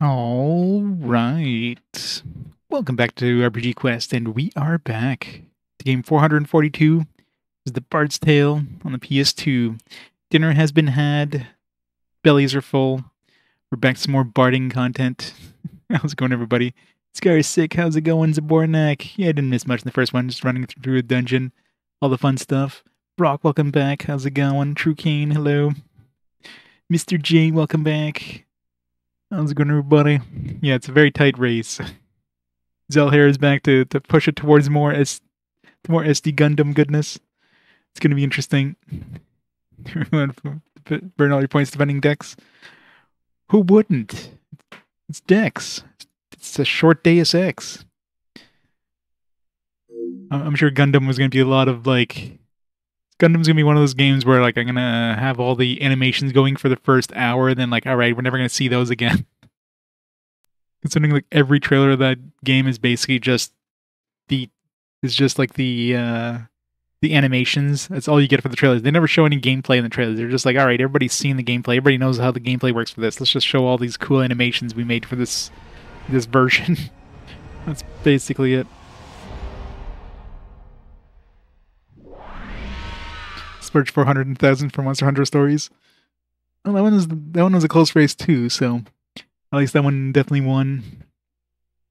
All right. Welcome back to RPG Quest, and we are back. The game 442 is The Bard's Tale on the PS2. Dinner has been had, bellies are full. We're back to some more barding content. How's it going, everybody? Scar is sick. How's it going, Zabornak? Yeah, I didn't miss much in the first one, just running through a dungeon. All the fun stuff. Brock, welcome back. How's it going? True Kane, hello. Mr. J, welcome back. How's it going, everybody? Yeah, it's a very tight race. Zelhair is back to, to push it towards more S, more SD Gundam goodness. It's going to be interesting. Burn all your points defending Dex. Who wouldn't? It's Dex. It's a short Deus Ex. I'm sure Gundam was going to be a lot of like. Gundam's gonna be one of those games where like I'm gonna have all the animations going for the first hour, then like, all right, we're never gonna see those again. Considering like every trailer of that game is basically just the is just like the uh the animations. That's all you get for the trailers. They never show any gameplay in the trailers. They're just like, all right, everybody's seen the gameplay. Everybody knows how the gameplay works for this. Let's just show all these cool animations we made for this this version. That's basically it. Four hundred thousand for Monster Hunter Stories. Well, that one is that one was a close race too. So at least that one definitely won.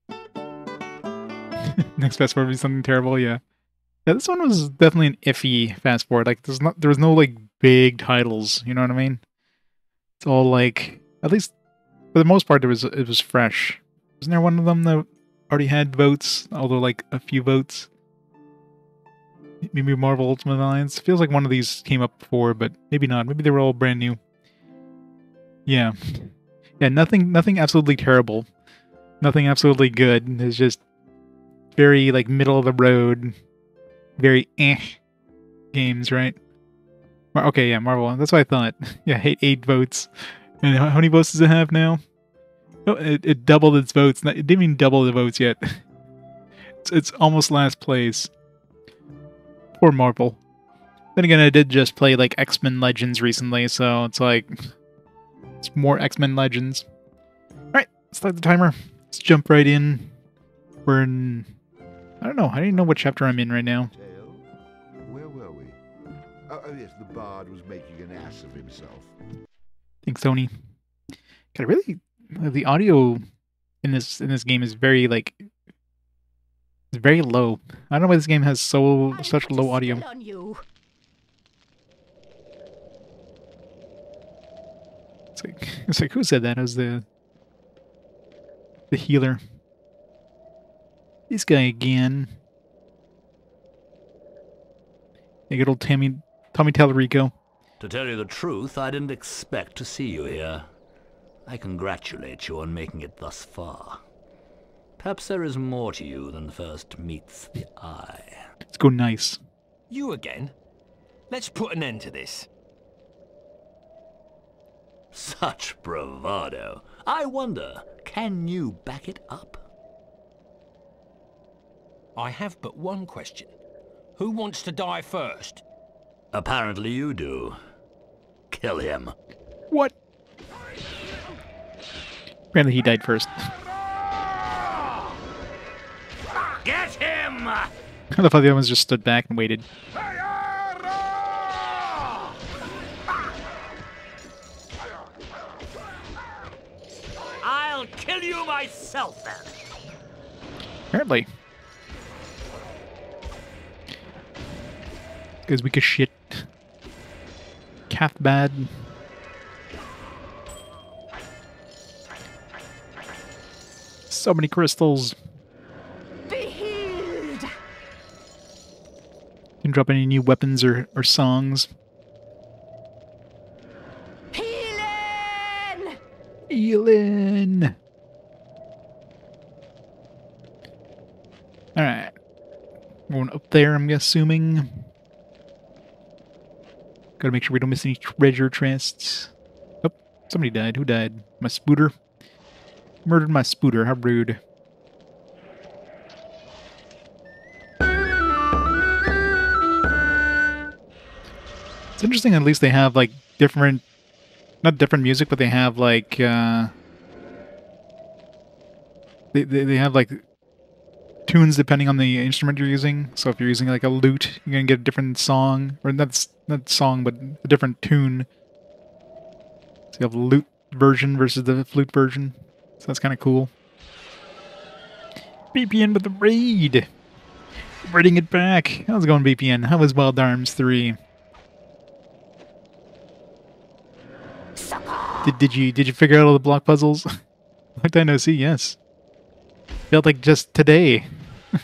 Next fast forward would be something terrible. Yeah, yeah. This one was definitely an iffy fast forward. Like there's not there was no like big titles. You know what I mean? It's all like at least for the most part it was it was fresh. Wasn't there one of them that already had votes? Although like a few votes. Maybe Marvel Ultimate Alliance. Feels like one of these came up before, but maybe not. Maybe they were all brand new. Yeah. Yeah, nothing nothing absolutely terrible. Nothing absolutely good. It's just very like middle of the road, very eh games, right? Okay, yeah, Marvel. That's what I thought. Yeah, eight, eight votes. And how many votes does it have now? Oh, it, it doubled its votes. It didn't even double the votes yet. It's, it's almost last place. Poor Marvel. Then again, I did just play like X Men Legends recently, so it's like it's more X Men Legends. All right, start the timer. Let's jump right in. We're in. I don't know. I don't even know what chapter I'm in right now. Where were we? Oh, oh, yes, the bard was making an ass of himself. I think Sony. God, I really the audio in this in this game is very like it's very low. I don't know why this game has so I such put low audio. On you. It's like it's like who said that as the the healer? This guy again. Yeah, good old Tammy Tommy Tallarico. To tell you the truth, I didn't expect to see you here. I congratulate you on making it thus far. Perhaps there is more to you than first meets the eye. Let's go nice. You again? Let's put an end to this. Such bravado. I wonder, can you back it up? I have but one question. Who wants to die first? Apparently you do. Kill him. What? Apparently he died first. I thought the other ones just stood back and waited. I'll kill you myself then. Apparently. Because we could shit. Cathbad. So many crystals. Can drop any new weapons or, or songs. Healing. Elin! Alright. Going up there, I'm assuming. Gotta make sure we don't miss any treasure chests. Oh, somebody died. Who died? My spooter? Murdered my spooter. How rude. It's interesting. At least they have like different, not different music, but they have like uh, they, they, they have like tunes depending on the instrument you're using. So if you're using like a lute, you're gonna get a different song, or not not song, but a different tune. So you have lute version versus the flute version. So that's kind of cool. BPN with the raid. Raiding it back. How's it going, BPN? How was Wild Arms 3? Did, did you did you figure out all the block puzzles? No see, yes. Felt like just today.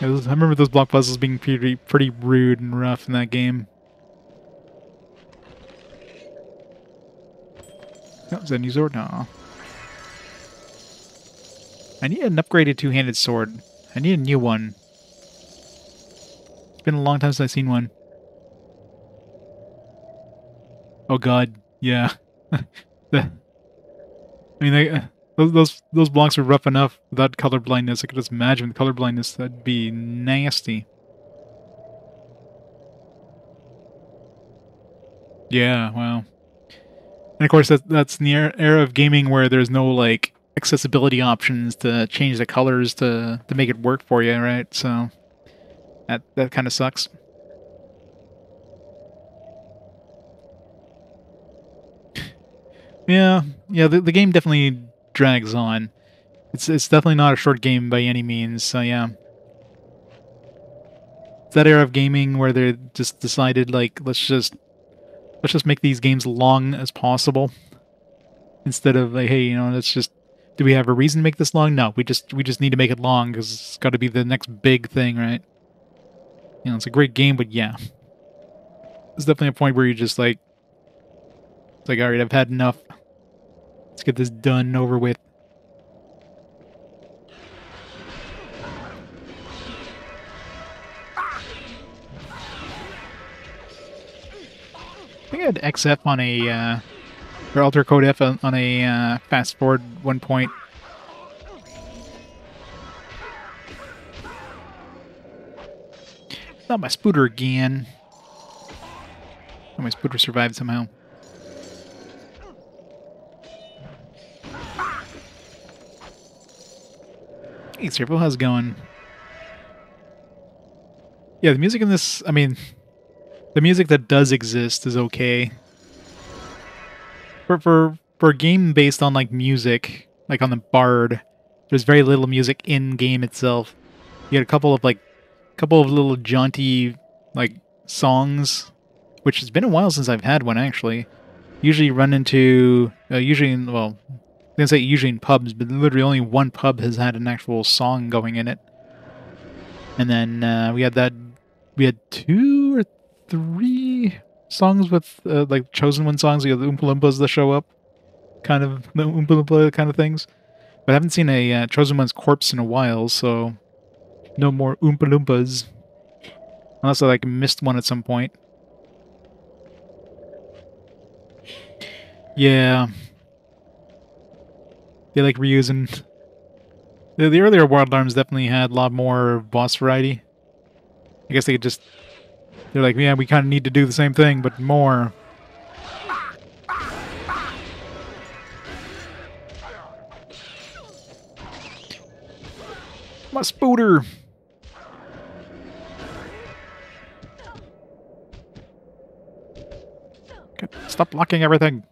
Was- I remember those block puzzles being pretty pretty rude and rough in that game. That a new sword? No. I need an upgraded two-handed sword. I need a new one. It's been a long time since I've seen one. Oh god, yeah. the, I mean, they, uh, those, those those blocks were rough enough without color blindness. I could just imagine with color blindness that'd be nasty. Yeah, wow. And of course, that, that's the era of gaming where there's no like accessibility options to change the colors to to make it work for you, right? So that that kind of sucks. Yeah, yeah. The, the game definitely drags on. It's it's definitely not a short game by any means. So yeah, it's that era of gaming where they just decided like let's just let's just make these games long as possible instead of like hey you know let's just do we have a reason to make this long? No, we just we just need to make it long because it's got to be the next big thing, right? You know, it's a great game, but yeah, there's definitely a point where you just like it's like all right, I've had enough. Let's get this done over with. I think I had XF on a, uh, or Alter Code F on, a uh, fast forward one point. Not my spooter again. Oh, my spooter survived somehow. Hey, Servo, how's it going? Yeah, the music in this, I mean, the music that does exist is okay. For for for a game based on like music, like on the Bard, there's very little music in game itself. You get a couple of like, a couple of little jaunty like songs, which has been a while since I've had one actually. Usually run into uh, usually in, I'm gonna say usually in pubs, but literally only one pub has had an actual song going in it. And then uh, we had that we had two or three songs with uh, like chosen one songs. We had the Oompa Loompas that show up, kind of the Oompa Loompa kind of things. But I haven't seen a uh, chosen one's corpse in a while, so no more Oompa Loompas, unless I like missed one at some point. Yeah, they like reusing. The, the earlier Wild Arms definitely had a lot more boss variety. I guess they could just they're like, yeah, we kind of need to do the same thing, but more. My spooter. Stop blocking everything.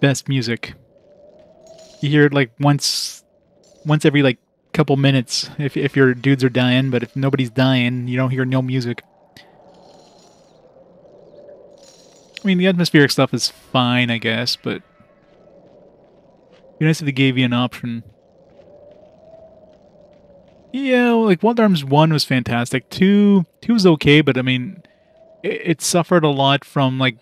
Best music. You hear it like once, once every like couple minutes if if your dudes are dying, but if nobody's dying, you don't hear no music. I mean, the atmospheric stuff is fine, I guess, but be nice if they gave you an option. Yeah, like Wild Arms one was fantastic. Two, two was okay, but I mean, it, it suffered a lot from like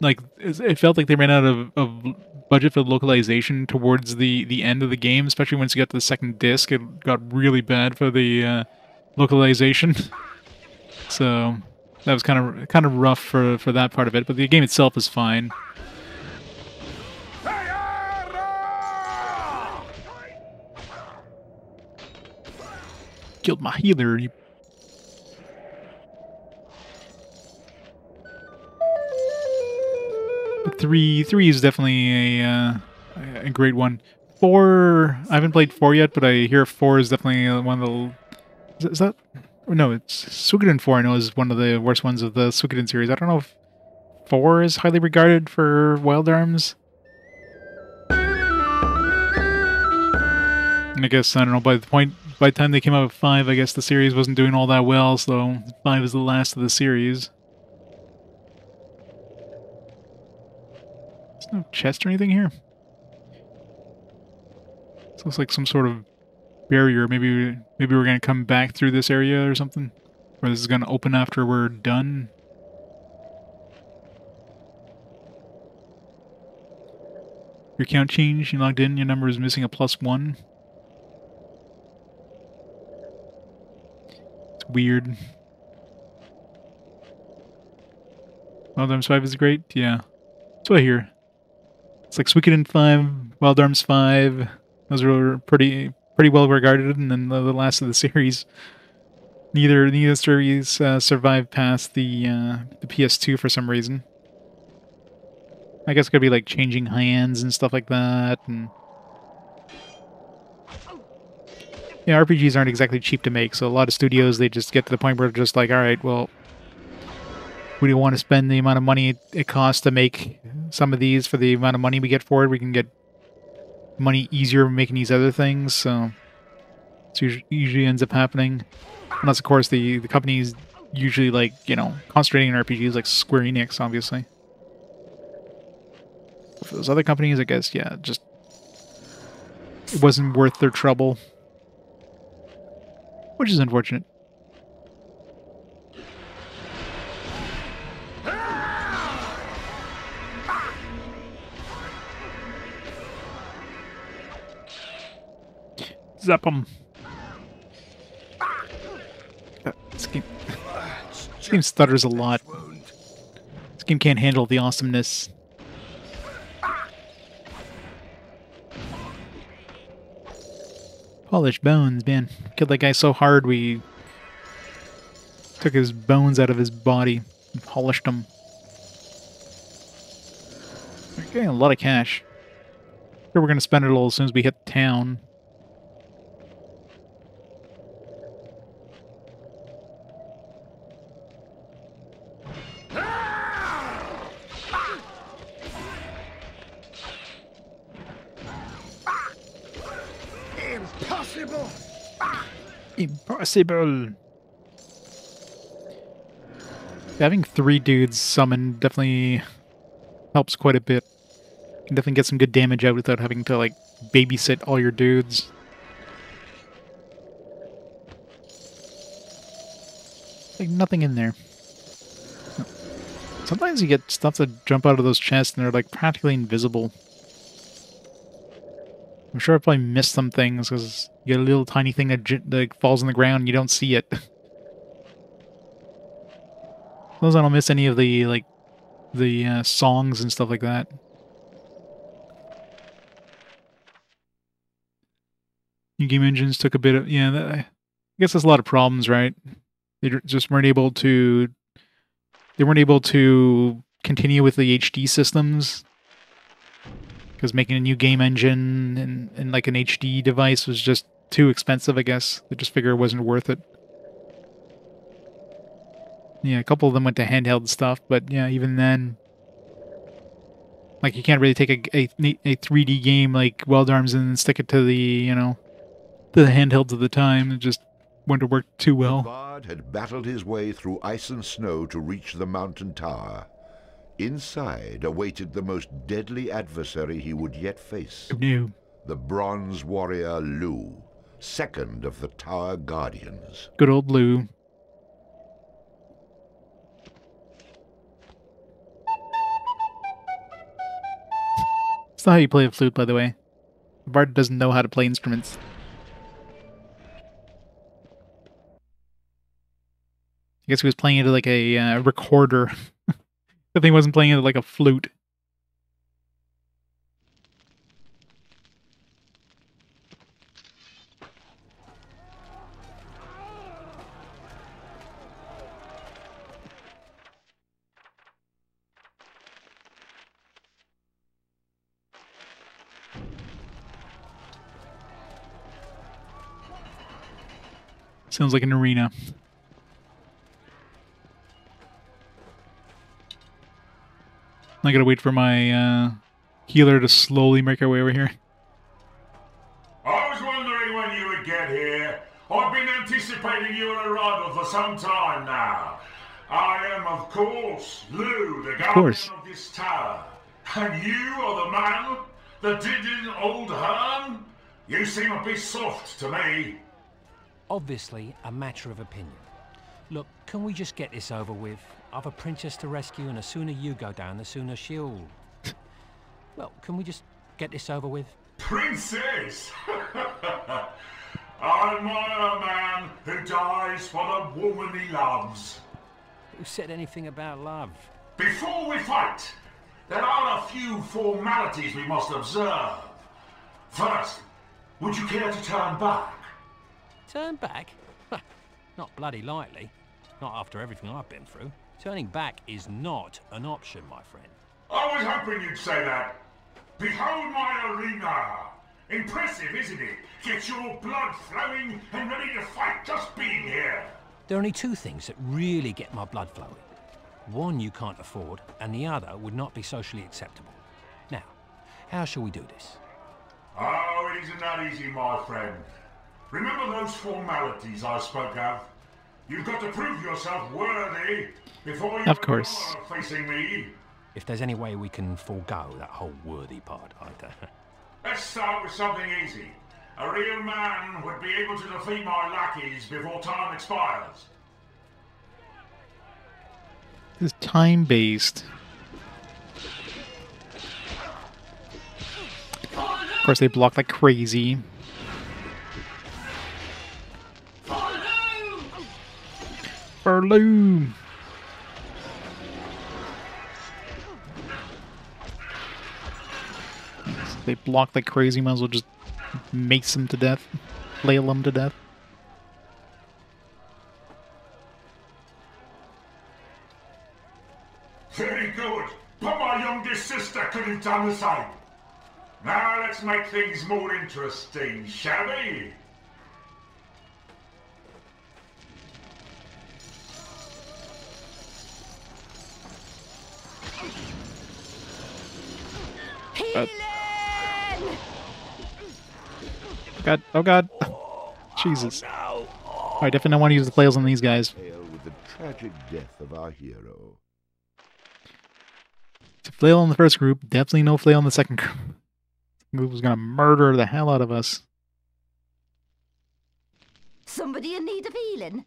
like it felt like they ran out of, of budget for localization towards the the end of the game, especially once you got to the second disc. It got really bad for the uh, localization. so that was kind of kind of rough for for that part of it. But the game itself is fine. Killed my healer. You three three is definitely a uh, a great one. Four I haven't played four yet, but I hear four is definitely one of the. Is, is that? No, it's Suikoden four. I know is one of the worst ones of the Suikoden series. I don't know if four is highly regarded for Wild Arms. And I guess I don't know. By the point, by the time they came out with five, I guess the series wasn't doing all that well. So five is the last of the series. There's no chest or anything here. This looks like some sort of barrier. Maybe maybe we're gonna come back through this area or something, or this is gonna open after we're done. Your count changed. You logged in. Your number is missing a plus one. It's weird. Wild Arms 5 is great? Yeah. That's what I hear. It's like Suikoden 5, Wild Arms 5. Those were pretty pretty well regarded, and then the, the last of the series. Neither neither series uh, survived past the uh, the PS2 for some reason. I guess it could be like changing hands and stuff like that, and yeah, RPGs aren't exactly cheap to make. So a lot of studios they just get to the point where they're just like, all right, well, we don't want to spend the amount of money it, it costs to make some of these for the amount of money we get for it. We can get money easier making these other things. So it usually, ends up happening. Unless, of course, the, the companies usually like, you know, concentrating on RPGs like Square Enix, obviously. For those other companies, I guess, yeah, just it wasn't worth their trouble. Which is unfortunate. Zap. Uh, This game, this game stutters a lot. This game can't handle the awesomeness. Polished bones, man. Killed that guy so hard we took his bones out of his body and polished them. We're getting a lot of cash. Sure, we're gonna spend it all as soon as we hit town. Impossible. Having three dudes summoned definitely helps quite a bit. You can definitely get some good damage out without having to like babysit all your dudes. Like nothing in there. Sometimes you get stuff that jump out of those chests and they're like practically invisible. I'm sure I probably missed some things because you get a little tiny thing that, that falls on the ground and you don't see it. Those I don't miss any of the like the uh, songs and stuff like that. New game engines took a bit of yeah. That, I guess there's a lot of problems, right? They just weren't able to. They weren't able to continue with the HD systems because making a new game engine and, like an HD device was just too expensive. I guess they just figured it wasn't worth it. Yeah, a couple of them went to handheld stuff, but yeah, even then, like you can't really take a a, a 3D game like Wild Arms and stick it to the you know the handhelds of the time. It just wouldn't worked too well. bard had battled his way through ice and snow to reach the mountain tower. Inside awaited the most deadly adversary he would yet face No. the bronze warrior Lu, second of the Tower Guardians. Good old Lou. That's not how you play a flute, by the way. The bard doesn't know how to play instruments. I guess he was playing it like a uh, recorder. the thing wasn't playing it like a flute. Sounds like an arena. I gotta wait for my uh, healer to slowly make our way over here. I was wondering when you would get here. I've been anticipating your arrival for some time now. I am, of course, Lou, the guardian course. of this tower. And you are the man that did in old Hearn? You seem a bit soft to me. Obviously, a matter of opinion. Look, can we just get this over with? I've a princess to rescue, and the sooner you go down, the sooner she'll... well, can we just get this over with? Princess! I admire a man who dies for the woman he loves. Who said anything about love? Before we fight, there are a few formalities we must observe. First, would you care to turn back? Turn back? not bloody likely. Not after everything I've been through. Turning back is not an option, my friend. I was hoping you'd say that. Behold my arena! Impressive, isn't it? Gets your blood flowing and ready to fight just being here. There are only two things that really get my blood flowing. One you can't afford, and the other would not be socially acceptable. Now, how shall we do this? Oh, it isn't that easy, my friend. Remember those formalities I spoke of? You've got to prove yourself worthy before you Of course. are facing me. If there's any way we can forego that whole worthy part, I'd... Uh, Let's start with something easy. A real man would be able to defeat my lackeys before time expires. This is time based. Of course, they block like crazy. They block like crazy, might as well just mace them to death. Flail them to death. Very good. But my youngest sister could have done the same. Now let's make things more interesting, shall we? Healing! God, oh god. Jesus. I definitely want to use the flails on these guys. With the tragic death of our hero. It's a flail in the first group, definitely no flail on the second group. Group was gonna murder the hell out of us. Somebody in need of healing?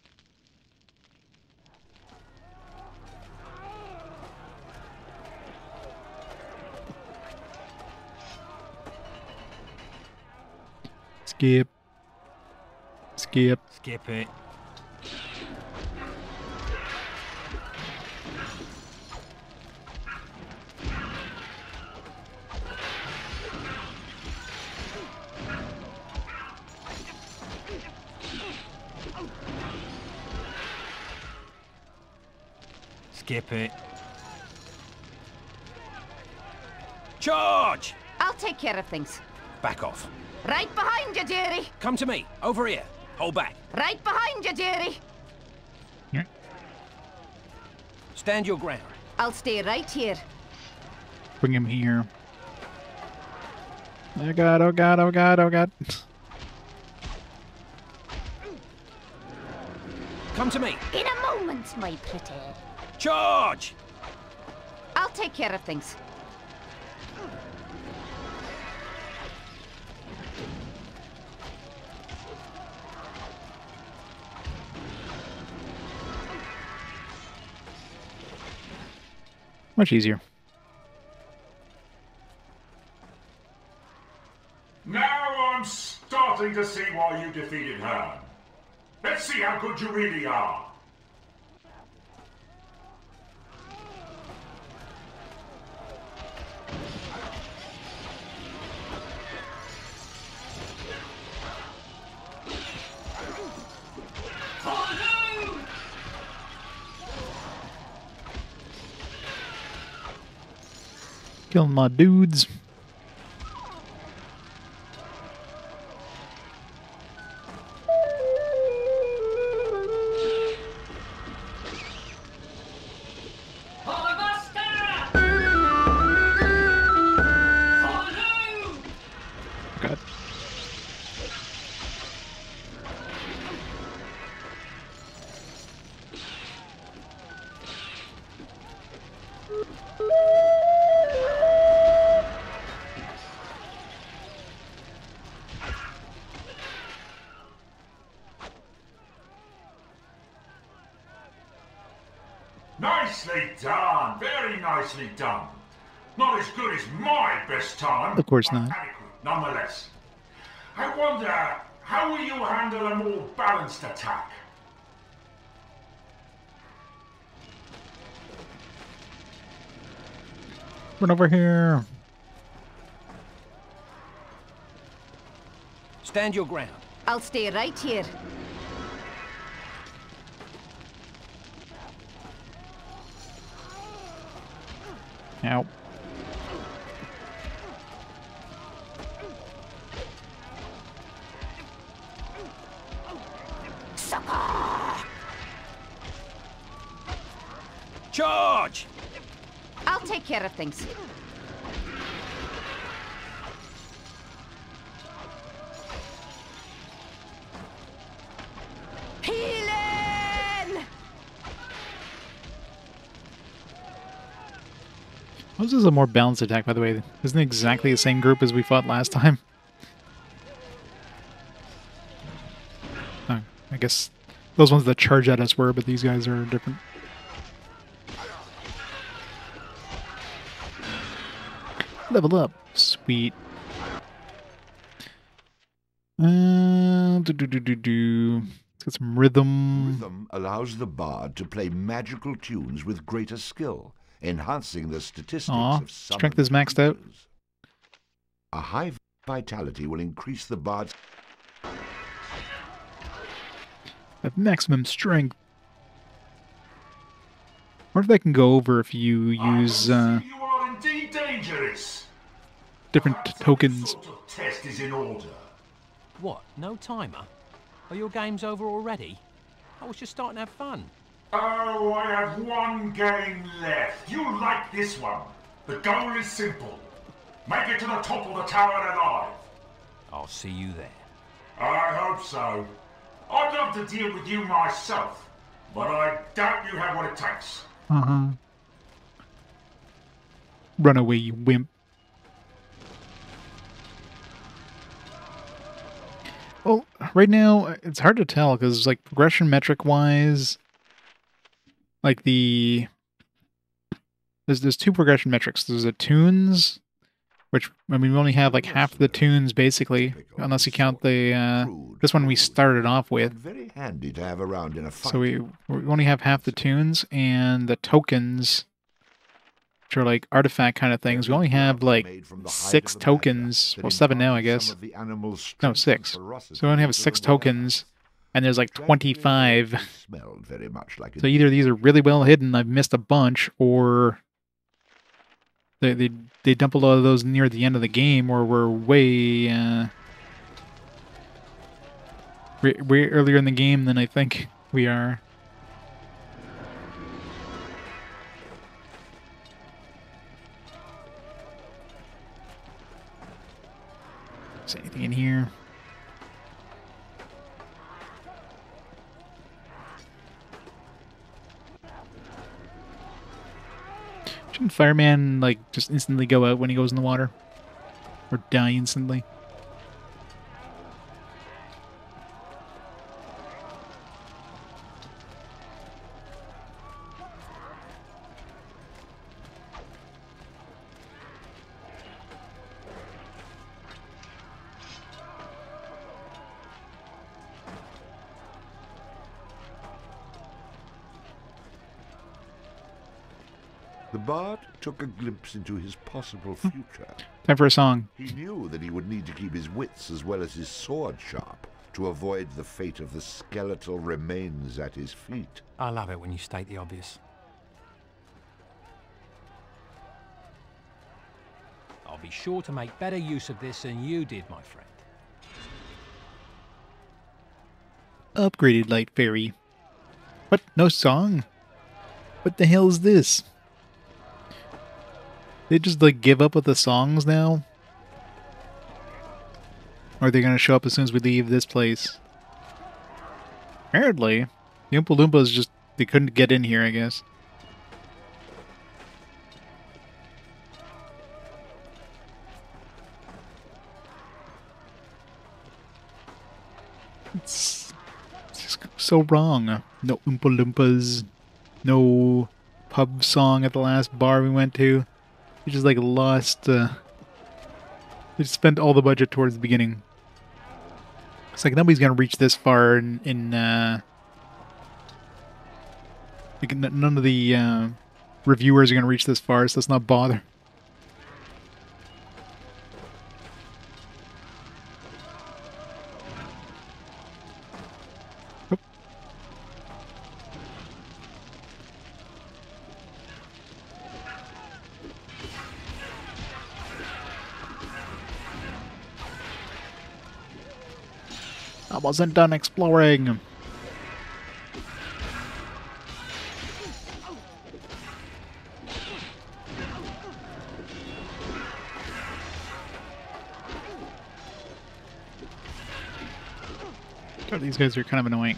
Skip. Skip. skip it. Skip it. Charge! I'll take care of things. Back off. Right behind you, dearie. Come to me. Over here. Hold back. Right behind you, dearie. Hmm? Stand your ground. I'll stay right here. Bring him here. Oh god, oh god, oh god, oh god. Come to me. In a moment, my pretty. Charge! I'll take care of things. Much easier. Now I'm starting to see why you defeated her. Let's see how good you really are. Killing my dudes. Course not. Nonetheless. I wonder, how will you handle a more balanced attack? Run over here. Stand your ground. I'll stay right here. Ow. Care of things. Healing! Oh, this is a more balanced attack, by the way. Isn't exactly the same group as we fought last time? Oh, I guess those ones that charge at us were, but these guys are different. Level up. Sweet. Uh, do, do, do, do, do. Let's get some rhythm. Rhythm allows the bard to play magical tunes with greater skill, enhancing the statistics Aw, of summoned strength is maxed out. A high vitality will increase the bard's At maximum strength. Or if that can go over if you use uh, I see you are indeed dangerous. Different tokens. Test is in order. What? No timer? Are your games over already? I was just starting to have fun. Oh, I have one game left. You like this one. The goal is simple. Make it to the top of the tower alive. I'll see you there. I hope so. I'd love to deal with you myself, but I doubt you have what it takes. Uh huh. Run away, you wimp. Well, right now it's hard to tell because like progression metric wise, like the there's there's two progression metrics. There's the tunes, which I mean we only have like half the tunes basically, unless you count the uh, this one we started off with. very handy to have around in a fight. So we we only have half the tunes and the tokens, which are like artifact kind of things. We only have like Made from the hide six of the panther tokens. Well, seven now, I guess. of the animal's No, six. So we only have six tokens, and there's like 25. really Smelled very much like a So either these are really well hidden, I've missed a bunch, or they they they dump a lot of those near the end of the game, or we're way uh, way earlier in the game than I think we are. Is anything in here? Shouldn't fireman like just instantly go out when he goes in the water? Or die instantly? Took a glimpse into his possible hmm. future. Time for a song. He knew that he would need to keep his wits as well as his sword sharp to avoid the fate of the skeletal remains at his feet. I love it when you state the obvious. I'll be sure to make better use of this than you did, my friend. Upgraded light fairy. What? No song? What the hell is this? They just like give up with the songs now? Or are they gonna show up as soon as we leave this place? Apparently. The Oompa Loompas just they couldn't get in here, I guess. It's, just so wrong. No Oompa Loompas. No pub song at the last bar we went to. Just like lost. Uh, just spent all the budget towards the beginning. It's like nobody's gonna reach this far in. in uh, like, none of the uh, reviewers are gonna reach this far, so let's not bother. Wasn't done exploring. These guys are kind of annoying.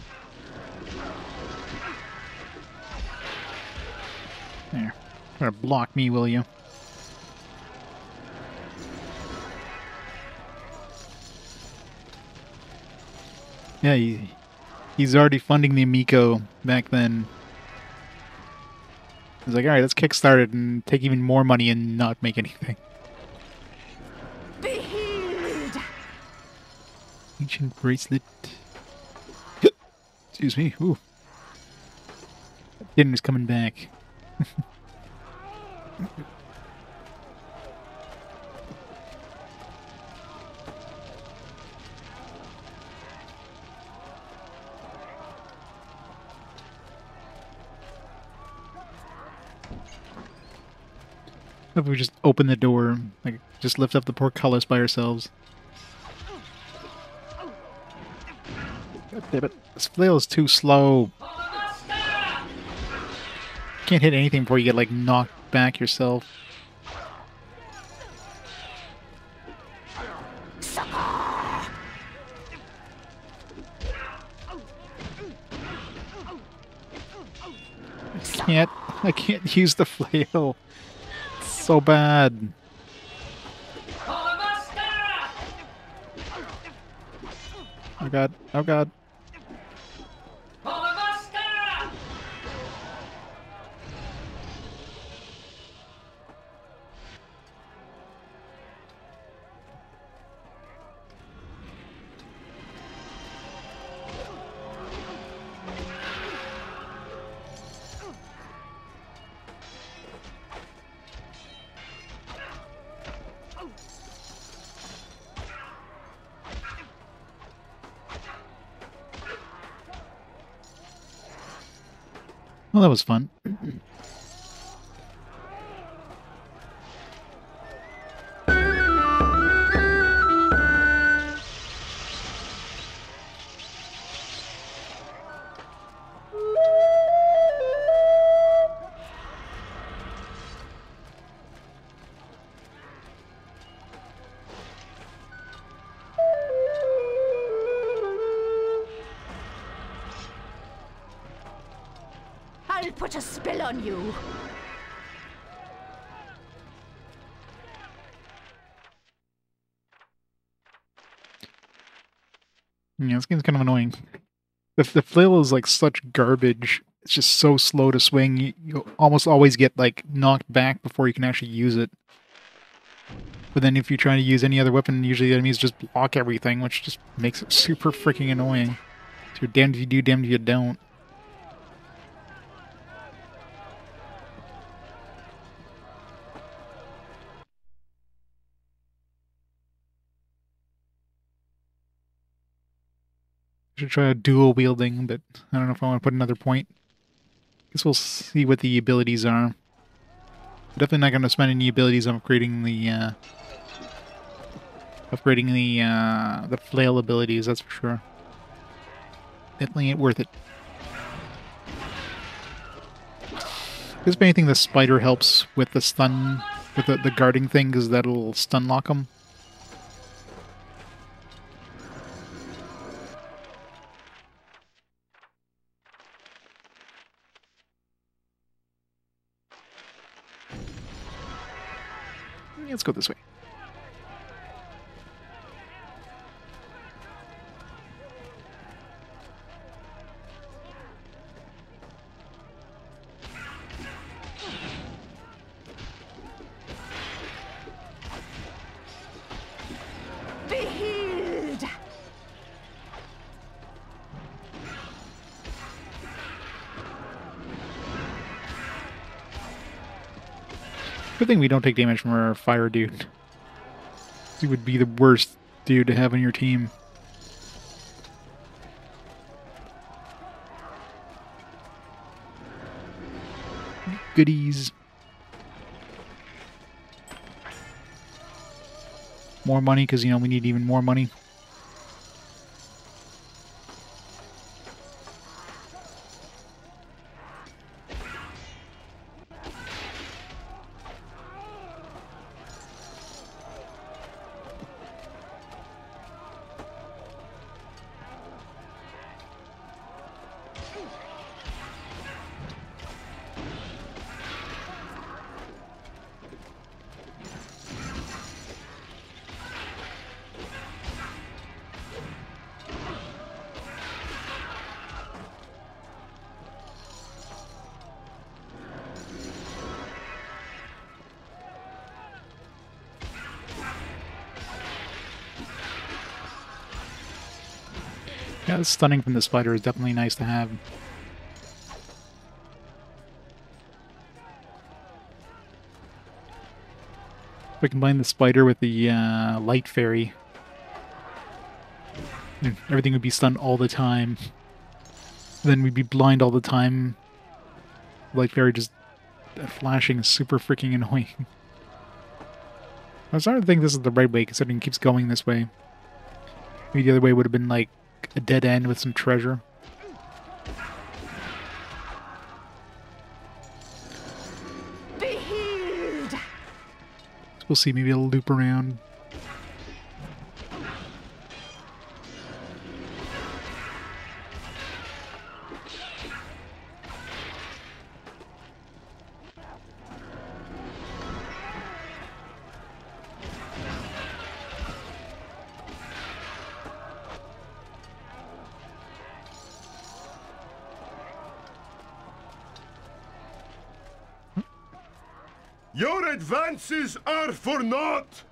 There. To block me, will you? Yeah, he, he's already funding the Amico back then. He's like, alright, let's kickstart it and take even more money and not make anything. Be healed! Ancient bracelet. Excuse me. Ooh. Dinner's coming back. If we just open the door, like just lift up the portcullis by ourselves. God damn it. This flail is too slow. Can't hit anything before you get like knocked back yourself. I can't I can't use the flail. So bad. Oh god, oh god. Was fun. Kind of annoying. The, the flail is like such garbage. It's just so slow to swing. You, you almost always get like knocked back before you can actually use it. But then if you're trying to use any other weapon, usually the enemies just block everything, which just makes it super freaking annoying. So you're damned if you do, damned if you don't. Try a dual wielding, but I don't know if I want to put another point. Guess we'll see what the abilities are. Definitely not going to spend any abilities on upgrading the uh, upgrading the uh, the flail abilities. That's for sure. Definitely ain't worth it. Because if anything, the spider helps with the stun, with the, the guarding thing, because that'll stun lock them. Let's go this way. Thing we don't take damage from our fire dude. He would be the worst dude to have on your team. Goodies. More money, because, you know, we need even more money. Yeah, stunning from the spider is definitely nice to have. If I combine the spider with the uh, light fairy, everything would be stunned all the time. Then we'd be blind all the time. Light fairy just uh, flashing is super freaking annoying. I'm starting to think this is the right way, considering it keeps going this way. Maybe the other way would have been like a dead end with some treasure. Be healed! We'll see. Maybe it'll loop around. For naught.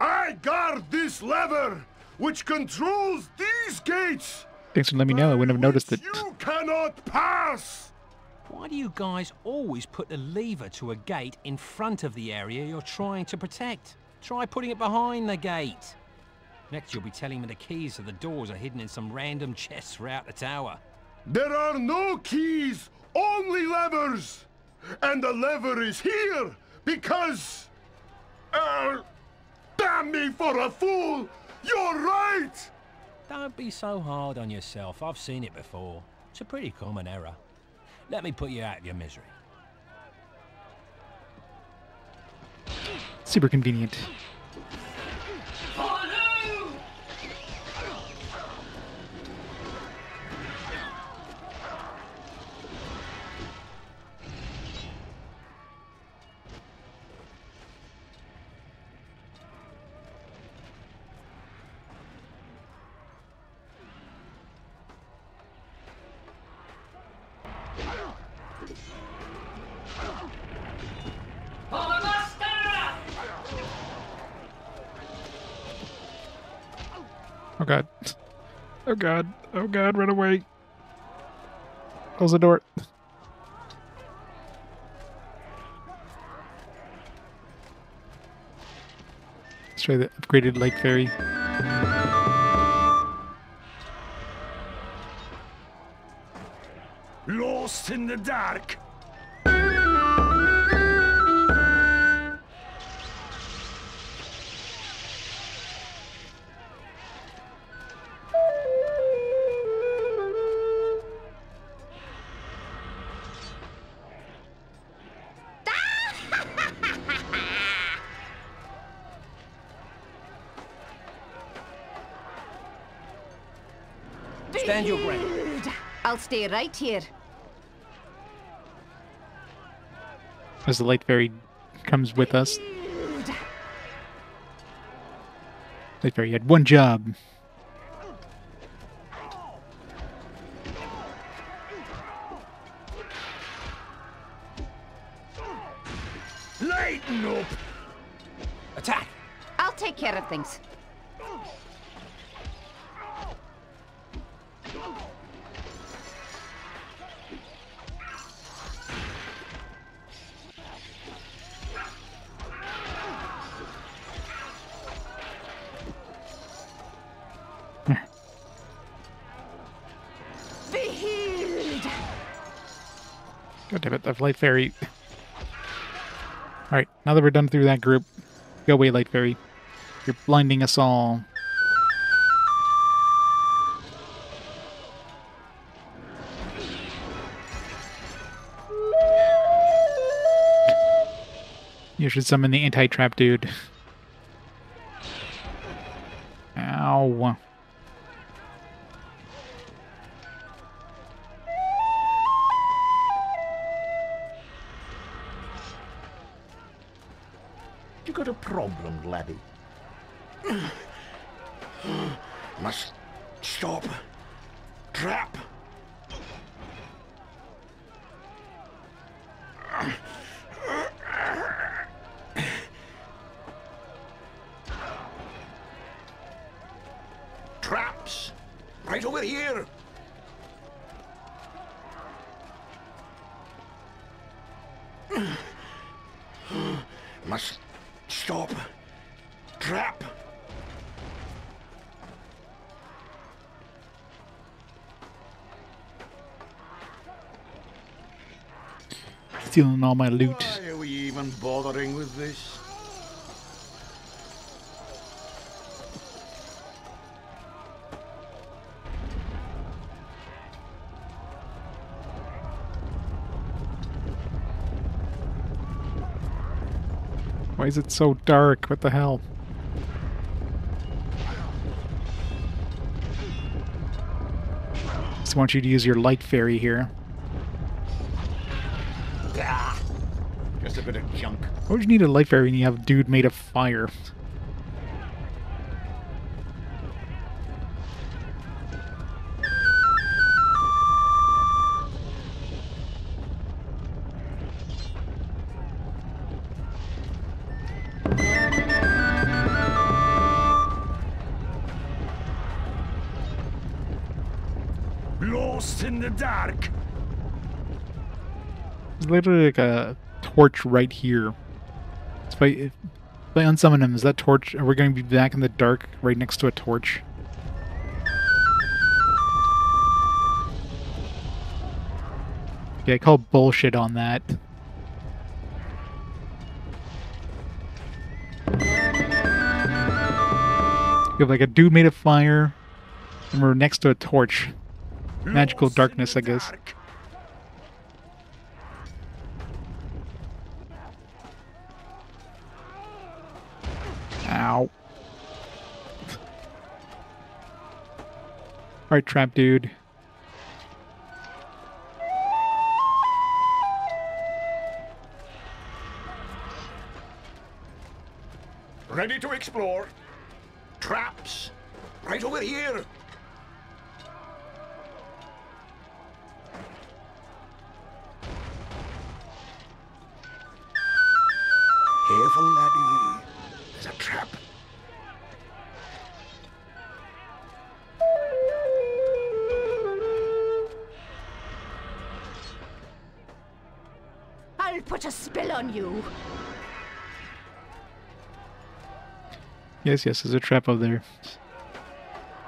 I guard this lever, which controls these gates. Thanks for letting me know. I wouldn't have noticed it. You cannot pass. Why do you guys always put the lever to a gate in front of the area you're trying to protect? Try putting it behind the gate. Next, you'll be telling me the keys to the doors are hidden in some random chests throughout the tower. There are no keys, only levers. And the lever is here because. Uh, damn me for a fool! You're right! Don't be so hard on yourself. I've seen it before. It's a pretty common error. Let me put you out of your misery. Super convenient. god. Oh god, run away. Close the door. Let's try the upgraded light fairy. Lost in the dark. Stay right here. As the light fairy comes with us. Light fairy had one job. Lighten up. Attack! I'll take care of things. Light fairy. Alright, now that we're done through that group, go away, light fairy. You're blinding us all. You should summon the anti-trap dude. Is it so dark? What the hell? Just want you to use your light fairy here. Ah, just a bit of junk. Why would you need a light fairy when you have a dude made of fire? Literally like a torch right here. If I, if I unsummon him, is that torch? Are we going to be back in the dark right next to a torch? Yeah, I call bullshit on that. You have like a dude made of fire, and we're next to a torch. Magical darkness, I guess. dark. Ow. Alright, trap dude. Yes, yes, there's a trap up there.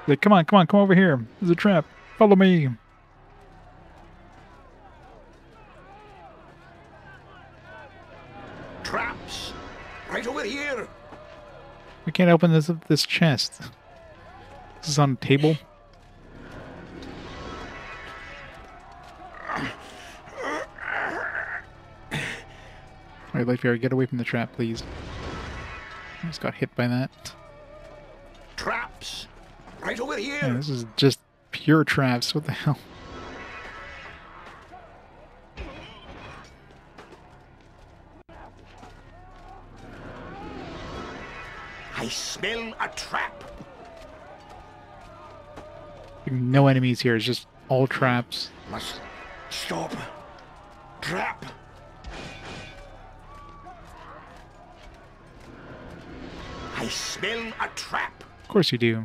Like, come on, come on, come over here. There's a trap. Follow me. Traps! Right over here! We can't open this this chest. This is on a table. Alright, Light fairy, get away from the trap, please. Just got hit by that. Traps. Right over here. Yeah, this is just pure traps. What the hell? I smell a trap. No enemies here. It's just all traps. Must stop. Of course you do.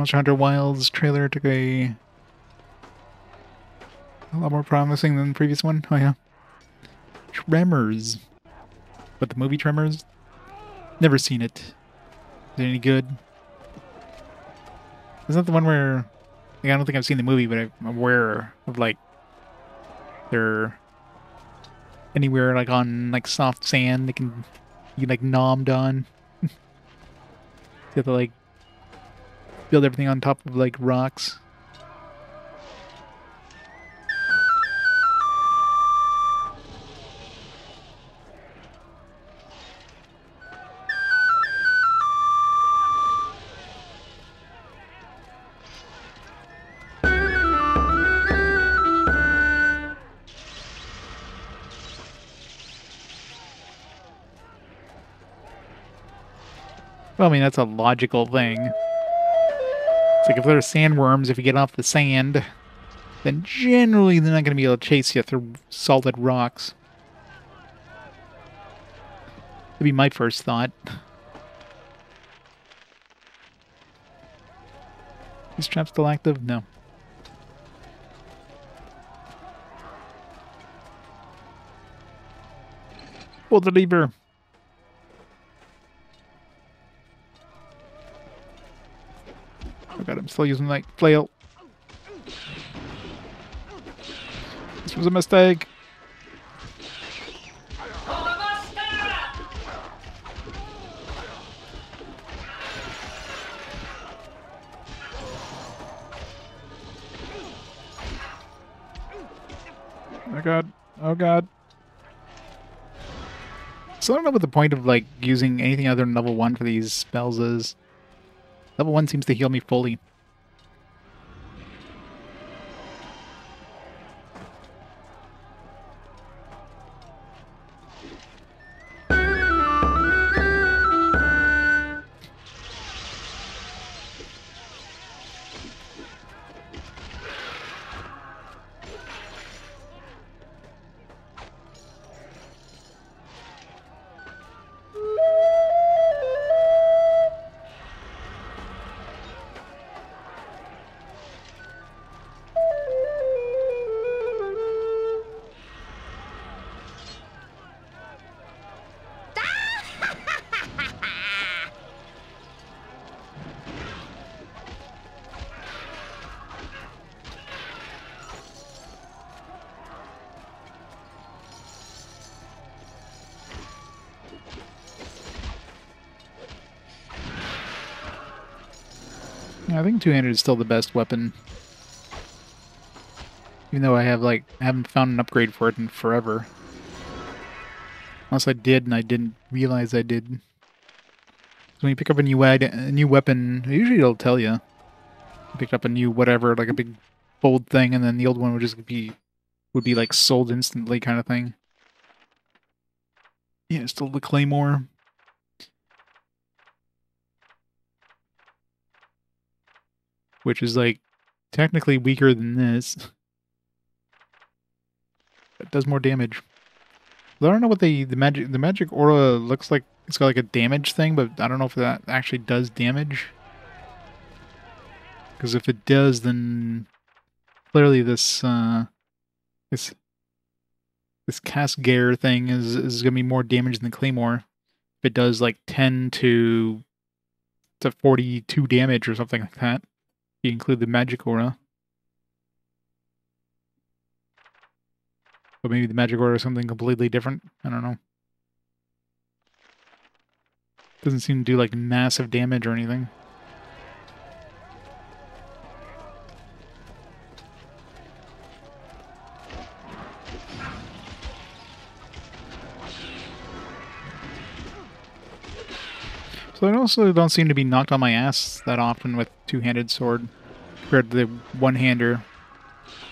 Monster Hunter Wilds trailer took a a lot more promising than the previous one. Oh yeah. Tremors. But the movie Tremors? Never seen it. Is it any good? Is that the one where like, I don't think I've seen the movie, but I'm aware of like they're anywhere like on like soft sand they can you like nommed on. you have to like build everything on top of like rocks. Well, I mean, that's a logical thing. Like if there's sandworms, if you get off the sand, then generally they're not going to be able to chase you through solid rocks. That'd be my first thought. Is trap still active? No. Pull the lever. Using like flail. This was a mistake. Oh god. Oh god. So I don't know what the point of like using anything other than level 1 for these spells is. Level 1 seems to heal me fully. Two-handed is still the best weapon. Even though I have like I haven't found an upgrade for it in forever. Unless I did and I didn't realize I did. When you pick up a new a new weapon, usually it'll tell you. You picked up a new whatever, like a big bold thing, and then the old one would just be would be like sold instantly kind of thing. Yeah, still the claymore. Which is like technically weaker than this. It does more damage. I don't know what the the magic the magic aura looks like. It's got like a damage thing, but I don't know if that actually does damage. Because if it does, then clearly this uh, this this Casgare thing is is gonna be more damage than Claymore. If it does like ten to to forty two damage or something like that, you include the magic aura. But maybe the magic aura is something completely different. I don't know. Doesn't seem to do like massive damage or anything. So I also don't seem to be knocked on my ass that often with two-handed sword compared to the one-hander.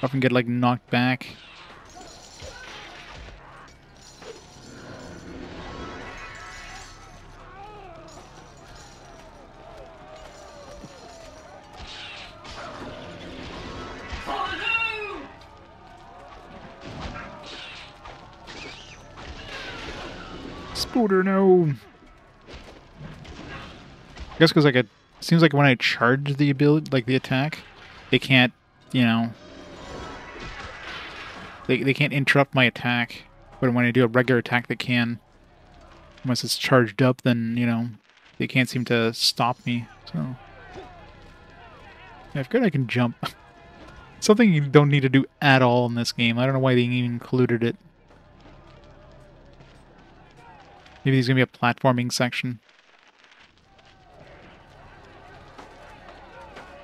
Often get like knocked back. Spooder, no. I guess because like it seems like when I charge the ability, like the attack, they can't, you know, they they can't interrupt my attack. But when I do a regular attack, they can. Once it's charged up, then you know, they can't seem to stop me. So, yeah, I've got I can jump. Something you don't need to do at all in this game. I don't know why they even included it. Maybe there's gonna be a platforming section.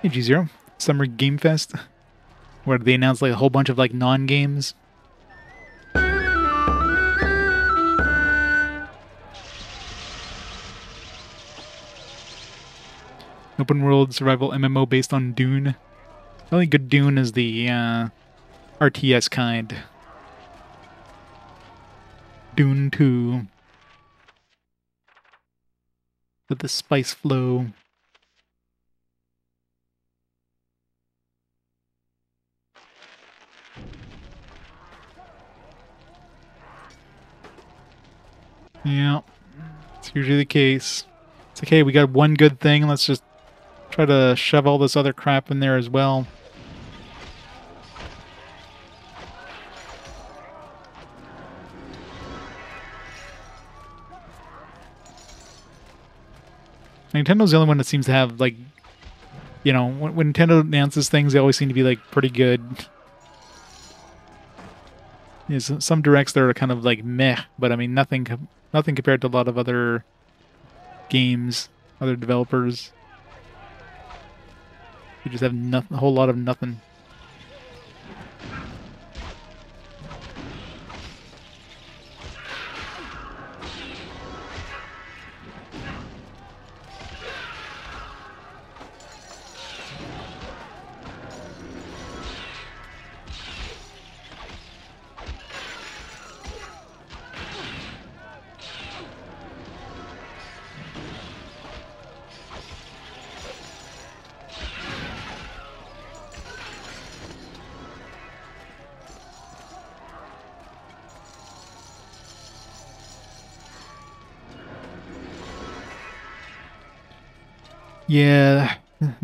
Hey G Zero, Summer Game Fest, where they announced like a whole bunch of like non-games. Open world survival MMO based on Dune. The only good Dune is the uh, RTS kind. Dune 2. With the spice flow. Yeah, it's usually the case. It's like, hey, we got one good thing, let's just try to shove all this other crap in there as well. Nintendo's the only one that seems to have, like, you know, when, when Nintendo announces things, they always seem to be, like, pretty good. Yeah, so- some directs that are kind of like meh, but I mean nothing, nothing compared to a lot of other games, other developers. You just have noth- a whole lot of nothing.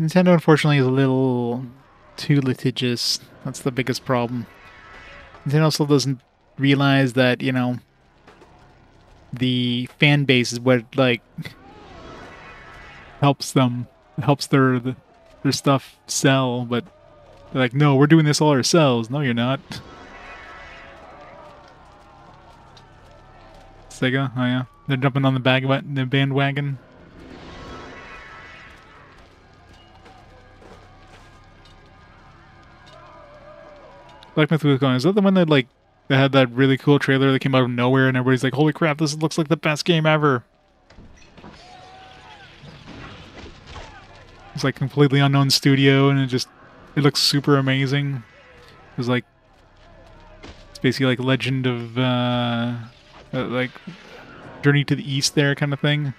Nintendo unfortunately is a little too litigious. That's the biggest problem. Nintendo also doesn't realize that, you know, the fan base is what like helps them helps their their stuff sell, but they're like, no, we're doing this all ourselves. No, you're not. Sega, oh yeah, they're jumping on the bag the bandwagon. Black Myth was going, is that the one that like they had that really cool trailer that came out of nowhere, and everybody's like, "Holy crap! This looks like the best game ever." It's like completely unknown studio, and it just it looks super amazing. It was like it's basically like Legend of uh, uh like Journey to the East there kind of thing.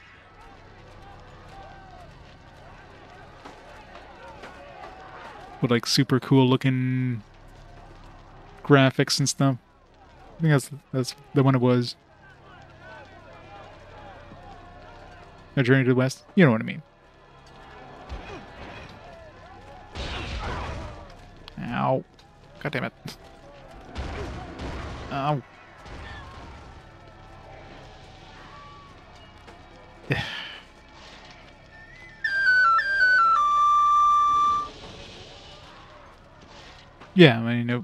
With like super cool looking graphics and stuff. I think that's that's the one it was. A Journey to the West. You know what I mean. Ow. God damn it. Ow. yeah, I mean, it,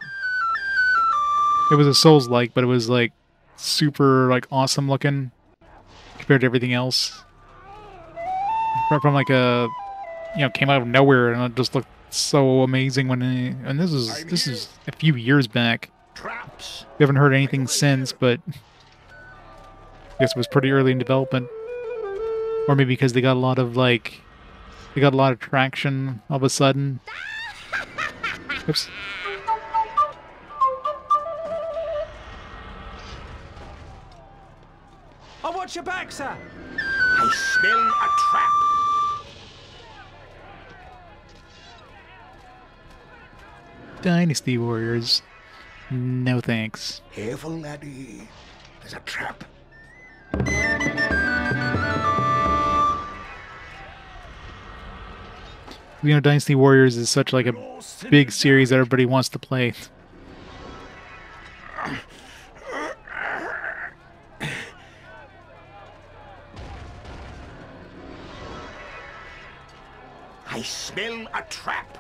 it was a Souls like, but it was like super like awesome looking compared to everything else. From, from like a, you know, came out of nowhere and it just looked so amazing when it, and this is this is a few years back. Traps. We haven't heard anything since, but I guess it was pretty early in development. Or maybe because they got a lot of like they got a lot of traction all of a sudden. Oops. Watch your back, sir! I smell a trap. Dynasty Warriors. No thanks. Careful, laddie. There's a trap. You know, Dynasty Warriors is such like a big series that everybody wants to play. I smell a trap.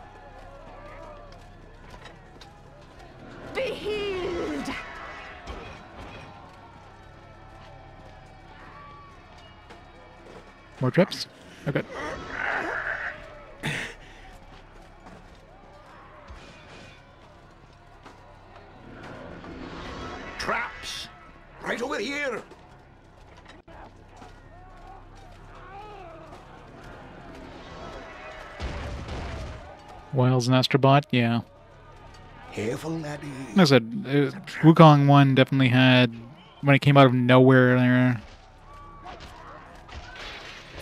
Be healed! More trips? Okay. Traps. Right over here. Wilds and Astrobot, yeah. Careful, laddie. Like I said, uh, Wukong 1 definitely had, when it came out of nowhere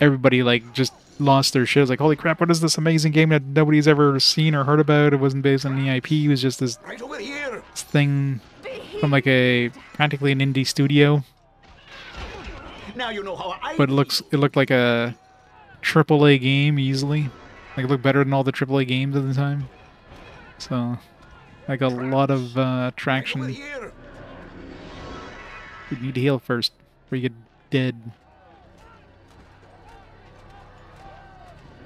everybody like just lost their shit. It was like, holy crap, what is this amazing game that nobody's ever seen or heard about? It wasn't based on any IP, it was just this Right over here. thing from like a practically an indie studio. Now you know how I. But it looks it looked like a triple A game easily. Like it looked better than all the AAA games at the time. So like a lot of uh, traction. You need to heal first, or you get dead.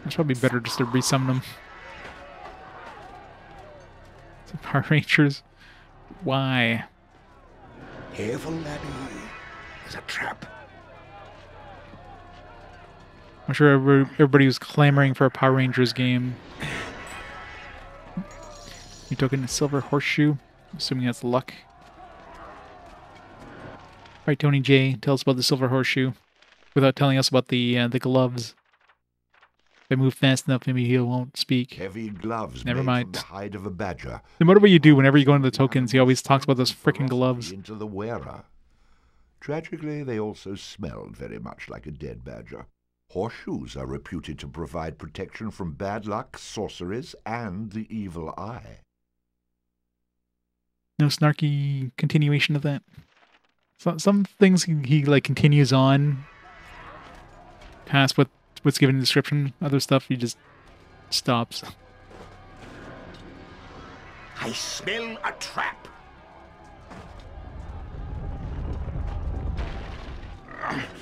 It's probably better just to resummon them. So Power Rangers. Why? Careful, laddie. There's a trap. I'm sure everybody was clamoring for a Power Rangers game. You took in a silver horseshoe. Assuming that's luck. Alright, Tony Jay, tell us about the silver horseshoe. Without telling us about the uh, the gloves. If I move fast enough, maybe he won't speak. Heavy gloves Never mind. the hide of a badger. No matter what you do, whenever you go into the tokens, he always talks about those freaking gloves. Into the wearer. Tragically, they also smelled very much like a dead badger. Horseshoes are reputed to provide protection from bad luck, sorceries, and the evil eye. No snarky continuation of that. So, some things he, he like continues on past what what's given in the description. Other stuff he just stops. I smell a trap.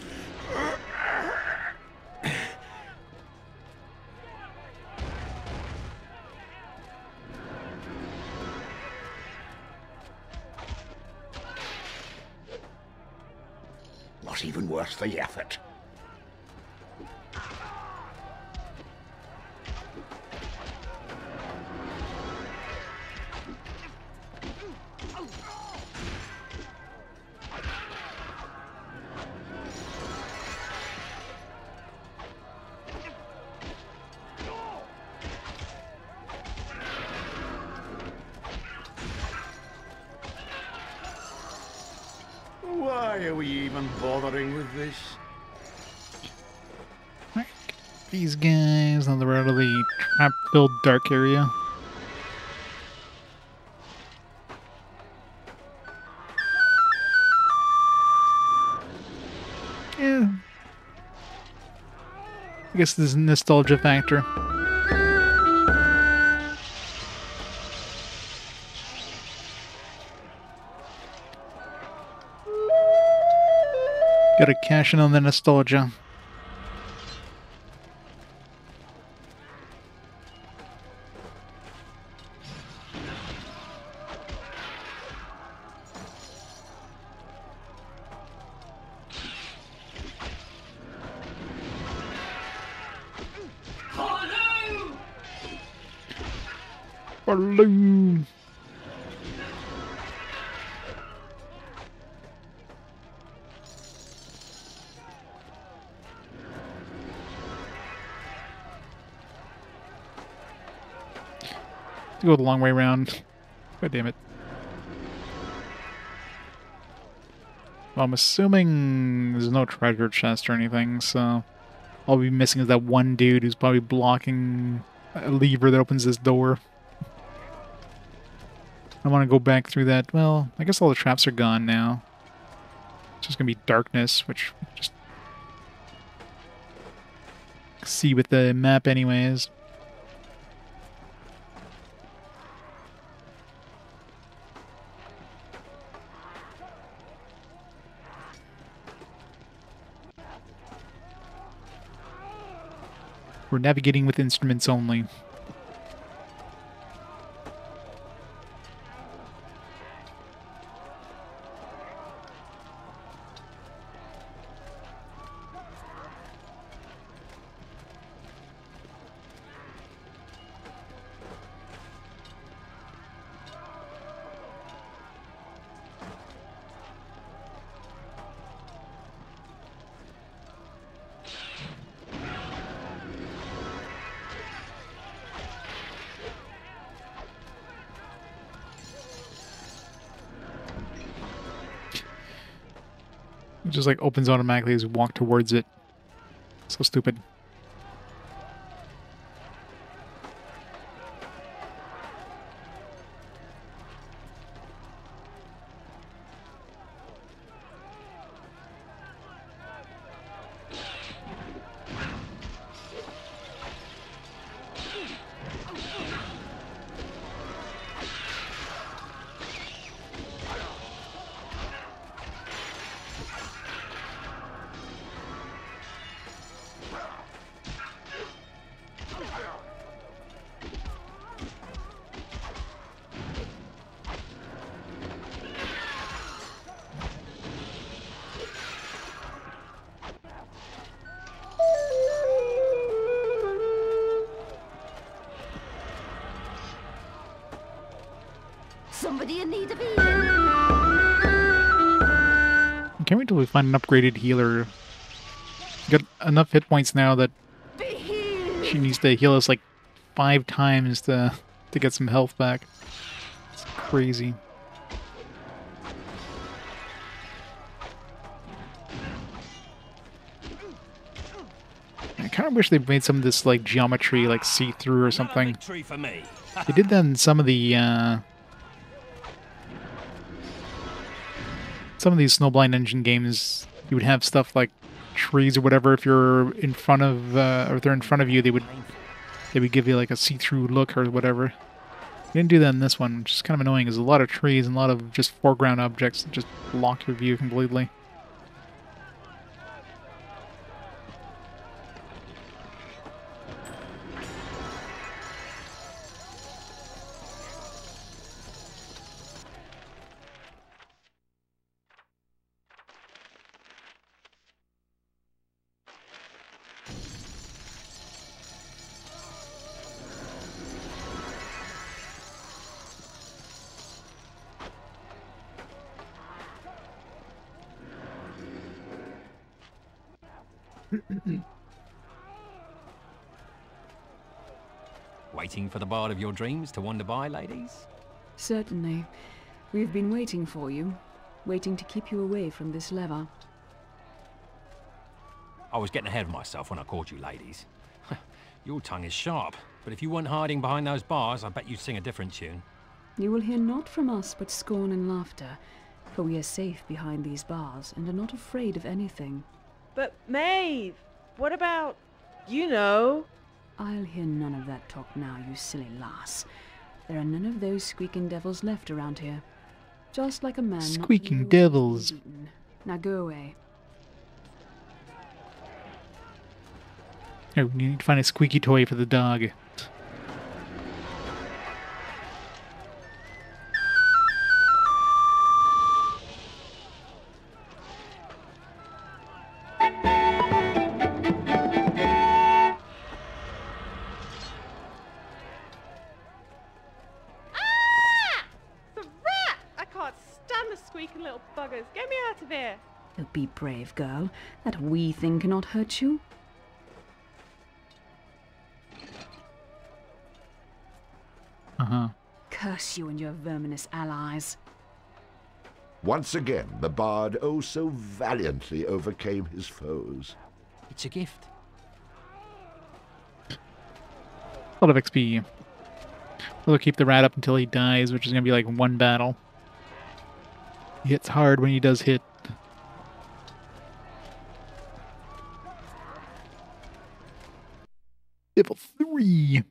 Not even worth the effort. Bothering with this? These guys on the road to the trap-filled dark area. Yeah. I guess this nostalgia factor. Gotta cash in on the nostalgia. Go the long way around. God damn it. Well, I'm assuming there's no treasure chest or anything, so all we'll be missing is that one dude who's probably blocking a lever that opens this door. I want to go back through that. Well, I guess all the traps are gone now. It's just gonna be darkness, which just see with the map anyways. We're navigating with instruments only. Just like opens automatically as we walk towards it. So stupid. Find an upgraded healer. Got enough hit points now that she needs to heal us like five times to to get some health back. It's crazy. I kind of wish they made some of this like geometry like see through or something. Victory for me. They did that in some of the uh, some of these Snowblind Engine games. You would have stuff like trees or whatever. If you're in front of, uh, or if they're in front of you, they would they would give you like a see-through look or whatever. You didn't do that in this one, which is kind of annoying. There's a lot of trees and a lot of just foreground objects that just block your view completely. Waiting for the bard of your dreams to wander by, ladies? Certainly. We've been waiting for you. waiting to keep you away from this lever. I was getting ahead of myself when I called you ladies. Your tongue is sharp, but if you weren't hiding behind those bars, I bet you'd sing a different tune. You will hear naught from us but scorn and laughter, for we are safe behind these bars and are not afraid of anything. But Maeve, what about, you know? I'll hear none of that talk now, you silly lass. There are none of those squeaking devils left around here. Just like a man. Squeaking devils. Now go away. Oh, you need to find a squeaky toy for the dog. Wee thing cannot hurt you. Uh huh. Curse you and your verminous allies. Once again, the bard oh so valiantly overcame his foes. It's a gift. A lot of XP. We'll keep the rat up until he dies, which is gonna be like one battle. He hits hard when he does hit. Level three.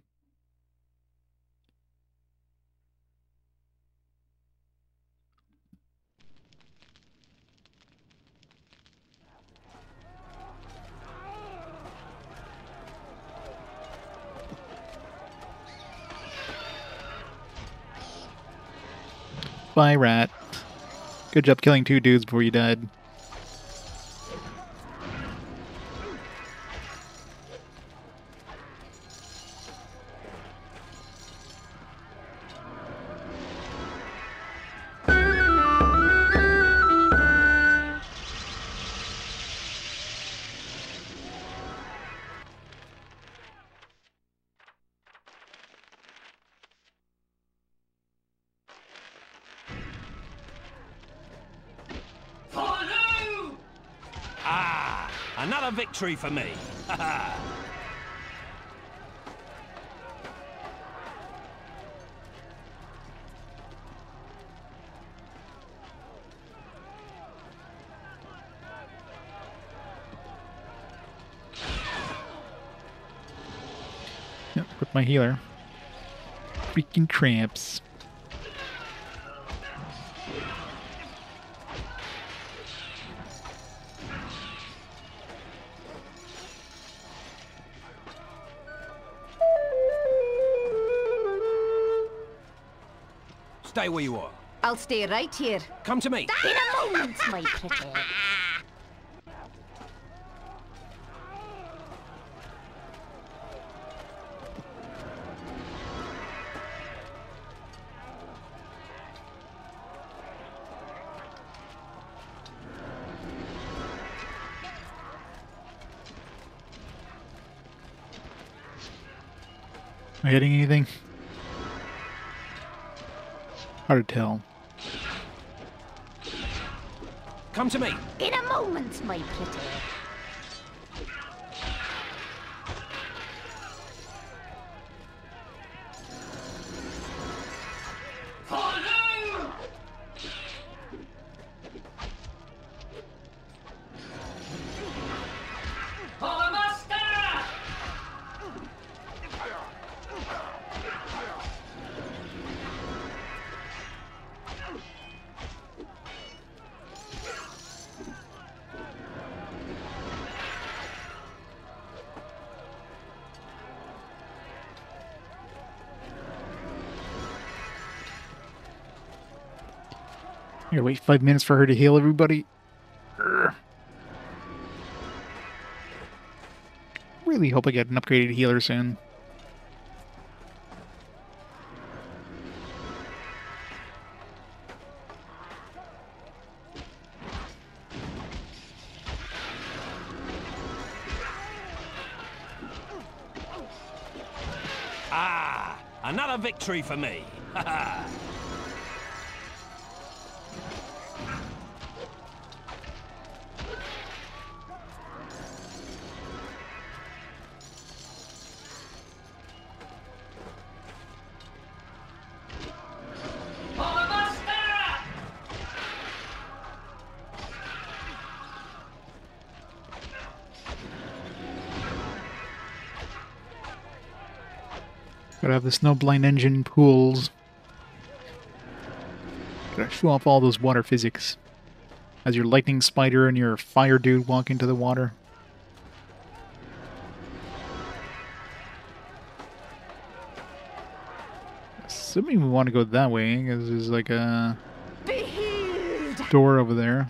Bye, rat. Good job killing two dudes before you died. For me. Yep, with my healer. Freaking tramps. Stay where you are. I'll stay right here. Come to me. In a moment, my pretty. Am I hitting anything? Hard to tell. Come to me. In a moment, my pretty. Gotta wait five minutes for her to heal everybody. Really hope I get an upgraded healer soon. Ah, another victory for me. the snowblind engine pools. Gotta show off all those water physics. As your lightning spider and your fire dude walk into the water. Assuming we want to go that way, because there's like a door over there.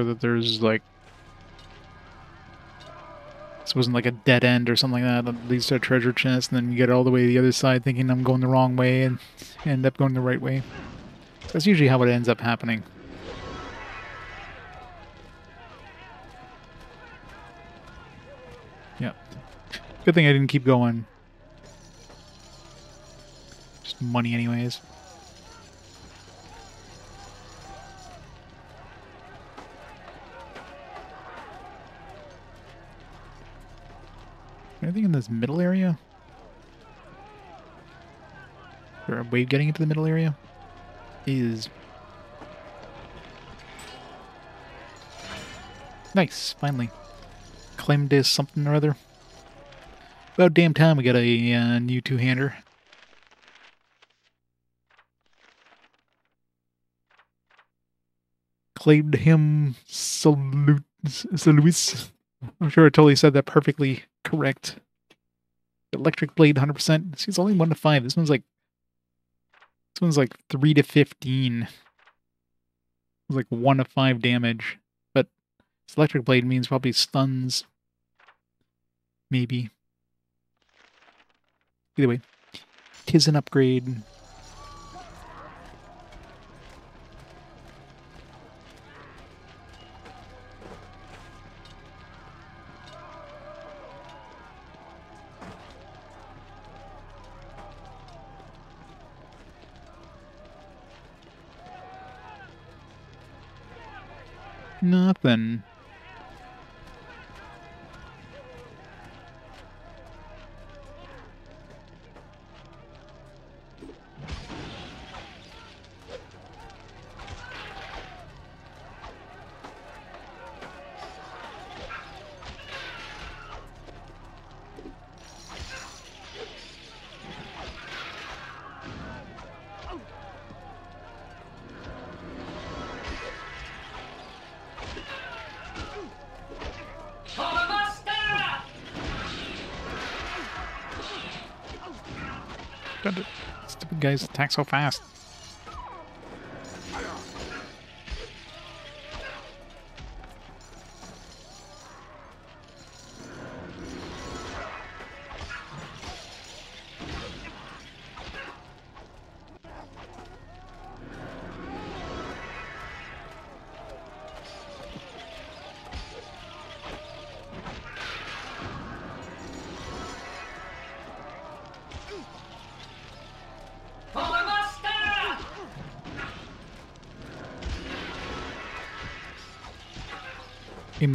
Sure that there's like this wasn't like a dead end or something like that that leads to a treasure chest, and then you get all the way to the other side thinking I'm going the wrong way and end up going the right way. That's usually how it ends up happening. Yeah. Good thing I didn't keep going. Just money anyways. Middle area? Is there a wave getting into the middle area? Is. Nice, finally. Claimed as something or other. About damn time we got a uh, new two-hander. Claimed him salute, salute. I'm sure I totally said that perfectly correct. Electric blade, 100%. See, it's only 1 to 5. This one's like... This one's like 3 to 15. It's like 1 to 5 damage. But this electric blade means probably stuns. Maybe. Either way. Tis an upgrade. Guys attack so fast.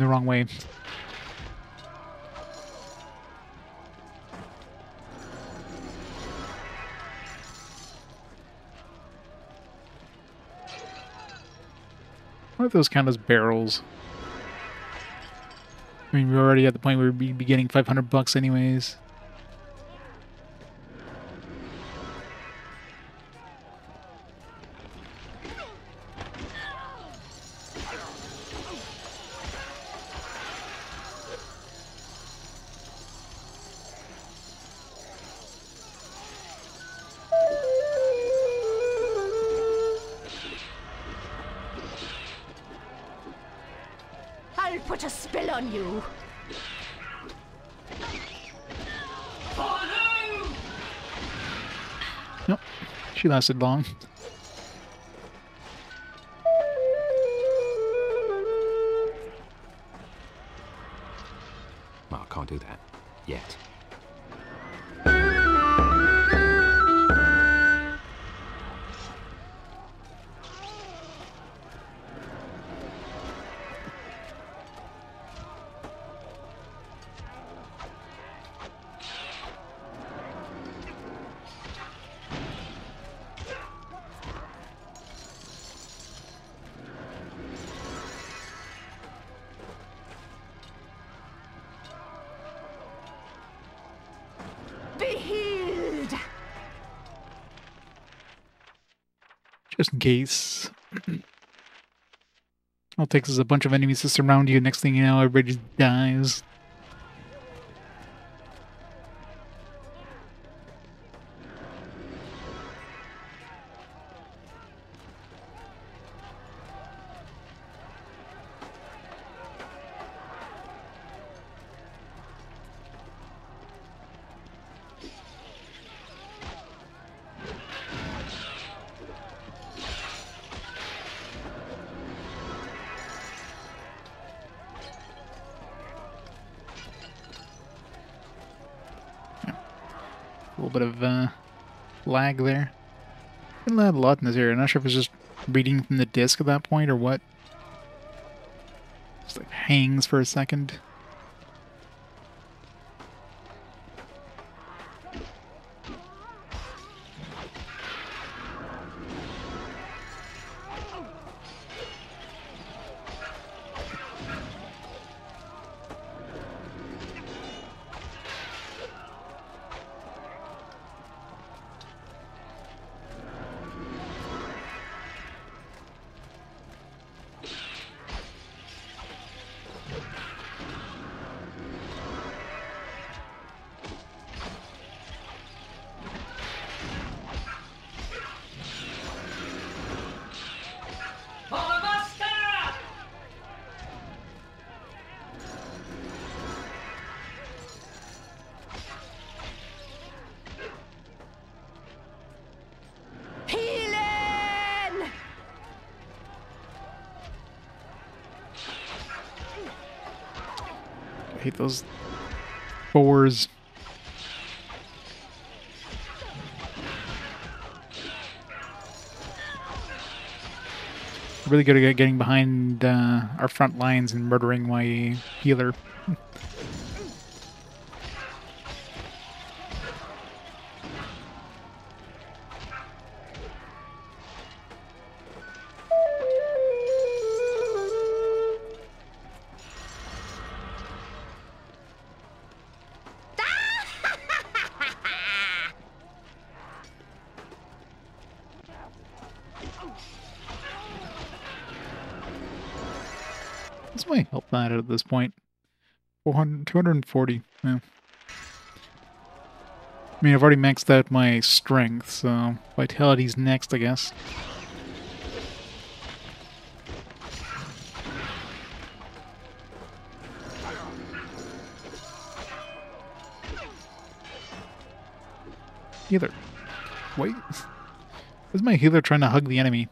The wrong way. What if those count as barrels? I mean, we're already at the point where we'd be getting 500 bucks anyways. Lasted long. Case. All it takes is a bunch of enemies to surround you. Next thing you know, everybody just dies. Lot in this area. I'm not sure if it's just reading from the disc at that point or what. Just like hangs for a second. Those fours. Really good at getting behind uh, our front lines and murdering my healer. at this point? 400, 240. Yeah. I mean, I've already maxed out my strength, so vitality's next, I guess. Healer. Wait. Is my healer trying to hug the enemy?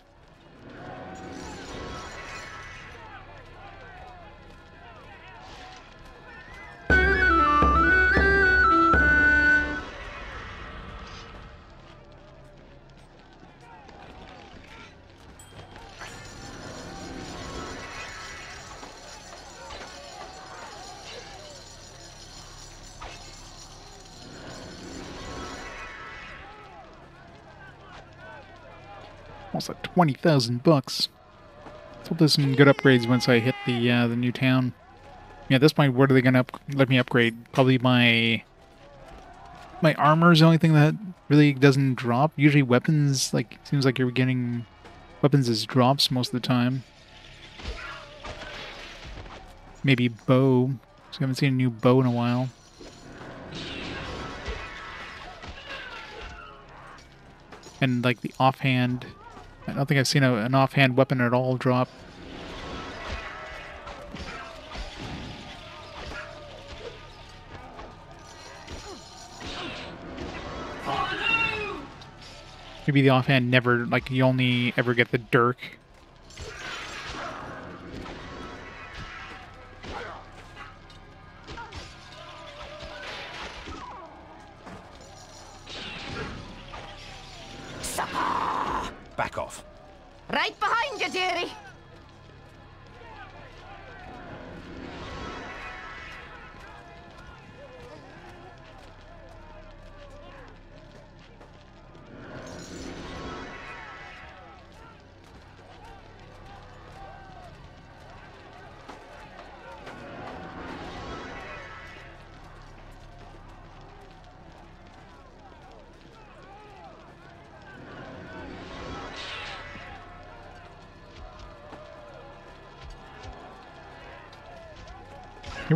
20,000 bucks. Let's hope there's some good upgrades once I hit the uh, the new town. Yeah, at this point, what are they going to let me upgrade? Probably my... My armor is the only thing that really doesn't drop. Usually weapons, like, seems like you're getting weapons as drops most of the time. Maybe bow. So I haven't seen a new bow in a while. And like the offhand, I don't think I've seen a, an offhand weapon at all drop. Maybe the offhand never, like, you only ever get the dirk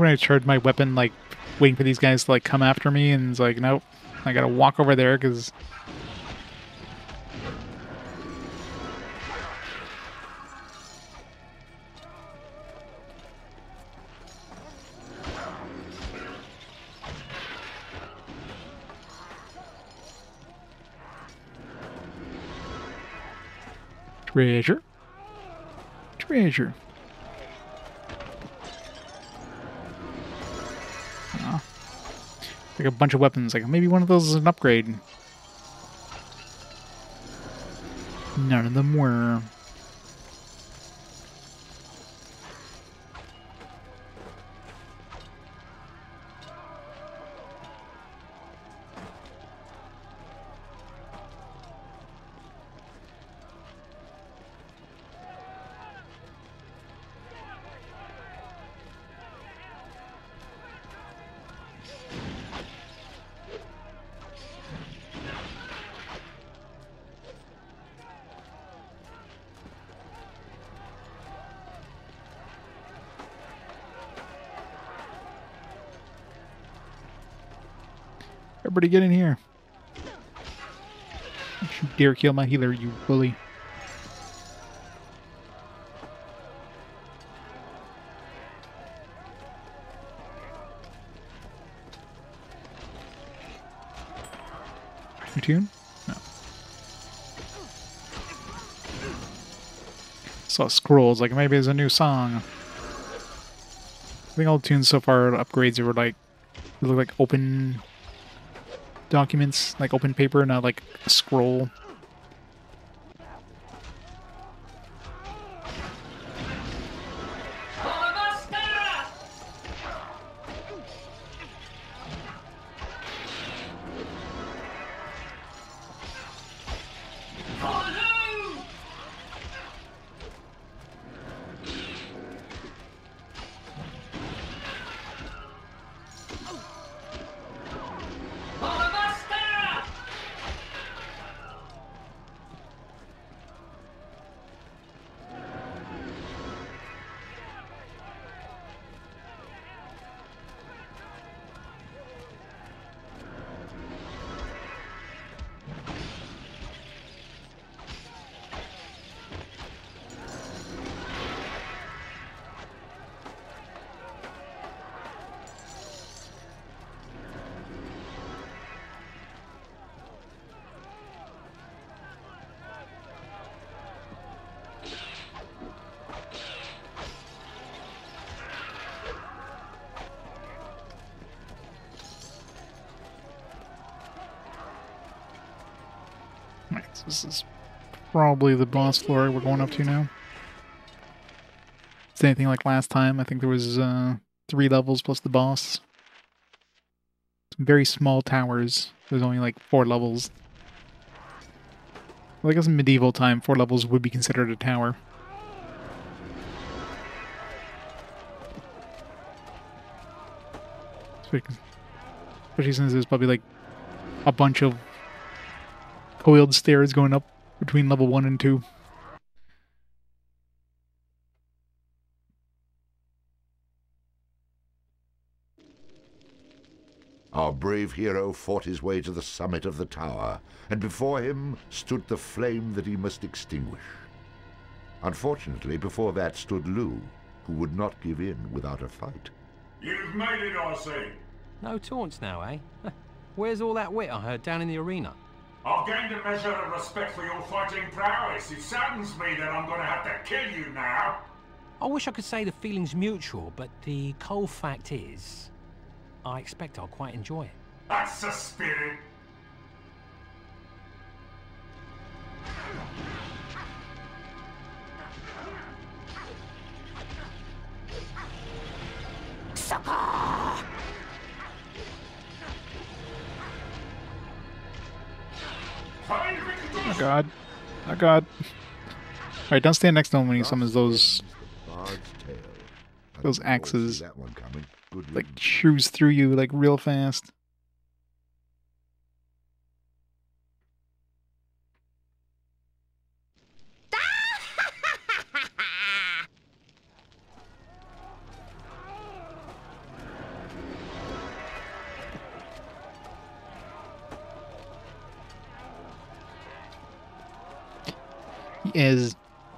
I charge my weapon, like waiting for these guys to like come after me, and it's like, nope, I gotta walk over there because treasure, treasure. Like a bunch of weapons. Like maybe one of those is an upgrade. None of them were. Everybody get in here. Don't you dare kill my healer, you bully. New tune? No. Saw scrolls, like maybe it's a new song. I think all the tunes so far upgrades were like look like open documents, like open paper, not like a scroll. Probably the boss floor we're going up to now. It's anything like last time. I think there was uh, three levels plus the boss. Some very small towers. There's only like four levels. Well, I guess in medieval time, four levels would be considered a tower. Especially since there's probably like a bunch of coiled stairs going up between level one and two. Our brave hero fought his way to the summit of the tower, and before him stood the flame that he must extinguish. Unfortunately, before that stood Lou, who would not give in without a fight. You've made it, I see. No taunts now, eh? Where's all that wit I heard down in the arena? I've gained a measure of respect for your fighting prowess. It saddens me that I'm gonna have to kill you now. I wish I could say the feeling's mutual, but the cold fact is, I expect I'll quite enjoy it. That's the spirit. God. Alright, don't stand next to him when he summons those Bard's tale. I those didn't always see axes. That one coming. Good like chews through you like real fast. He is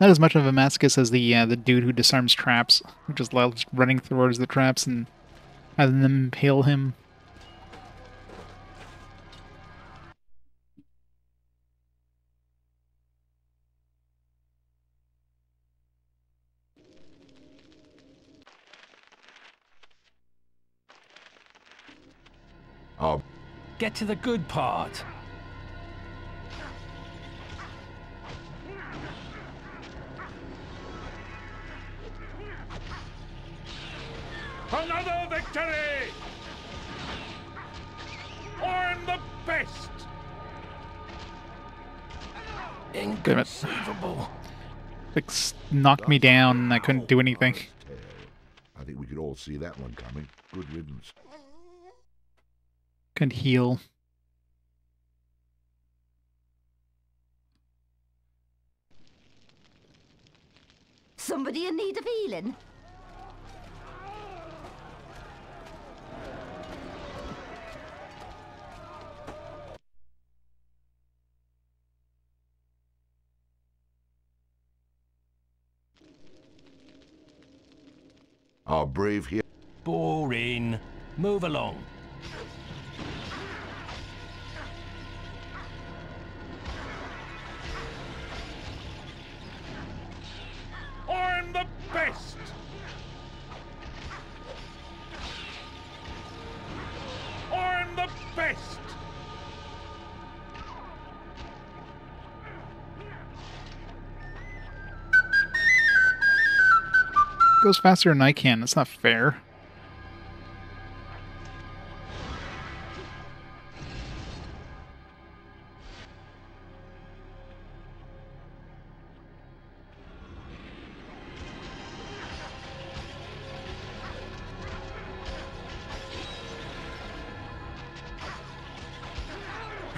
not as much of a masochist as the uh, the dude who disarms traps, who just loves running towards the traps and having them impale him. Oh, Get to the good part. Damn it. Inconceivable. Like s- knocked me down and I couldn't do anything. I think we could all see that one coming. Good riddance. Couldn't heal. Somebody in need of healing? Our brave hero. Boring. Move along. Faster than I can. That's not fair.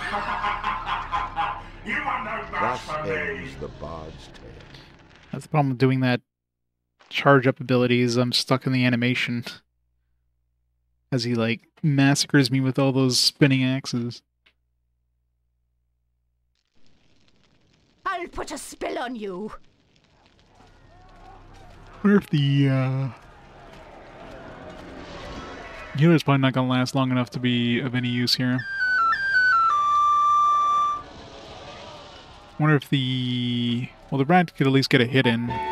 You are no match Thus ends the Bard's tale. That's the problem with doing that charge up abilities. I'm stuck in the animation. As he like massacres me with all those spinning axes. I'll put a spell on you. wonder if the uh healer's probably not gonna last long enough to be of any use here. Wonder if the well the rat could at least get a hit in.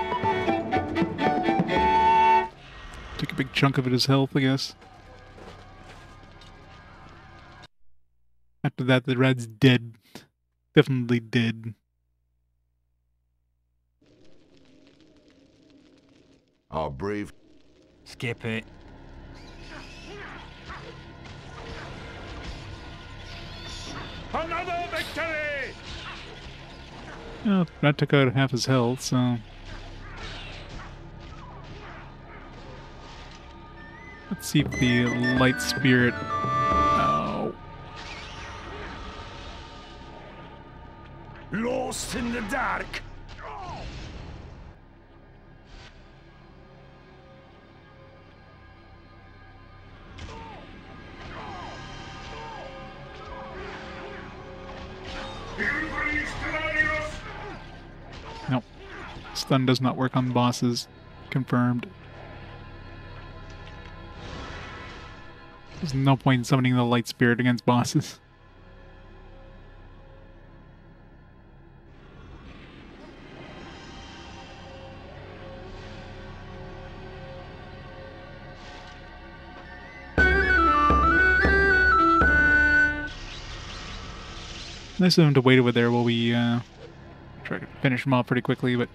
Big chunk of it as health, I guess. After that the rat's dead. Definitely dead. Our brave Skip it. Another victory! Well, that took out half his health, so. Let's see if the light spirit. Oh. Lost in the dark. Everybody is glorious! Nope. Stun does not work on bosses. Confirmed. There's no point in summoning the light spirit against bosses. Nice of him to wait over there while we uh, try to finish him off pretty quickly, but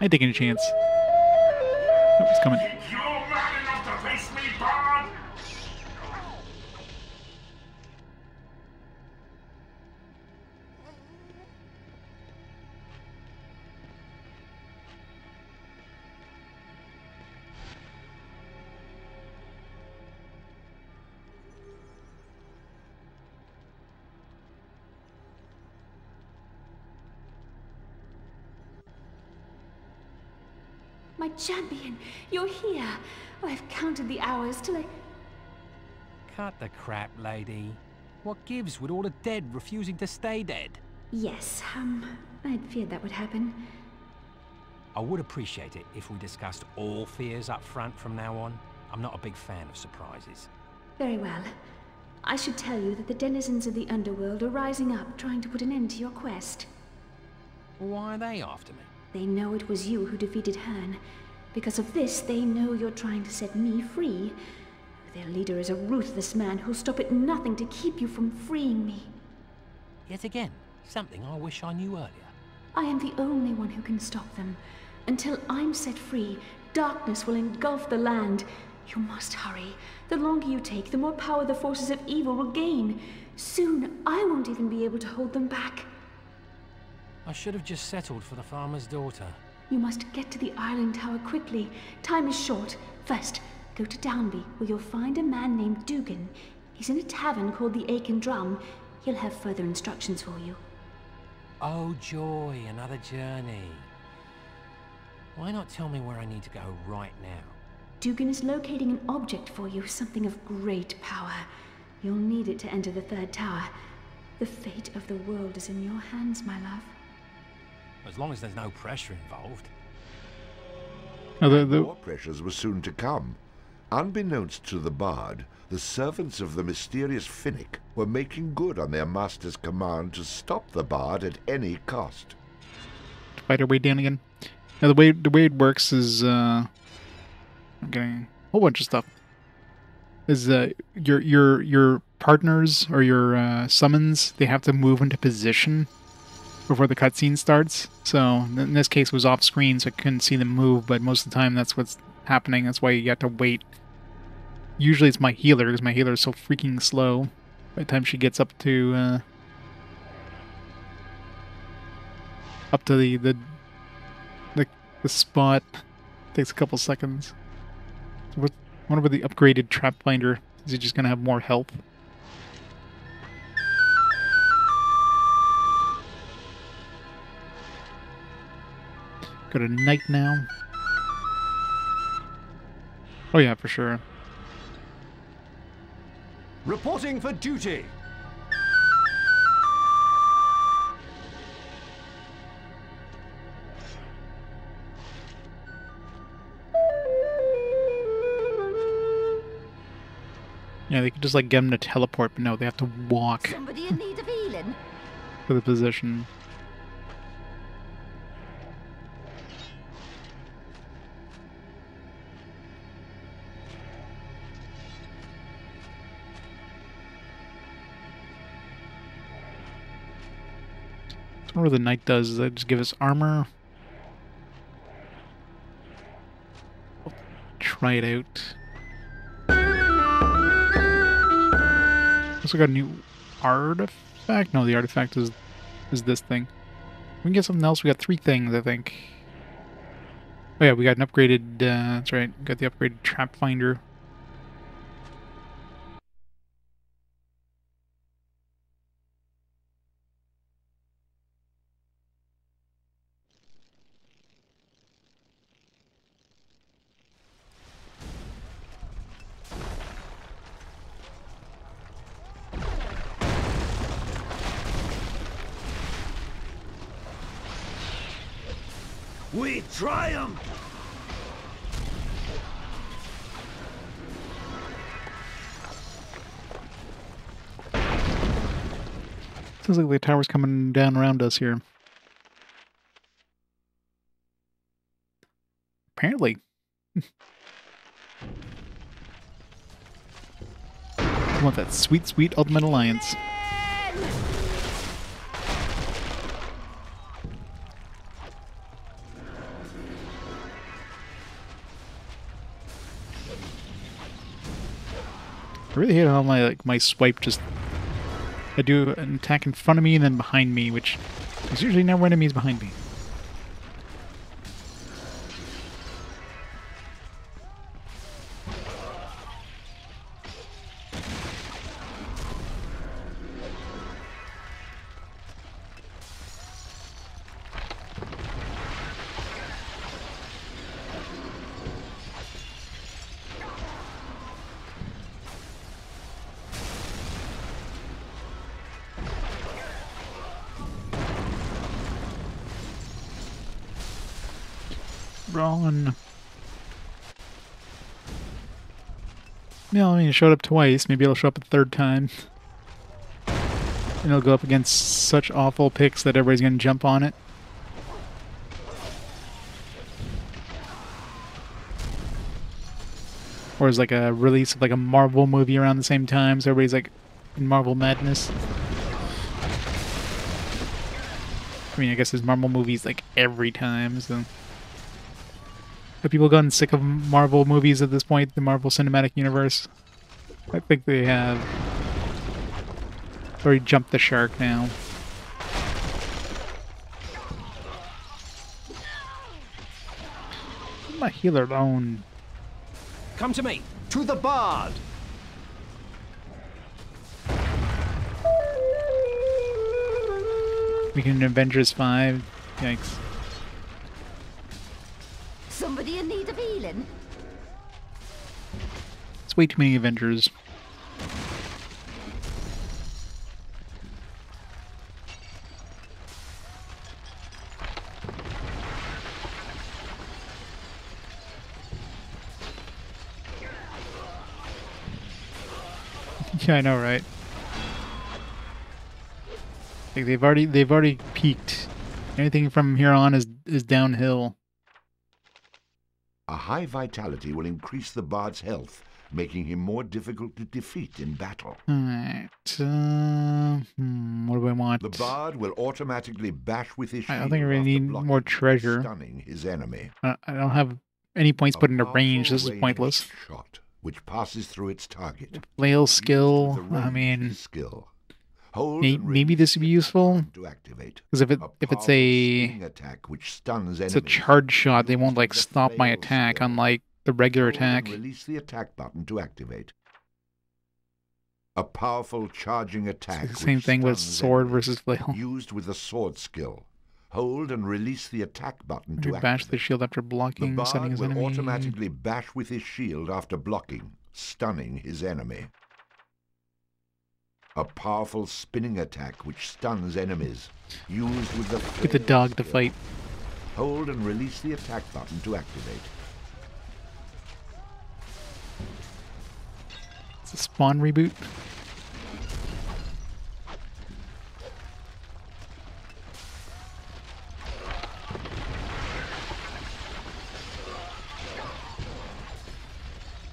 I ain't taking a chance. Oh, he's coming. My champion, you're here. Oh, I've counted the hours till I. Cut the crap, lady. What gives with all the dead refusing to stay dead? Yes, um, I'd feared that would happen. I would appreciate it if we discussed all fears up front from now on. I'm not a big fan of surprises. Very well. I should tell you that the denizens of the underworld are rising up, trying to put an end to your quest. Why are they after me? They know it was you who defeated Hearn. Because of this, they know you're trying to set me free. Their leader is a ruthless man who'll stop at nothing to keep you from freeing me. Yet again, something I wish I knew earlier. I am the only one who can stop them. Until I'm set free, darkness will engulf the land. You must hurry. The longer you take, the more power the forces of evil will gain. Soon, I won't even be able to hold them back. I should have just settled for the farmer's daughter. You must get to the Ireland Tower quickly. Time is short. First, go to Downby, where you'll find a man named Dugan. He's in a tavern called the Aiken Drum. He'll have further instructions for you. Oh, joy, another journey. Why not tell me where I need to go right now? Dugan is locating an object for you, something of great power. You'll need it to enter the third tower. The fate of the world is in your hands, my love. As long as there's no pressure involved. The, the, More pressures were soon to come. Unbeknownst to the bard, the servants of the mysterious Finnick were making good on their master's command to stop the bard at any cost. fight our way down again. Now the way the way it works is uh I'm getting a whole bunch of stuff. Is uh your your your partners or your uh, summons they have to move into position before the cutscene starts. So in this case it was off screen so I couldn't see them move, but most of the time that's what's happening. That's why you have to wait. Usually it's my healer because my healer is so freaking slow. By the time she gets up to uh up to the the the, the spot takes a couple seconds. What, wonder with the upgraded trap finder, is he just gonna have more health? Go to night now. Oh yeah, for sure. Reporting for duty. Yeah, they could just like get him to teleport, but no, they have to walk Somebody in need of healing? to the position. So what the knight does is that just give us armor. Try it out. Also got a new artifact. No, the artifact is is this thing. We can get something else. We got three things, I think. Oh yeah, we got an upgraded. Uh, that's right. We got the upgraded trap finder. the tower's coming down around us here. Apparently. I want that sweet, sweet Ultimate Alliance. I really hate how my like my swipe just I do an attack in front of me and then behind me, which is usually never enemies behind me. I mean, it showed up twice. Maybe it'll show up a third time. And it'll go up against such awful picks that everybody's gonna jump on it. Or is like a release of like a Marvel movie around the same time, so everybody's like in Marvel madness. I mean, I guess there's Marvel movies like every time, so. Have people gotten sick of Marvel movies at this point, the Marvel Cinematic Universe? I think they have. Already jumped the shark now. Leave My healer alone. Come to me. To the bard. We can Avengers 5. Yikes. Somebody in need of healing? Way too many Avengers. yeah, I know, right? Like they've already they've already peaked. Anything from here on is is downhill. A high vitality will increase the bard's health, making him more difficult to defeat in battle. Alright. Uh, hmm, what do I want? The bard will automatically bash with his I don't think I really need more treasure. stunning his enemy. I I don't have any points A put into range. This is pointless. Shot, which passes through its target. Flail skill. I mean, skill. Hold may, maybe this would be useful. to activate. Because if it A if it's a attack which stuns it's a charge shot, they won't like stop my attack, skill. unlike the regular attack. Release the attack button to activate. A powerful charging attack. the same thing with sword versus flail. Used with the sword skill. Hold and release the attack button to activate. Bash the shield after The blocking, stunning bard his will enemy. automatically bash with his shield after blocking, stunning his enemy. A powerful spinning attack which stuns enemies, used with the Get the dog to fight. Hold and release the attack button to activate. It's a spawn reboot.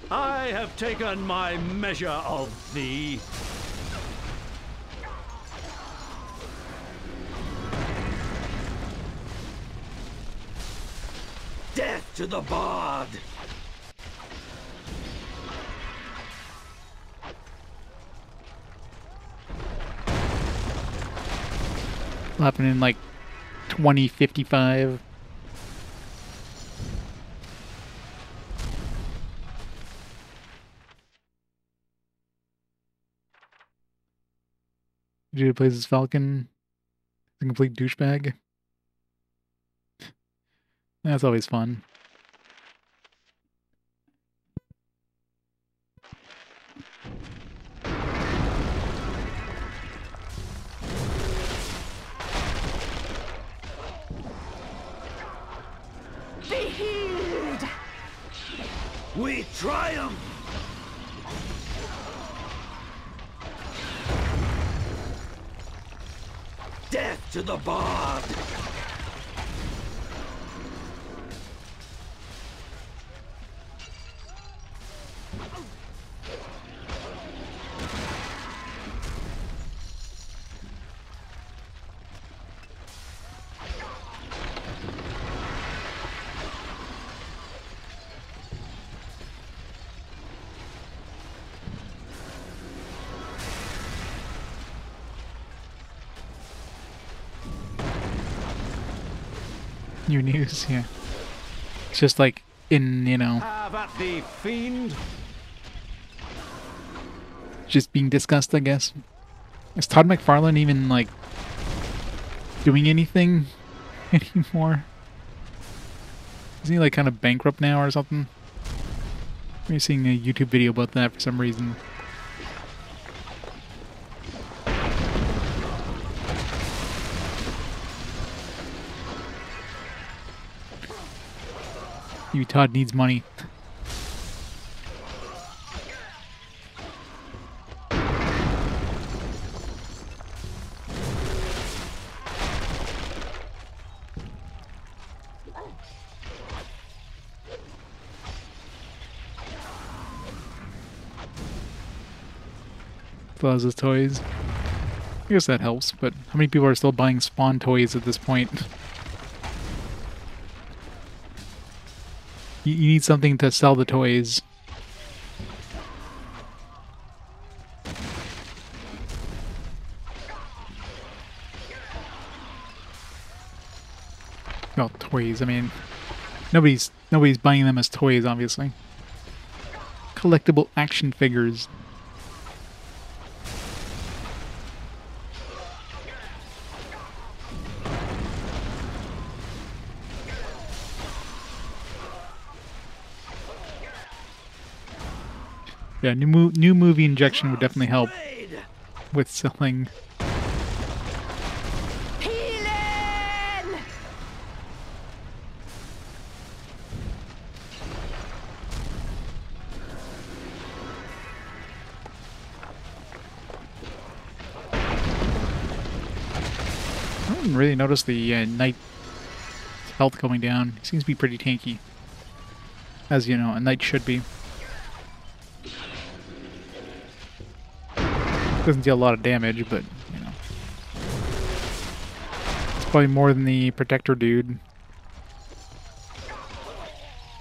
I have taken my measure of thee. Death to the bard! Will happen in like 2055. Dude plays as Falcon. The complete douchebag. That's always fun. We triumph! Death to the bard! New news, yeah. It's just like in, you know, Have at thee, fiend! just being discussed, I guess. Is Todd McFarlane even like doing anything anymore? Isn't he like kind of bankrupt now or something? I'm seeing a YouTube video about that for some reason. Maybe Todd needs money. Plaza's toys. I guess that helps, but how many people are still buying Spawn toys at this point? You, you need something to sell the toys. Well, toys. I mean, nobody's nobody's buying them as toys, obviously. Collectible action figures. Yeah, new mo- new movie injection would definitely help with selling. I didn't really notice the uh, knight health going down. He seems to be pretty tanky, as you know, a knight should be. Doesn't deal a lot of damage, but you know, it's probably more than the protector dude.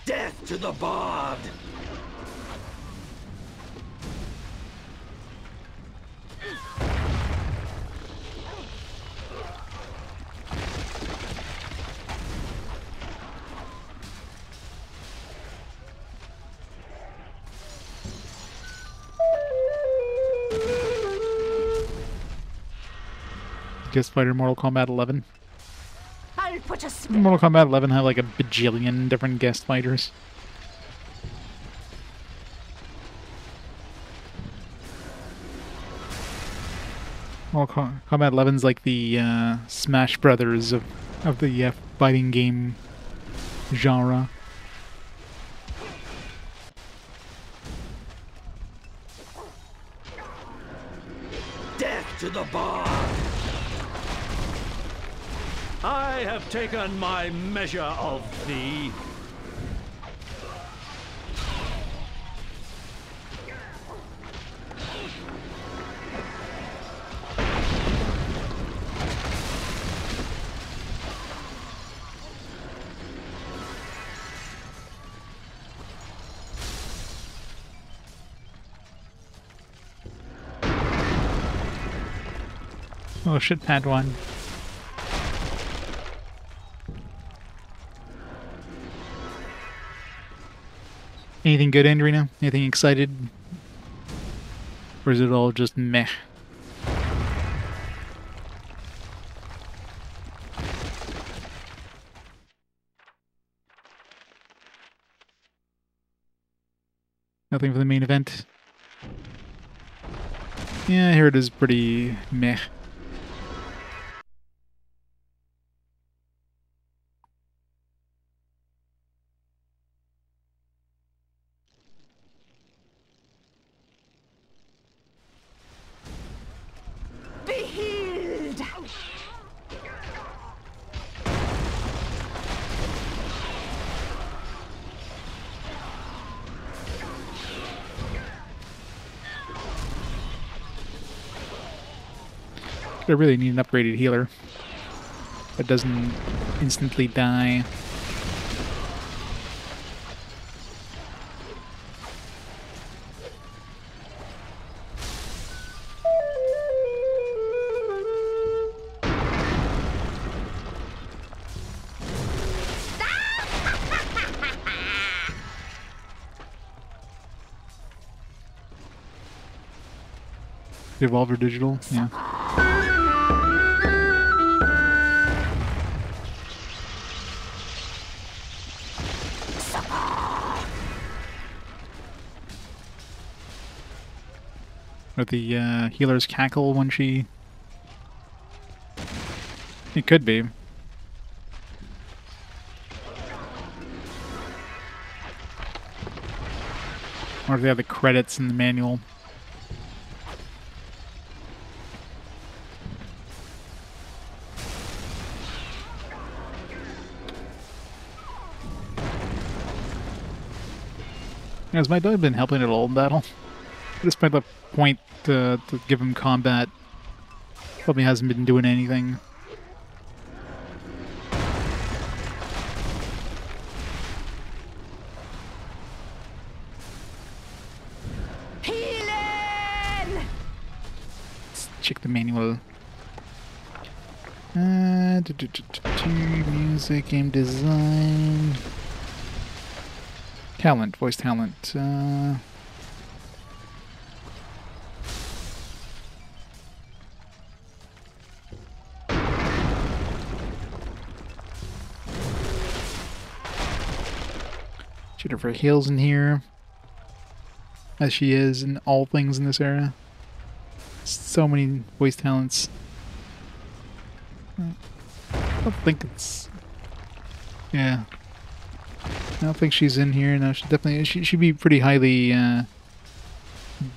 Death to the bard! Guest fighter Mortal Kombat 11. I'll put a spell. Mortal Kombat 11 had like a bajillion different guest fighters. Mortal Ko- Kombat 11's like the uh, Smash Brothers of of the uh, fighting game genre. Death to the bard! I have taken my measure of thee. Oh shit, Padawan. Anything good, Andrina? Anything excited? Or is it all just meh? Nothing for the main event. Yeah, here it is pretty meh. I really need an upgraded healer that doesn't instantly die. Evolver Digital, yeah. With the uh, healer's cackle when she. It could be. Or if they have the credits in the manual. Has my dog been helping at all in battle? Just by the point to, to give him combat. Probably hasn't been doing anything. Healing! Let's check the manual. Uh, do, do, do, do, do, music, game design. Talent, voice talent. Uh, Jennifer Hale's in here. As she is in all things in this era. So many voice talents. I don't think it's. Yeah. I don't think she's in here. No, she definitely. She, she'd be pretty highly uh,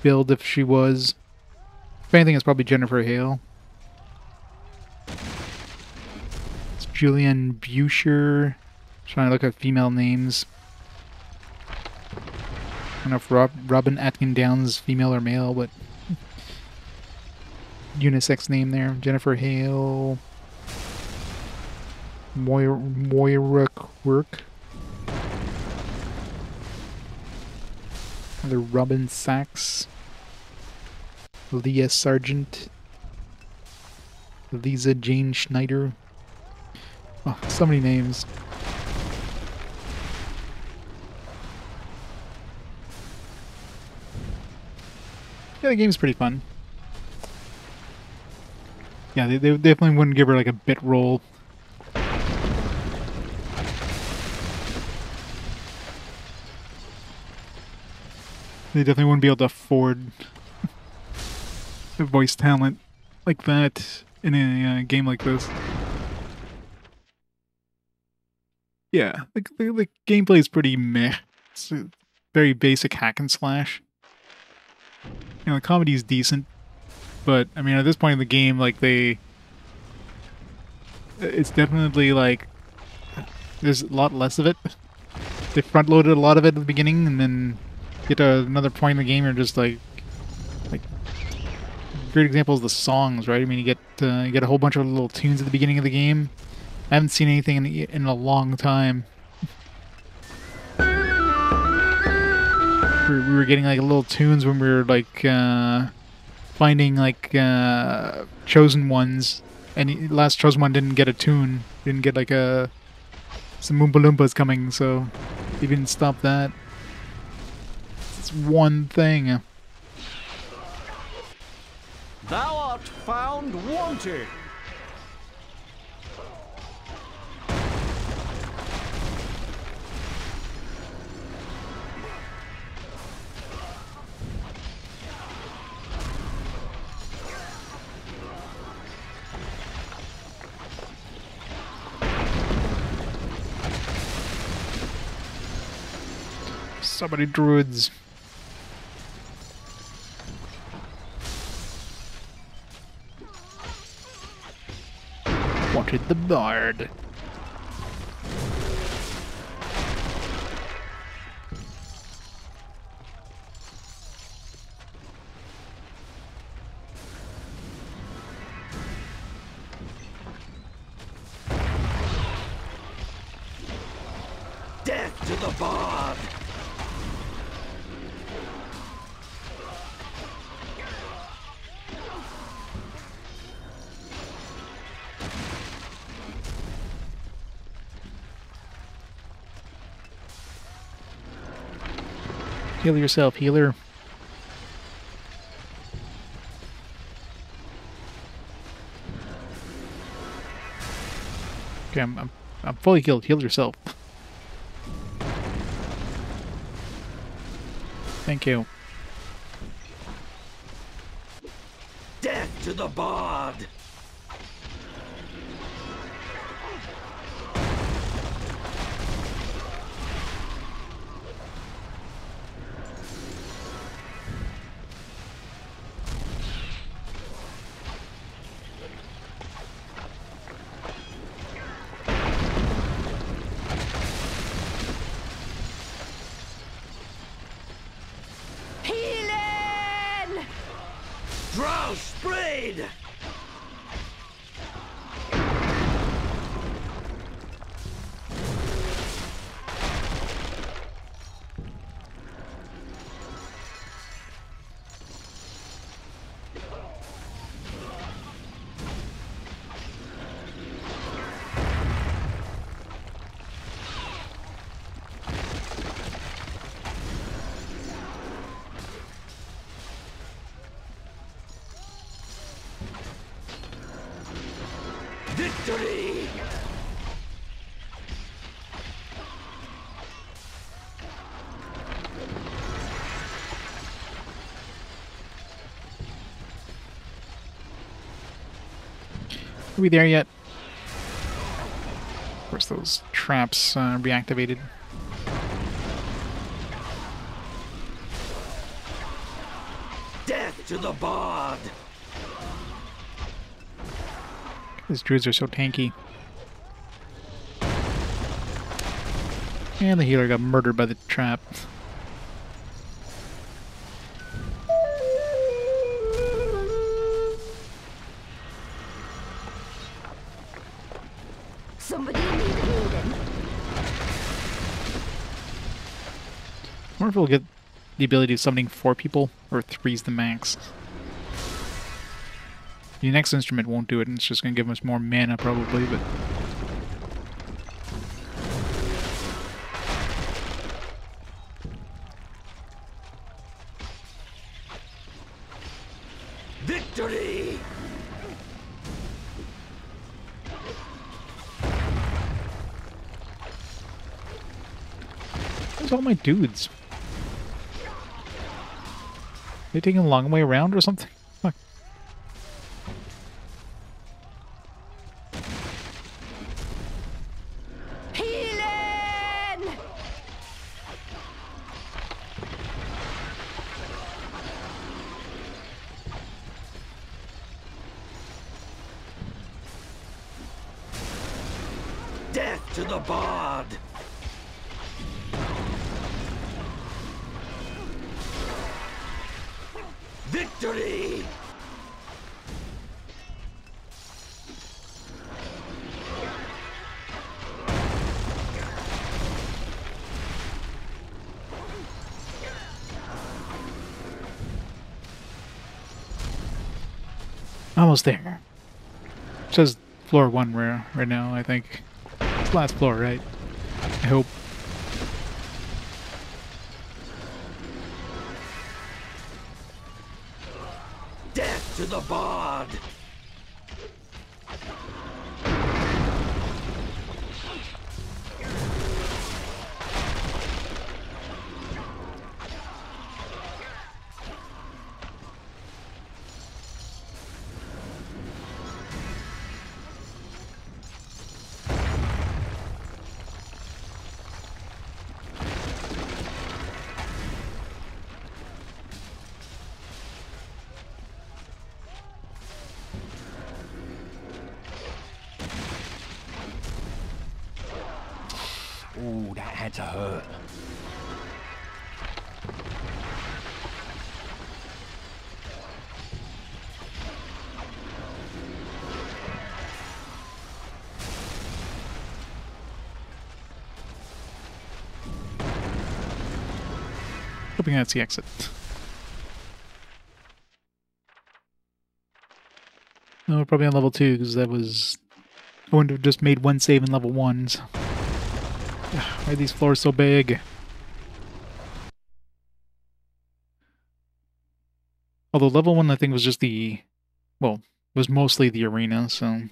billed if she was. If anything, it's probably Jennifer Hale. It's Julianne Buescher. Trying to look at female names. Know Rob, Robin Atkin Downes female or male, but unisex name there. Jennifer Hale. Moira, Moira Quirk. Another Robin Sachs. Leah Sargent. Lisa Jane Schneider. Oh, so many names. Yeah, the game's pretty fun. Yeah, they, they definitely wouldn't give her like a bit roll. They definitely wouldn't be able to afford a voice talent like that in a uh, game like this. Yeah, the, the, the gameplay is pretty meh. It's very basic hack and slash. Know, the comedy is decent, but I mean, at this point in the game, like they, it's definitely like there's a lot less of it. They front loaded a lot of it at the beginning, and then get to another point in the game, you're just like, like, great example is the songs, right? I mean, you get uh, you get a whole bunch of little tunes at the beginning of the game. I haven't seen anything in in a long time. We we were getting like little tunes when we were like uh, finding like uh, chosen ones, and last chosen one didn't get a tune, didn't get like a some Oompa Loompas coming, so didn't stop that. It's one thing. Thou art found wanting. So many druids. Wanted the bard. Death to the bard! Heal yourself, healer. Okay, I'm, I'm, I'm fully healed. Heal yourself. Thank you. Death to the bard! Are we there yet? Of course, those traps uh, reactivated. Death to the bard! These druids are so tanky. And the healer got murdered by the trap. Wonder if we'll get the ability of summoning four people, or three's the max. The next instrument won't do it, and it's just going to give us more mana probably, but... Victory! Where's all my dudes? They taking a long way around or something? Almost there. says floor one right now, I think. It's last floor, right? I hope. Hoping that's the exit. No, we're probably on level two because that was. I wouldn't have just made one save in level ones. Why are these floors so big? Although level one, I think, was just the. Well, was mostly the arena, so.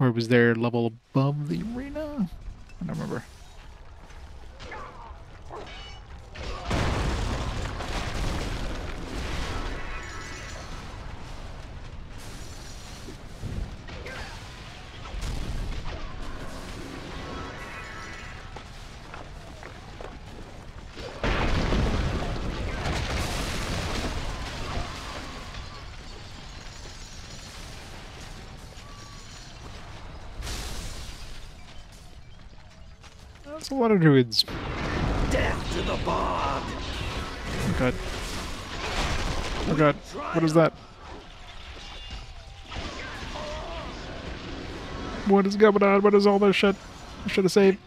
Or was there level above the arena? I don't remember. That's a lot of druids. Death to the bard! Oh god. Oh god. What is that? What is going on? What is all this shit? I should have saved.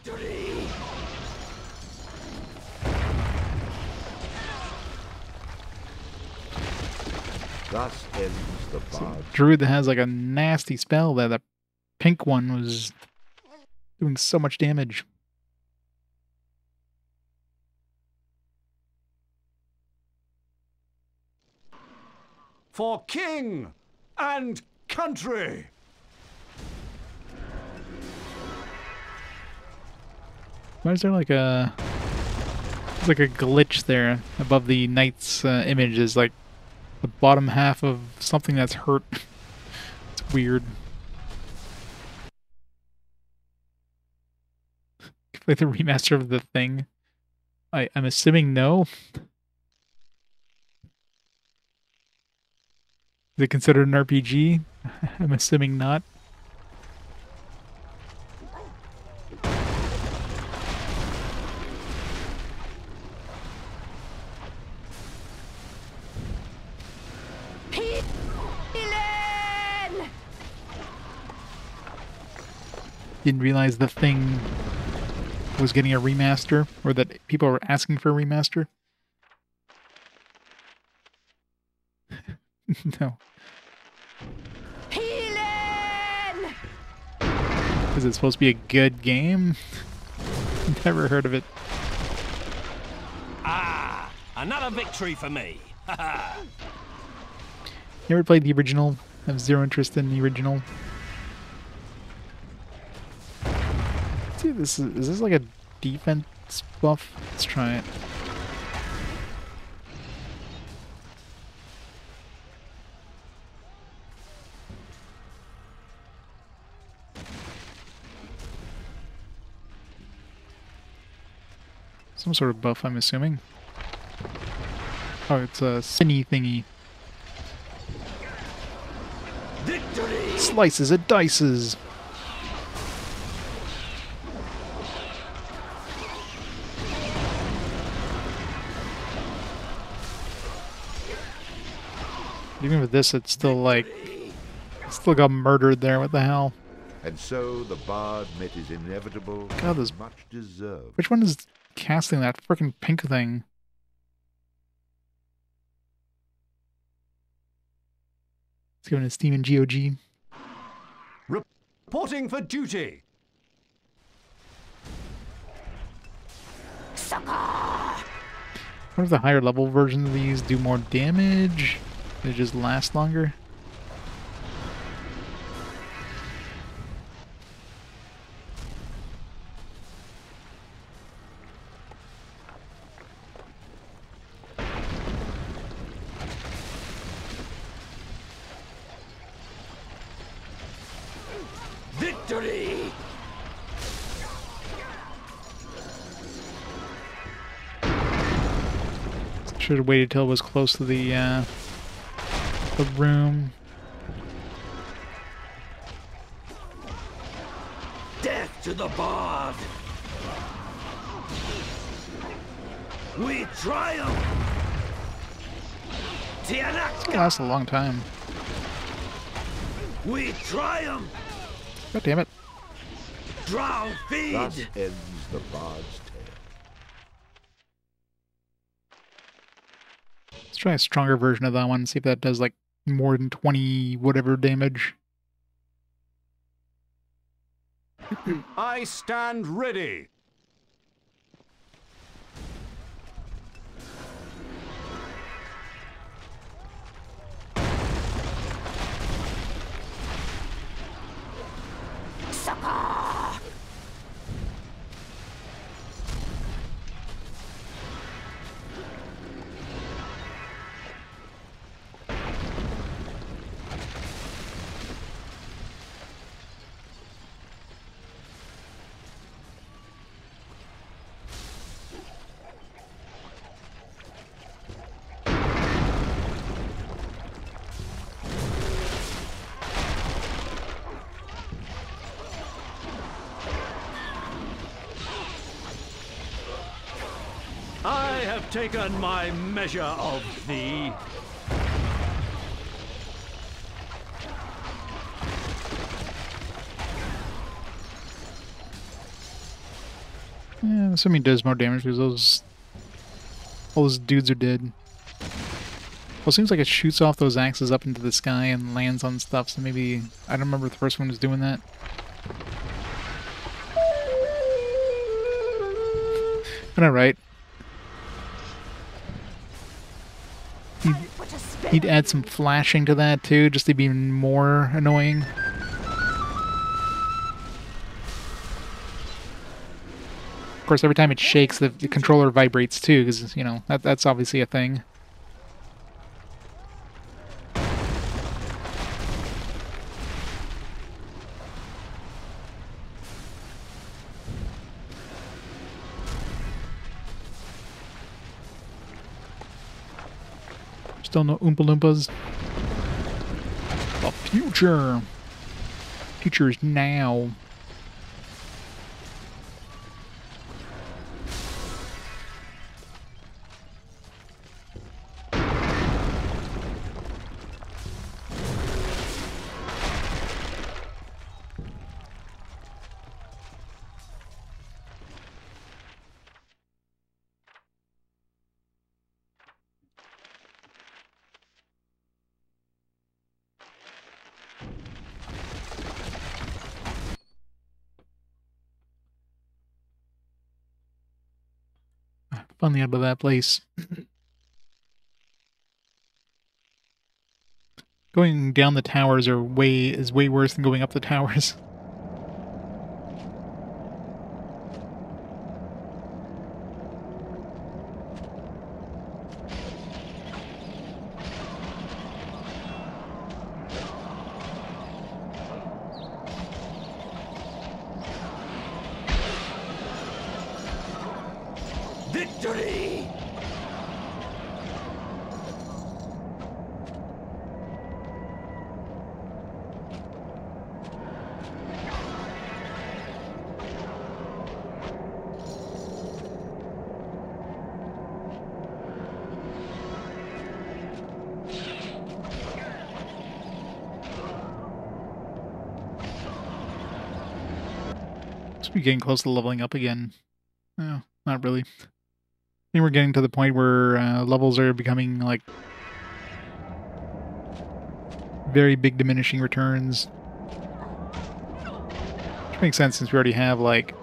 Thus ends the bard. Druid that has like a nasty spell there. That pink one was doing so much damage. For king and country! Why is there like a like a glitch there above the knight's uh, image? Is like the bottom half of something that's hurt. it's weird. like the remaster of the thing. I I'm assuming no. Is it considered an RPG? I'm assuming not. Didn't realize the thing was getting a remaster, or that people were asking for a remaster. no. Healing! Is it supposed to be a good game? Never heard of it. Ah, another victory for me. You ever played the original? I have zero interest in the original. See, this is, is this like a defense buff? Let's try it. Some sort of buff, I'm assuming. Oh, it's a spinny thingy. Victory! Slices and dices. Even with this, it's still like, still got murdered there. What the hell? And so the bard met his inevitable, God, this- much deserved. Which one is casting that freaking pink thing? It's going to Steam and GOG. Reporting for duty. I wonder if the higher level versions of these do more damage. They just last longer. Should have waited till it was close to the uh, the room. Death to the bard! We triumph! It's gonna last a long time. We triumph! God damn it! Drow feed! Thus ends the bard's tale. Let's try a stronger version of that one. See if that does like more than twenty whatever damage. I stand ready! Have taken my measure of thee. Yeah, I'm assuming does more damage because those all those dudes are dead. Well, it seems like it shoots off those axes up into the sky and lands on stuff, so maybe... I don't remember the first one was doing that. But alright. He'd, he'd add some flashing to that too, just to be more annoying. Of course, every time it shakes, the, the controller vibrates too, because, you know, that, that's obviously a thing. Still no Oompa Loompas. The future. Future is now. Finally out of that place. going down the towers are way is way worse than going up the towers. Victory! Must be getting close to leveling up again. No, not really. I think we're getting to the point where uh, levels are becoming like very big diminishing returns. Which makes sense since we already have like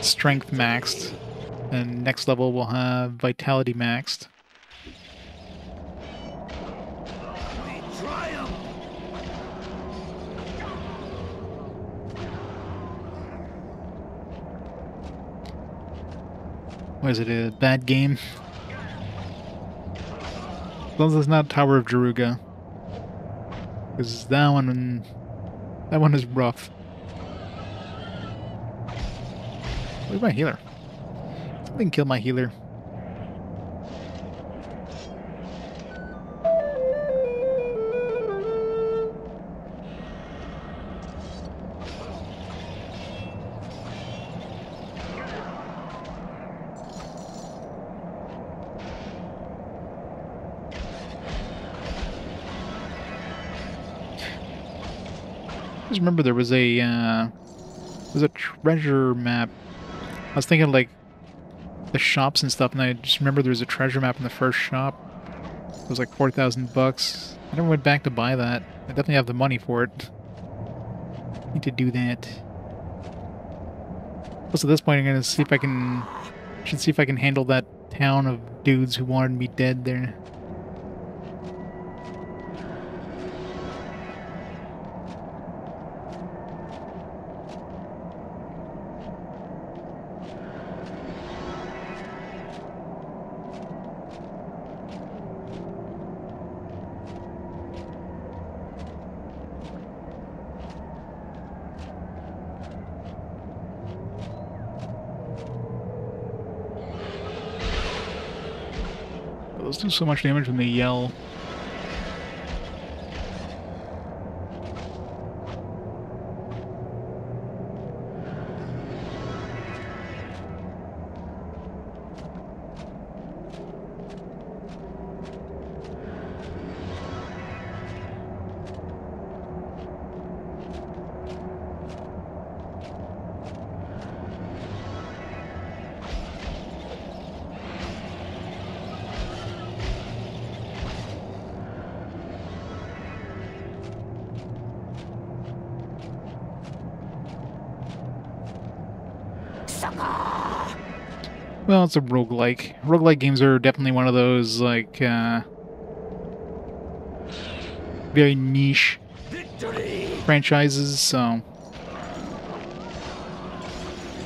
strength maxed, and next level we'll have vitality maxed. What is it, a bad game? As long as it's not Tower of Druaga. Because that one, that one is rough. Where's my healer? Something killed my healer. Remember there was a uh, was a treasure map. I was thinking like the shops and stuff, and I just remember there was a treasure map in the first shop. It was like four thousand bucks. I never went back to buy that. I definitely have the money for it. Need to do that. Plus, at this point, I'm gonna see if I can. Should see if I can handle that town of dudes who wanted me dead there. So much damage when they yell. It's a roguelike. Roguelike games are definitely one of those, like, uh, very niche franchises, so.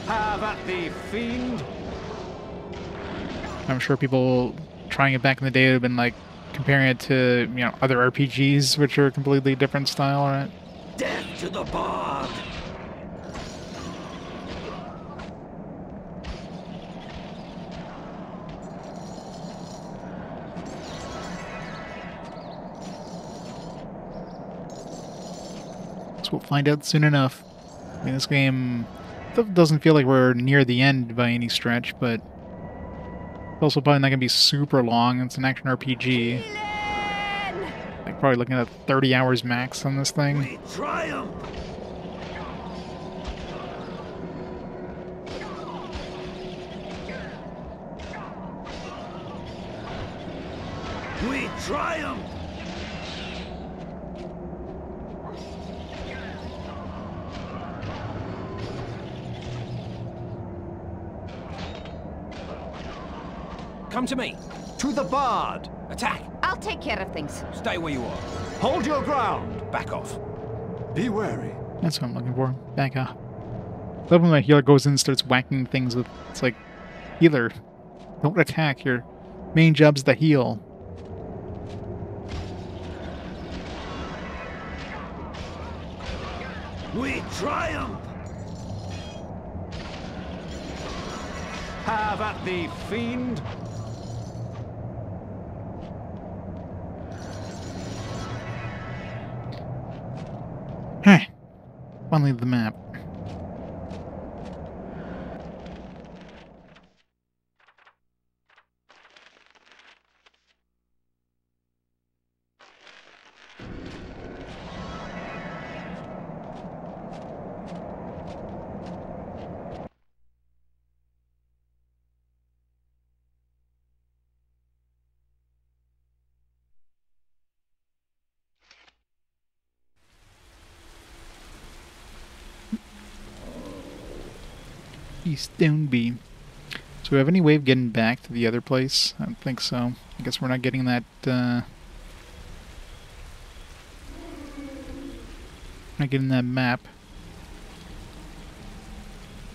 Have at thee, fiend! I'm sure people trying it back in the day would have been like comparing it to, you know, other RPGs, which are a completely different style, right? Death to the bard! We'll find out soon enough. I mean, this game doesn't feel like we're near the end by any stretch, but it's also probably not going to be super long. It's an action RPG. Like probably looking at 30 hours max on this thing. We triumph! We triumph! Come to me. To the bard! Attack. I'll take care of things. Stay where you are. Hold your ground! Back off. Be wary. That's what I'm looking for. Back up. Love when my healer goes in and starts whacking things with. It's like, healer, don't attack. Your main job's the heal. We triumph! Have at thee, fiend! Finally, the map. East Downby. So we have any way of getting back to the other place? I don't think so. I guess we're not getting that, uh... Not getting that map.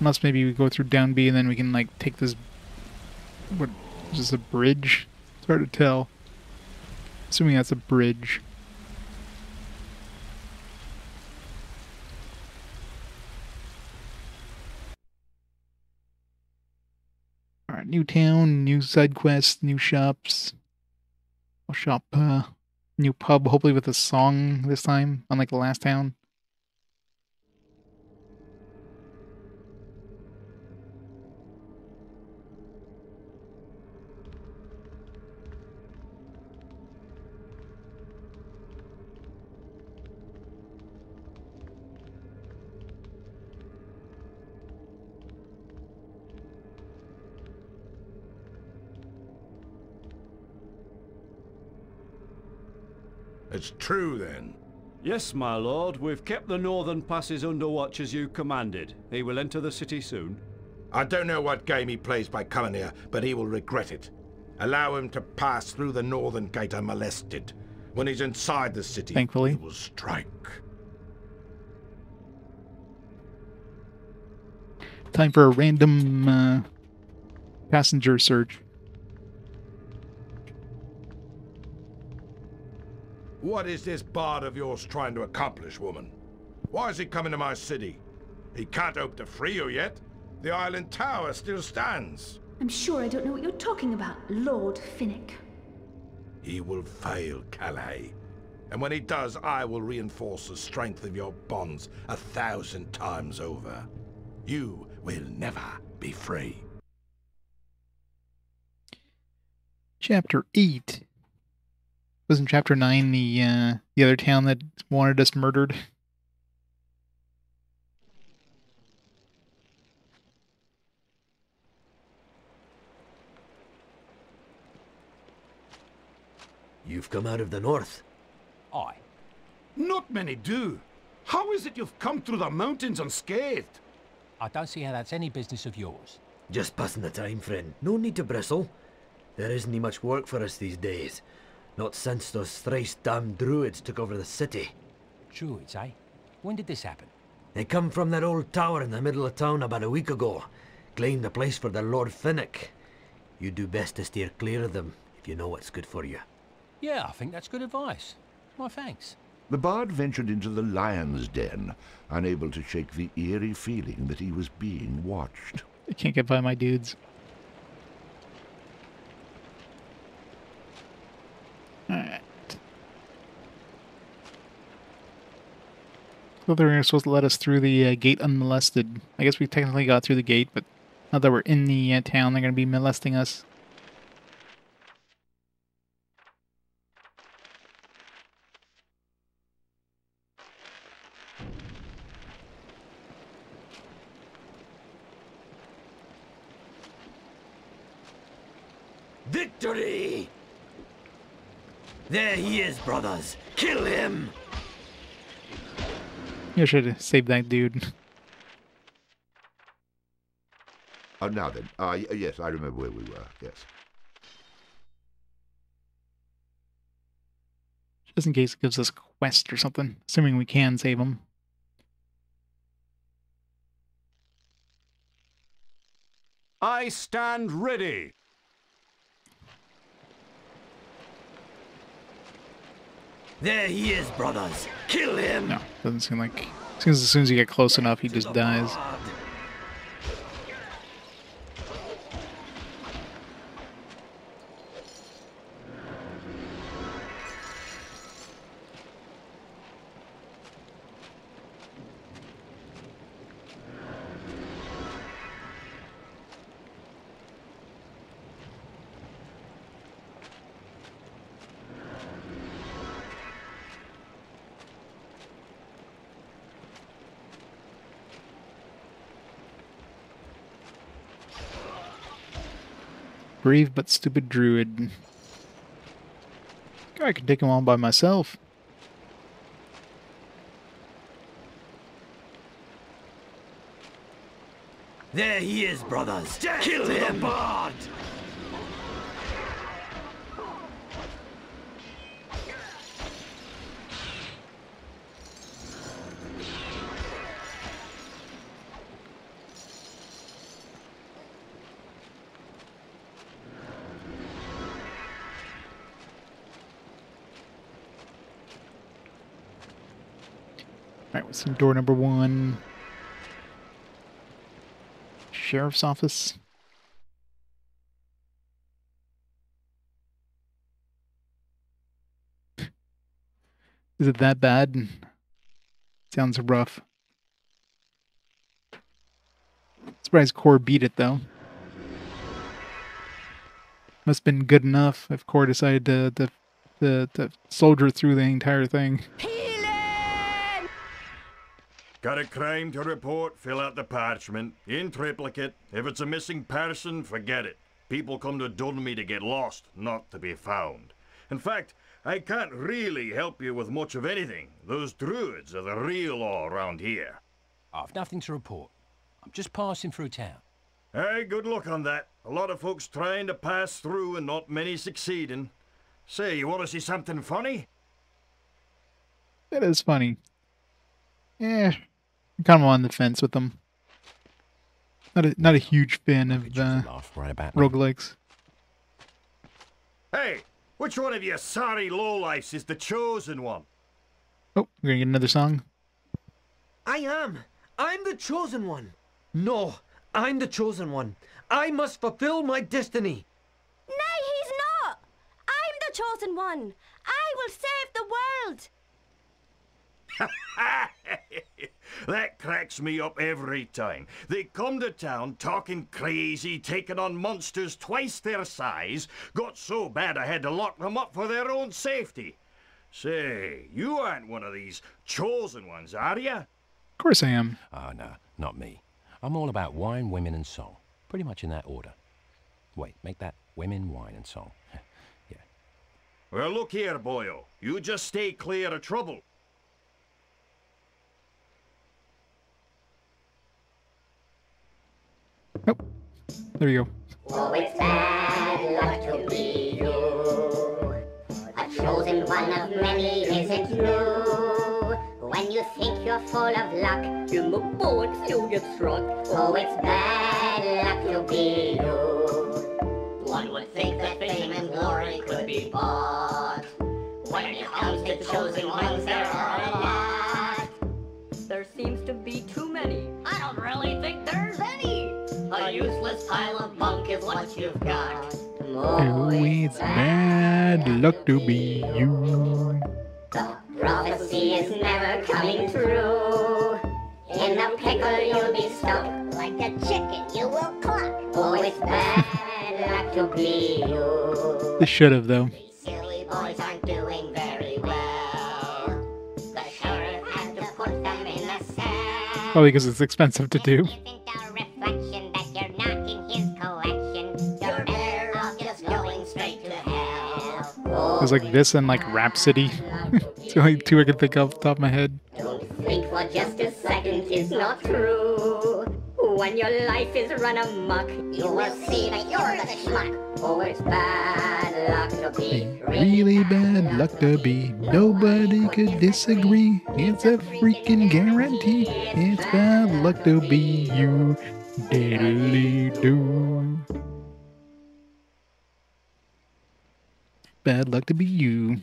Unless maybe we go through down B and then we can, like, take this... What... Is this a bridge? It's hard to tell. Assuming that's a bridge. New town, new side quests, new shops. A shop, uh, new pub, hopefully with a song this time, unlike the last town. It's true, then. Yes, my lord. We've kept the northern passes under watch as you commanded. He will enter the city soon. I don't know what game he plays by coming here, but he will regret it. Allow him to pass through the northern gate unmolested. When he's inside the city, Thankfully. he will strike. Time for a random, uh, passenger search. What is this bard of yours trying to accomplish, woman? Why is he coming to my city? He can't hope to free you yet. The island tower still stands. I'm sure I don't know what you're talking about, Lord Finnick. He will fail, Caleigh. And when he does, I will reinforce the strength of your bonds a thousand times over. You will never be free. Chapter 8. Wasn't chapter 9 the, uh, the other town that wanted us murdered? You've come out of the north. Aye. Not many do. How is it you've come through the mountains unscathed? I don't see how that's any business of yours. Just passing the time, friend. No need to bristle. There isn't any much work for us these days. Not since those thrice damned druids took over the city. Druids, eh? When did this happen? They come from that old tower in the middle of town about a week ago. Claimed the place for their Lord Finnick. You do best to steer clear of them, if you know what's good for you. Yeah, I think that's good advice. My thanks. The bard ventured into the lion's den, unable to shake the eerie feeling that he was being watched. I can't get by my dudes. Alright. So they're supposed to let us through the uh, gate unmolested. I guess we technically got through the gate, but now that we're in the uh, town, they're going to be molesting us. Victory! There he is, brothers. Kill him! You should have saved that dude. Oh, now then. Ah, yes, I remember where we were. Yes. Just in case it gives us a quest or something. Assuming we can save him. I stand ready. There he is, brothers. Kill him! No, doesn't seem like. As, as soon as you get close enough, he just dies. Brave but stupid druid. I can take him on by myself. There he is, brothers. Kill him! bard! Door number one? Sheriff's office. Is it that bad? Sounds rough. Surprised Core beat it though. Must have been good enough if Core decided to, to, to, to soldier through the entire thing. Got a crime to report? Fill out the parchment. In triplicate. If it's a missing person, forget it. People come to Dunmy to get lost, not to be found. In fact, I can't really help you with much of anything. Those druids are the real law around here. I've nothing to report. I'm just passing through town. Hey, good luck on that. A lot of folks trying to pass through and not many succeeding. Say, you want to see something funny? That is funny. Yeah, I'm kind of on the fence with them. Not a not a huge fan of uh, Laugh right about roguelikes. Hey, which one of you sorry lowlifes is the chosen one? Oh, we're gonna get another song. I am. I'm the chosen one. No, I'm the chosen one. I must fulfill my destiny. Nay, he's not! I'm the chosen one! I will save the world! that cracks me up every time. They come to town talking crazy, taking on monsters twice their size, got so bad I had to lock them up for their own safety. Say, you aren't one of these chosen ones, are you? Of course I am. Oh, no, not me. I'm all about wine, women, and song. Pretty much in that order. Wait, make that women, wine, and song. Yeah. Well, look here, boyo. You just stay clear of trouble. There you go. Oh, it's bad luck to be you. A chosen one of many isn't new. When you think you're full of luck, in the bullets you'll get struck. Oh, it's bad luck to be you. One would think that fame and glory could be bought. When it comes to chosen ones, there are a lot. There seems to be too many. A useless pile of bunk is what you've got. Oh, it's bad luck to be you. The prophecy is never coming true. In the pickle you'll be stuck. Like a chicken you will cluck. Oh, it's bad luck to be you. They should have though. Silly boys aren't doing very well. The sheriff had to put them in a cell. Probably because it's expensive to do. It was like this and like Rhapsody. it's the only two I can think of off the top of my head. Think for just a second is not true. When your life is run amok, you will see that you're the schmuck. Oh, it's bad luck to be Really bad luck to be. Nobody could disagree. It's a freaking guarantee. It's bad luck to be you. Diddly do. Bad luck to be you.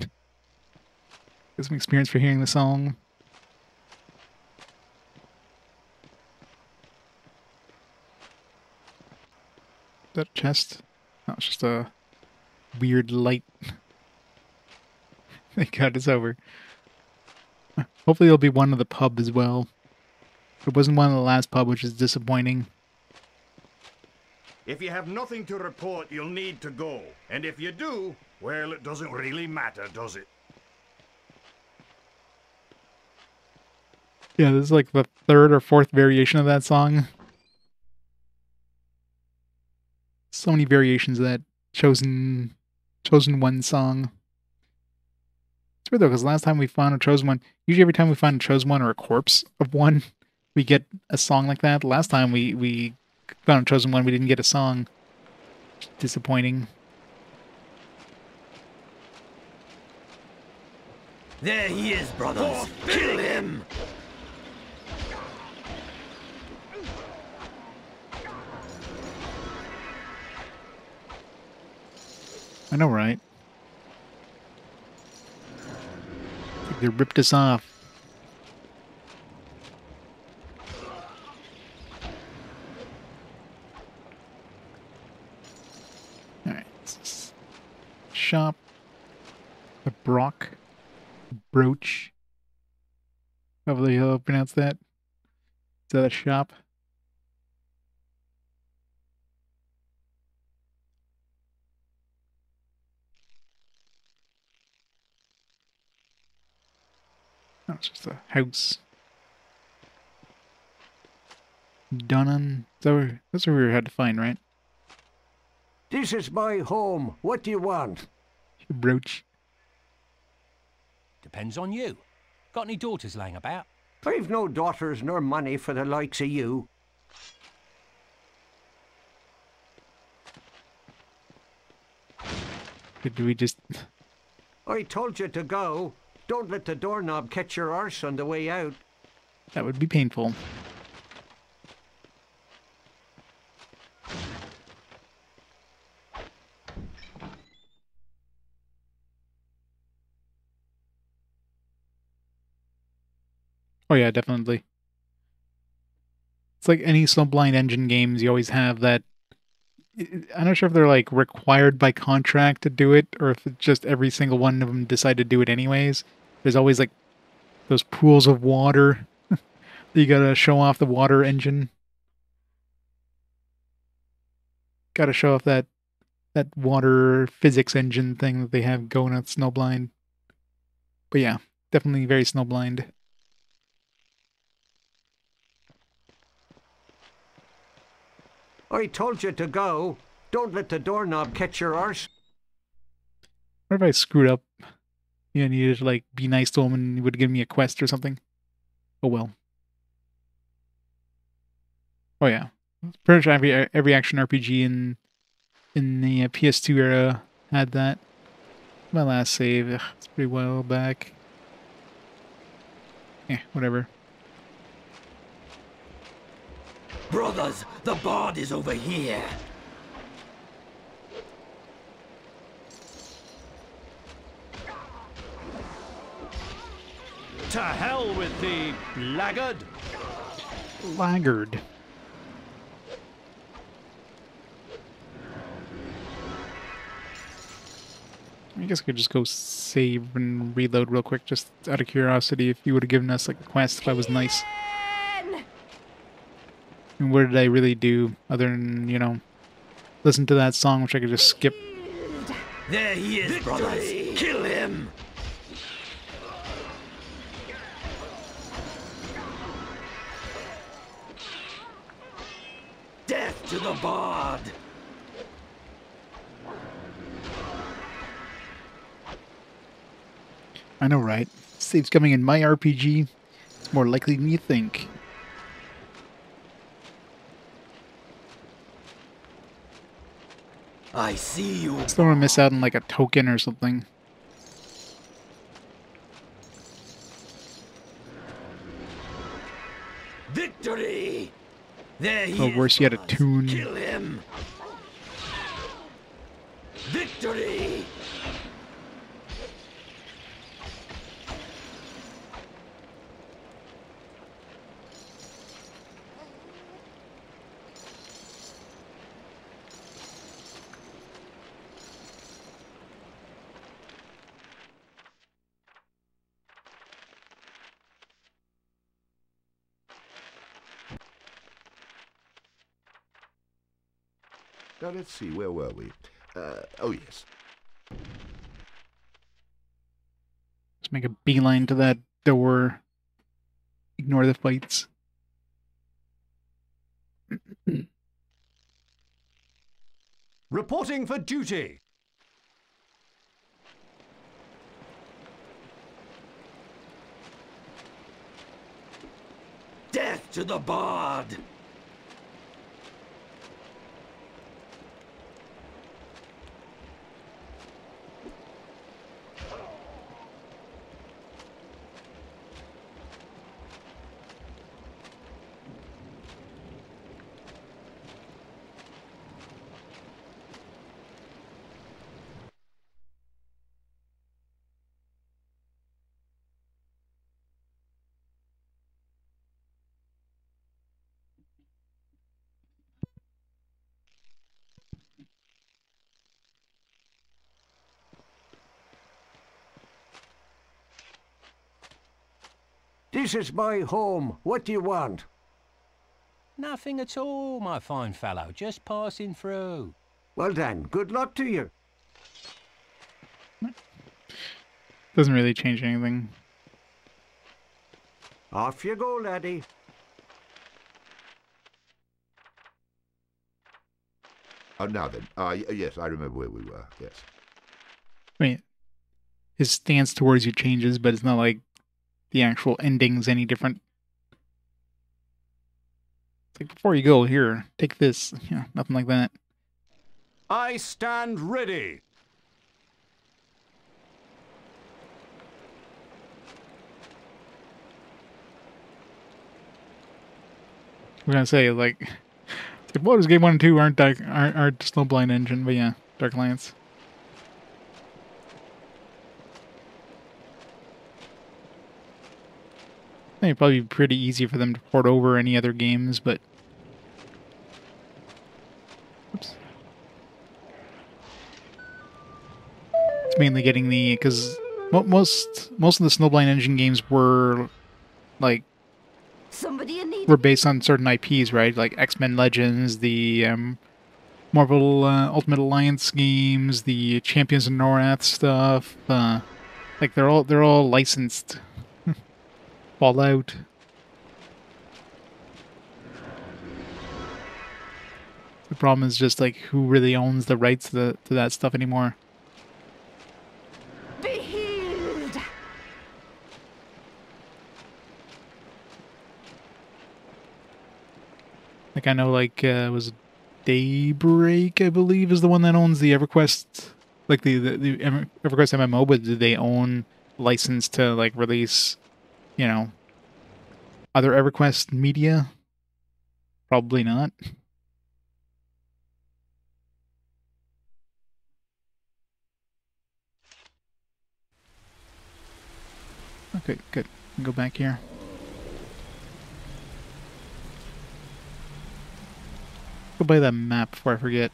Get some experience for hearing the song. Is that a chest? No, it's just a weird light. Thank God it's over. Hopefully it'll be one of the pub as well. If It wasn't one of the last pub, which is disappointing. If you have nothing to report, you'll need to go. And if you do, well, it doesn't really matter, does it? Yeah, this is like the third or fourth variation of that song. So many variations of that chosen chosen one song. It's weird though, because last time we found a chosen one, usually every time we find a chosen one or a corpse of one, we get a song like that. Last time we we found a chosen one, we didn't get a song. Disappointing. There he is, brothers. Kill him! I know, right? They ripped us off. Alright. Shop. The Brock. Brooch. However the hell pronounce that. Is that a shop? It's just a house. Dunnan. That that's what we had to find, right? This is my home. What do you want? Brooch. Depends on you. Got any daughters laying about? I've no daughters nor money for the likes of you. Did we just... I told you to go. Don't let the doorknob catch your arse on the way out. That would be painful. Oh yeah, definitely. It's like any Snowblind engine games, you always have that. Eh, eh, I'm not sure if they're like required by contract to do it, or if it's just every single one of them decide to do it anyways. There's always like those pools of water you gotta show off the water engine. Gotta show off that that water physics engine thing that they have going at Snowblind. But yeah, definitely very Snowblind. I told you to go. Don't let the doorknob catch your arse. What if I screwed up? You know, needed to like be nice to him and he would give me a quest or something. Oh well. Oh yeah. Pretty much every every action RPG in in the uh, PS2 era had that. My last save, ugh, it's pretty well back. Yeah, whatever. Brothers, the bard is over here. To hell with the blackguard. Laggard. I guess I could just go save and reload real quick, just out of curiosity. If you would have given us like a quest, if I was nice. And what did I really do other than you know listen to that song, which I could just skip? There he is, brothers. Kill him. Death to the bard. I know, right? Save's coming in my RPG. It's more likely than you think. I see you. Just don't want to miss out on like a token or something. Victory! There he oh, is. worse yet, a tune. Kill him. Victory! Let's see, where were we? Uh, oh yes. Let's make a beeline to that door. Ignore the fights. Reporting for duty. Death to the bard! This is my home. What do you want? Nothing at all, my fine fellow. Just passing through. Well then, good luck to you. Doesn't really change anything. Off you go, laddie. Oh, now then. Uh, yes, I remember where we were. Yes. I mean, his stance towards you changes, but it's not like the actual ending's any different. It's like before you go here, take this. Yeah, nothing like that. I stand ready. We're gonna say like, like, what is game one and two aren't dark, aren't, aren't Snowblind Engine, but yeah, Dark Alliance. I think it'd probably be pretty easy for them to port over any other games, but Oops. It's mainly getting the because most most of the Snowblind Engine games were like Somebody in need. were based on certain IPs, right? Like X Men Legends, the um, Marvel uh, Ultimate Alliance games, the Champions of Norath stuff. Uh, like they're all they're all licensed. Fallout. The problem is just like who really owns the rights to, the, to that stuff anymore. Be healed. Like I know, like uh, it was Daybreak, I believe, is the one that owns the EverQuest, like the the, the EverQuest MMO. But do they own license to like release, you know, other EverQuest media? Probably not. Okay, good. Go back here. Go by that map before I forget.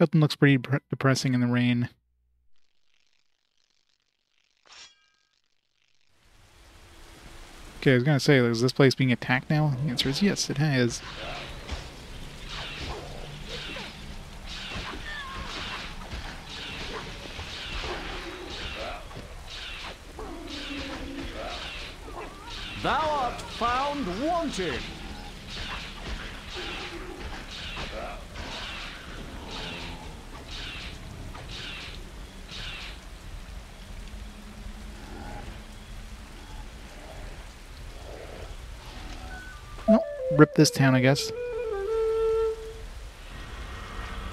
Hilton looks pretty depressing in the rain. Okay, I was gonna say, is this place being attacked now? The answer is yes, it has. Thou art found wanted. Nope, rip this town, I guess.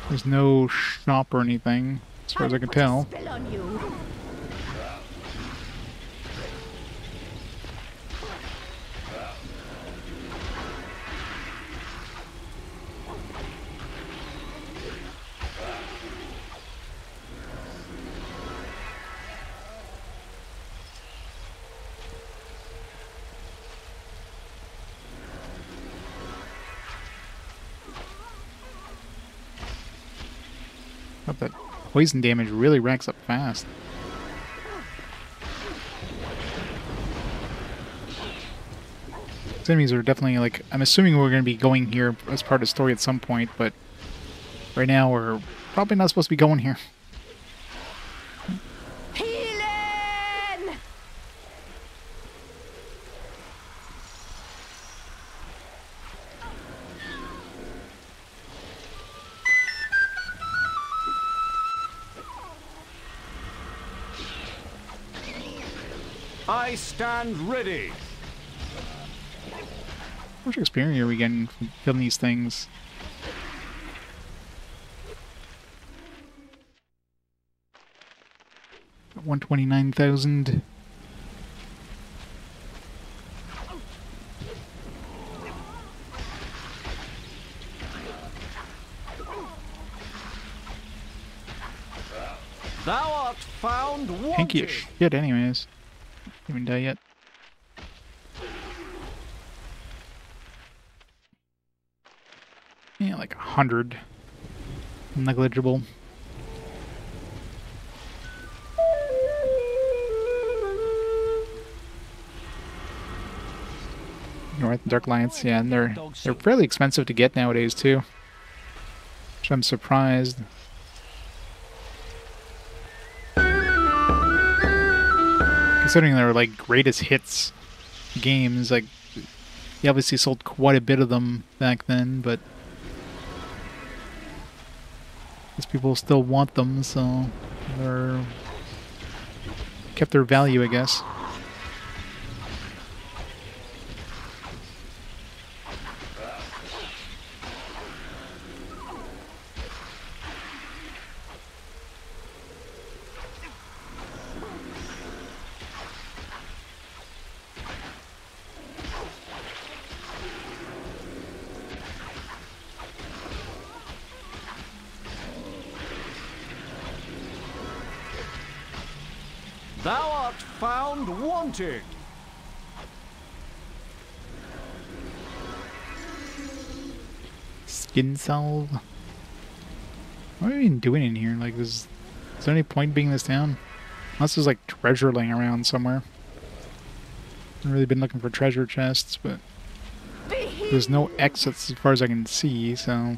There's no shop or anything, as far as I can tell. Spill on you. But that poison damage really racks up fast. These enemies are definitely like I'm assuming we're gonna be going here as part of the story at some point, but right now we're probably not supposed to be going here. I stand ready. How much experience are we getting from killing these things? One twenty nine thousand. Thou art found. Pinky as shit, anyways. Haven't die yet. Yeah, like a hundred. Negligible. North Dark Alliance, yeah, and they're they're fairly expensive to get nowadays too. Which I'm surprised. Considering they were like greatest hits games, like he obviously sold quite a bit of them back then, but guess people still want them, so they're kept their value, I guess. Skin salve. What are we even doing in here? Like, is, is there any point being this town? Unless there's like treasure laying around somewhere. I Haven't really been looking for treasure chests, but there's no exits as far as I can see, so.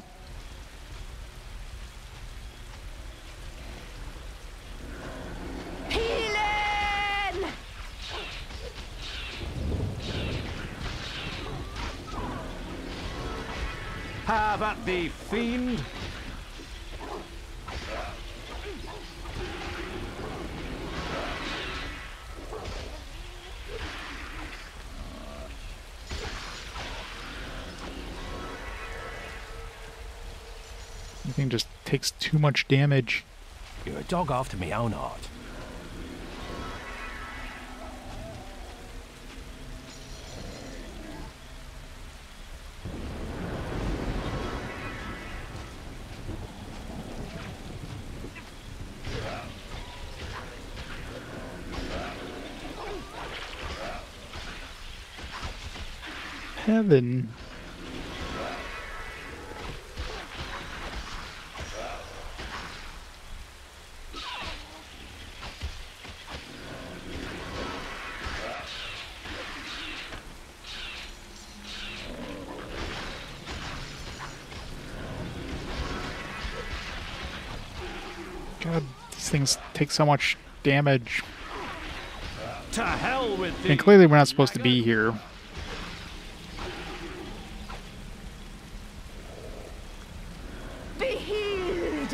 Healing! Have at thee, fiend. Thing just takes too much damage. You're a dog after me own heart. Heaven. God, these things take so much damage. To hell with And clearly we're not supposed to be here. Be healed!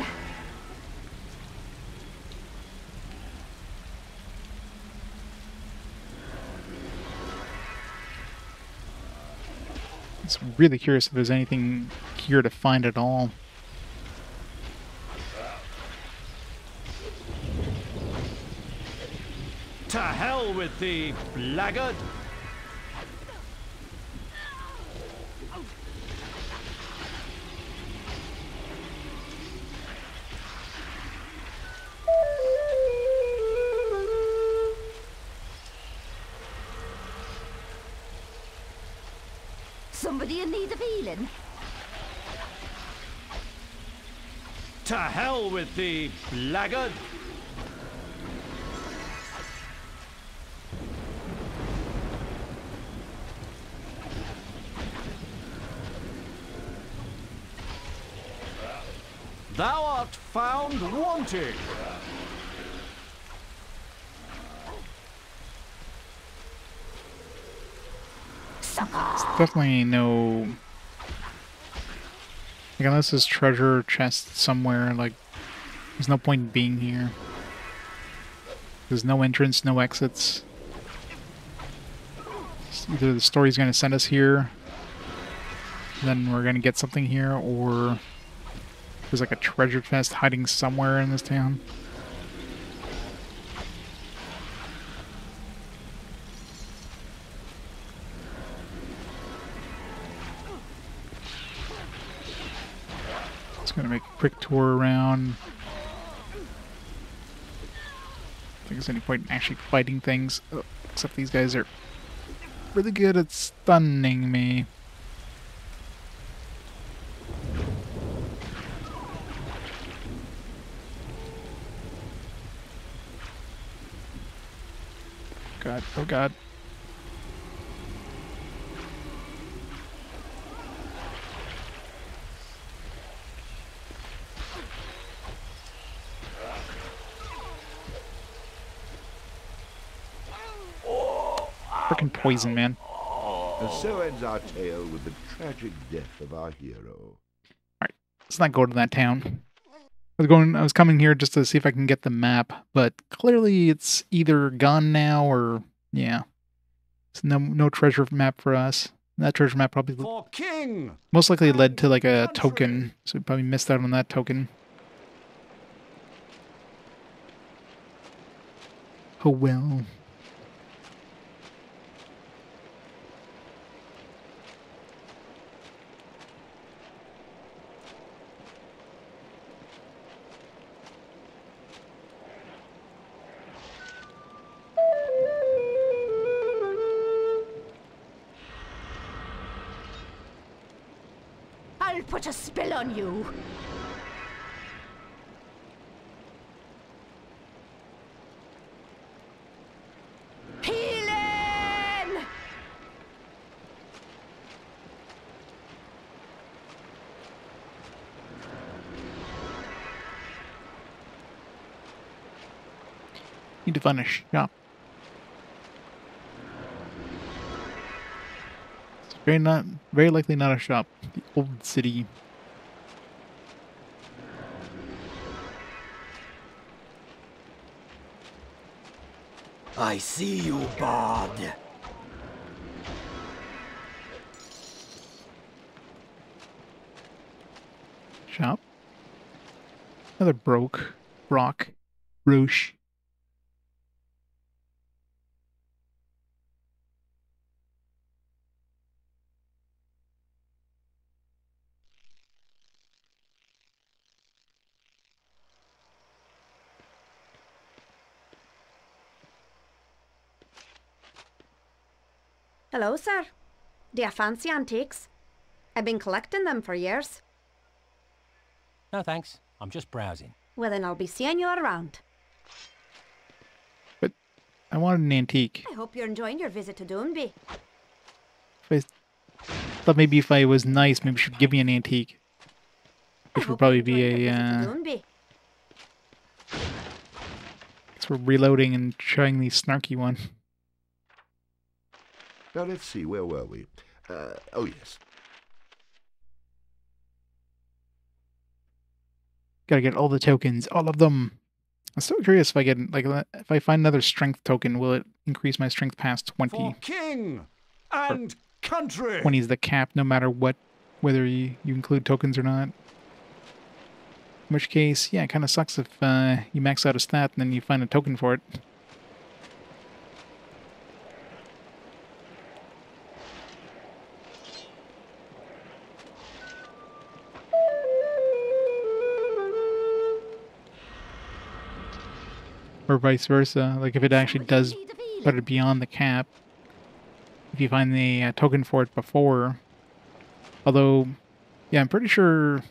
I'm really curious if there's anything here to find at all. To with blackguard! Somebody in need of healing? To hell with the blackguard! Thou art found wanting! It's definitely no. Like, unless there's treasure chest somewhere, like, there's no point in being here. There's no entrance, no exits. It's either the story's gonna send us here, then we're gonna get something here, or there's like a treasure chest hiding somewhere in this town. Just gonna make a quick tour around. I think there's any point in actually fighting things. Oh, except these guys are really good at stunning me. God. Freaking poison, man. And so ends our tale with the tragic death of our hero. Let's not go to that town. I was going I was coming here just to see if I can get the map, but clearly it's either gone now or yeah. It's no no treasure map for us. That treasure map probably most likely led to like a token, so we probably missed out on that token. Oh well. On you. Need to find a shop. Very not very likely not a shop. The old city. I see you, bard. Shop. Another broke. Brock. Roosh. Hello, sir. Do you fancy antiques? I've been collecting them for years. No thanks. I'm just browsing. Well, then I'll be seeing you around. But I wanted an antique. I hope you're enjoying your visit to Doonby. If I thought maybe if I was nice, maybe she'd give me an antique. Which would probably be a, uh, Doonby. guess we're reloading and trying the snarky one. Now let's see, where were we? Uh, oh yes. Gotta get all the tokens, all of them. I'm so curious if I get like if I find another strength token, will it increase my strength past twenty? For king and country. Twenty is the cap, no matter what, whether you, you include tokens or not. In which case, yeah, it kind of sucks if uh, you max out a stat and then you find a token for it. Or vice versa, like if it actually does put it beyond the cap. If you find the uh, token for it before. Although, yeah, I'm pretty sure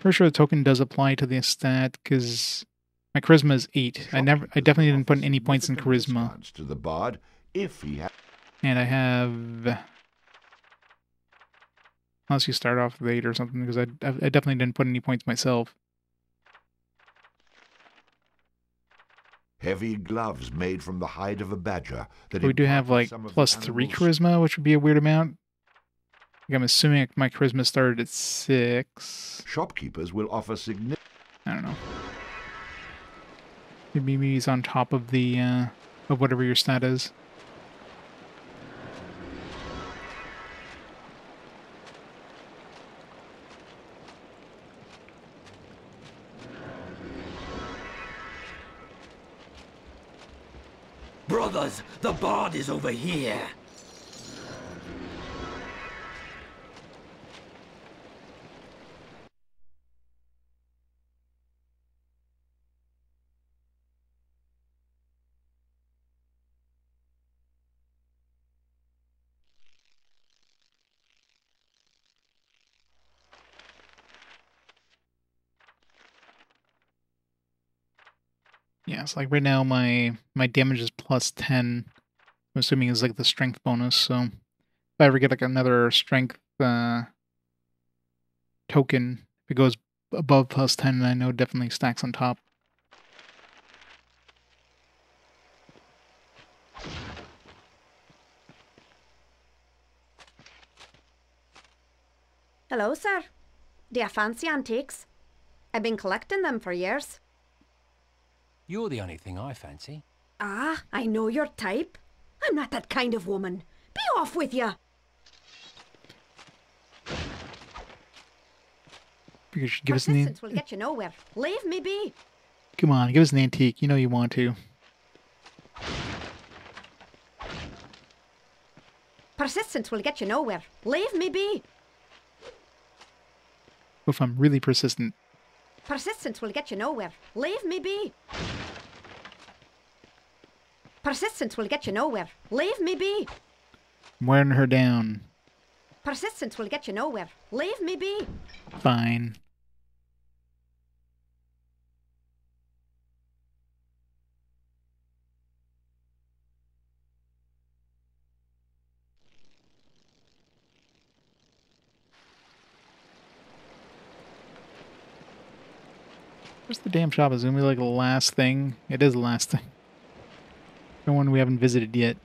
Pretty sure the token does apply to this stat because my charisma is eight. I never, I definitely didn't put any points in charisma, To the bard, if he and I have. Unless you start off with eight or something, because I, I definitely didn't put any points myself. Heavy gloves made from the hide of a badger. That we do have like some of the plus three charisma, which would be a weird amount. Like I'm assuming my charisma started at six. Shopkeepers will offer significant. I don't know. Maybe he's on top of the uh, of whatever your stat is. Brothers, is over here. Yeah, it's like right now my my damage is plus ten. I'm assuming is like the strength bonus. So if I ever get like another strength uh, token, if it goes above plus ten, I know it definitely stacks on top. Hello, sir. Do you fancy antiques? I've been collecting them for years. You're the only thing I fancy. Ah, I know your type. I'm not that kind of woman. Be off with you. You should give us an will get you nowhere. Leave me be. come on, give us an antique. You know you want to. Persistence will get you nowhere. Leave me be. If I'm really persistent, Persistence will get you nowhere. Leave me be. Persistence will get you nowhere. Leave me be. I'm wearing her down. Persistence will get you nowhere. Leave me be. Fine. Where's the damn shop? Is it gonna be like the last thing? It is the last thing. One we haven't visited yet.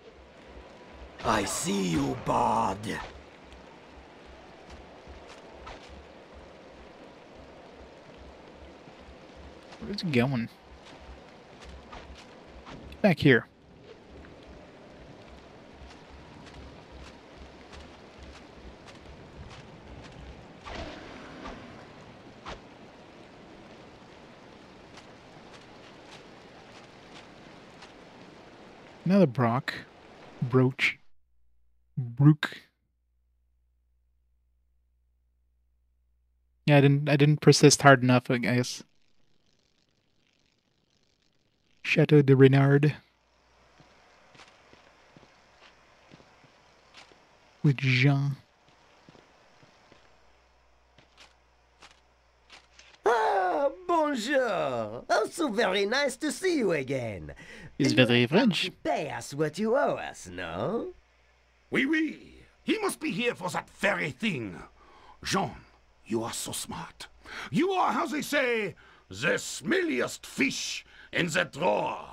I see you, bard. Where's it going? Back here. Another Brock. Brooch. Brook. Yeah, I didn't I didn't persist hard enough, I guess. Chateau de Renard. With Jean. Bonjour. Oh, also very nice to see you again. Is very French. Pay us what you owe us, no? Oui, oui. He must be here for that very thing. Jean, you are so smart. You are, how they say, the smelliest fish in the drawer.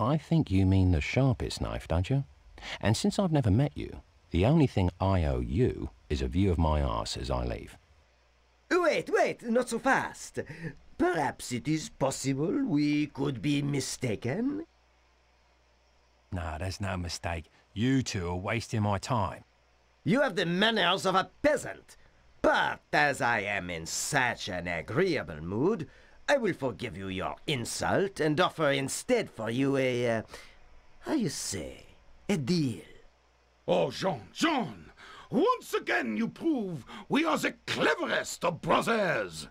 I think you mean the sharpest knife, don't you? And since I've never met you, the only thing I owe you is a view of my arse as I leave. Wait, wait, not so fast. Perhaps it is possible we could be mistaken? No, there's no mistake. You two are wasting my time. You have the manners of a peasant. But as I am in such an agreeable mood, I will forgive you your insult and offer instead for you a, uh, how you say, a deal. Oh, Jean, Jean, once again you prove we are the cleverest of brothers.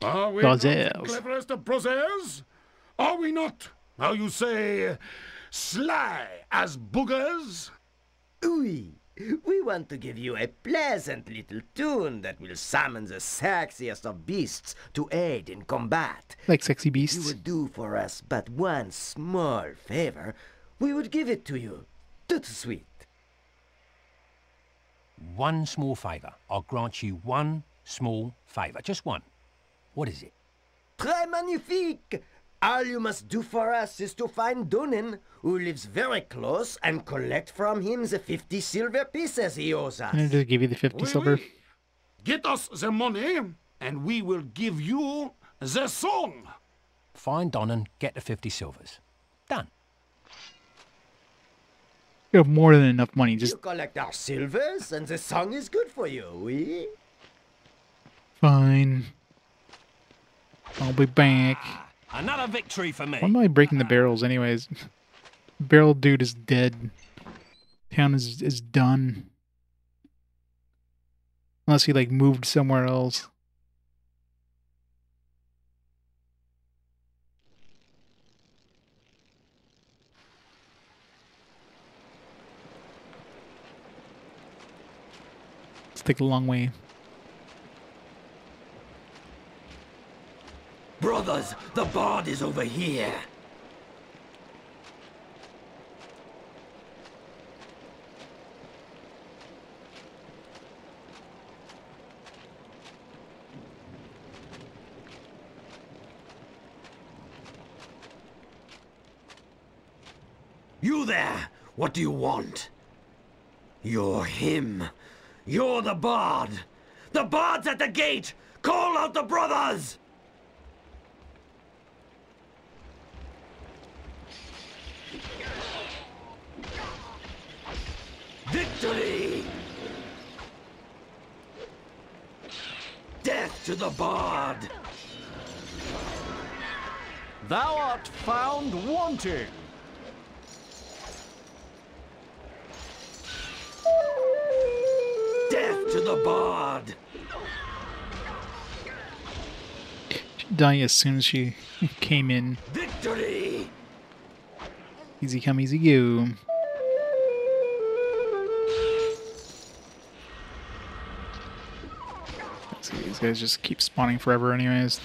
Are we not the cleverest of brothers? Are we not, how you say, sly as boogers? Oui, we want to give you a pleasant little tune that will summon the sexiest of beasts to aid in combat. Like sexy beasts. You beasts. would do for us but one small favor. We would give it to you. Tout de suite. One small favour. I'll grant you one small favour. Just one. What is it? Très magnifique! All you must do for us is to find Dunin, who lives very close, and collect from him the 50 silver pieces he owes us. Can I just give you the 50 silver? Get us the money, and we will give you the song. Find Donnan, get the 50 silvers. Done. You have more than enough money. Just You collect our silvers, and the song is good for you, oui? fine. I'll be back. Ah, another victory for me. Why am I breaking the ah. barrels anyways? Barrel dude is dead. Town is is done. Unless he like moved somewhere else. Take a long way. Brothers, the bard is over here. You there! What do you want? You're him. You're the bard. The bard's at the gate! Call out the brothers! Victory! Death to the bard! Thou art found wanting. Death to the bard! Die as soon as she came in. Victory! Easy come, easy go. See, these guys just keep spawning forever anyways.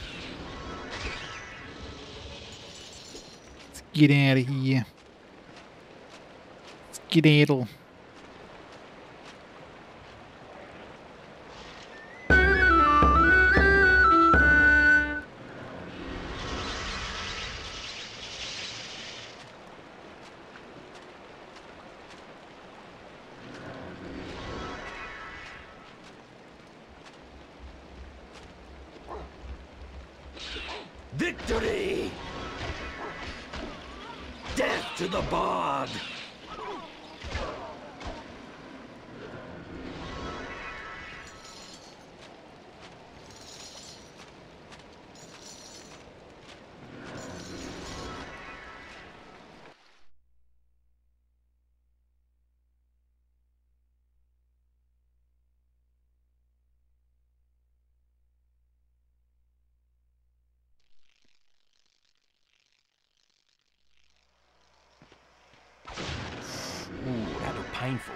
Let's get out of here. Let's Victory! Death to the bard! painful.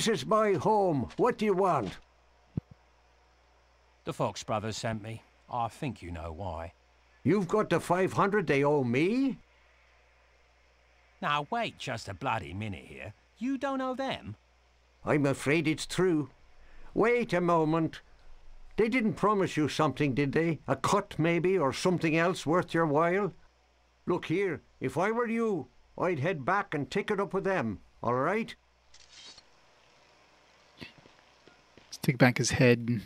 This is my home. What do you want? The Fox brothers sent me. I think you know why. You've got the 500 they owe me? Now, wait just a bloody minute here. You don't owe them? I'm afraid it's true. Wait a moment. They didn't promise you something, did they? A cut, maybe, or something else worth your while? Look here, if I were you, I'd head back and take it up with them, all right? Stick back his head.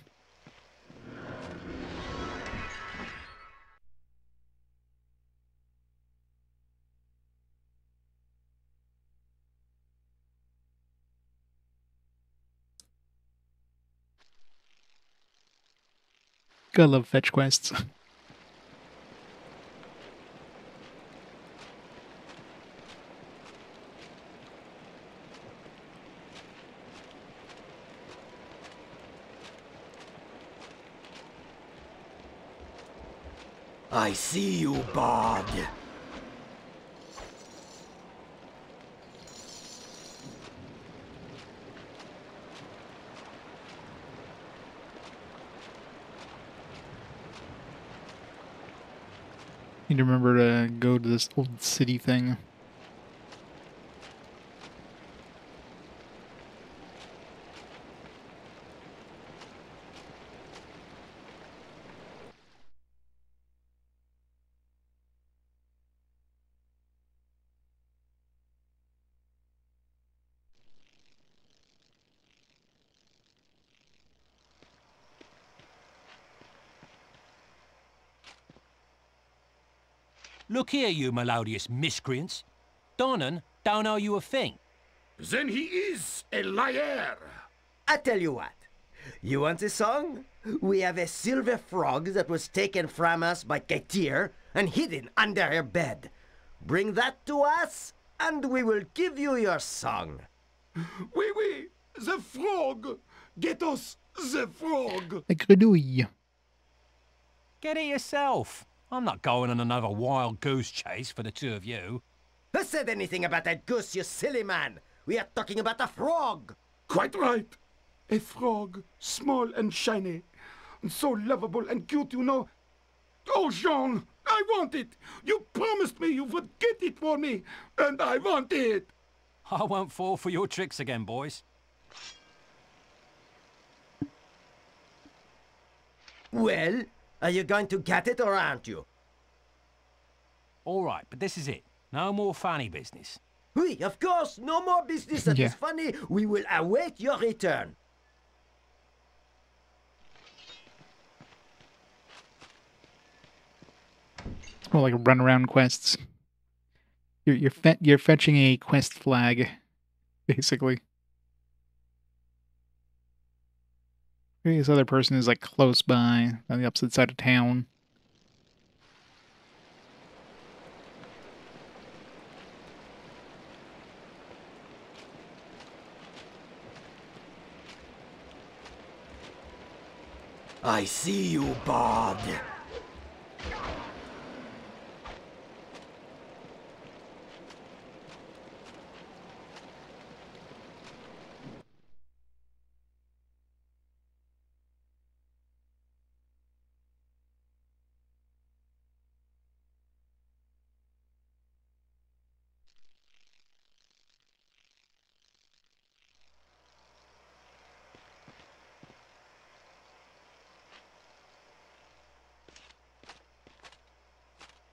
Gotta love fetch quests. see you, Bard. Need to remember to go to this old city thing. Look here, you melodious miscreants. Donnan don't owe you a thing. Then he is a liar. I tell you what. You want a song? We have a silver frog that was taken from us by Ketir and hidden under her bed. Bring that to us, and we will give you your song. Oui, oui, the frog. Get us the frog. La grenouille. Get it yourself. I'm not going on another wild goose chase for the two of you. Who said anything about that goose, you silly man? We are talking about a frog. Quite right. A frog, small and shiny. And so lovable and cute, you know. Oh, Jean, I want it. You promised me you would get it for me, and I want it. I won't fall for your tricks again, boys. Well, are you going to get it or aren't you? All right, but this is it. No more funny business. Oui, of course, no more business that is Yeah. funny. We will await your return. It's more like runaround quests. You're you're fe- you're fetching a quest flag, basically. Maybe this other person is like close by, on the opposite side of town. I see you, Bard.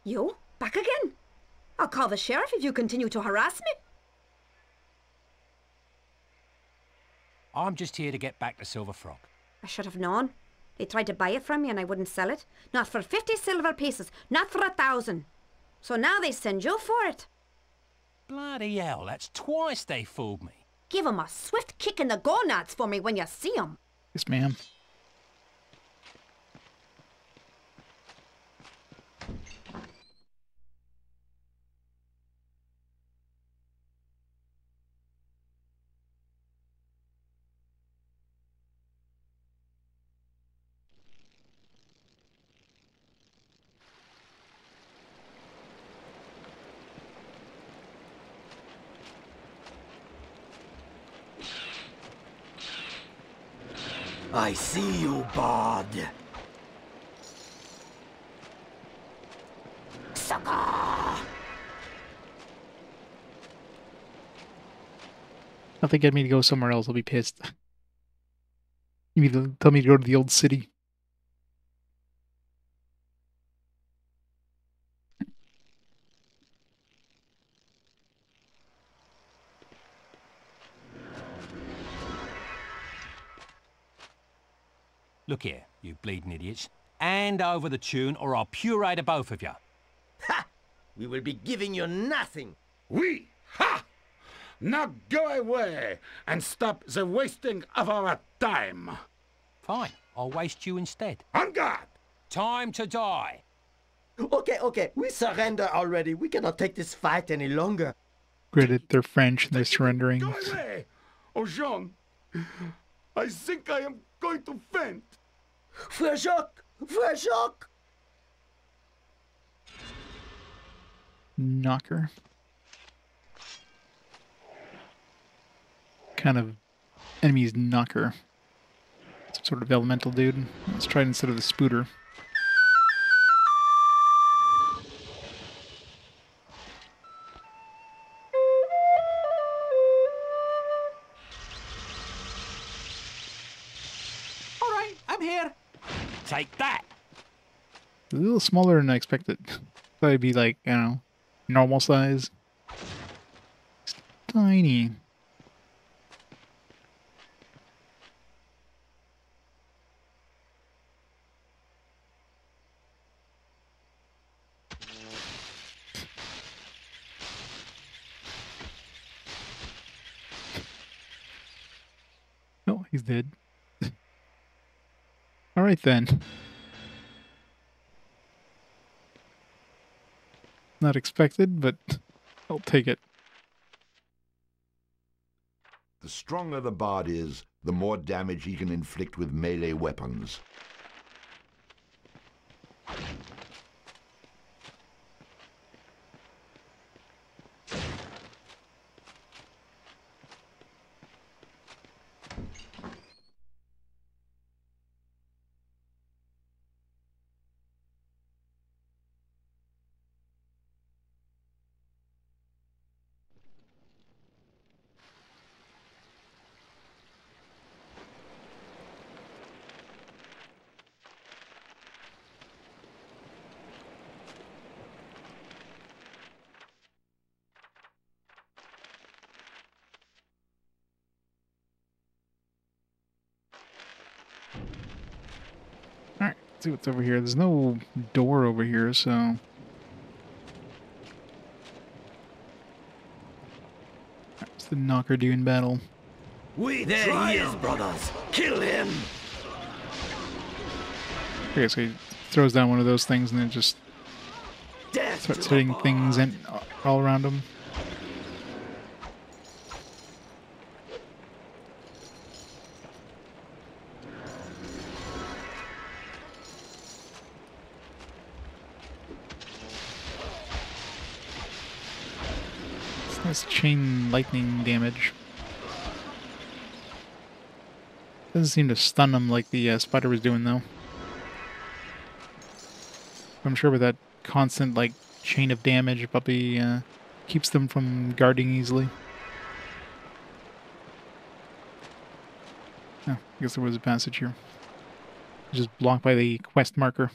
You? Back again? I'll call the sheriff if you continue to harass me. I'm just here to get back the Silver Frog. I should have known. They tried to buy it from me and I wouldn't sell it. Not for 50 silver pieces, not for a thousand. So now they send you for it. Bloody hell, that's twice they fooled me. Give 'em a swift kick in the gonads for me when you see 'em. Yes, ma'am. I see you, bard. Sucker! If they get me to go somewhere else, I'll be pissed. You mean to tell me to go to the old city? Look here, you bleeding idiots. Hand over the tune or I'll puree the both of you. Ha! We will be giving you nothing. We? Ha! Now go away and stop the wasting of our time. Fine, I'll waste you instead. On guard! Time to die. Okay, okay, we surrender already. We cannot take this fight any longer. Granted, they're French and they're surrendering. Go away! Oh, Jean, I think I am going to faint. Frère Jacques! Jacques! Knocker. Kind of enemy's knocker. Some sort of elemental dude. Let's try it instead of the spooter. A little smaller than I expected. Thought it'd be like, you know, normal size. It's tiny. Oh, he's dead. All right then. Not expected, but I'll take it. The stronger the bard is, the more damage he can inflict with melee weapons. Alright, let's see what's over here. There's no door over here, so. What's the knocker doing battle. We there he is, brothers. Kill him. Okay, so he throws down one of those things and then just Death starts to hitting things in, all around him. Chain lightning damage. Doesn't seem to stun him like the uh, spider was doing, though. I'm sure with that constant, like, chain of damage, it probably uh, keeps them from guarding easily. Oh, I guess there was a passage here. Just blocked by the quest marker.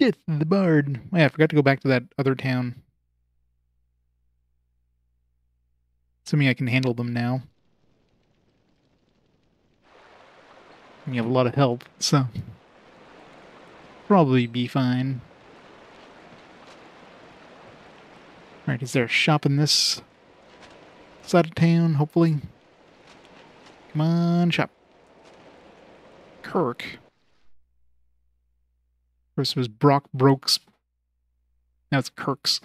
Death the Bard. Oh, yeah, I forgot to go back to that other town. Assuming I can handle them now. And you have a lot of help, so probably be fine. Alright, is there a shop in this side of town, hopefully? Come on, shop. Kirk. First was Brock Brokes. Now it's Kirk's.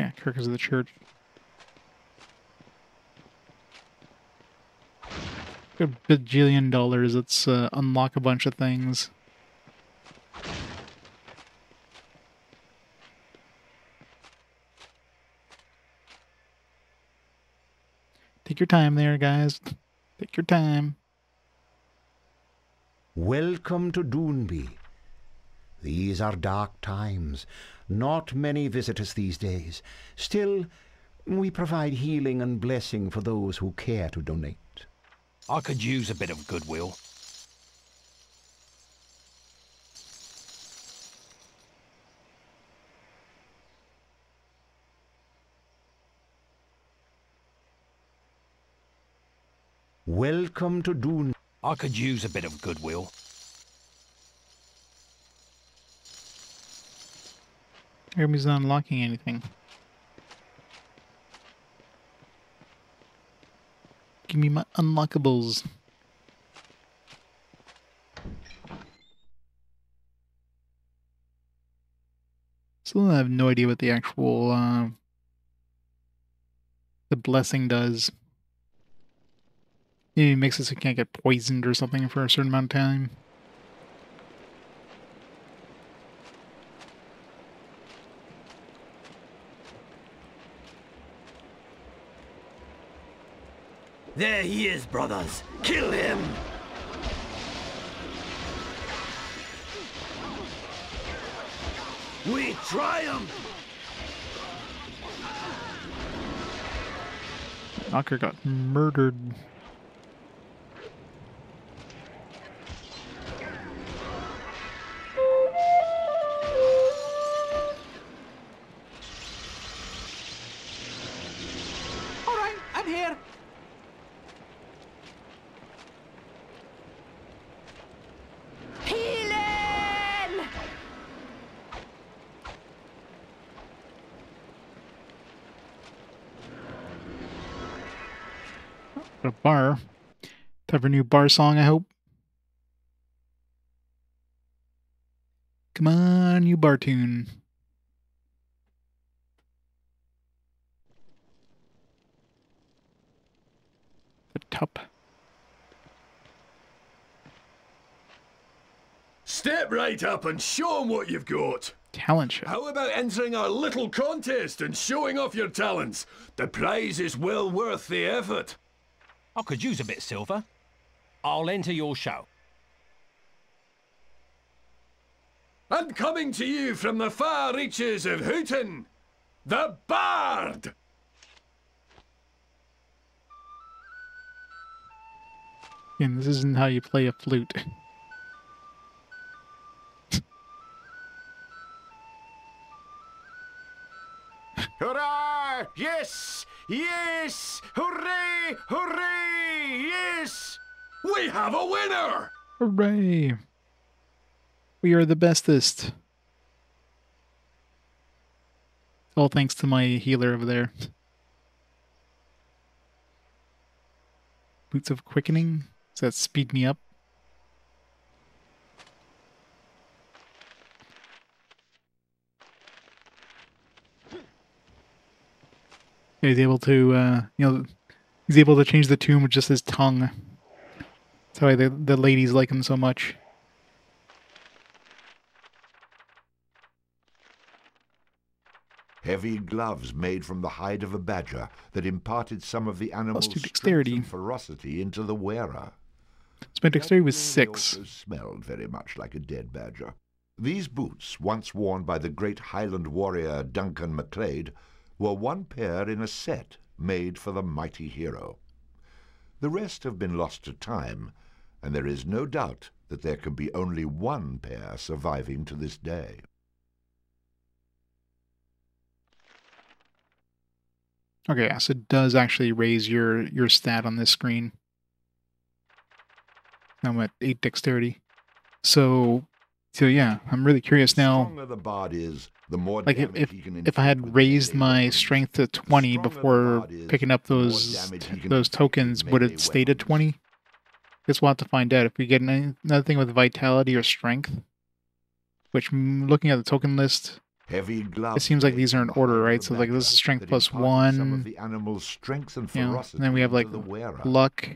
Yeah, Kirk is the church. A bajillion dollars. Let's uh, unlock a bunch of things. Take your time there, guys. Take your time. Welcome to Doonby. These are dark times, not many visit us these days. Still, we provide healing and blessing for those who care to donate. I could use a bit of goodwill. Welcome to Doon. I could use a bit of goodwill. Hermes not unlocking anything. Give me my unlockables. Still have no idea what the actual uh, the blessing does. Maybe it makes it so you can't get poisoned or something for a certain amount of time. There he is, brothers. Kill him! We triumph! Knocker got murdered. Bar. A new bar song, I hope. Come on, you bar tune. The top. Step right up and show 'em what you've got. Talent show. How about entering our little contest and showing off your talents? The prize is well worth the effort. I could use a bit of silver. I'll enter your show. I'm coming to you from the far reaches of Houton, the Bard! And this isn't how you play a flute. Hurrah! Yes! Yes! Hooray! Hooray! Yes! We have a winner! Hooray! We are the bestest. All thanks to my healer over there. Boots of Quickening? Does that speed me up? He's able to, uh, you know, he's able to change the tune with just his tongue. That's why the, the ladies like him so much. Heavy gloves made from the hide of a badger that imparted some of the animal's dexterity. and ferocity into the wearer. So my dexterity was six. smelled very much like a dead badger. These boots, once worn by the great Highland warrior Duncan MacLeod, were one pair in a set made for the mighty hero. The rest have been lost to time, and there is no doubt that there can be only one pair surviving to this day. Okay, so it does actually raise your your stat on this screen. I'm at eight dexterity. So, so yeah, I'm really curious now. the bard is, the more Like if if, if I had raised my strength to 20 before picking up those damage he can those tokens, would it stay at 20? Guess we'll have to find out if we get any, another thing with vitality or strength. Which, looking at the token list, Heavy gloves it seems like these are in order, right? So like this is strength plus some of one. the animal's and You know, and then we have like the wearer. luck,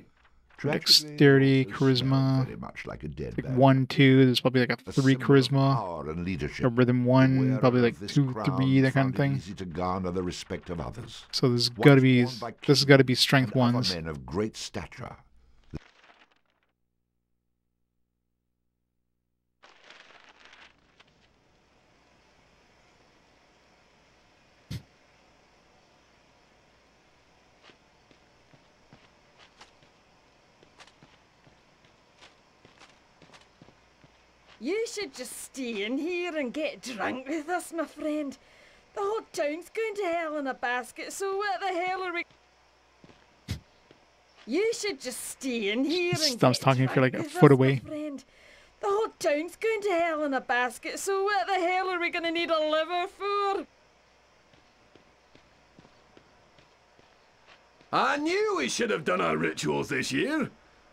Dexterity, charisma. Very much like a dead Like one, two. There's probably like a A three charisma. and leadership. A rhythm one, probably like two, three, that kind of thing. Easy to garner the respect of others. So there's got to be this has got to be strength ones. men of great stature. You should just stay in here and get drunk with us, my friend. The whole town's going to hell in a basket, so what the hell are we... You should just stay in here and Stops get talking if you're like a foot us, my away. friend. The whole town's going to hell in a basket, so what the hell are we going to need a liver for? I knew we should have done our rituals this year.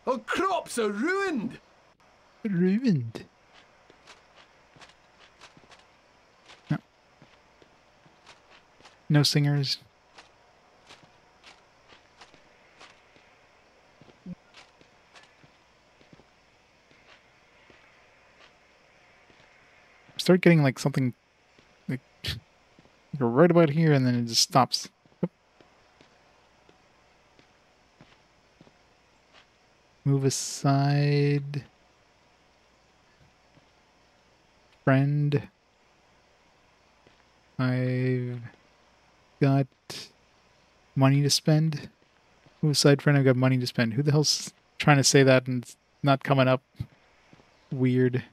Our crops are ruined. Ruined. No singers. Start getting like something like you're right about here and then it just stops. Move aside. Friend. I've got money to spend. Move aside, friend. I've got money to spend. Who the hell's trying to say that and not coming up? Weird.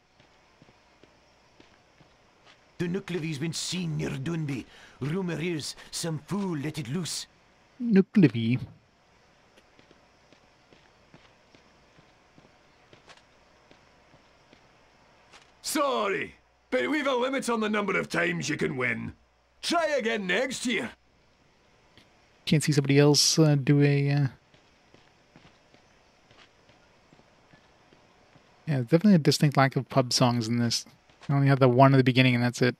The Nuckelavee's been seen near Dunby. Rumour is some fool let it loose. Nuckelavee. Sorry, but we've a limit on the number of times you can win. Try again next year. Can't see somebody else uh, do a. Uh... Yeah, definitely a distinct lack of pub songs in this. I only had the one at the beginning, and that's it.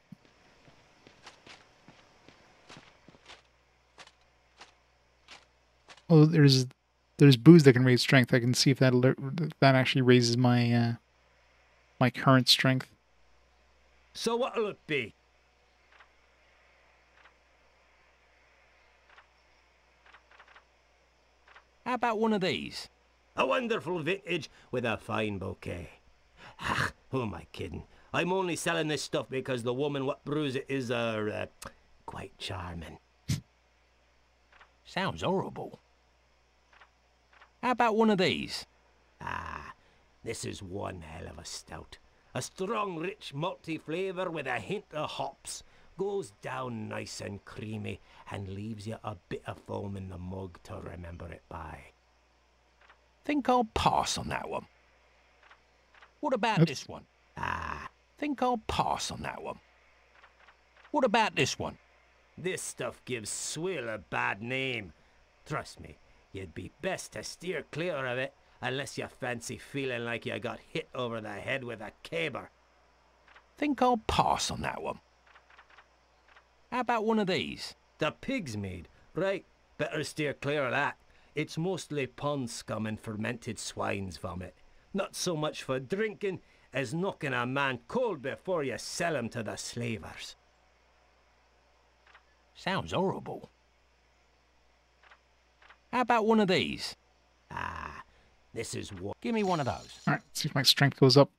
Oh, there's there's booze that can raise strength. I can see if that alert, that actually raises my uh, my current strength. So what'll it be? How about one of these? A wonderful vintage with a fine bouquet. Ah, who am I kidding? I'm only selling this stuff because the woman what brews it is uh, uh, quite charming. Sounds horrible. How about one of these? Ah, this is one hell of a stout. A strong, rich, malty flavour with a hint of hops. Goes down nice and creamy and leaves you a bit of foam in the mug to remember it by. Think I'll pass on that one. What about Oops. this one? Ah, Think I'll pass on that one. What about this one? this stuff gives swill a bad name. Trust me, you'd be best to steer clear of it unless you fancy feeling like you got hit over the head with a caber. Think I'll pass on that one. How about one of these? The pig's mead. Right, better steer clear of that. It's mostly pond scum and fermented swine's vomit. Not so much for drinking as knocking a man cold before you sell him to the slavers. Sounds horrible. How about one of these? Ah, this is what. Give me one of those. All right, see if my strength goes up.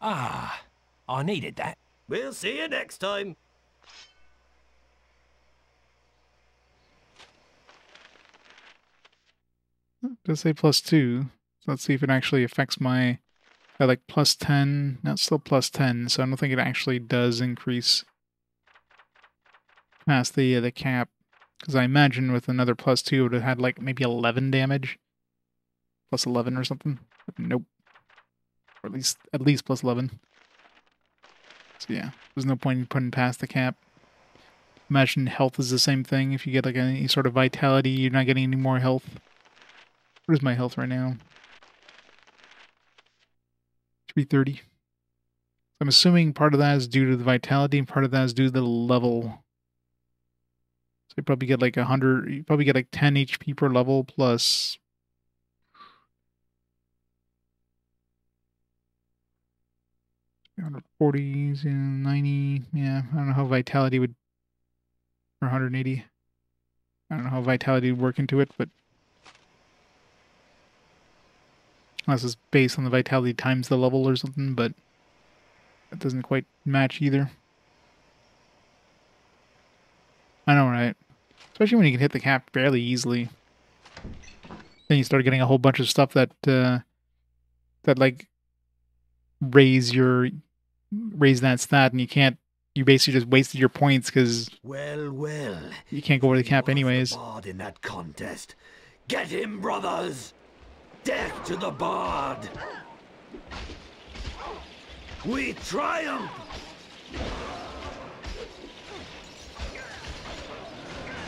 Ah, I needed that. We'll see you next time. Does say plus two. So let's see if it actually affects my. I like plus ten. No, it's still plus ten. So I don't think it actually does increase past the uh, the cap. Because I imagine with another plus two, it would have had like maybe eleven damage, plus eleven or something. Nope. Or at least at least plus eleven. So yeah, there's no point in putting past the cap. Imagine health is the same thing. If you get like any sort of vitality, you're not getting any more health. What is my health right now? 330. I'm assuming part of that is due to the vitality and part of that is due to the level. So you probably get like a hundred. You probably get like ten HP per level plus. Hundred forties and ninety. Yeah, I don't know how vitality would. Or 180. I don't know how vitality would work into it, but unless it's based on the vitality times the level or something, but that doesn't quite match either. I know, right? Especially when you can hit the cap fairly easily. Then you start getting a whole bunch of stuff that uh, that like raise your raise that stat, and you can't. You basically just wasted your points because Well, well. you can't go over the cap anyways. Bard in that contest. Get him, brothers! Death to the Bard! We triumph!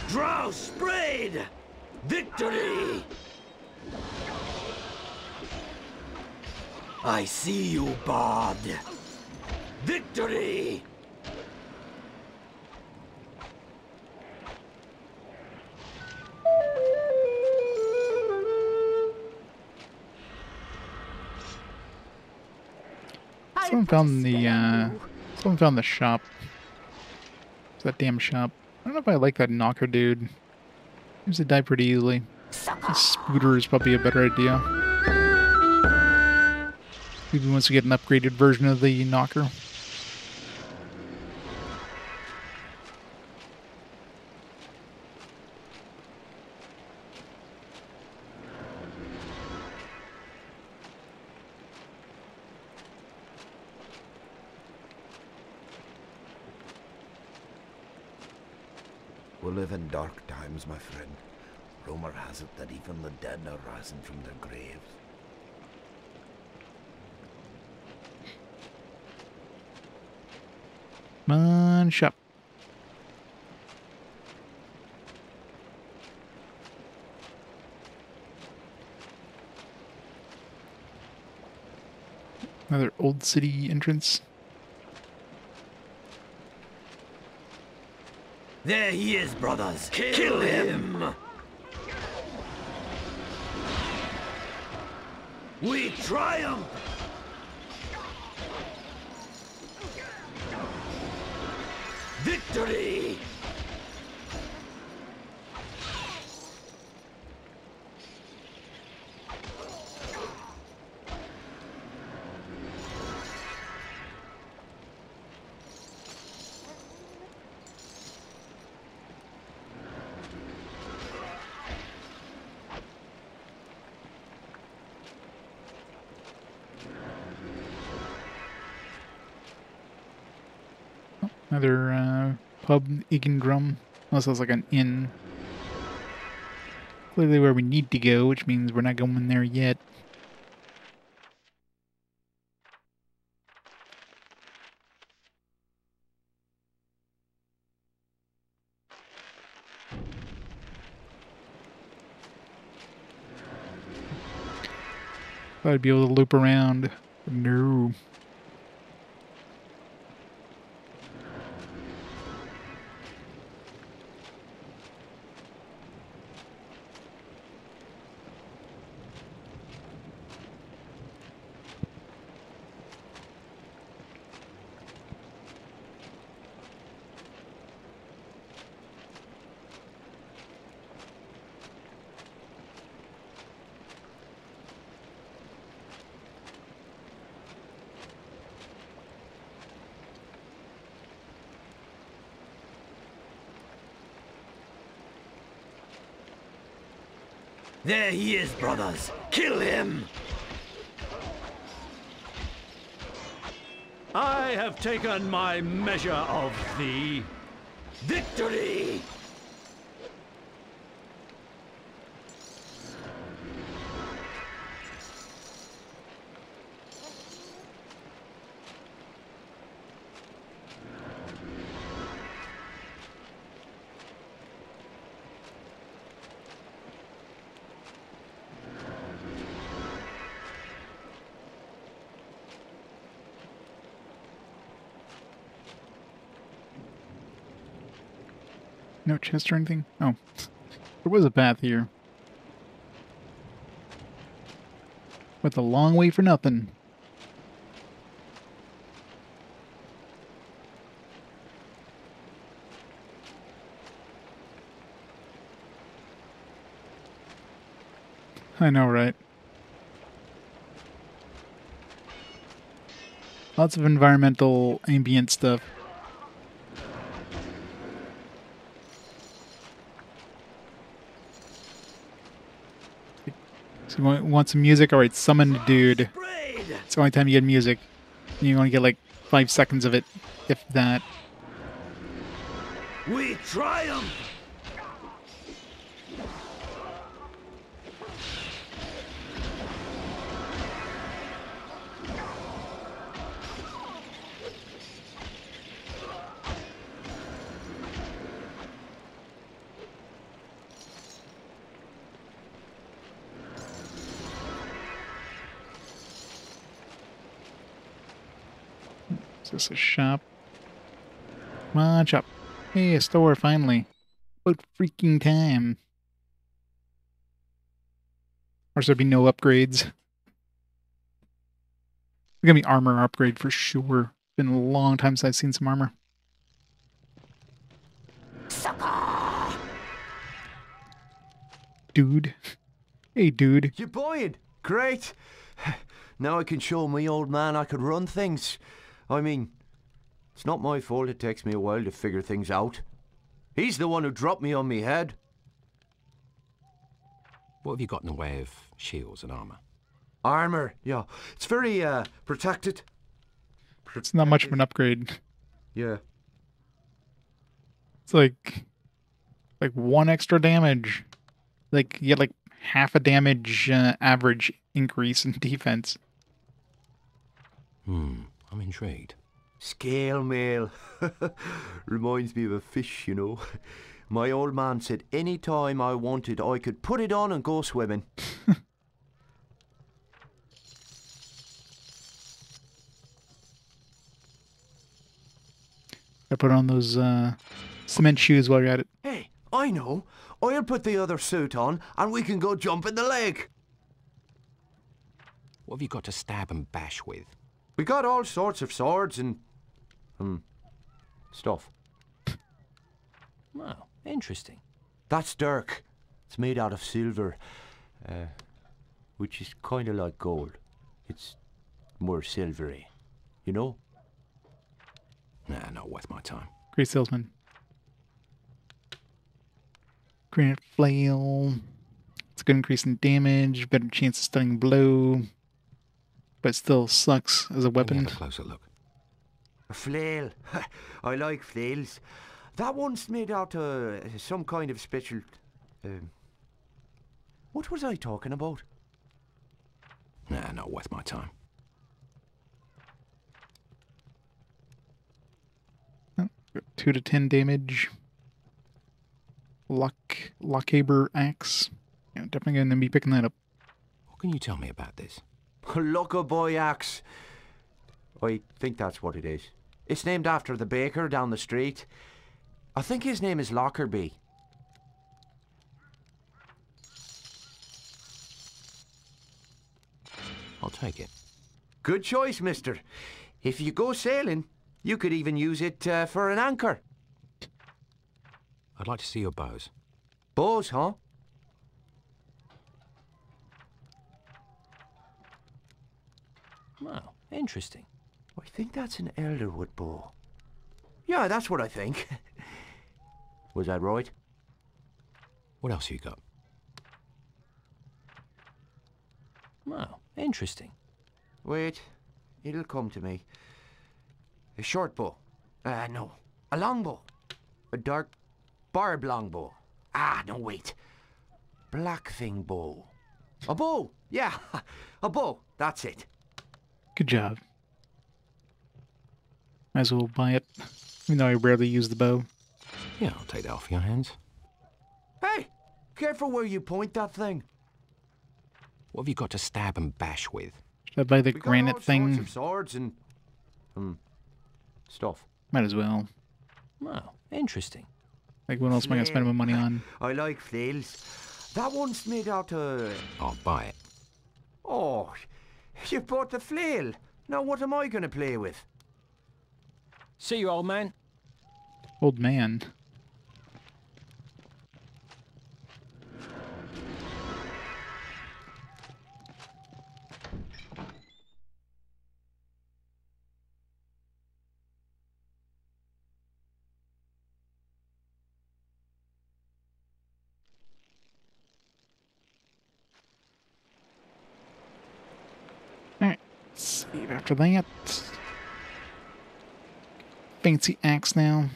Drow sprayed! Victory! I see you, Bard! Victory! Someone found the uh, someone found the shop. It's that damn shop. I don't know if I like that knocker dude. Seems to die pretty easily. A scooter is probably a better idea. Maybe once we get an upgraded version of the knocker. We live in dark my friend. Rumor has it that even the dead are rising from their graves. On, shop. Another old city entrance. There he is, brothers! Kill, him! We triumph! Victory! Another uh, pub, Egan. Unless that's like an inn. Clearly where we need to go, which means we're not going there yet. I'd be able to loop around. No. There he is, brothers! Kill him! I have taken my measure of thee. Victory! No chest or anything? Oh. There was a path here. Went a long way for nothing. I know, right? Lots of environmental ambient stuff. You want, want some music? Alright, summon the dude. It's the only time you get music. You only get like five seconds of it, if that. We triumph! A shop? Come on, shop. Hey, a store, finally. About freaking time. Or should there be no upgrades? There's gonna be armor upgrade for sure. Been a long time since I've seen some armor. Dude. Hey, dude. You buying? Great. Now I can show my old man I could run things. I mean, it's not my fault it takes me a while to figure things out. He's the one who dropped me on me head. What have you got in the way of shields and armour? Armor, yeah. It's very, uh, protected. It's not much of an upgrade. Yeah. It's like like one extra damage. Like you get like half a damage uh, average increase in defense. Hmm, I'm intrigued. Scale mail. Reminds me of a fish, you know. My old man said any time I wanted, I could put it on and go swimming. I put on those uh, cement shoes while you're at it. Hey, I know. I'll put the other suit on and we can go jump in the lake. What have you got to stab and bash with? We got all sorts of swords and um stuff. Wow, interesting. That's dirk. It's made out of silver, uh, which is kind of like gold. It's more silvery, you know. Nah, not worth my time. Great salesman. Granite flail. It's a good increase in damage, better chance of stunning blow, but still sucks as a weapon. Have a closer look. A flail. I like flails. That one's made out of uh, some kind of special. Um, what was I talking about? Nah, not worth my time. Two to ten damage. Lock Lochaber axe. Yeah, definitely gonna be picking that up. What can you tell me about this? Locker boy axe. I think that's what it is. It's named after the baker down the street. I think his name is Lockerbie. I'll take it. Good choice, mister. If you go sailing, you could even use it uh, for an anchor. I'd like to see your bows. Bows, huh? Wow, interesting. I think that's an elderwood bow. Yeah, that's what I think. Was that right? What else you got? Wow, interesting. Wait, it'll come to me. A short bow. Ah, no. A long bow. A dark barb longbow. Ah, no, wait. Black thing bow. A bow! Yeah, a bow. That's it. Good job. Might as well buy it. Even though I rarely use the bow. Yeah, I'll take that off your hands. Hey! Careful where you point that thing. What have you got to stab and bash with? Should I buy the We got granite all thing? Sorts of swords and um stuff. Might as well. Wow, interesting. Like, what else am I gonna spend my money on? I like flails. That one's made out of... I'll buy it. Oh, you bought the flail. Now what am I going to play with? See you, old man. Old man. Alright, save after that. Fancy axe now.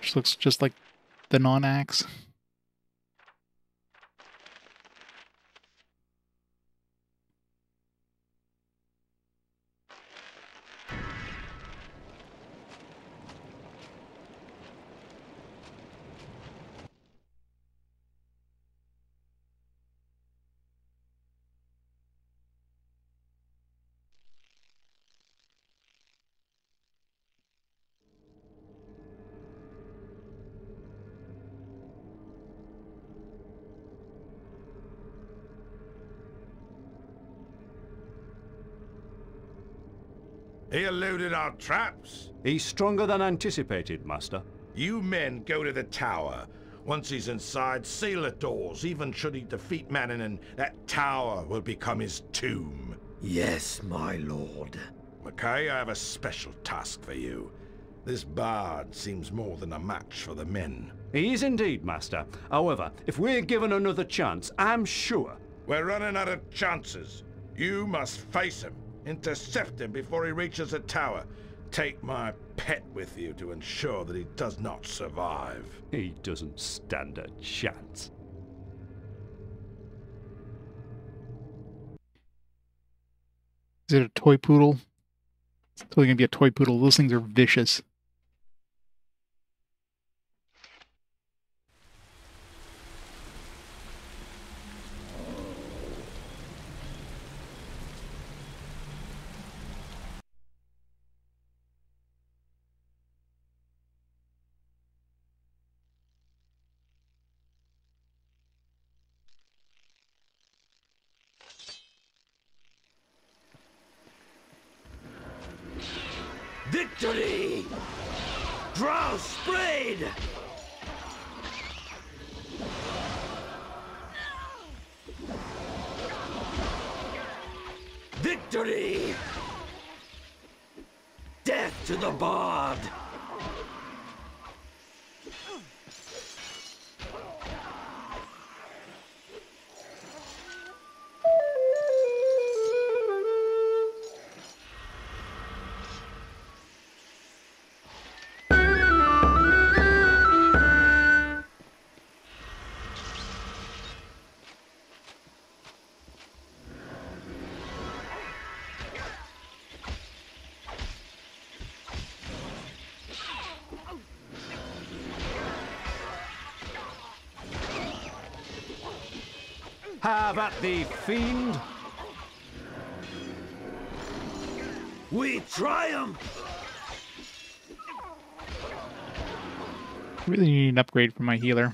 Which looks just like the non-axe. He eluded our traps. He's stronger than anticipated, Master. You men go to the tower. Once he's inside, seal the doors. Even should he defeat Manning, that tower will become his tomb. Yes, my lord. Mackay, I have a special task for you. This bard seems more than a match for the men. He is indeed, Master. However, if we're given another chance, I'm sure... We're running out of chances. You must face him. Intercept him before he reaches the tower. Take my pet with you to ensure that he does not survive. He doesn't stand a chance. Is it a toy poodle? It's totally gonna be a toy poodle. Those things are vicious. Have at thee, fiend! We triumph! Really need an upgrade for my healer.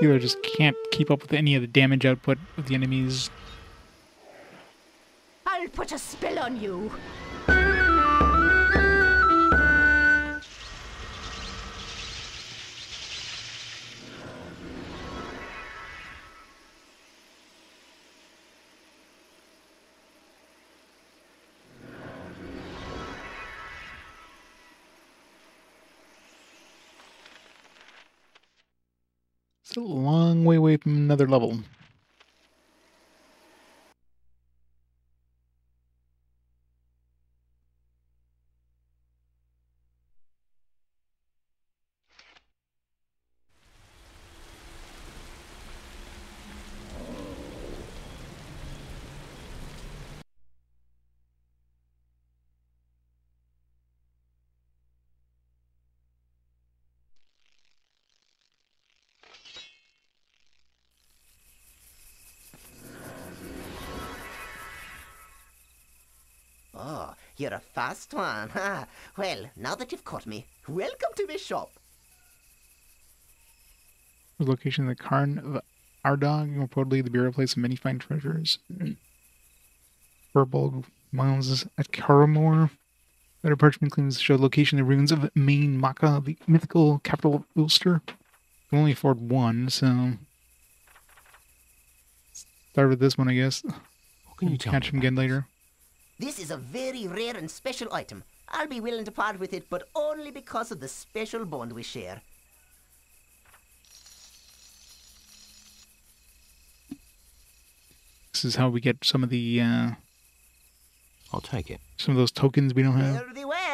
Healer just can't keep up with any of the damage output of the enemies. I'll put a spell on you. Another level. You're a fast one. Ah, well, now that you've caught me, welcome to my shop. The location of the Cairn of Ardog, reportedly the burial place of many fine treasures. Firbolg mounds at Caramore. Better parchment claims to show the location of the ruins of Emain Macha, the mythical capital of Ulster. Can only afford one, so start with this one, I guess. can you tell catch him again later? This is a very rare and special item. I'll be willing to part with it, but only because of the special bond we share. This is how we get some of the uh, I'll take it. some of those tokens we don't have. Fare thee well.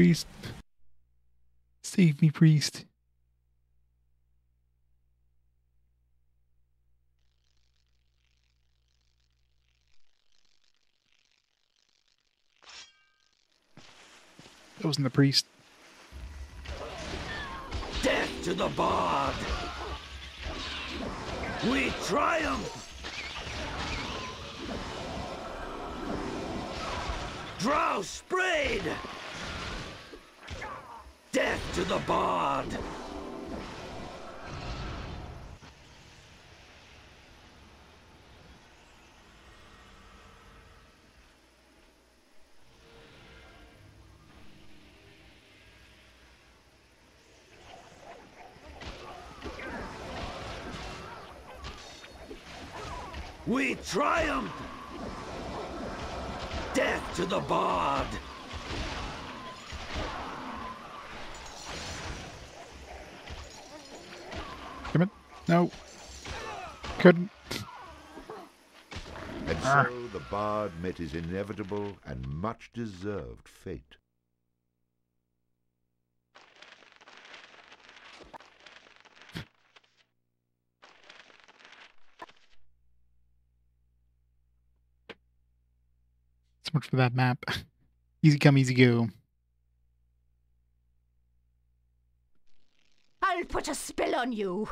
Priest. Save me, priest. That wasn't the priest. Death to the bard! We triumph! Drow sprayed! To the bard! We triumph! Death to the bard! Damn it. No. Couldn't. And Ah. so the bard met his inevitable and much deserved fate. So much for that map. Easy come, easy go. I'll put a spell on you.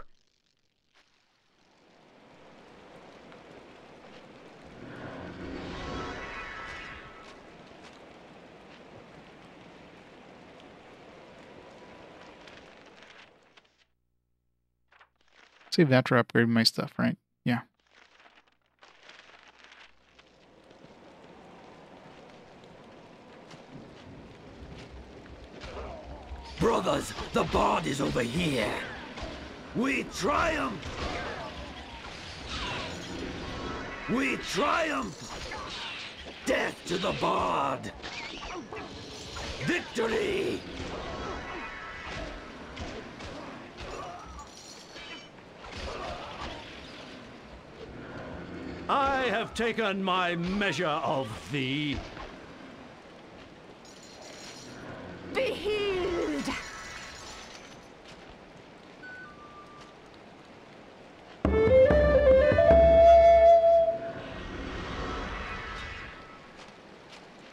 Save that for upgrading my stuff, right? Yeah. Brothers, the bard is over here. We triumph! We triumph! Death to the bard! Victory! I have taken my measure of thee. Be healed!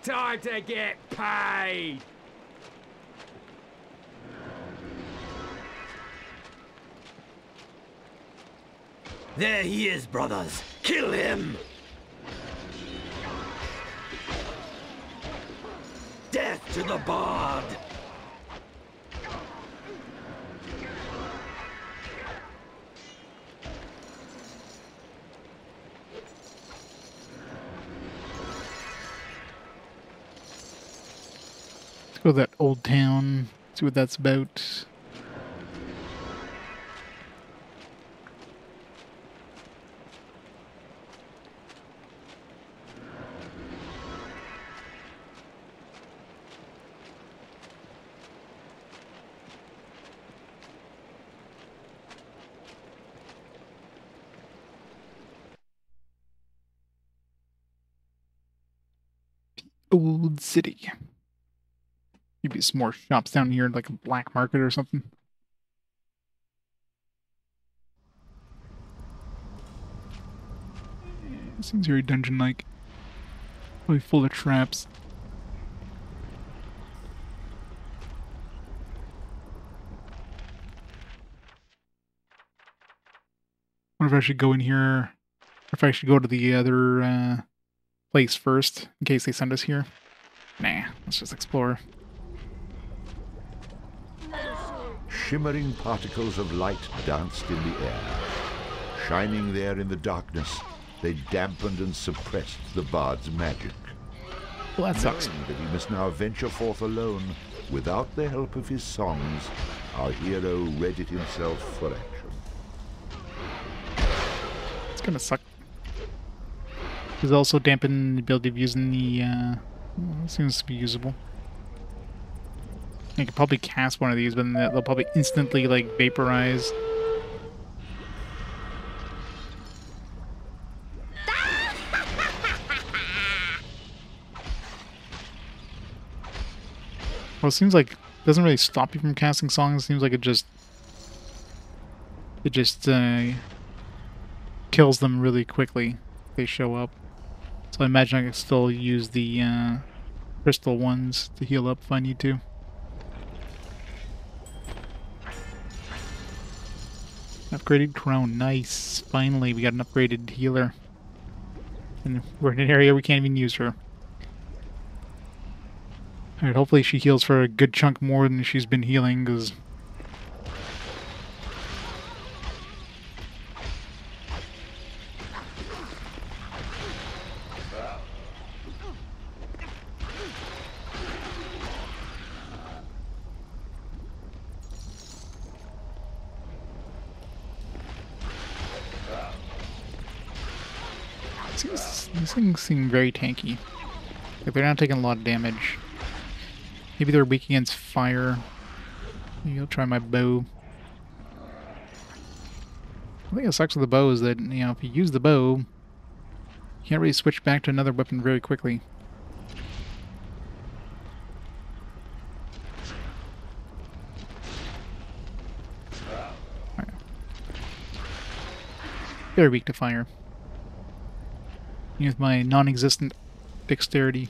Time to get paid! There he is, brothers! Kill him! Death to the bard! Let's go to that old town, see what that's about. Some more shops down here, like a black market or something. Seems very dungeon-like. Probably full of traps. wonder if I should go in here, or if I should go to the other uh, place first, in case they send us here. Nah, let's just explore. Shimmering particles of light danced in the air. Shining there in the darkness, they dampened and suppressed the bard's magic. Well, that sucks. Knowing that he must now venture forth alone, without the help of his songs, our hero readied himself for action. It's gonna suck. There's also dampen the ability of using the, uh, seems to be usable. I could probably cast one of these, but then they'll probably instantly, like, vaporize. Well, it seems like it doesn't really stop you from casting songs. It seems like it just it just uh, kills them really quickly. If they show up. So I imagine I can still use the uh, crystal ones to heal up if I need to. Upgraded crone, nice. Finally, we got an upgraded healer. And we're in an area we can't even use her. Alright, hopefully she heals for a good chunk more than she's been healing, because... These, these things seem very tanky. Like they're not taking a lot of damage. Maybe they're weak against fire. Maybe I'll try my bow. I think it sucks with the bow is that, you know, if you use the bow, you can't really switch back to another weapon very quickly. Very weak to fire. Use my non-existent dexterity.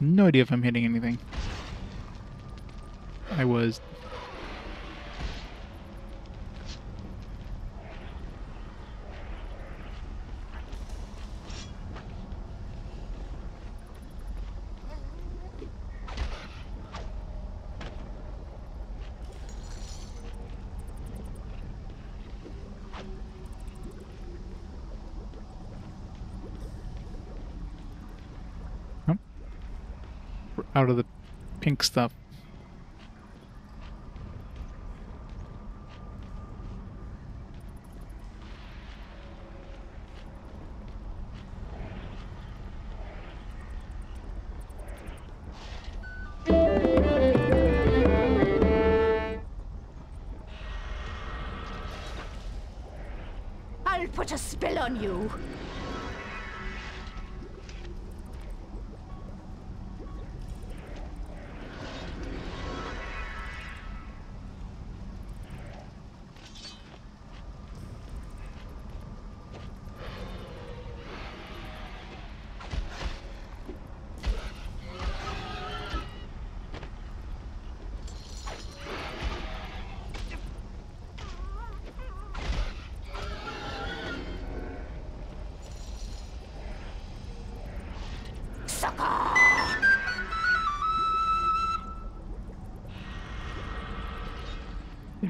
No idea if I'm hitting anything. I was. Nope. We're out of the pink stuff.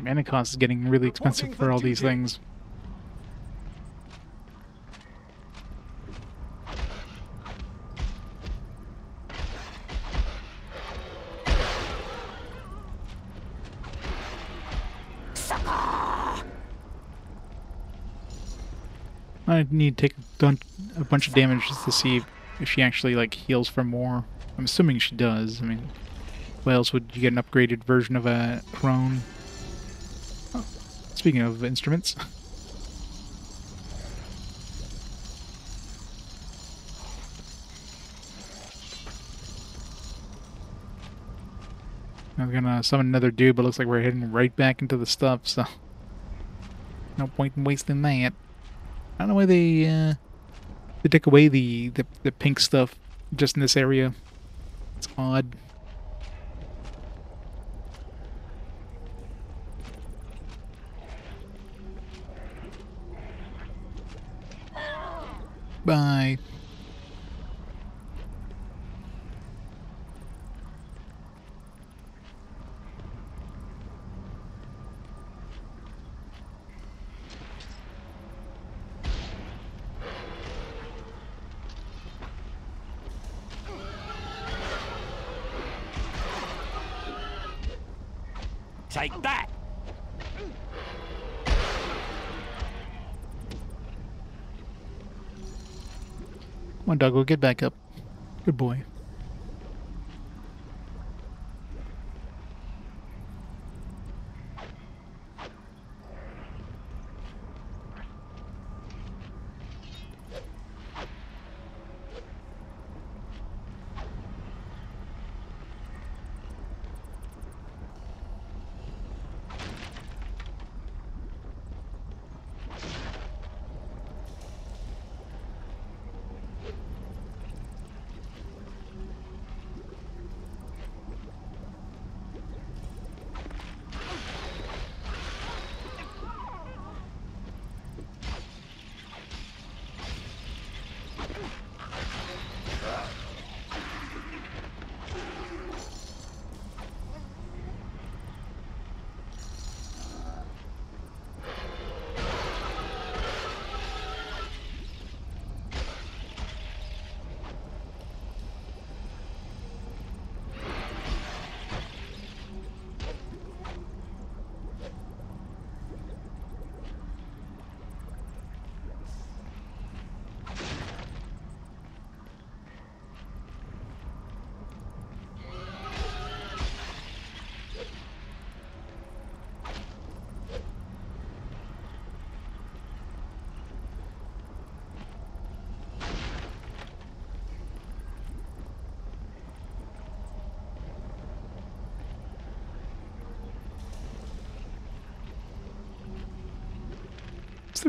Mana cost is getting really expensive for all these things. I need to take a, bunch of damage just to see if she actually like heals for more. I'm assuming she does. I mean, what else would you get an upgraded version of a crone? Speaking of instruments. I'm gonna summon another dude, but looks like we're heading right back into the stuff, so... No point in wasting that. I don't know why they, uh... They took away the, the, the pink stuff just in this area. It's odd. Bye. Take that! Come on, Doggo, get back up. Good boy.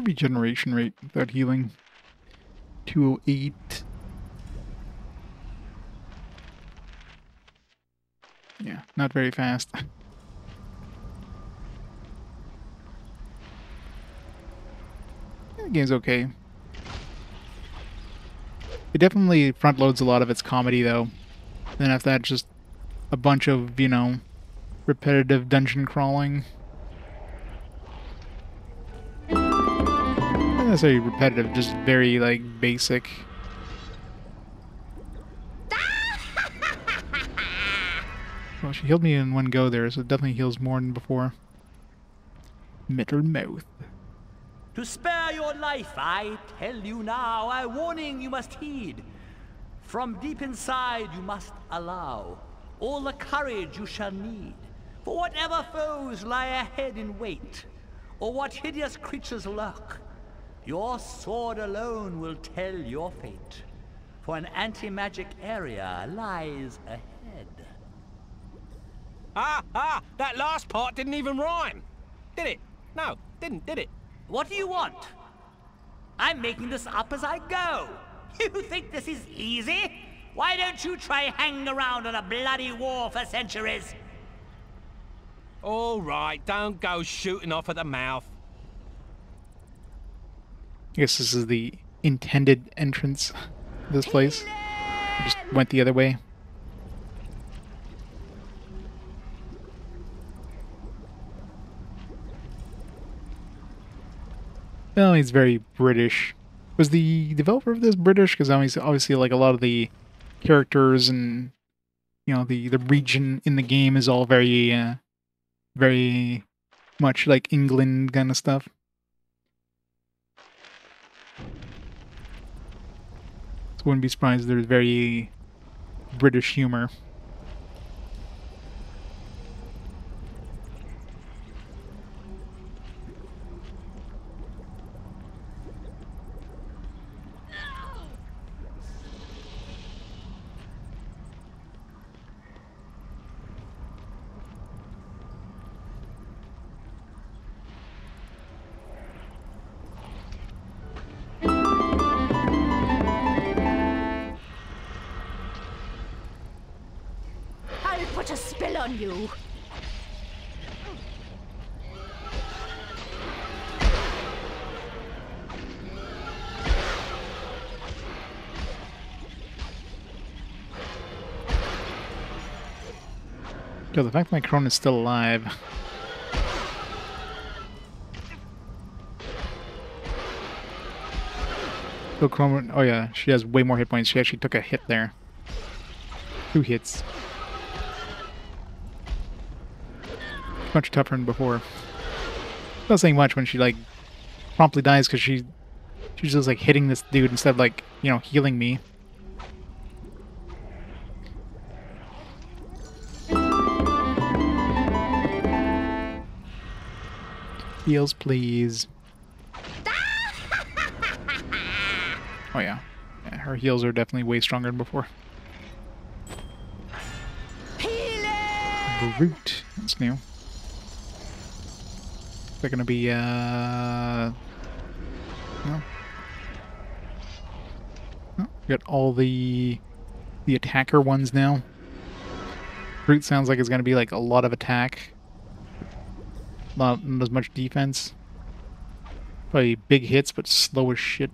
Regeneration rate without healing? 208. Yeah, not very fast. the game's okay. It definitely front loads a lot of its comedy though. Then after that just a bunch of, you know, repetitive dungeon crawling. Necessarily repetitive, just very like basic. Well, she healed me in one go there, so it definitely heals more than before. Metal mouth. To spare your life, I tell you now, a warning you must heed. From deep inside you must allow all the courage you shall need. For whatever foes lie ahead in wait, or what hideous creatures lurk, your sword alone will tell your fate. For an anti-magic area lies ahead. Ah, ah, that last part didn't even rhyme. Did it? No, didn't, did it? What do you want? I'm making this up as I go. You think this is easy? Why don't you try hanging around on a bloody war for centuries? All right, don't go shooting off at the mouth. I guess this is the intended entrance to this place. I just went the other way. Well, he's very British. Was the developer of this British? Because obviously, like, a lot of the characters and, you know, the, the region in the game is all very, uh, very much like England kind of stuff. Wouldn't be surprised there's very British humor. Yo, the fact my crone is still alive. So Crone, oh yeah, she has way more hit points. She actually took a hit there. Two hits. Much tougher than before. Not saying much when she like promptly dies because she she's just like hitting this dude instead of like you know healing me. Heals, please. Oh yeah. yeah. Her heals are definitely way stronger than before. Brute. That's new. They're gonna be uh no. No, got all the the attacker ones now. Brute sounds like it's gonna be like a lot of attack. Not, not as much defense. Probably big hits, but slow as shit.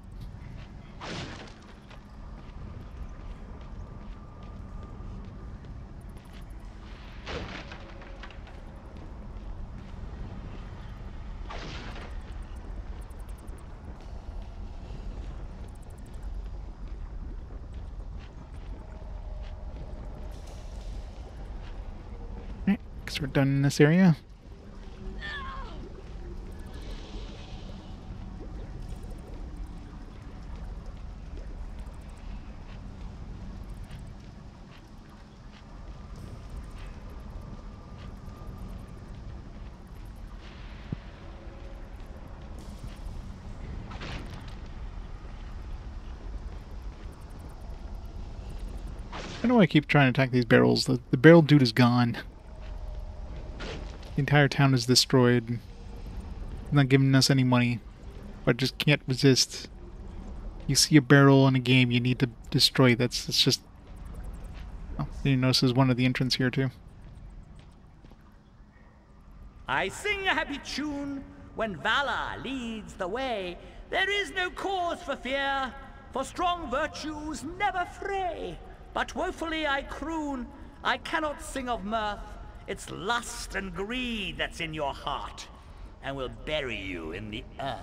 We're done in this area. I keep trying to attack these barrels. The, the barrel dude is gone. The entire town is destroyed. He's not giving us any money. But just can't resist. You see a barrel in a game, you need to destroy. That's it's just. Oh, you notice there's one of the entrance here too. I sing a happy tune when valor leads the way. There is no cause for fear, for strong virtues never fray. But woefully I croon, I cannot sing of mirth. It's lust and greed that's in your heart, and will bury you in the earth.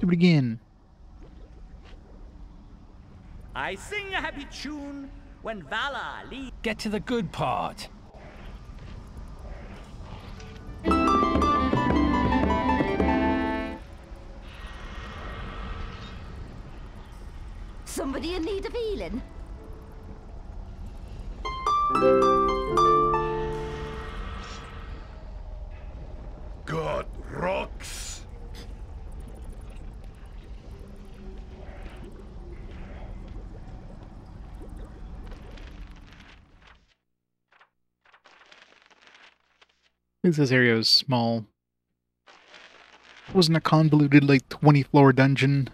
Do it again. I sing a happy tune when valor leads. Get to the good part. Somebody in need of healing? God rocks. At least this area is small. It Wasn't a convoluted like 20 floor dungeon.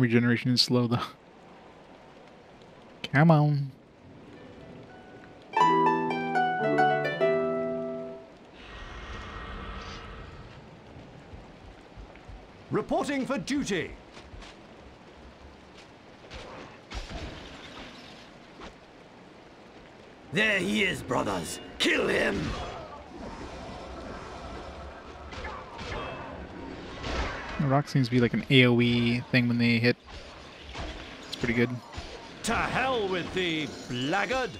And regeneration is slow though. Come on. Reporting for duty. There he is, brothers. Kill him! Rock seems to be like an AoE thing when they hit. It's pretty good. To hell with the blackguard!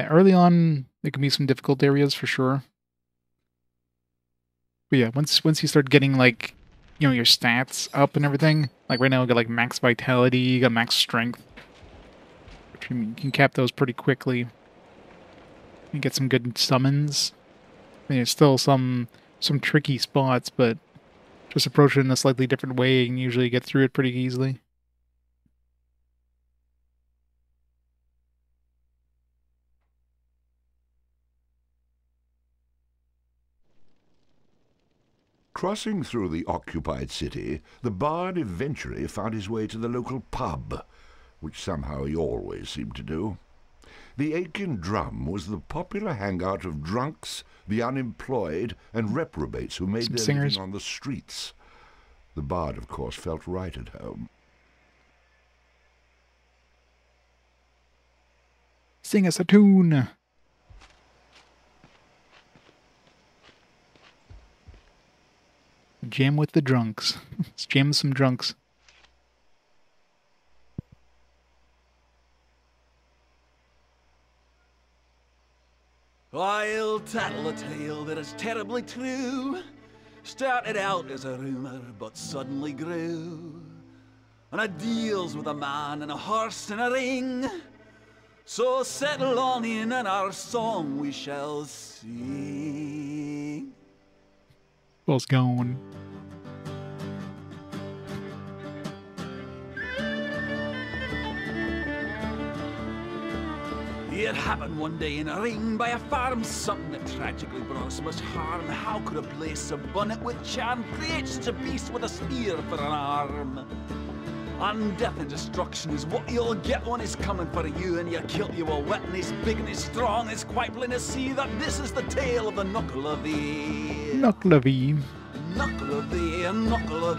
Yeah, early on there can be some difficult areas for sure. But yeah, once once you start getting like you know your stats up and everything, like right now I got like max vitality, you got max strength. Which you can cap those pretty quickly. You get some good summons. There's still some some tricky spots, but just approach it in a slightly different way and usually get through it pretty easily. Crossing through the occupied city, the bard eventually found his way to the local pub, which somehow he always seemed to do. The Aiken Drum was the popular hangout of drunks, the unemployed, and reprobates who made Some their singers. living on the streets. The bard, of course, felt right at home. Sing us a tune. Jam with the drunks. Let's jam some drunks. I'll tattle a tale that is terribly true. Started out as a rumour, but suddenly grew. And it deals with a man and a horse and a ring. So settle on in and our song we shall sing. What's going? It happened one day in a ring by a farm, something that tragically brought us much harm. How could a place so bonnet with charm create such a beast with a spear for an arm? And death and destruction is what you'll get when it's coming for you, and you kill you are wet and he's big and he's strong. It's quite plain to see that this is the tale of the Nuckelavee. Knuckle of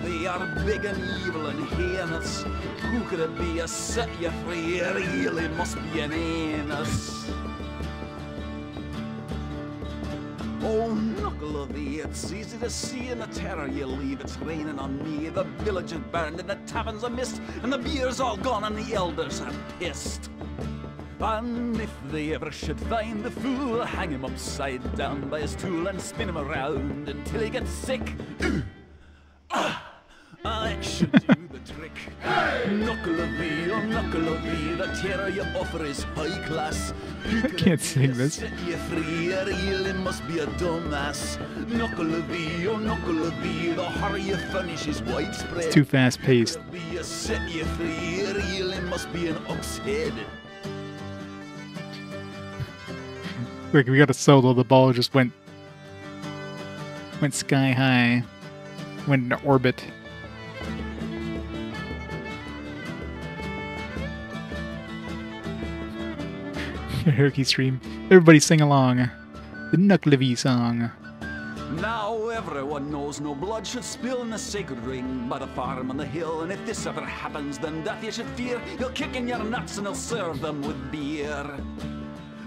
thee are big and evil and heinous. Who could it be? A set you free, it really must be an anus. Oh, knuckle it's easy to see in the terror you leave. It's raining on me. The village is burned and the tavern's a mist, and the beer's all gone and the elders are pissed. And if they ever should find the fool, hang him upside down by his tool and spin him around until he gets sick. ah, I should do the trick. Nuckelavee, oh Nuckelavee, the terror you offer is high class. I can't sing this. Set you free, it really must be a dumbass. Nuckelavee, oh Nuckelavee, the horror you furnish is widespread. It's too fast paced. Set you free, it really must be an ox head. Like we got a solo, the ball just went went sky high, went into orbit. Karaoke stream. Everybody sing along. The Nuckelavee song. Now everyone knows no blood should spill in the sacred ring by the farm on the hill. And if this ever happens, then death you should fear. He'll kick in your nuts and he'll serve them with beer.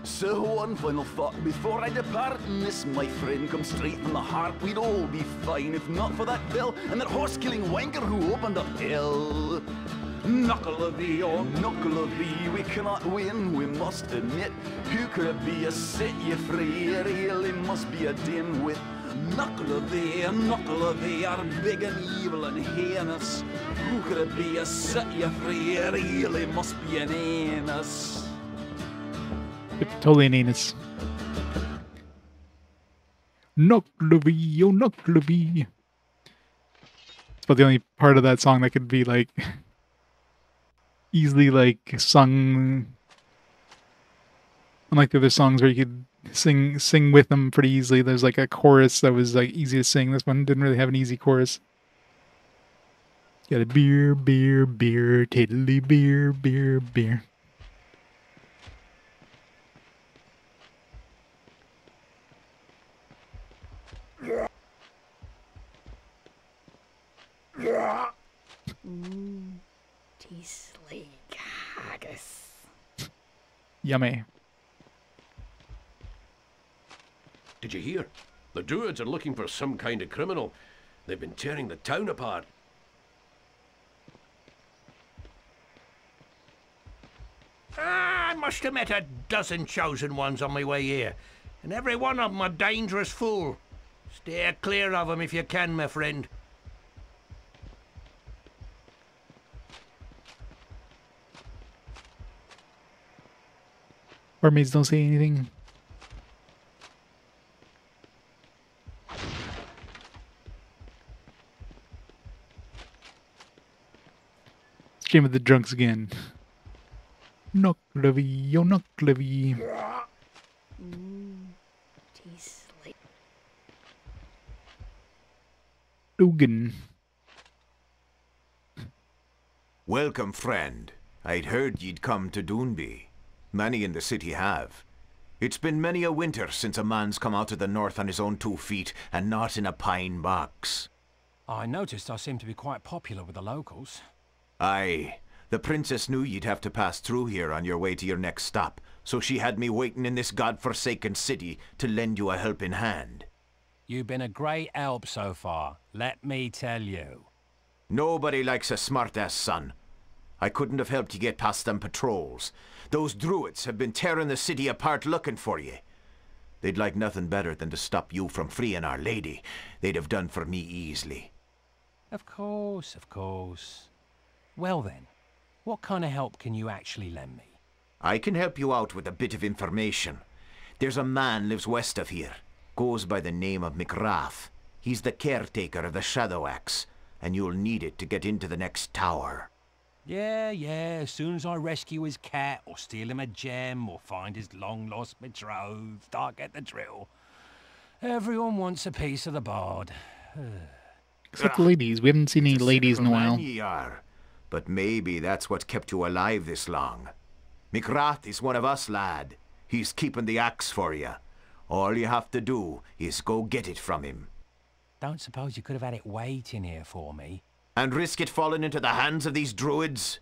So one final thought before I depart, and this, my friend, comes straight from the heart. We'd all be fine if not for that bill and that horse-killing wanker who opened up hell. Nuckelavee, oh Nuckelavee, we cannot win, we must admit. Who could it be a set you free? It really must be a dimwit. Nuckelavee, knuckle of thee are big and evil and heinous. Who could it be a set you free? It really must be an anus. Totally an anus. Nuckelavee, oh Nuckelavee. It's about the only part of that song that could be like easily like sung. Unlike the other songs where you could sing sing with them pretty easily. There's like a chorus that was like easy to sing. This one didn't really have an easy chorus. Got a beer, beer, beer, tiddly beer, beer, beer. Mmm, tasty haggis. Yummy. Did you hear? The Druids are looking for some kind of criminal. They've been tearing the town apart. Ah, I must have met a dozen chosen ones on my way here, and every one of 'em a dangerous fool. Steer clear of 'em if you can, my friend. Mermaids don't say anything. Shame of the drunks again. Nuckelavee, oh Nuckelavee. Mmm, tasty. Dugan. Welcome, friend. I'd heard ye'd come to Doonby. Many in the city have. It's been many a winter since a man's come out of the north on his own two feet and not in a pine box. I noticed I seem to be quite popular with the locals. Aye. The princess knew you'd have to pass through here on your way to your next stop, so she had me waiting in this god-forsaken city to lend you a helping hand. You've been a great help so far, let me tell you. Nobody likes a smart-ass son. I couldn't have helped you get past them patrols. Those druids have been tearing the city apart looking for you. They'd like nothing better than to stop you from freeing Our Lady. They'd have done for me easily. Of course, of course. Well then, what kind of help can you actually lend me? I can help you out with a bit of information. There's a man lives west of here. Goes by the name of McGrath. He's the caretaker of the Shadow Axe, and you'll need it to get into the next tower. Yeah, yeah, as soon as I rescue his cat, or steal him a gem, or find his long-lost betrothed, I get the drill. Everyone wants a piece of the bard. Except the ladies. We haven't seen any ladies in a while. Man ye are. But maybe that's what kept you alive this long. McGrath is one of us, lad. He's keeping the axe for you. All you have to do is go get it from him. Don't suppose you could have had it waiting here for me? And risk it falling into the hands of these druids?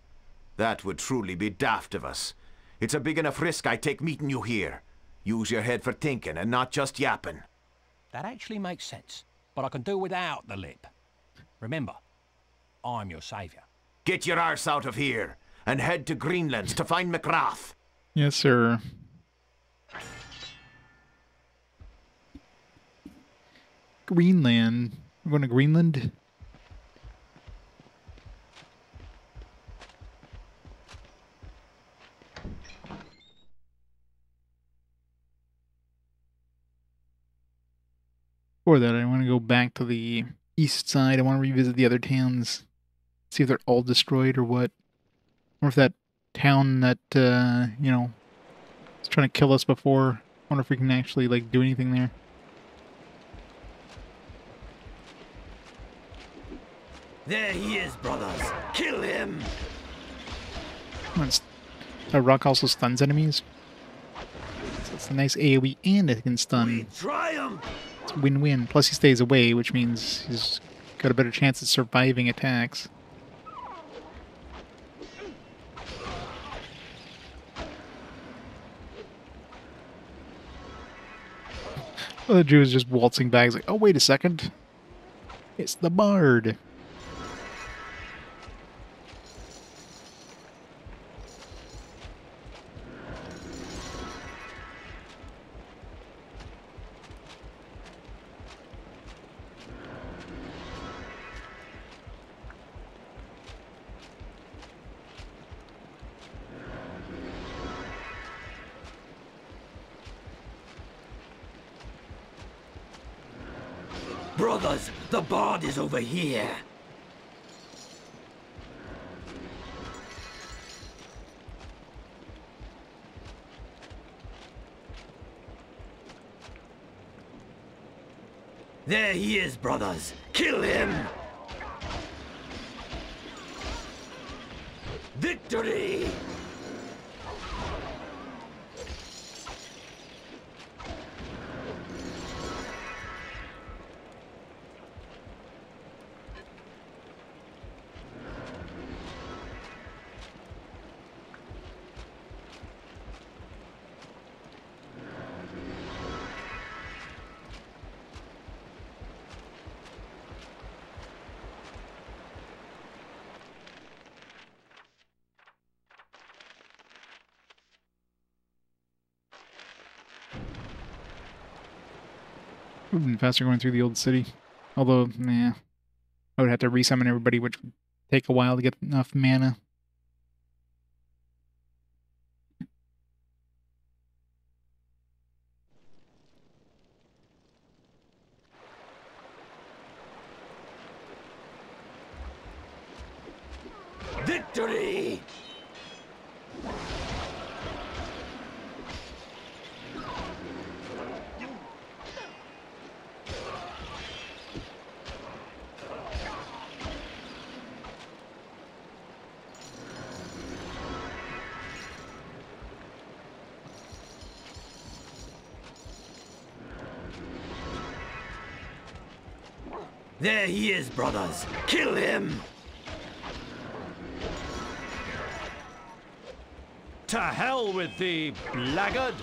That would truly be daft of us. It's a big enough risk I take meeting you here. Use your head for thinking and not just yapping. That actually makes sense, but I can do without the lip. Remember, I'm your saviour. Get your arse out of here and head to Greenlands to find McGrath. Yes, sir. Greenland. We're going to Greenland? Before that, I want to go back to the east side. I want to revisit the other towns, see if they're all destroyed or what. Or if that town that, uh, you know, was trying to kill us before, I wonder if we can actually, like, do anything there. There he is, brothers. Kill him. Come on, s- That rock also stuns enemies. So it's a nice AoE and it can stun. Triumph. It's win-win. Plus he stays away, which means he's got a better chance at surviving attacks. Oh, the Jew is just waltzing back. He's like, oh, wait a second. It's the bard. Is over here. There he is, brothers. Kill him! Victory! Been faster going through the old city. Although, nah. I would have to resummon everybody, which would take a while to get enough mana. Victory! There he is, Kill him! To hell with thee, blackguard!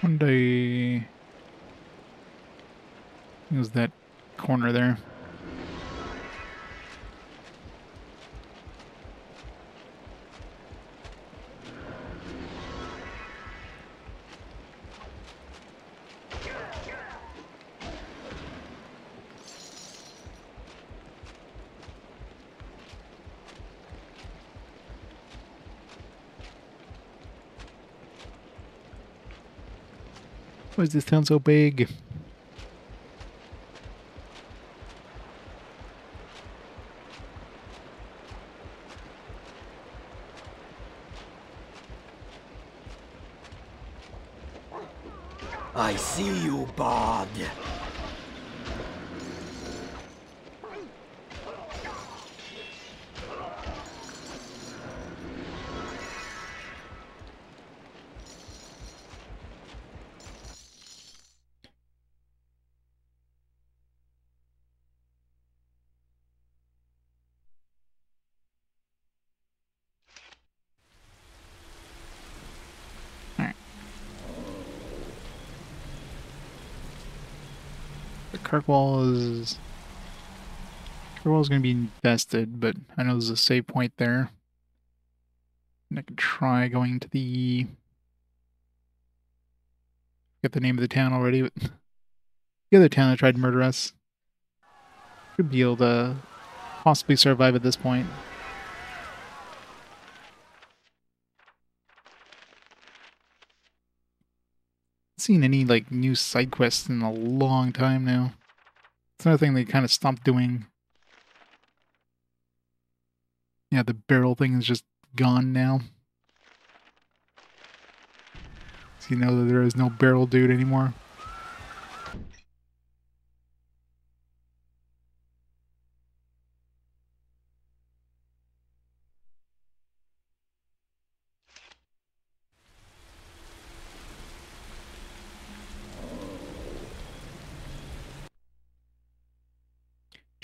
One day. It was that corner there. Why is this town so big? I see you, bard. The Kirkwall is. Kirkwall is going to be invested, but I know there's a save point there. And I could try going to the. Get the name of the town already, but the other town that tried to murder us should be able to possibly survive at this point. seen any like new side quests in a long time now. Another thing they kind of stopped doing. Yeah, the barrel thing is just gone now. So you know that there is no barrel dude anymore.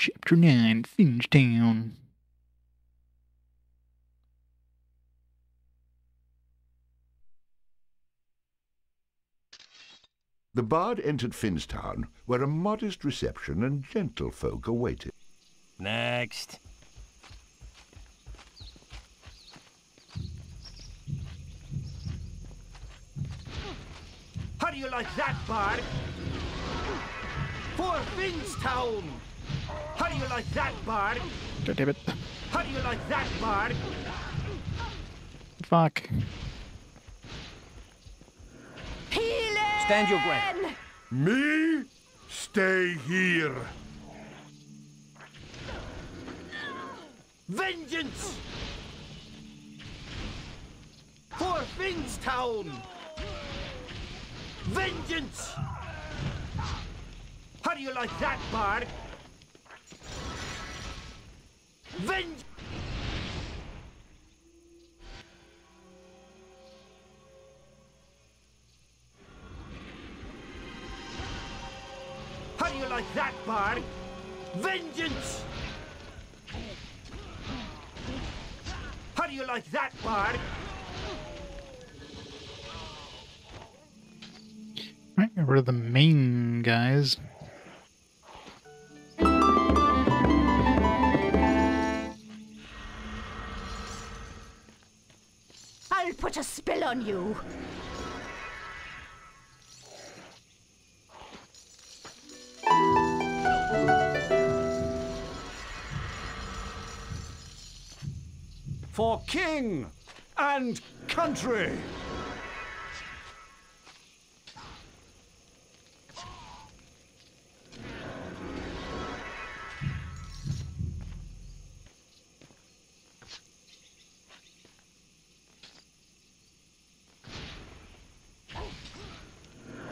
Chapter 9, Finstown. The bard entered Finstown, where a modest reception and gentlefolk awaited. Next. How do you like that, Bard? For Finstown! How do you like that, Bard? God damn it. How do you like that, Bard? fuck. Stand your ground. Me? Stay here. Vengeance! For Finstown! Vengeance! How do you like that, Bard? Vengeance! Like that, Bard? Vengeance! How do you like that, Bard? Right, get rid of the main guys. I'll put a spell on you. For king and country!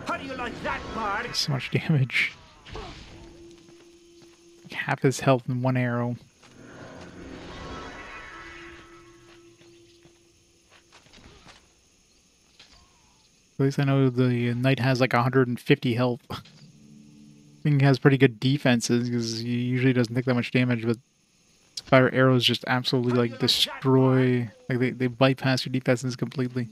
How do you like that, Bard? So much damage. Half his health in one arrow. Least I know the knight has like 150 health. I think has pretty good defenses because he usually doesn't take that much damage, but fire arrows just absolutely like destroy, like they, they bypass your defenses completely.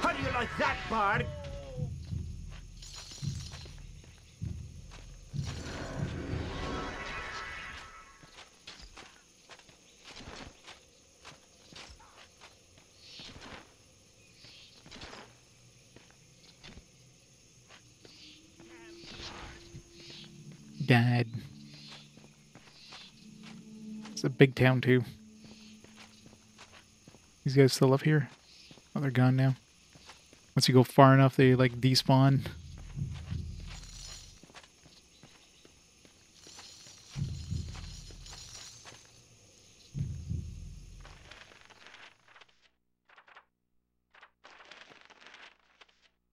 How do you like that, Bard? Died. It's a big town too. These guys still up here? Oh, they're gone now. Once you go far enough, they like despawn.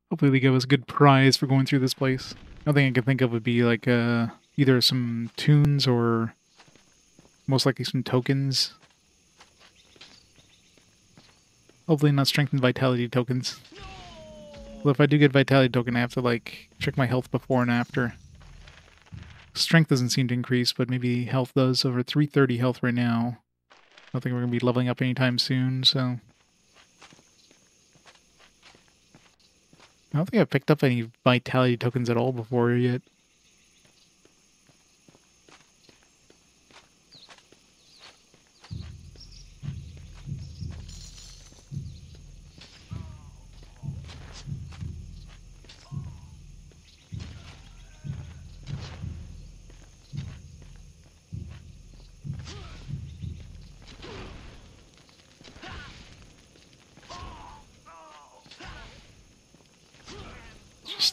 Hopefully they give us a good prize for going through this place. Nothing I can think of would be like uh, either some tunes or most likely some tokens. Hopefully not strength and vitality tokens. Well, if I do get vitality token, I have to like check my health before and after. Strength doesn't seem to increase, but maybe health does. Over 330 health right now. I don't think we're going to be leveling up anytime soon, so... I don't think I've picked up any vitality tokens at all before yet.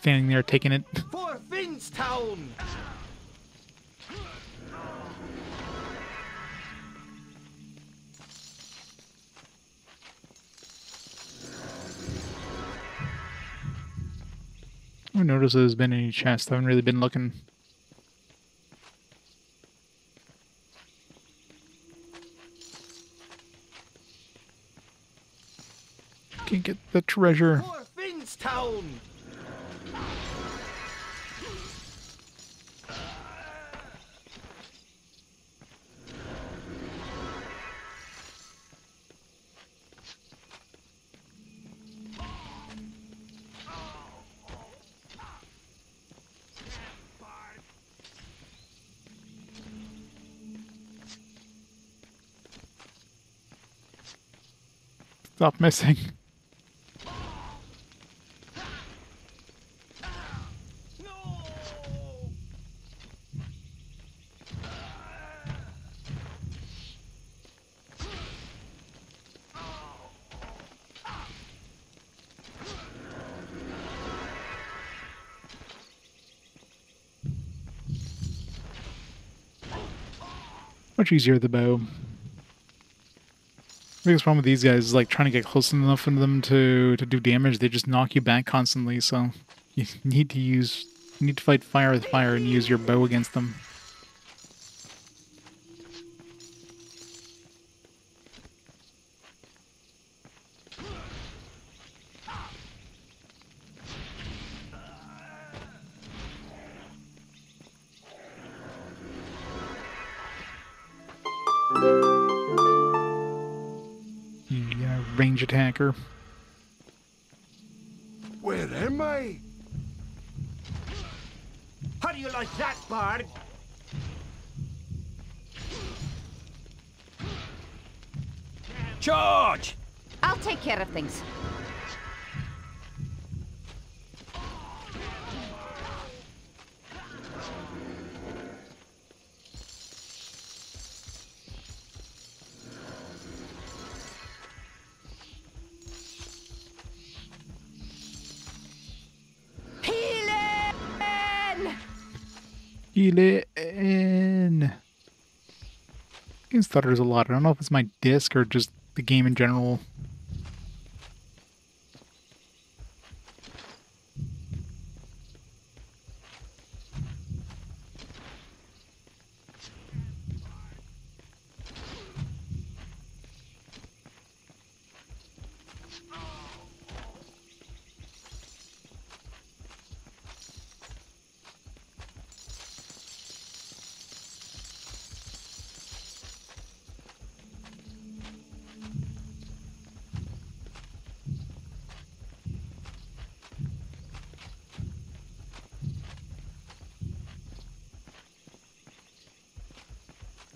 Standing there taking it. For Finstown! I noticed there's been any chests. I haven't really been looking. Can't get the treasure. For Stop missing. Much easier the bow. Biggest problem with these guys is like trying to get close enough to them to, to do damage. They just knock you back constantly, so you need to use you need to fight fire with fire and use your bow against them. Yeah, stutters a lot. I don't know if it's my disc or just the game in general.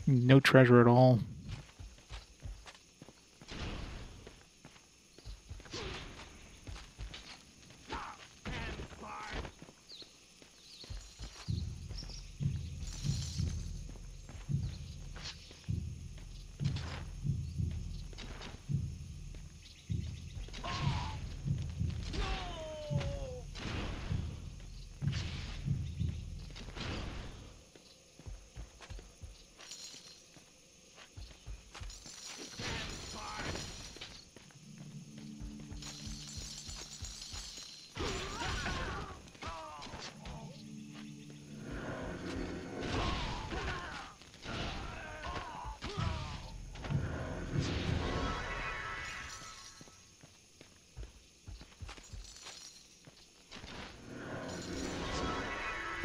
No treasure at all.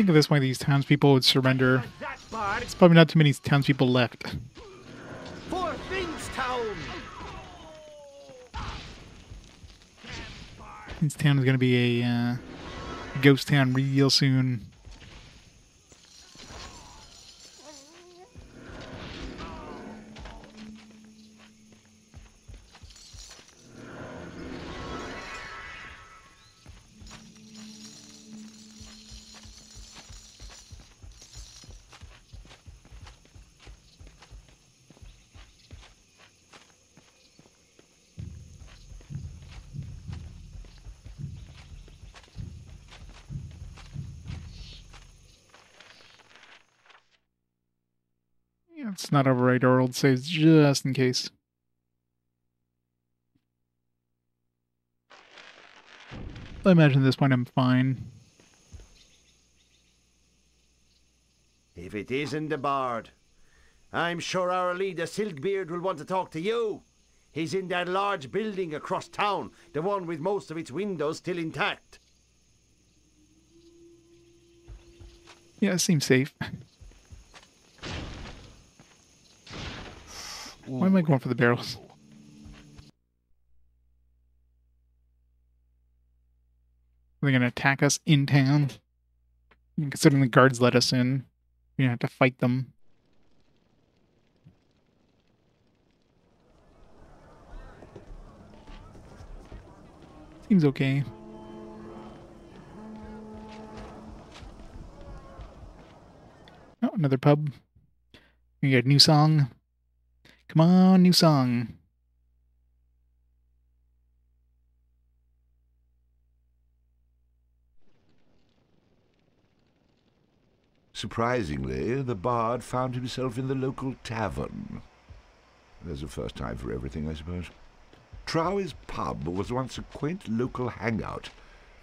Think of this way these townspeople would surrender. It's probably not too many townspeople left. This town is going to be a uh, ghost town real soon. Old saves just in case. I imagine at this point I'm fine. If it isn't the Bard, I'm sure our leader Silkbeard will want to talk to you. He's in that large building across town, the one with most of its windows still intact. Yeah, it seems safe. Why going for the barrels? Are they going to attack us in town? Considering the guards let us in, we have to fight them. Seems okay. Oh, another pub. We got a new song. Come on, new song. Surprisingly, the bard found himself in the local tavern. There's a first time for everything, I suppose. Trowey's pub was once a quaint local hangout,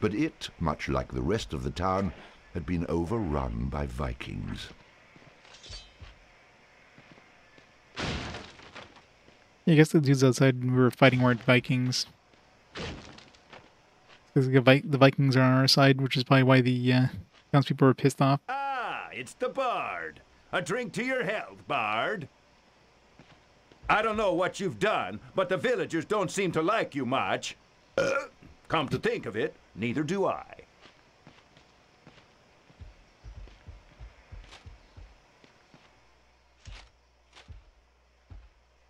but it, much like the rest of the town, had been overrun by Vikings. I guess the dudes outside were fighting weren't Vikings. Because the, Vi- the Vikings are on our side, which is probably why the uh, townspeople were pissed off. Ah, it's the Bard. A drink to your health, Bard. I don't know what you've done, but the villagers don't seem to like you much. Uh, come to think of it, neither do I.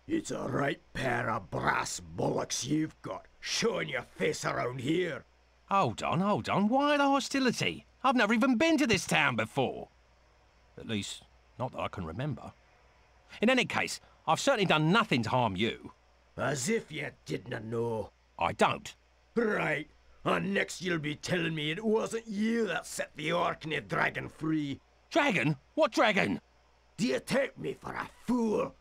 It's a right pair of brass bullocks you've got, showing your face around here. Hold on, hold on. Why the hostility? I've never even been to this town before. At least, not that I can remember. In any case, I've certainly done nothing to harm you. As if you didn't know. I don't. Right. And next you'll be telling me it wasn't you that set the Orkney dragon free. Dragon? What dragon? Do you take me for a fool?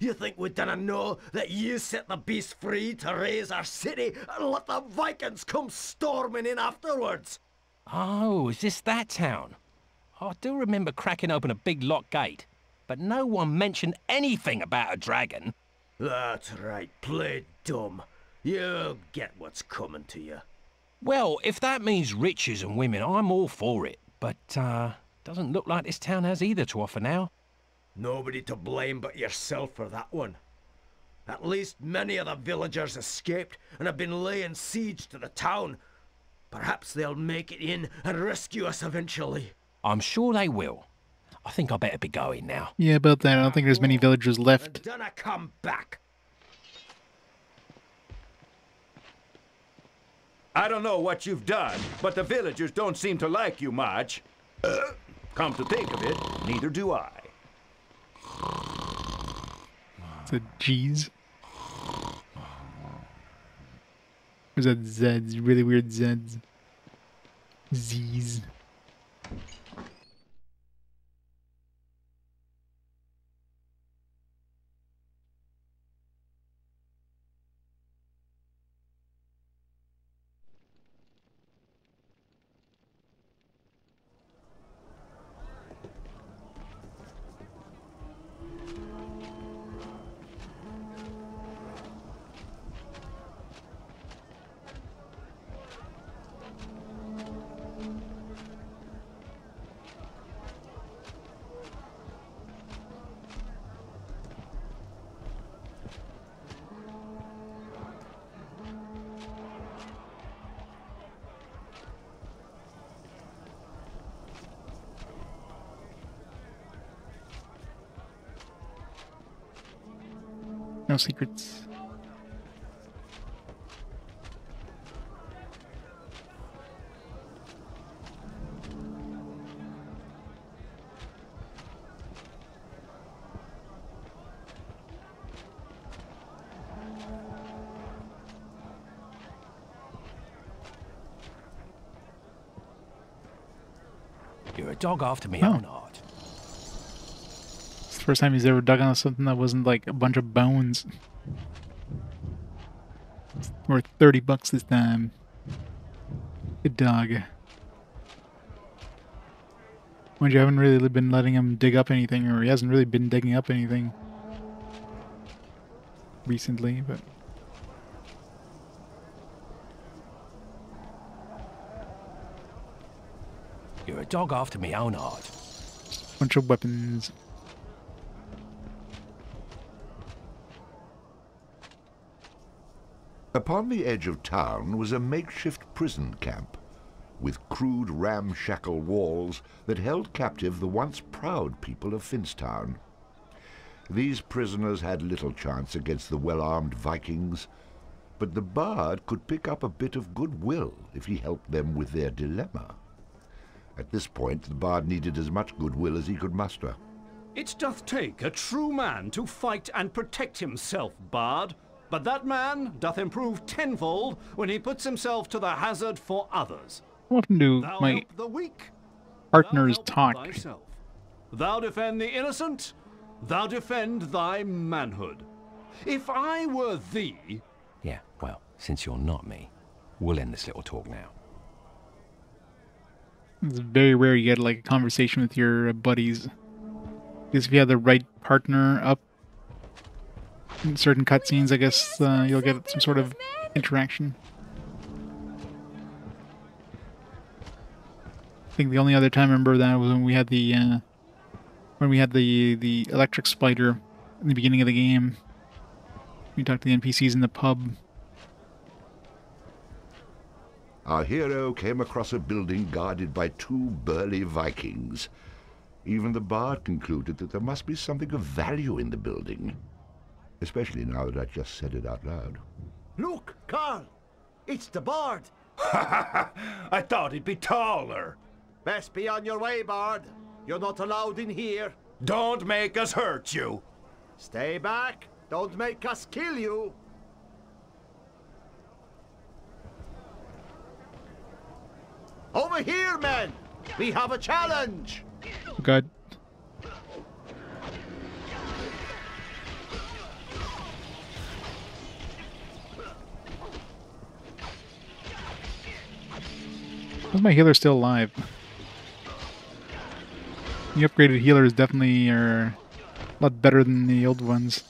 You think we didn't know that you set the beast free to raise our city and let the Vikings come storming in afterwards? Oh, is this that town? I do remember cracking open a big lock gate, but no one mentioned anything about a dragon. That's right, play dumb. You'll get what's coming to you. Well, if that means riches and women, I'm all for it. But, uh, doesn't look like this town has either to offer now. Nobody to blame but yourself for that one. At least many of the villagers escaped and have been laying siege to the town. Perhaps they'll make it in and rescue us eventually. I'm sure they will. I think I better be going now. Yeah, about that. I don't think there's many villagers left. Dunna come back. I don't know what you've done, but the villagers don't seem to like you much. Uh, come to think of it, neither do I. It's a G's. Or is that Z's? Really weird Z's. Z's. Secrets. You're a dog after me, Oh. own heart. First time he's ever dug on something that wasn't like a bunch of bones. It's worth 30 bucks this time. Good dog. Mind you, I haven't really been letting him dig up anything, or he hasn't really been digging up anything recently, but You're a dog after me own heart. bunch of weapons. Upon the edge of town was a makeshift prison camp, with crude ramshackle walls that held captive the once proud people of Finstown. These prisoners had little chance against the well-armed Vikings, but the bard could pick up a bit of goodwill if he helped them with their dilemma. At this point, the bard needed as much goodwill as he could muster. It doth take a true man to fight and protect himself, Bard. But that man doth improve tenfold when he puts himself to the hazard for others. How often do Thou my help the weak, partners help talk? thyself. Thou defend the innocent, thou defend thy manhood. If I were thee... Yeah, well, since you're not me, we'll end this little talk now. It's very rare you get like a conversation with your buddies. Because if you have the right partner up in certain cutscenes, I guess uh, you'll get some sort of interaction. I think the only other time I remember that was when we had the uh, when we had the the electric spider in the beginning of the game. We talked to the NPCs in the pub. Our hero came across a building guarded by two burly Vikings. Even the bard concluded that there must be something of value in the building. Especially now that I just said it out loud. Look, Carl! It's the bard! I thought he'd be taller. Best be on your way, bard. You're not allowed in here. Don't make us hurt you. Stay back. Don't make us kill you. Over here, men! We have a challenge! God. How's my healer still alive? The upgraded healers definitely are a lot better than the old ones.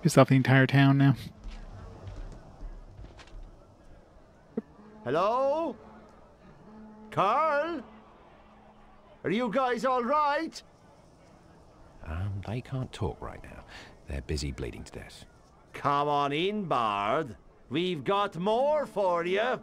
Pissed off the entire town now. Hello? Carl? Are you guys all right? Um, they can't talk right now. They're busy bleeding to death. Come on in, Bard. We've got more for you.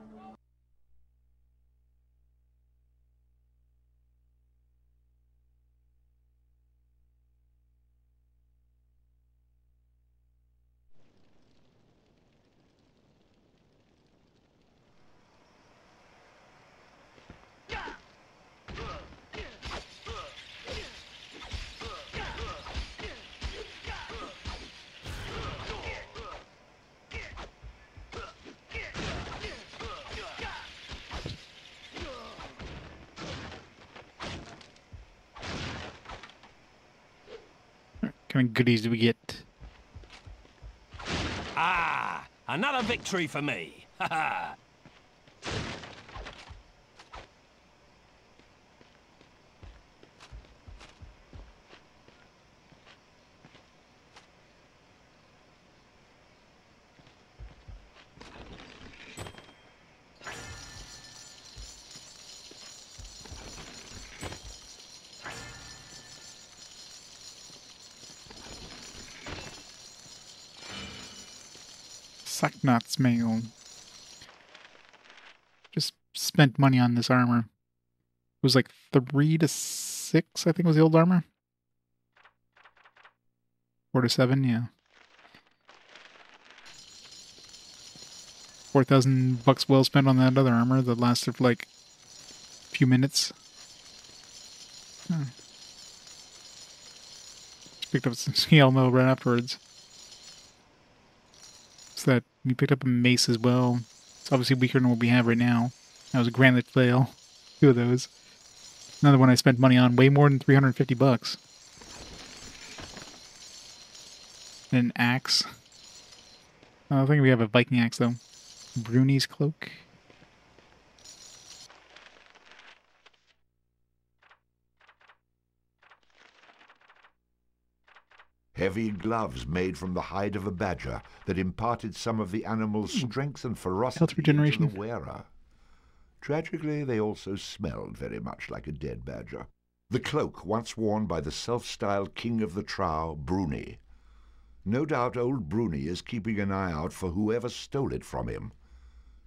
Many goodies we get? Ah, another victory for me. Sucknuts mail. Just spent money on this armor. It was like three to six, I think was the old armor. Four to seven, yeah. Four thousand bucks well spent on that other armor that lasted for like a few minutes. Hmm. Picked up some scale mail right afterwards. So that we picked up a mace as well. It's obviously weaker than what we have right now. That was a granite flail. Two of those. Another one I spent money on, way more than 350 bucks. And an axe. I don't think we have a Viking axe though. Bruni's cloak. Heavy gloves made from the hide of a badger that imparted some of the animal's hmm. strength and ferocity to the wearer. Tragically, they also smelled very much like a dead badger. The cloak once worn by the self-styled king of the trow, Bruni. No doubt old Bruni is keeping an eye out for whoever stole it from him.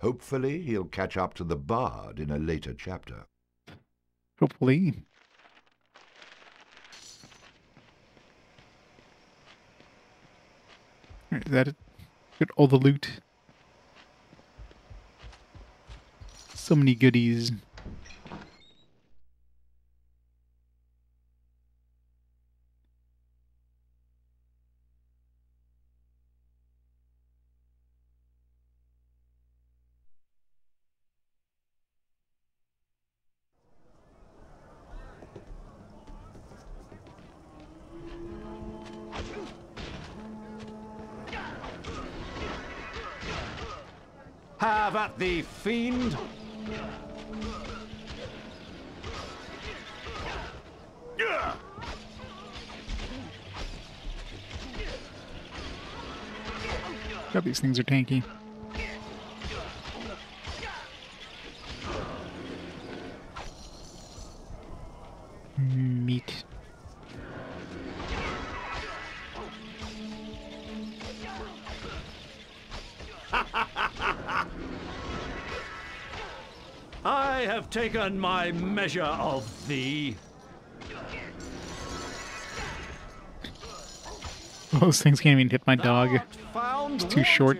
Hopefully, he'll catch up to the bard in a later chapter. Hopefully. Is that it? Got all the loot. So many goodies. These things are tanky. Meat. I have taken my measure of thee. Those things can't even hit my dog. It's too short.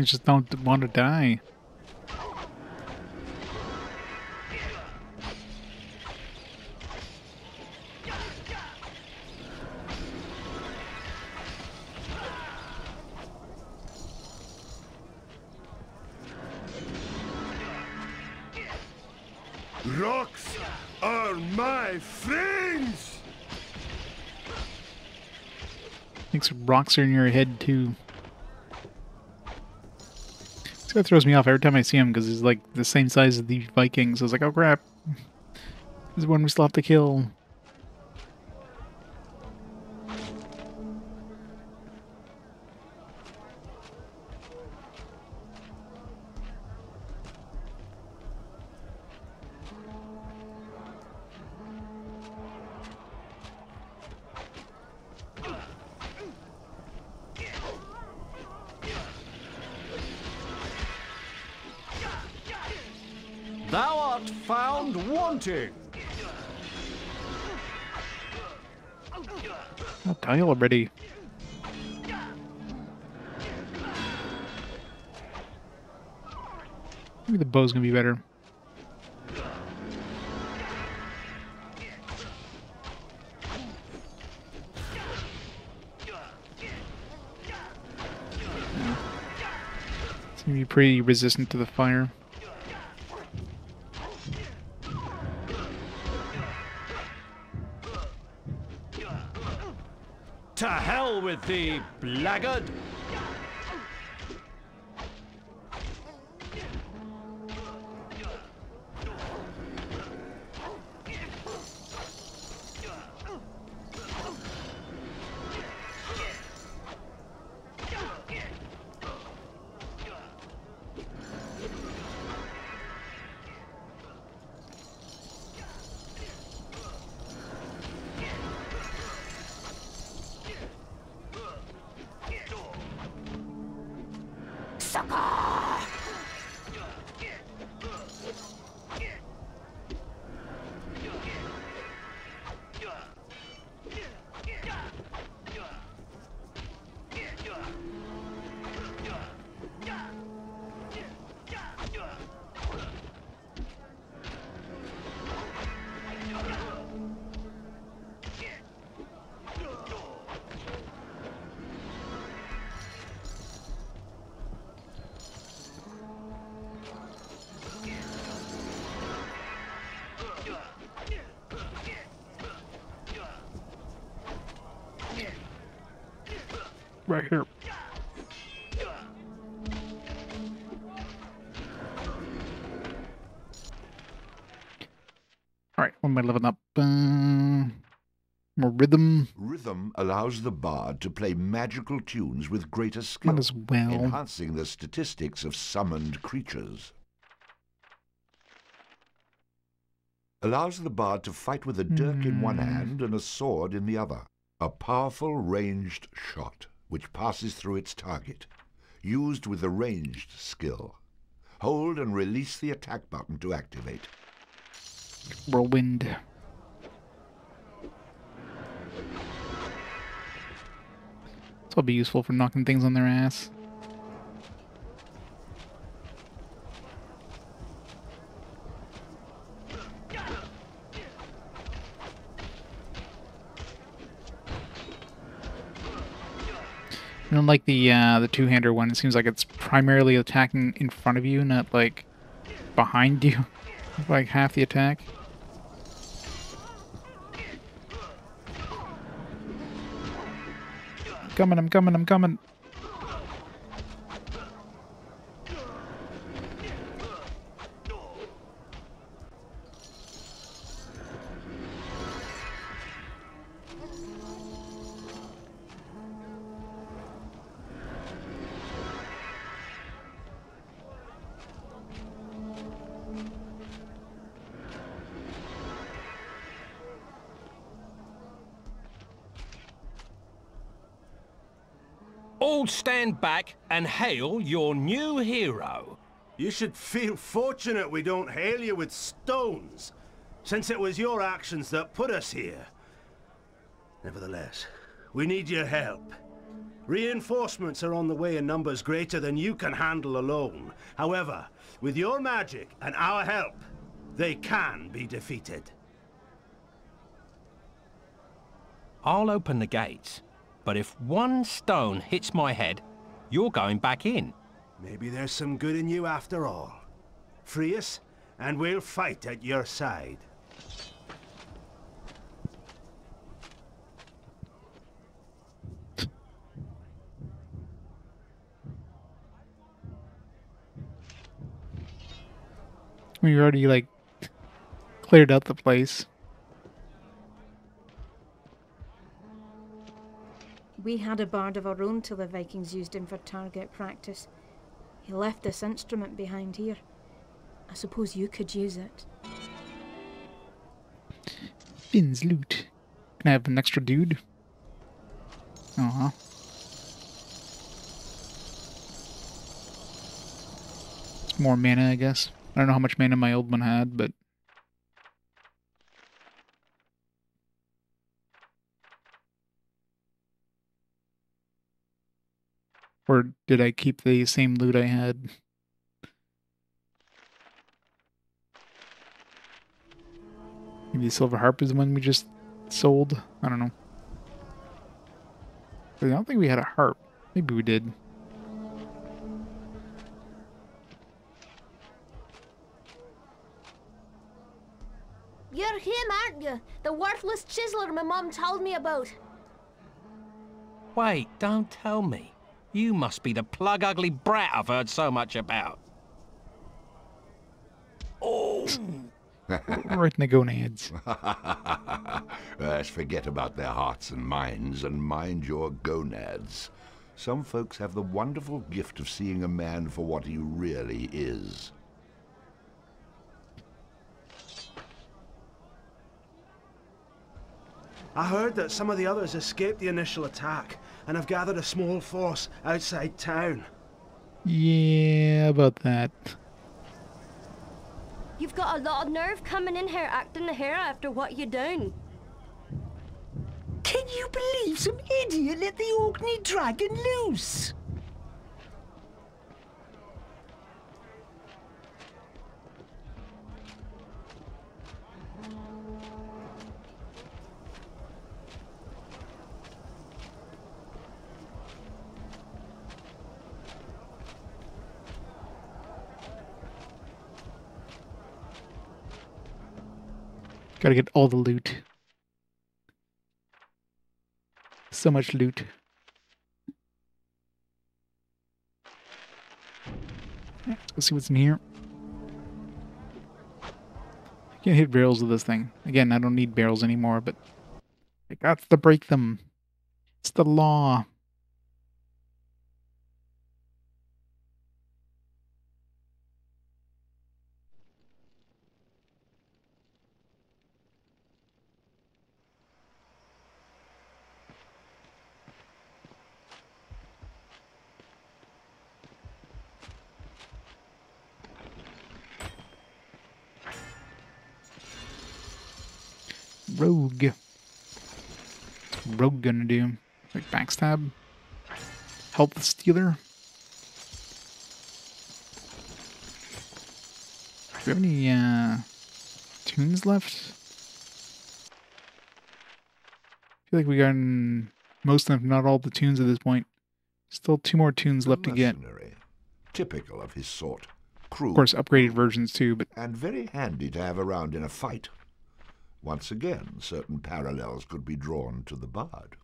Things just don't want to die. Rocks are my friends! Thinks rocks are in your head too. This guy throws me off every time I see him because he's like the same size as the Vikings. I was like, oh crap. This is one we still have to kill. Already. Maybe the bow's gonna be better. It's gonna be pretty resistant to the fire. With thee, blackguard! I leveling up? Uh, more rhythm. Rhythm allows the bard to play magical tunes with greater skill, Might as well. enhancing the statistics of summoned creatures. Allows the bard to fight with a dirk in one Hmm. hand and a sword in the other. A powerful ranged shot, which passes through its target, used with the ranged skill. Hold and release the attack button to activate. Whirlwind. This will be useful for knocking things on their ass. And unlike the uh, the two-hander one, it seems like it's primarily attacking in front of you, not like behind you, like half the attack. Coming, I'm coming, I'm coming. And hail your new hero. You should feel fortunate we don't hail you with stones, since it was your actions that put us here. Nevertheless, we need your help. Reinforcements are on the way in numbers greater than you can handle alone. However, with your magic and our help, they can be defeated. I'll open the gates, but if one stone hits my head, you're going back in. Maybe there's some good in you after all. Free us, and we'll fight at your side. We already like cleared out the place. We had a bard of our own till the Vikings used him for target practice. He left this instrument behind here. I suppose you could use it. Finn's lute. Can I have an extra dude? Uh huh. More mana, I guess. I don't know how much mana my old one had, but Or did I keep the same lute I had? Maybe the silver harp is the one we just sold? I don't know. I don't think we had a harp. Maybe we did. You're him, aren't you? The worthless chiseler my mom told me about. Wait, don't tell me. You must be the plug ugly brat I've heard so much about. Oh! right in the gonads. Let's forget about their hearts and minds and mind your gonads. Some folks have the wonderful gift of seeing a man for what he really is. I heard that some of the others escaped the initial attack and I've gathered a small force outside town. Yeah, about that. You've got a lot of nerve coming in here acting the hero after what you done. Can you believe some idiot let the Orkney dragon loose? Gotta get all the loot. So much loot. Let's see what's in here. I can't hit barrels with this thing. Again, I don't need barrels anymore, but I got to break them. It's the law. Rogue. Gonna do? Like backstab? health stealer. Do we have any uh, tunes left? I feel like we got most of not all the tunes at this point. Still two more tunes left to get. Typical of his sort. Crude. Of course, upgraded versions too, but and very handy to have around in a fight. Once again, certain parallels could be drawn to the bard.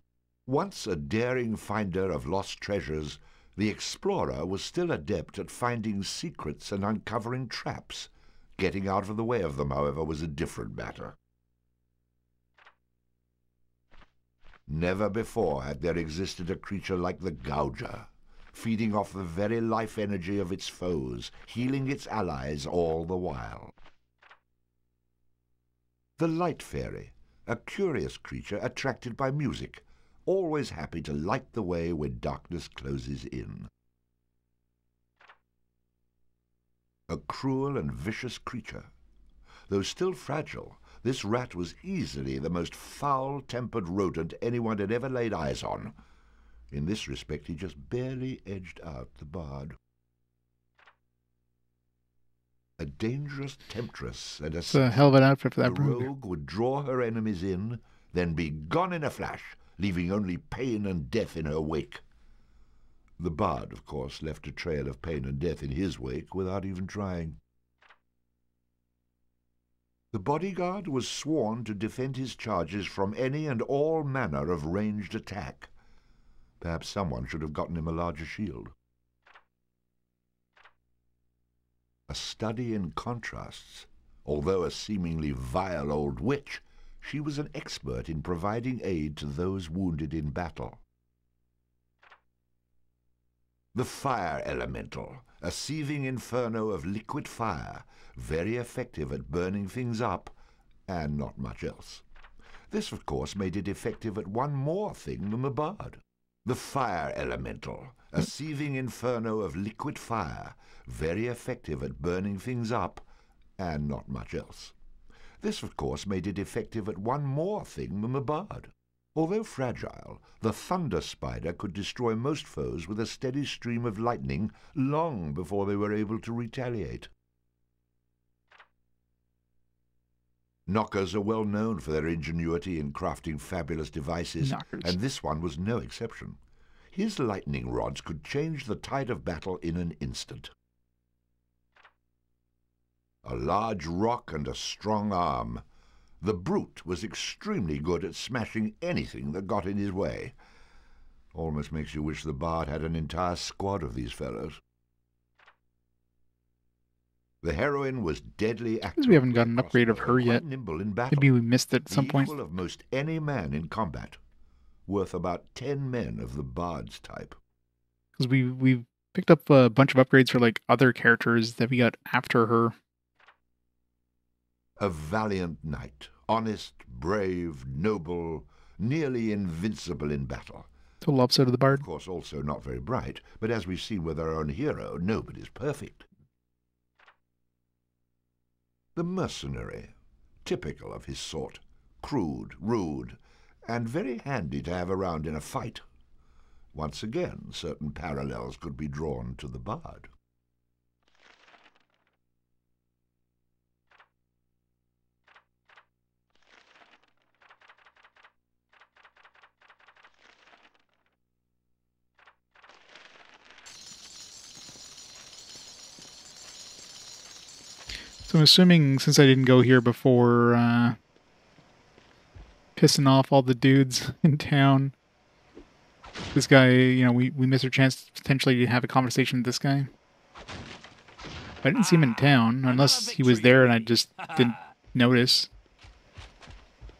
Once a daring finder of lost treasures, the explorer was still adept at finding secrets and uncovering traps. Getting out of the way of them, however, was a different matter. Never before had there existed a creature like the Gouger, feeding off the very life energy of its foes, healing its allies all the while. The Light Fairy, a curious creature attracted by music, always happy to light the way when darkness closes in. A cruel and vicious creature. Though still fragile, this rat was easily the most foul-tempered rodent anyone had ever laid eyes on. In this respect, he just barely edged out the bard. A dangerous temptress and a... It's a hell of an outfit for that the rogue would draw her enemies in, then be gone in a flash, leaving only pain and death in her wake. The bard, of course, left a trail of pain and death in his wake without even trying. The bodyguard was sworn to defend his charges from any and all manner of ranged attack. Perhaps someone should have gotten him a larger shield. A study in contrasts. Although a seemingly vile old witch, she was an expert in providing aid to those wounded in battle. The fire elemental, a seething inferno of liquid fire, very effective at burning things up, and not much else. This, of course, made it effective at one more thing than the bard. The fire elemental, a seething inferno of liquid fire, very effective at burning things up, and not much else. This, of course, made it effective at one more thing than the bard. Although fragile, the thunder spider could destroy most foes with a steady stream of lightning long before they were able to retaliate. Knockers are well known for their ingenuity in crafting fabulous devices, Knockers. and this one was no exception. His lightning rods could change the tide of battle in an instant. A large rock and a strong arm. The brute was extremely good at smashing anything that got in his way. Almost makes you wish the bard had an entire squad of these fellows. The heroine was deadly active. Because we haven't got an upgrade of her yet. nimble in battle. Maybe we missed it at the some point. equal of most any man in combat, worth about ten men of the bard's type. Because we we picked up a bunch of upgrades for like other characters that we got after her. A valiant knight, honest, brave, noble, nearly invincible in battle. Total opposite of the bard. Of course, also not very bright, but as we've seen with our own hero, nobody's perfect. The mercenary, typical of his sort, crude, rude, and very handy to have around in a fight. Once again, certain parallels could be drawn to the bard. So I'm assuming since I didn't go here before, uh, pissing off all the dudes in town, this guy, you know, we, we missed our chance potentially to have a conversation with this guy. I didn't see him in town, unless he was there and I just didn't notice.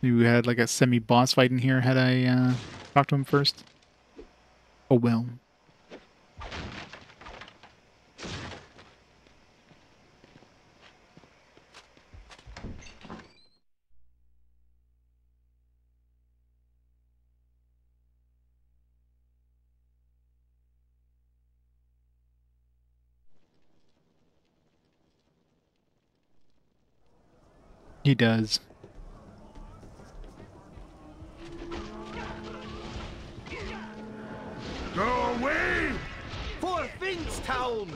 Maybe we had like a semi-boss fight in here had I uh, talked to him first. Oh well. He does. Go away! For Finstown!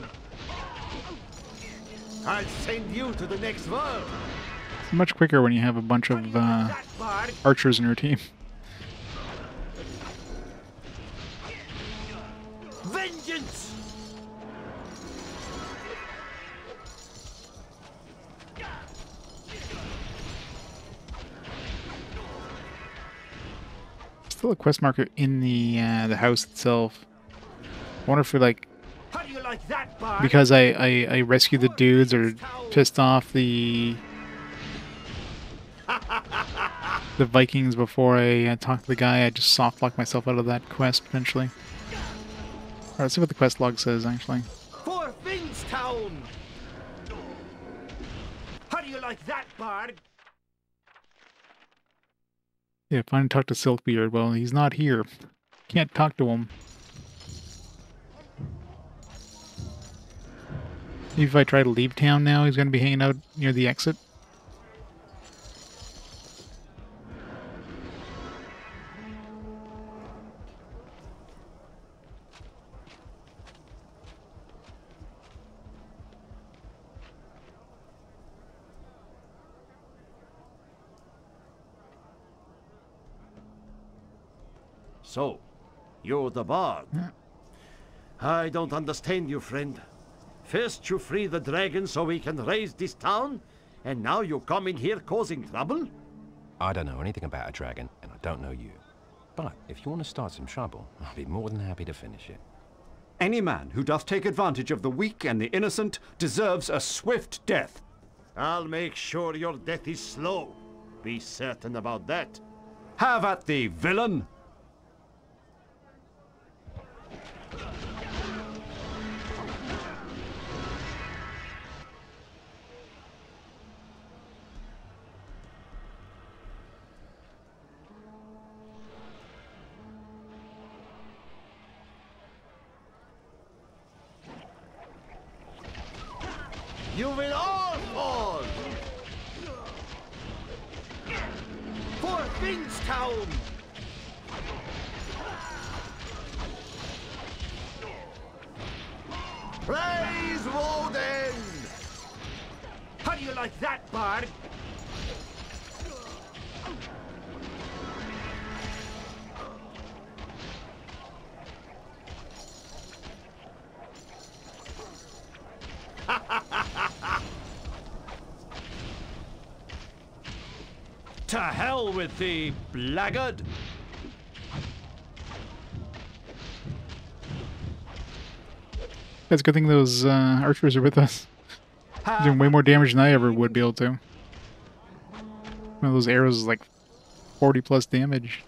I'll send you to the next world. It's much quicker when you have a bunch of uh, archers in your team. Still a quest marker in the uh, the house itself. I wonder if we like How do you like that, because I, I I rescue the dudes or pissed off the the Vikings before I uh, talk to the guy. I just soft lock myself out of that quest eventually. Alright, let's see what the quest log says actually. For Finstown! How do you like that, Bard? Yeah, and talk to Silkbeard. Well, he's not here. Can't talk to him. Maybe if I try to leave town now, he's going to be hanging out near the exit. So, you're the bard. Hmm. I don't understand you, friend. First you free the dragon so we can raze this town, and now you come in here causing trouble? I don't know anything about a dragon, and I don't know you. But if you want to start some trouble, I'll be more than happy to finish it. Any man who doth take advantage of the weak and the innocent deserves a swift death. I'll make sure your death is slow. Be certain about that. Have at thee, villain! With thee, blackguard! It's a good thing those uh, archers are with us. Doing way more damage than I ever would be able to. One of those arrows is like 40 plus damage.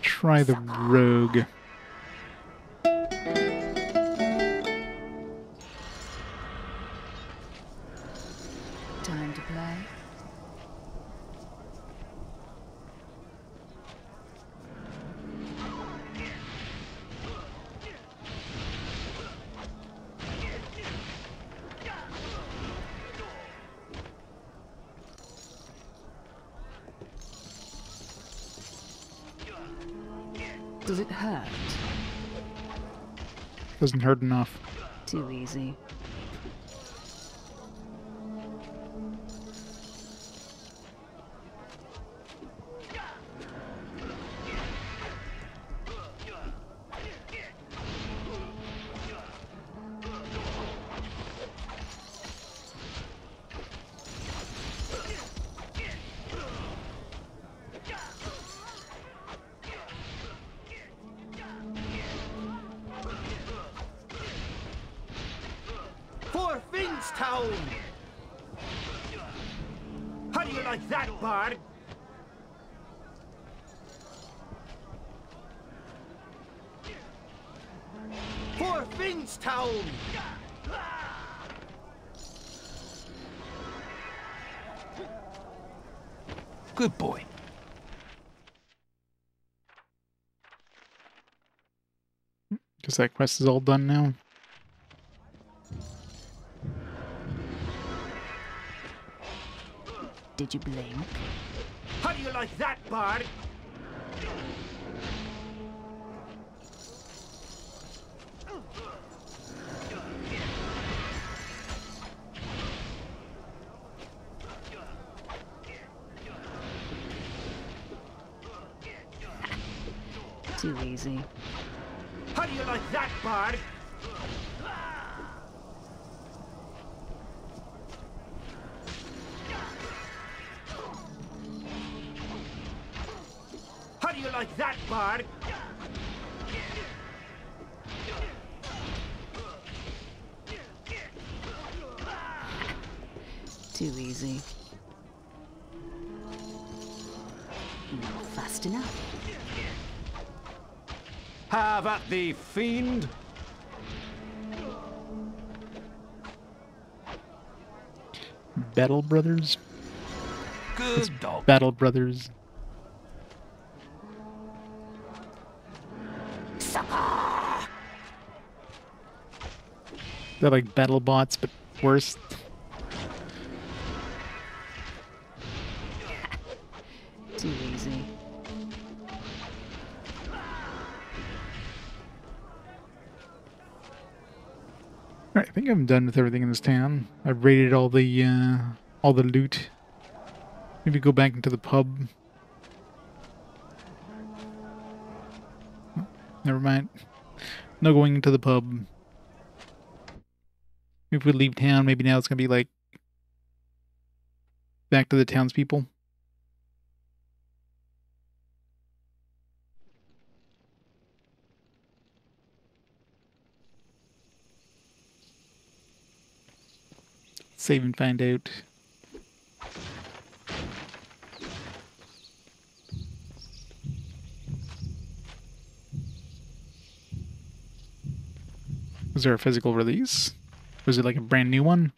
Try the rogue. Doesn't hurt enough. Too easy. Guess that quest is all done now. Did you blink? How do you like that, Bard? Have at thee, fiend! Battle Brothers? Good dog. Battle Brothers. They're like battle bots, but worse. Think I'm done with everything in this town. I've raided all the uh, all the loot. Maybe go back into the pub. Never mind. No going into the pub. If we leave town, maybe now it's gonna be like back to the townspeople. Save and find out. Was there a physical release? Was it like a brand new one?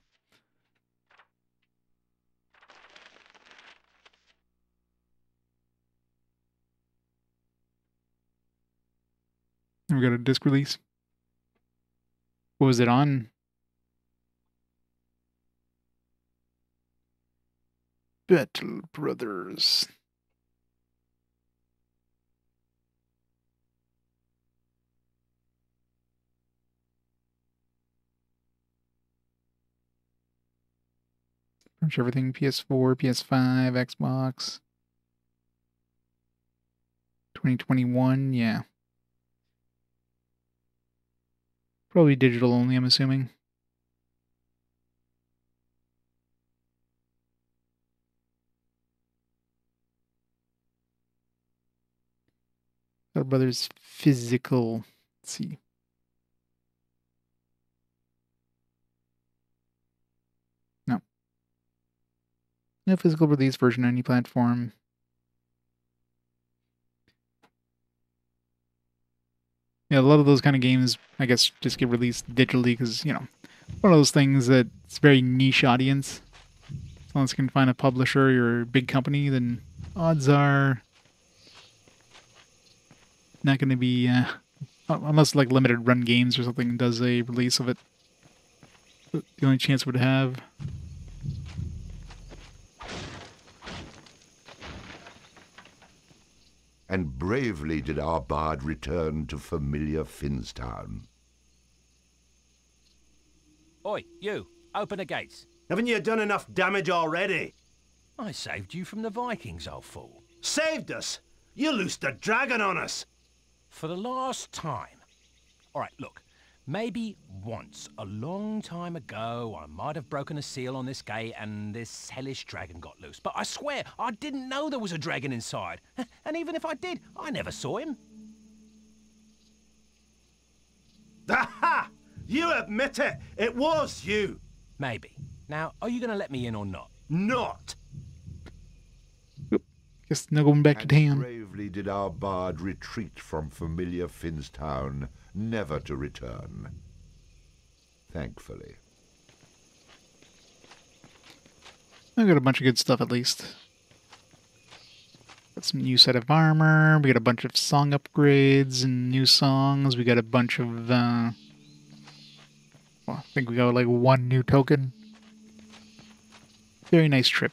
We got a disc release. What was it on? Battle Brothers. Pretty everything PS4, PS5, Xbox. 2021, yeah. Probably digital only, I'm assuming. Battle Brothers physical. Let's see. No. No physical release version on any platform. Yeah, a lot of those kind of games, I guess, just get released digitally because, you know, one of those things that it's very niche audience. Unless you can find a publisher or a big company, then odds are not going to be, uh, unless like limited run games or something does a release of it. The only chance it would have. And bravely did our bard return to familiar Finstown. Oi, you, open the gates. Haven't you done enough damage already? I saved you from the Vikings, old fool. Saved us? You loosed a dragon on us. For the last time. All right, look. Maybe once, a long time ago, I might have broken a seal on this gate and this hellish dragon got loose. But I swear, I didn't know there was a dragon inside. And even if I did, I never saw him. Aha! You admit it! It was you! Maybe. Now, are you going to let me in or not? Not! Guess no going back to And town. bravely did our bard retreat from familiar Finstown, never to return. Thankfully. I got a bunch of good stuff at least. Got some new set of armor. We got a bunch of song upgrades and new songs. We got a bunch of. Uh, well, I think we got like one new token. Very nice trip.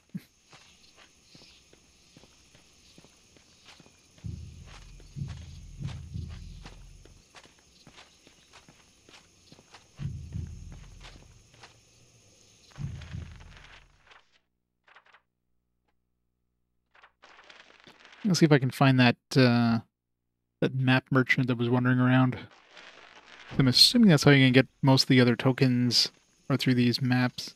Let's see if I can find that uh, that map merchant that was wandering around. I'm assuming that's how you're gonna get most of the other tokens or through these maps.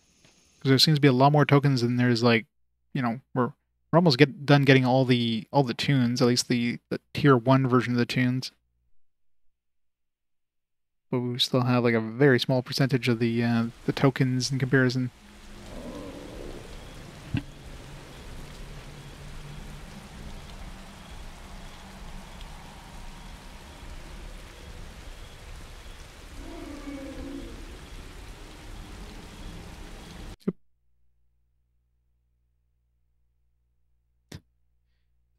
Because there seems to be a lot more tokens than there's like, you know, we're we're almost get done getting all the all the tunes, at least the, the tier one version of the tunes. But we still have like a very small percentage of the uh, the tokens in comparison.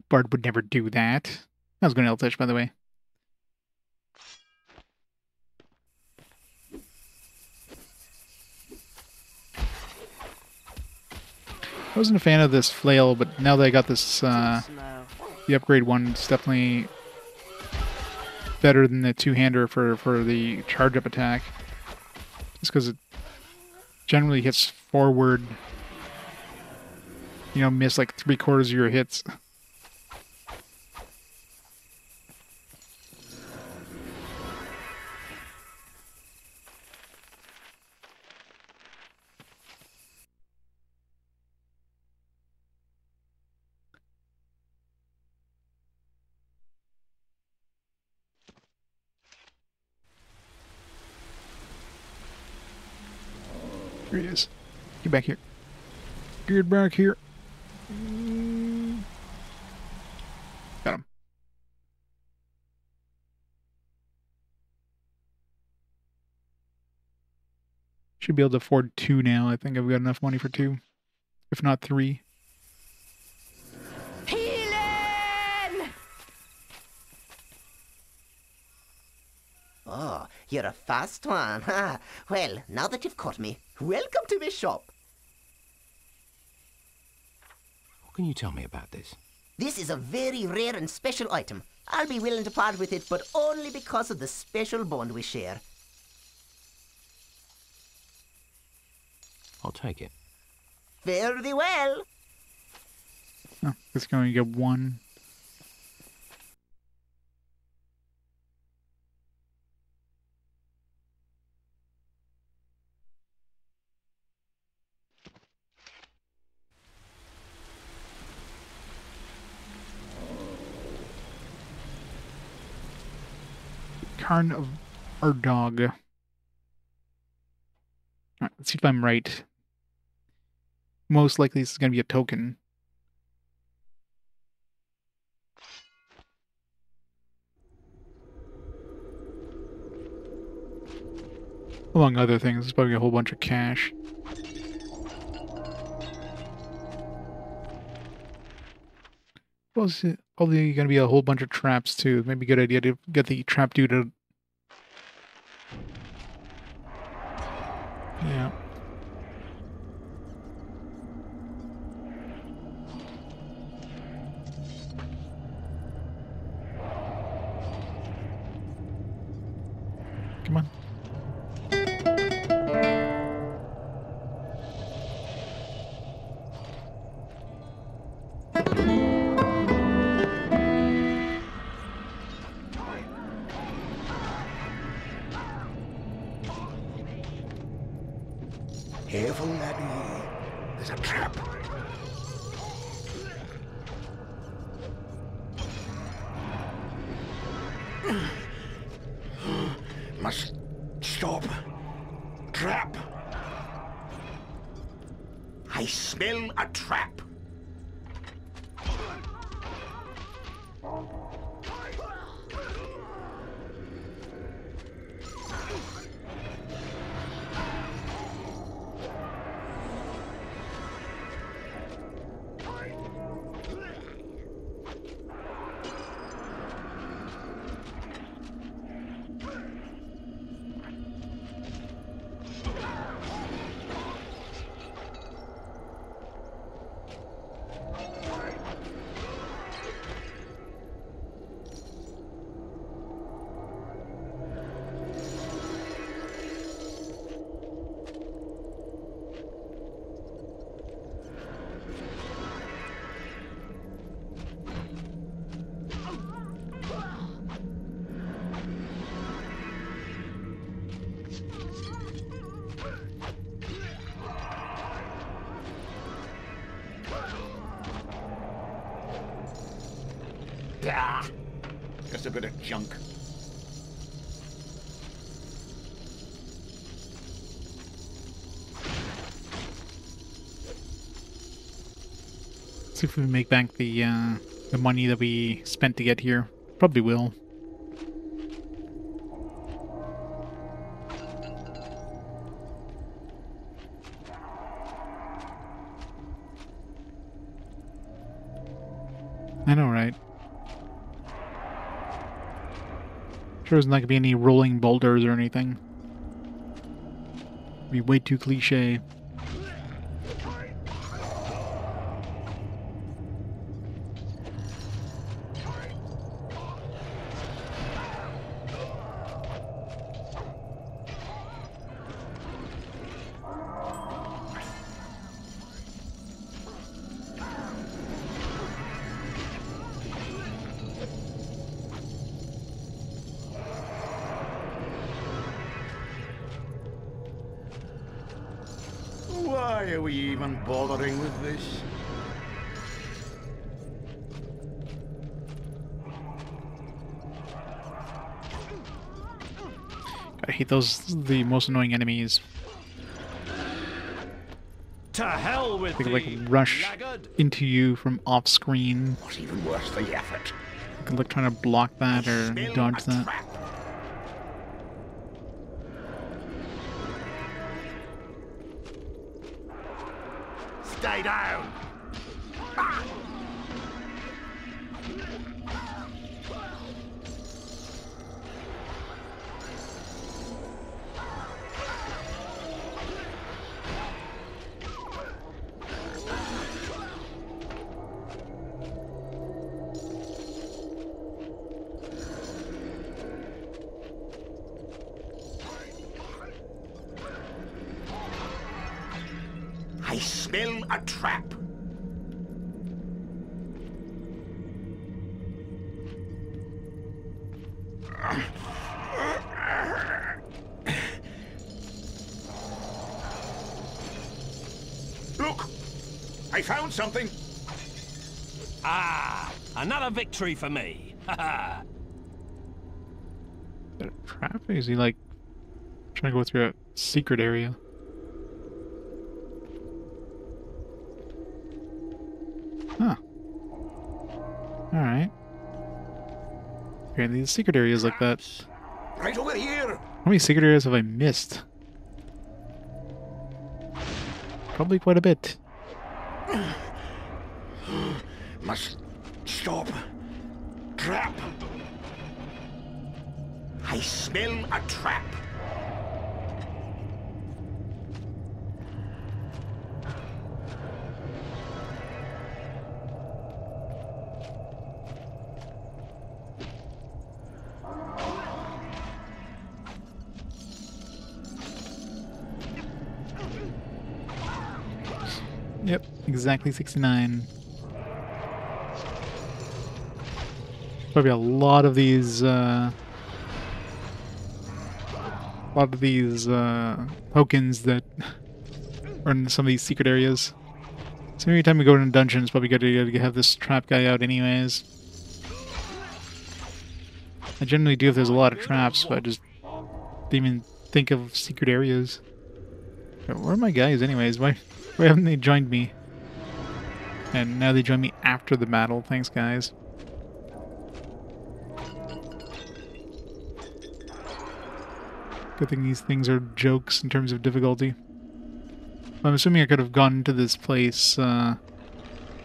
Bard would never do that. I was going to Eltish, by the way. I wasn't a fan of this flail, but now that I got this, uh, the upgrade one, it's definitely better than the two-hander for, for the charge-up attack. Just because it generally hits forward, you know, miss like three-quarters of your hits. Get back here. Get back here. Got him. Should be able to afford two now. I think I've got enough money for two. If not three. Healing! Oh, you're a fast one. Ha. Well, now that you've caught me, welcome to my shop. What can you tell me about this? This is a very rare and special item. I'll be willing to part with it, but only because of the special bond we share. I'll take it. Fare thee well. Oh, it's going to get one. Karn of Ardog. Alright, let's see if I'm right. Most likely this is going to be a token. Among other things, it's probably a whole bunch of cash. Well, uh, probably going to be a whole bunch of traps too. Maybe good idea to get the trap dude to... See if we make back the uh, the money that we spent to get here. Probably will. I know, right? Sure, there's not gonna be any rolling boulders or anything. Be way too cliche. Those the most annoying enemies. To hell with They can like rush laggard. into you from off screen. What's even worse, the effort. You can like trying to block that or dodge that. Stay victory for me. Ha ha. Trap? Is he like trying to go through a secret area? Huh. Alright. Apparently the secret areas like that. Right over here. How many secret areas have I missed? Probably quite a bit. Exactly 69. Probably a lot of these, uh, a lot of these, uh, tokens that are in some of these secret areas. So every time we go into dungeons, probably good to have this trap guy out anyways. I generally do if there's a lot of traps, but I just didn't even think of secret areas. Where are my guys anyways? Why, why haven't they joined me? And now they join me after the battle. Thanks, guys. Good thing these things are jokes in terms of difficulty. I'm assuming I could have gone into this place uh,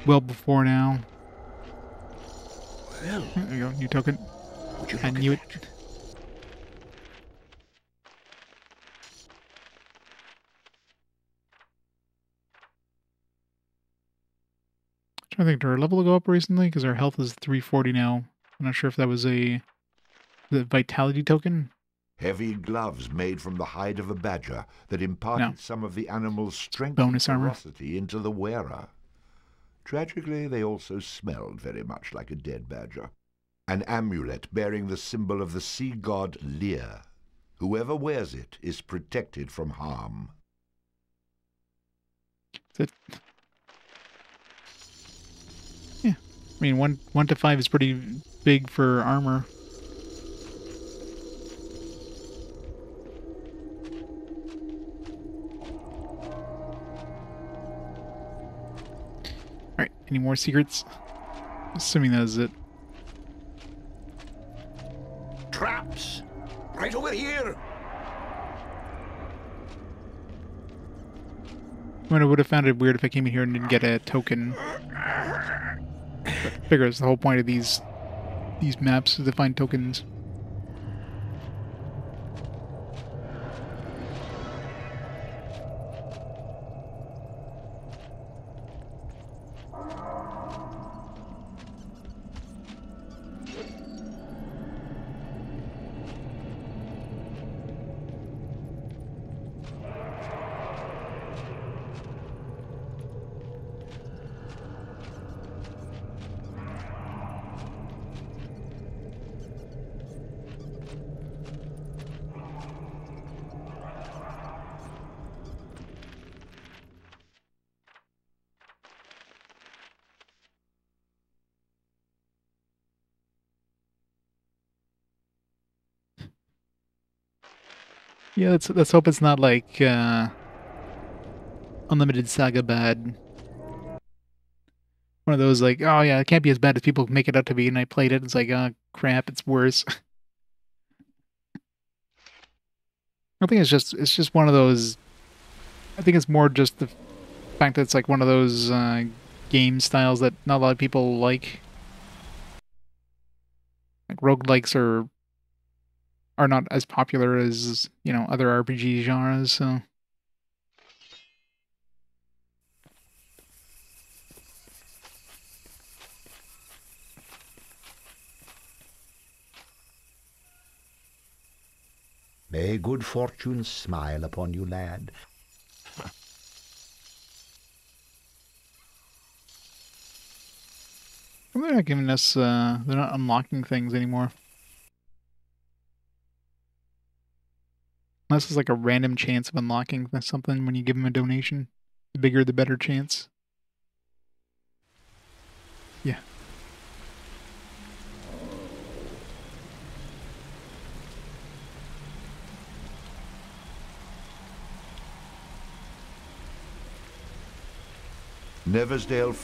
well before now. Well, There you go, new token. I knew it. that? Trying to think, did our level go up recently? Because our health is 340 now. I'm not sure if that was a the vitality token. Heavy gloves made from the hide of a badger that imparted No. some of the animal's strength Bonus and ferocity into the wearer. Tragically, they also smelled very much like a dead badger. An amulet bearing the symbol of the sea god Lear. Whoever wears it is protected from harm. Yeah, mean, one one to five is pretty big for armor. Alright, any more secrets? Assuming that is it. Traps! Right over here! I, I would have found it weird if I came in here and didn't get a token. Figure the whole point of these these maps is to find tokens. Let's let's hope it's not like uh, Unlimited Saga bad. One of those like, oh yeah, it can't be as bad as people make it out to be, and I played it, and it's like, oh crap, it's worse. I think it's just it's just one of those. I think it's more just the fact that it's like one of those uh, game styles that not a lot of people like. Like roguelikes are are not as popular as, you know, other RPG genres, so May good fortune smile upon you, lad. they're not giving us uh they're not unlocking things anymore. Unless it's like a random chance of unlocking something when you give them a donation. The bigger the better chance. Yeah. Neversdale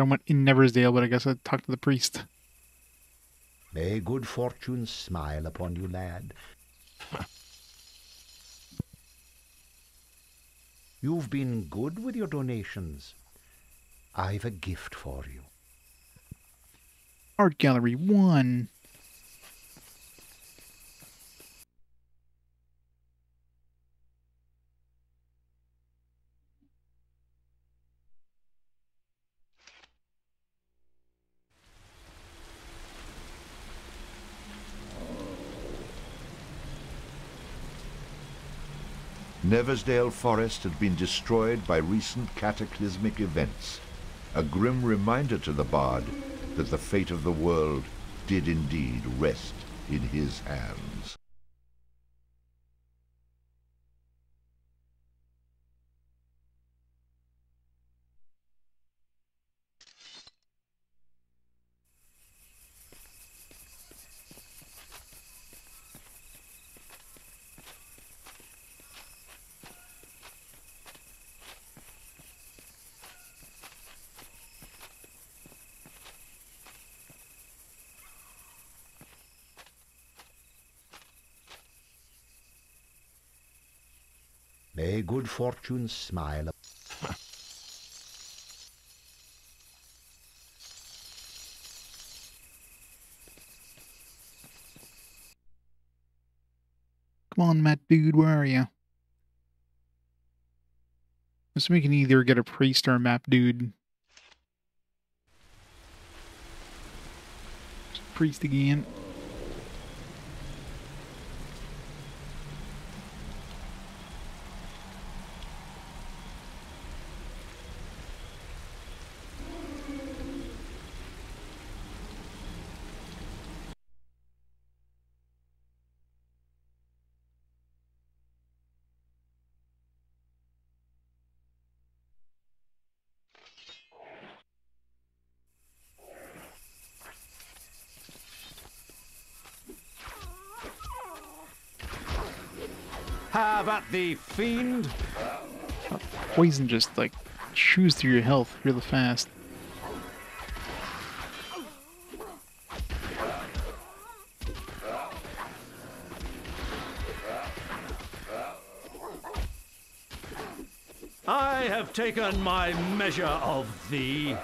I went in Neversdale, but I guess I talked to the priest. May good fortune smile upon you, lad. You've been good with your donations. I've a gift for you. Art Gallery 1. Neversdale Forest had been destroyed by recent cataclysmic events, a grim reminder to the bard that the fate of the world did indeed rest in his hands. May good fortune smile. Come on, Matt dude, where are you? So we can either get a priest or a map dude. Priest again. Fiend! Poison just like chews through your health really fast. I have taken my measure of thee.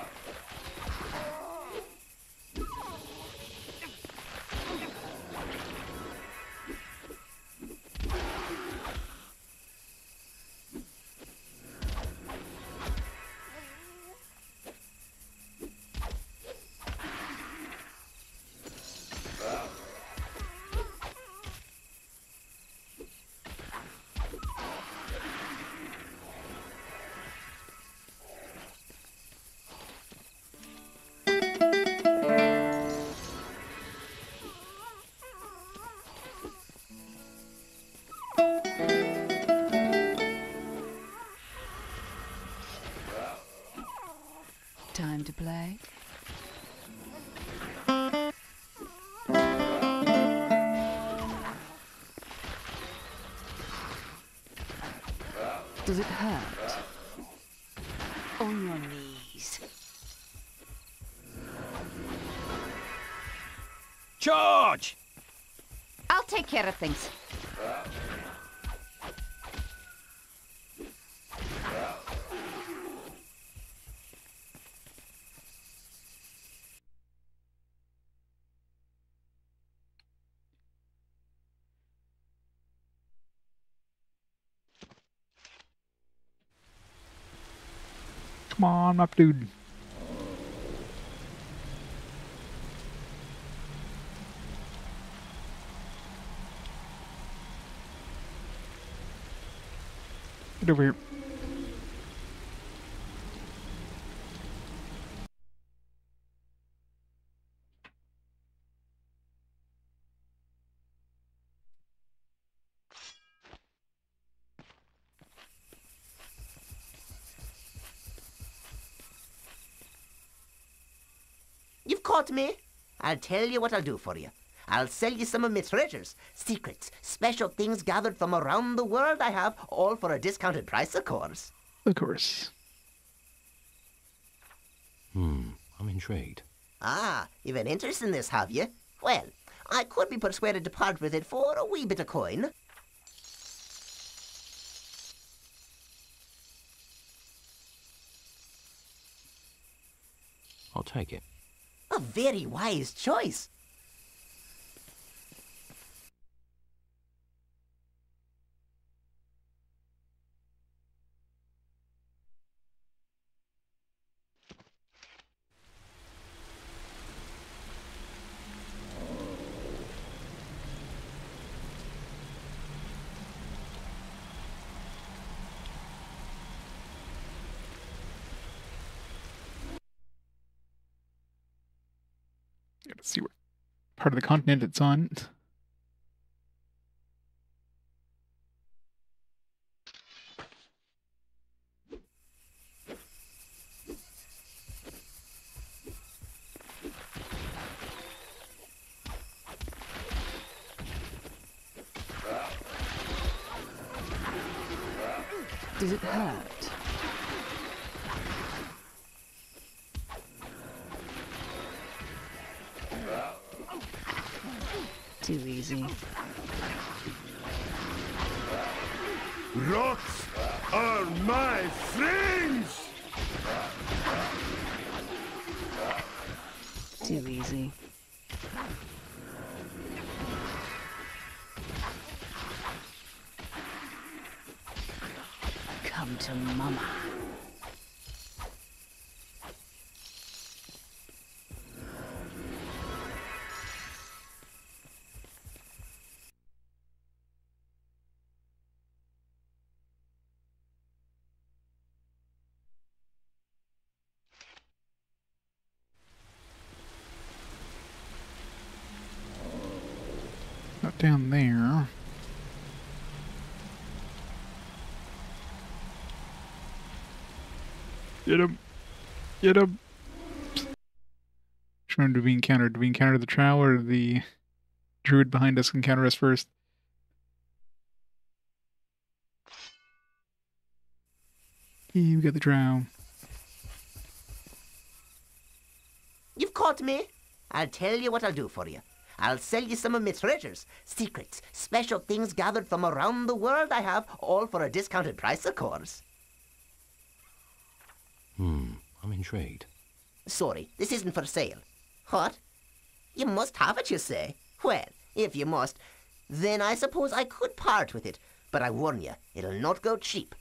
Play. Does it hurt? On your knees. George! I'll take care of things. On, up, dude. Get over here. You've caught me. I'll tell you what I'll do for you. I'll sell you some of my treasures, secrets, special things gathered from around the world I have, all for a discounted price, of course. Of course. Hmm, I'm intrigued. Ah, you've an interest in this, have you? Well, I could be persuaded to part with it for a wee bit of coin. I'll take it. A very wise choice. Gotta see what part the continent it's on. down there. Get him. Get him. Which one do we encounter? Do we encounter the trowel or the druid behind us encounter us first? Yeah, we got the trowel. You've caught me. I'll tell you what I'll do for you. I'll sell you some of my treasures, secrets, special things gathered from around the world I have, all for a discounted price, of course. Hmm, I'm intrigued. Sorry, this isn't for sale. What? You must have it, you say? Well, if you must, then I suppose I could part with it, but I warn you, it'll not go cheap.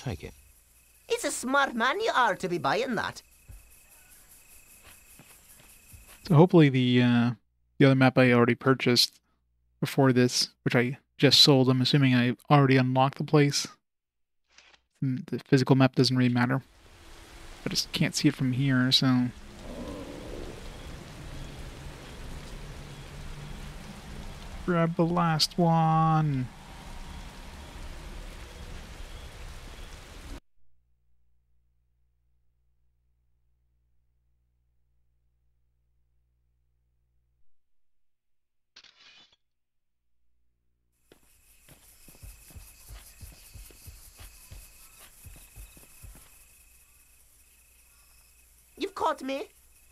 Take it. It's a smart man you are to be buying that. So hopefully the uh, the other map I already purchased before this, which I just sold, I'm assuming I already unlocked the place. And the physical map doesn't really matter. I just can't see it from here, so... Grab the last one! You've caught me.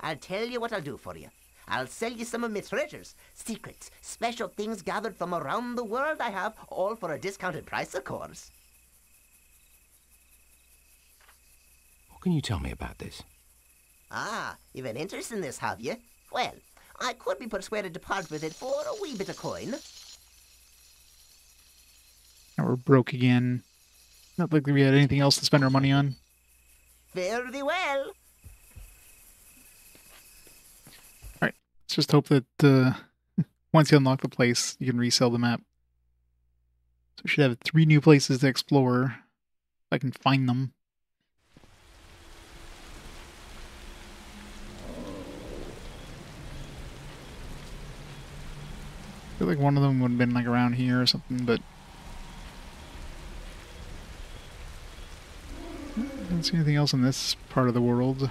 I'll tell you what I'll do for you. I'll sell you some of my treasures, secrets, special things gathered from around the world I have, all for a discounted price, of course. What can you tell me about this? Ah, you've an interest in this, have you? Well, I could be persuaded to part with it for a wee bit of coin. Now we're broke again. Not likely we had anything else to spend our money on. Fare thee well. Let's just hope that uh, once you unlock the place, you can resell the map. So we should have three new places to explore. If I can find them. I feel like one of them would have been like around here or something, but I don't see anything else in this part of the world.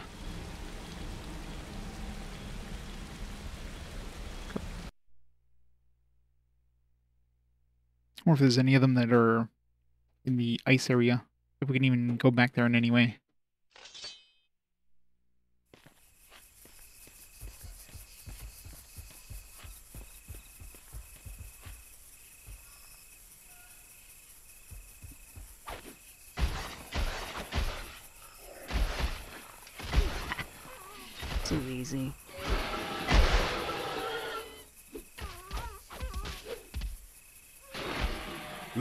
Or if there's any of them that are in the ice area. If we can even go back there in any way. Too easy.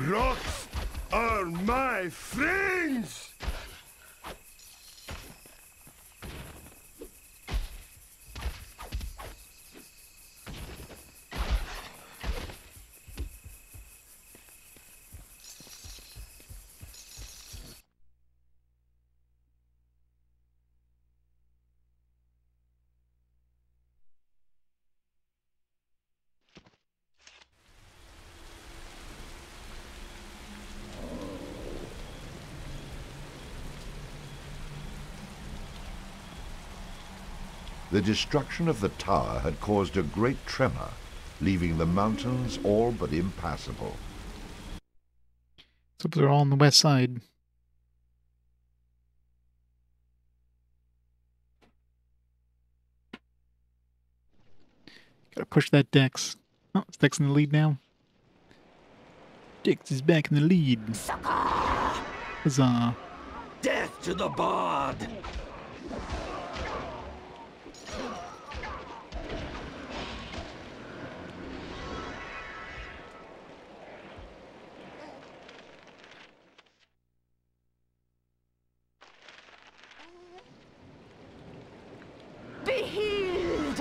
Rocks are my friends! The destruction of the tower had caused a great tremor, leaving the mountains all but impassable. So they're all on the west side. Gotta push that Dex. Oh, it's Dex in the lead now. Dex is back in the lead. Huzzah. Death to the bard! Be healed!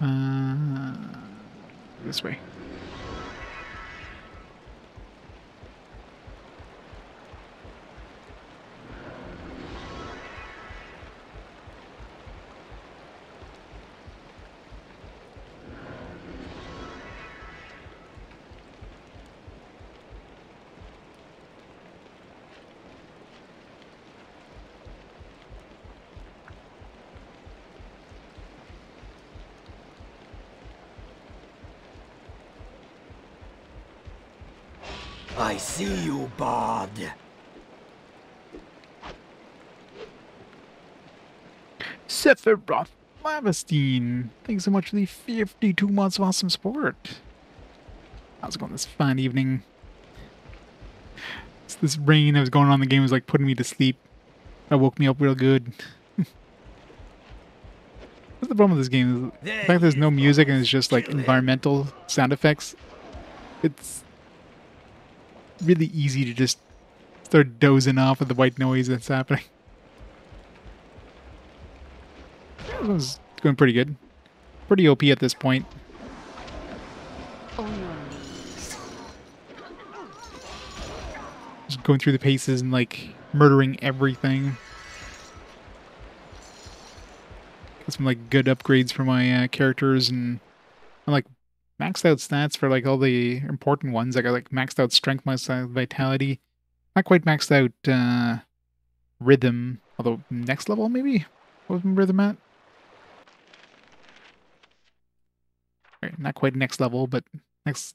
Uh, this see you, Bard. Sephiroth Lavestein, thanks so much for the 52 months of awesome support. How's it going this fine evening? It's this rain that was going on in the game was like putting me to sleep. That woke me up real good. What's the problem with this game? The fact there's no music and it's just like environmental sound effects. It's really easy to just start dozing off with the white noise that's happening. It was going pretty good. Pretty OP at this point. Just going through the paces and like murdering everything. Got some like good upgrades for my uh, characters and I'm like maxed out stats for like all the important ones. I got like maxed out strength, maxed out vitality. Not quite maxed out uh, rhythm, although next level maybe? What was rhythm at? Right, not quite next level, but next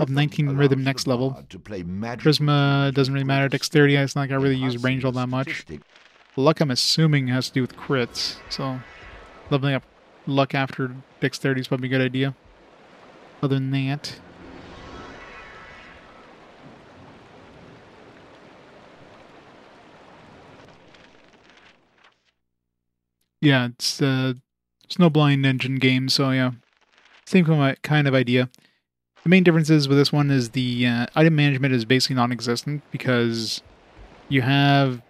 of 19 rhythm next level. Charisma doesn't really matter. Dexterity, it's not like I really use range all that much. Luck, I'm assuming, has to do with crits. So leveling up luck after dexterity is probably a good idea. Other than that, yeah, it's uh, Snowblind engine game, so yeah, same kind of idea. The main differences with this one is the uh, item management is basically non-existent because you have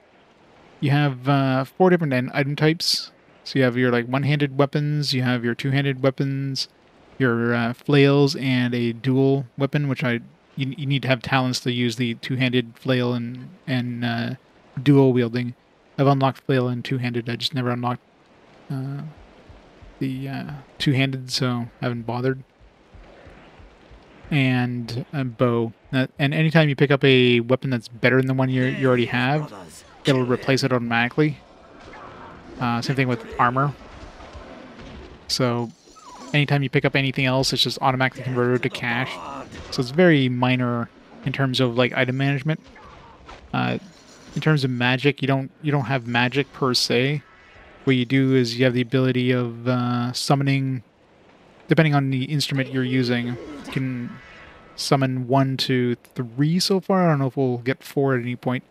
you have uh, four different item types. So you have your like one-handed weapons, you have your two-handed weapons, your uh, flails, and a dual weapon, which I you, you need to have talents to use the two-handed flail and and uh, dual wielding. I've unlocked flail and two-handed. I just never unlocked uh, the uh, two-handed, so I haven't bothered. And a bow. and anytime you pick up a weapon that's better than the one you you already have, it'll replace it automatically. Uh, same thing with armor. So anytime you pick up anything else, it's just automatically converted to cash. So it's very minor in terms of like item management. Uh, in terms of magic, you don't you don't have magic per se. What you do is you have the ability of uh, summoning, depending on the instrument you're using, you can summon one to three so far. I don't know if we'll get four at any point.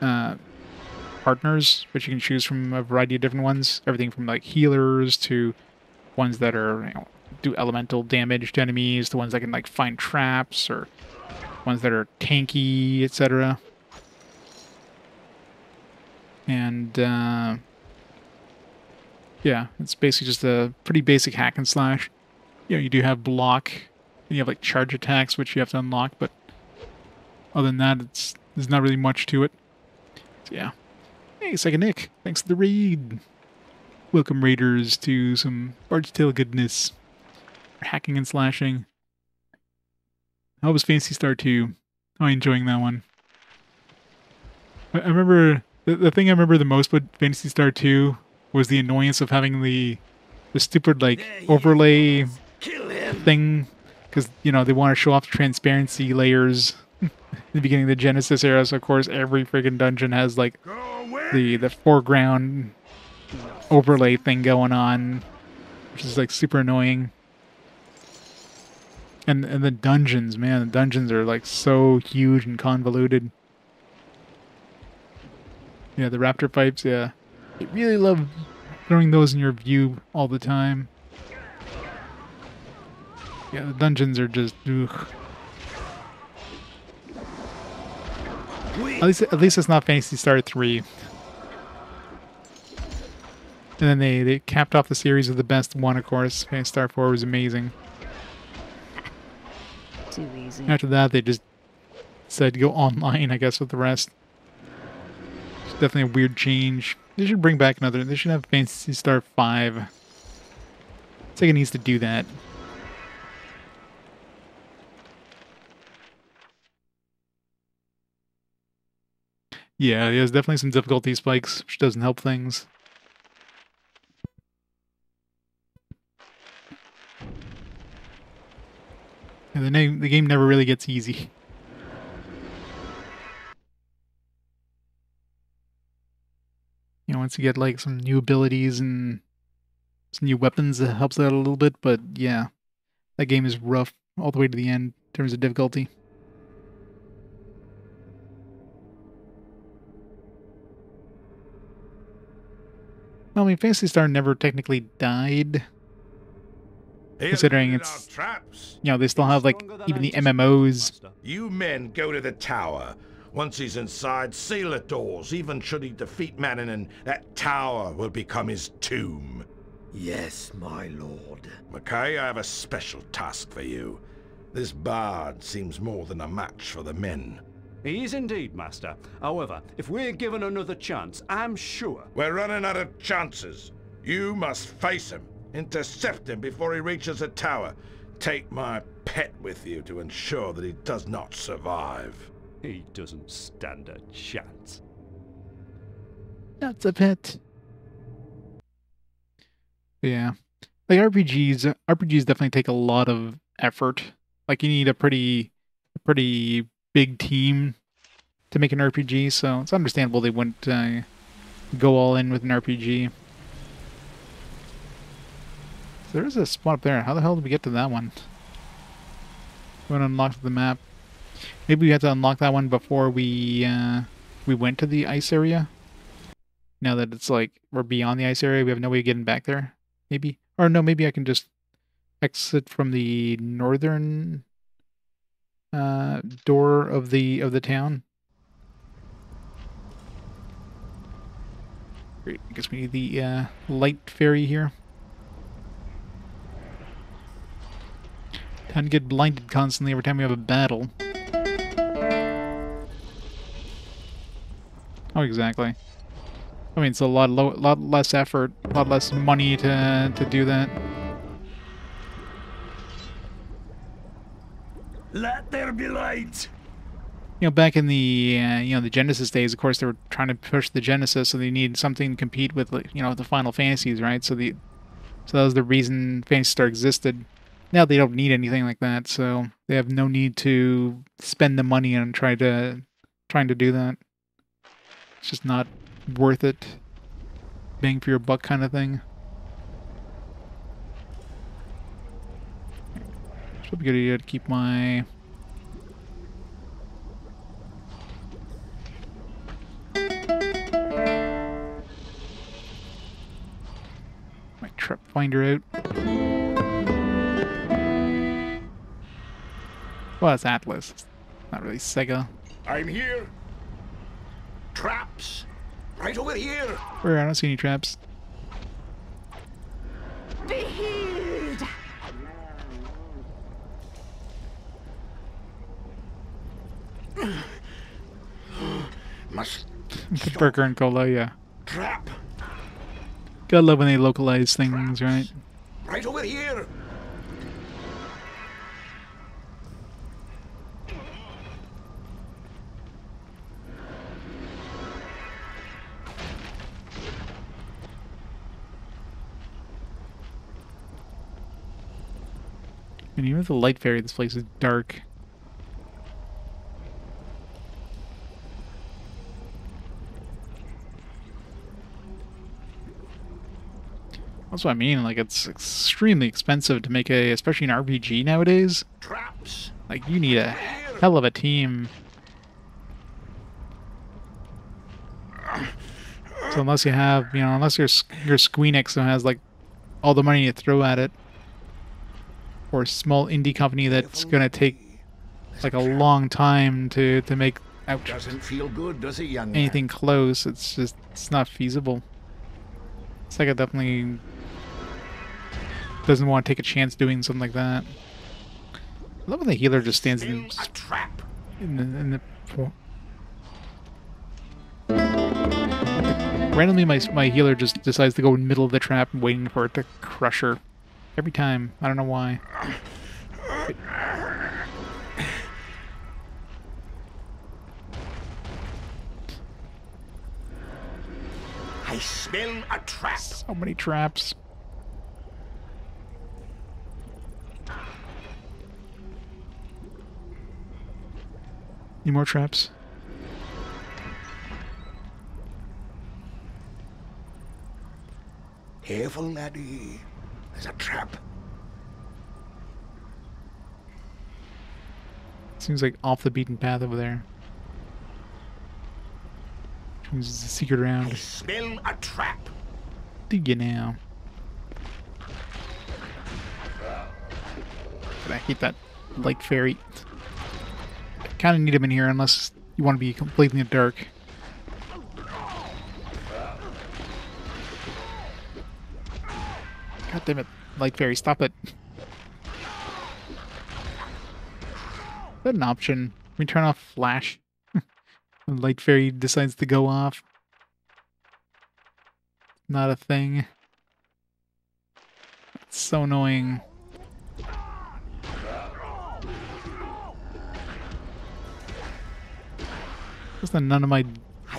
Uh, partners, which you can choose from a variety of different ones. Everything from like healers to ones that are you know, do elemental damage to enemies, the ones that can like find traps, or ones that are tanky, etc. And uh, yeah, it's basically just a pretty basic hack and slash. You know, you do have block, and you have like charge attacks, which you have to unlock, but other than that, it's there's not really much to it. So yeah. Hey, Second Nick, thanks for the raid. Welcome raiders to some Bard's Tale goodness. Hacking and slashing. How was Phantasy Star 2? How are you enjoying that one? I, I remember the, the thing I remember the most with Phantasy Star 2 was the annoyance of having the the stupid like overlay thing because you know they want to show off the transparency layers in the beginning of the Genesis era. So of course every freaking dungeon has like the the foreground overlay thing going on, which is like super annoying. And and the dungeons, man, the dungeons are like so huge and convoluted. Yeah, the raptor pipes, yeah. I really love throwing those in your view all the time. Yeah, the dungeons are just ugh. At least at least it's not Phantasy Star 3. And then they, they capped off the series with the best one, of course. Star 4 was amazing. Too easy. After that, they just said go online, I guess, with the rest. It's definitely a weird change. They should bring back another. They should have Phantasy Star 5. Sega needs to do that. Yeah, there's definitely some difficulty spikes, which doesn't help things. The name, the game never really gets easy. You know, once you get like some new abilities and some new weapons, it helps out a little bit. But yeah, that game is rough all the way to the end in terms of difficulty. Well, I mean, Phantasy Star never technically died. Considering it's, you know, they still have like even the MMOs. You men go to the tower. Once he's inside, seal the doors. Even should he defeat Mannanen, that tower will become his tomb. Yes, my lord. Mackay, I have a special task for you. This bard seems more than a match for the men. He is indeed, Master. However, if we're given another chance, I'm sure... We're running out of chances. You must face him. Intercept him before he reaches the tower. Take my pet with you to ensure that he does not survive. He doesn't stand a chance. That's a pet. Yeah. Like RPGs, RPGs definitely take a lot of effort. Like you need a pretty, a pretty big team to make an RPG, so it's understandable they wouldn't uh, go all in with an RPG. There is a spot up there. How the hell did we get to that one? We want to unlock the map. Maybe we had to unlock that one before we uh, we went to the ice area. Now that it's like we're beyond the ice area, we have no way of getting back there. Maybe, or no, maybe I can just exit from the northern uh, door of the of the town. Great. I guess we need the uh, light fairy here. Time to get blinded constantly every time we have a battle. Oh, exactly. I mean, it's a lot, lo lot less effort, a lot less money to to do that. Let there be light. You know, back in the uh, you know the Genesis days, of course, they were trying to push the Genesis, so they needed something to compete with, you know, the Final Fantasies, right? So the so that was the reason Phantasy Star existed. Now they don't need anything like that, so they have no need to spend the money on try to trying to do that. It's just not worth it. Bang for your buck kind of thing. Should be a good idea to keep my my trap finder out. Well, it's Atlus. It's not really Sega. I'm here. Traps. Right over here. Where? I don't see any traps. Be healed. Must the burger and cola, yeah. trap. Gotta love when they localize things, right? Right over here. And even with the light fairy, this place is dark. That's what I mean. Like, it's extremely expensive to make a, especially an RPG nowadays. Traps. Like, you need a hell of a team. So unless you have, you know, unless you're you're Squeenix has like all the money to throw at it, or a small indie company that's gonna take like a long time to to make ouch, Doesn't feel good, does it, young man? anything close, it's just it's not feasible. It's like I definitely doesn't want to take a chance doing something like that. I love when the healer just stands in, A trap. in the, in the randomly my my healer just decides to go in the middle of the trap and waiting for it to crush her every time. I don't know why. I smell a trap. So many traps. Any more traps? Careful, laddie. There's a trap. Seems like off the beaten path over there. Seems it's a secret round. I smell a trap. Do you now? But I hate that light fairy. I kind of need him in here unless you want to be completely in the dark. God damn it. Light fairy, stop it. Is that an option? Can we turn off flash? light fairy decides to go off. Not a thing. It's so annoying. That none of my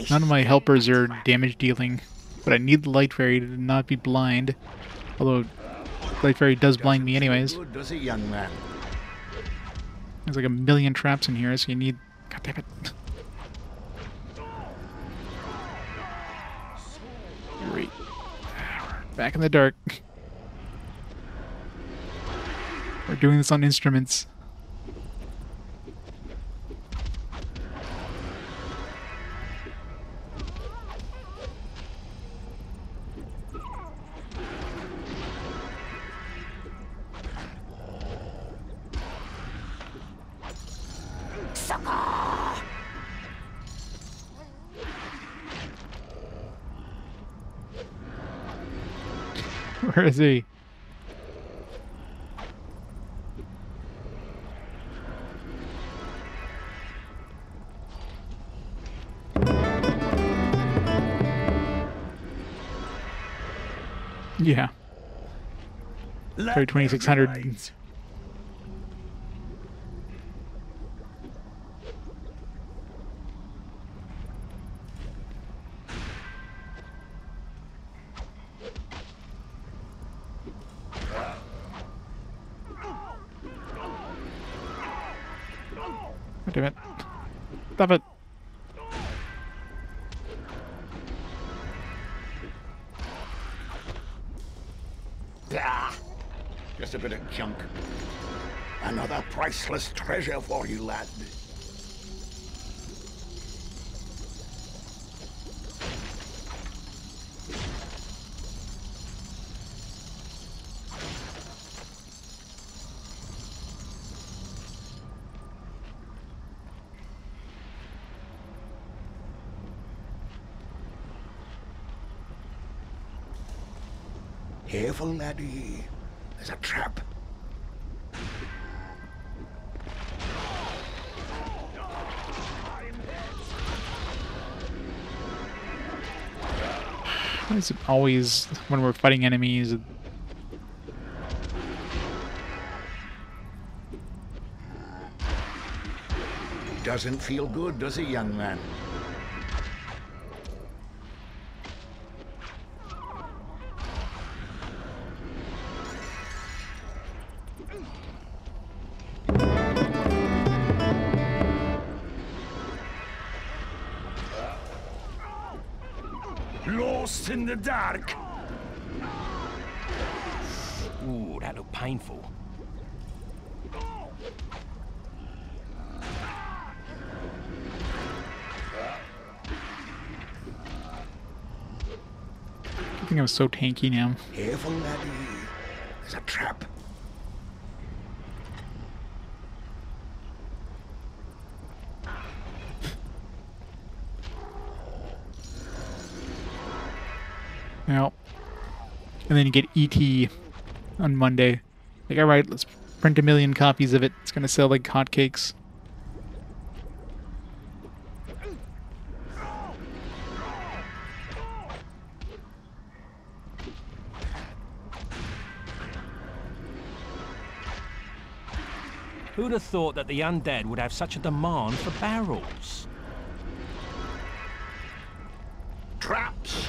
none of my helpers are damage dealing, but I need the light fairy to not be blind. Although light fairy does blind me anyways. Good, does it, young man? There's like a million traps in here, so you need. God damn it! Great. Back in the dark. We're doing this on instruments. Is he? Yeah. Sorry, 2600. Priceless treasure for you, lad. Careful, laddie. Is it always when we're fighting enemies? Doesn't feel good, does it, young man? Think I'm so tanky now. Careful, laddie. There's a trap. Yeah. And then you get ET on Monday. Like, alright, let's print a million copies of it. It's gonna sell like hotcakes. Have thought that the undead would have such a demand for barrels? Traps!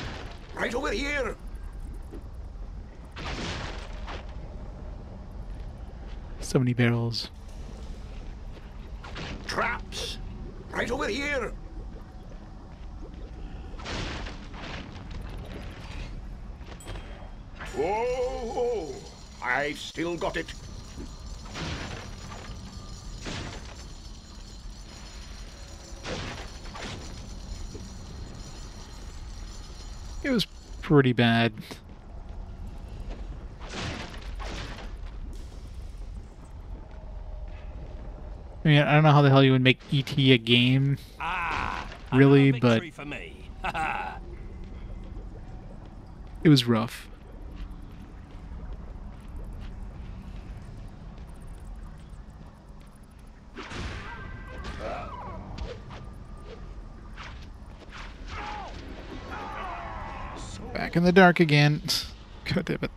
Right over here! So many barrels. Traps! Right over here! Oh, I've still got it. It pretty bad. I mean, I don't know how the hell you would make ET a game. really, but it was rough. Back in the dark again. God damn it.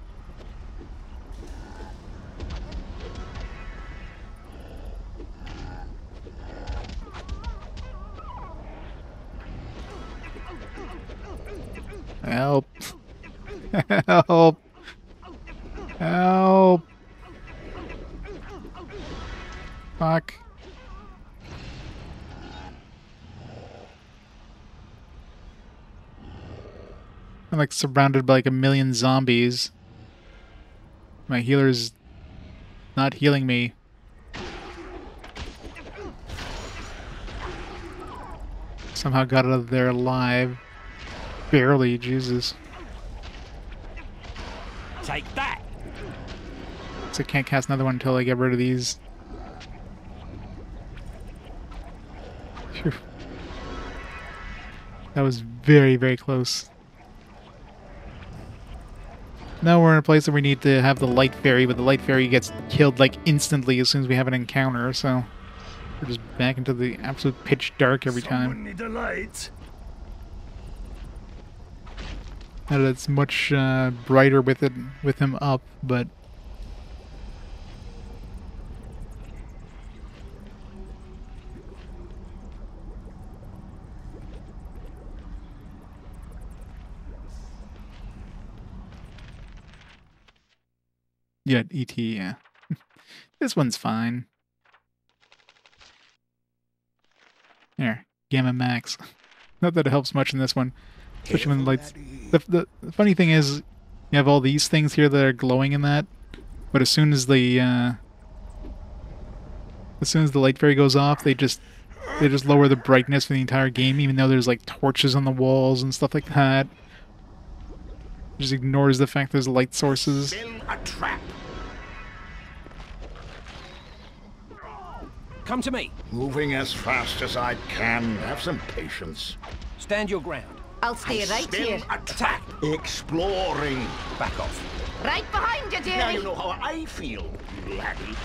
Surrounded by like a million zombies. My healer's not healing me. Somehow got out of there alive. Barely, Jesus. Take that. So I can't cast another one until I get rid of these. Phew. That was very, very close. Now we're in a place where we need to have the light fairy, but the light fairy gets killed like instantly as soon as we have an encounter, so we're just back into the absolute pitch dark every time. Need a light. And it's much uh, brighter with it with him up, but yeah, ET, yeah. this one's fine. Here, Gamma Max. Not that it helps much in this one. Especially when the lights... The, the, the funny thing is, you have all these things here that are glowing in that, but as soon as the, uh... As soon as the light fairy goes off, they just... They just lower the brightness for the entire game, even though there's like torches on the walls and stuff like that. Just ignores the fact there's light sources. A trap. Come to me. Moving as fast as I can. Have some patience. Stand your ground. I'll stay right here. a trap. Exploring. Back off. Right behind you, dearie. Now you know how I feel, laddie.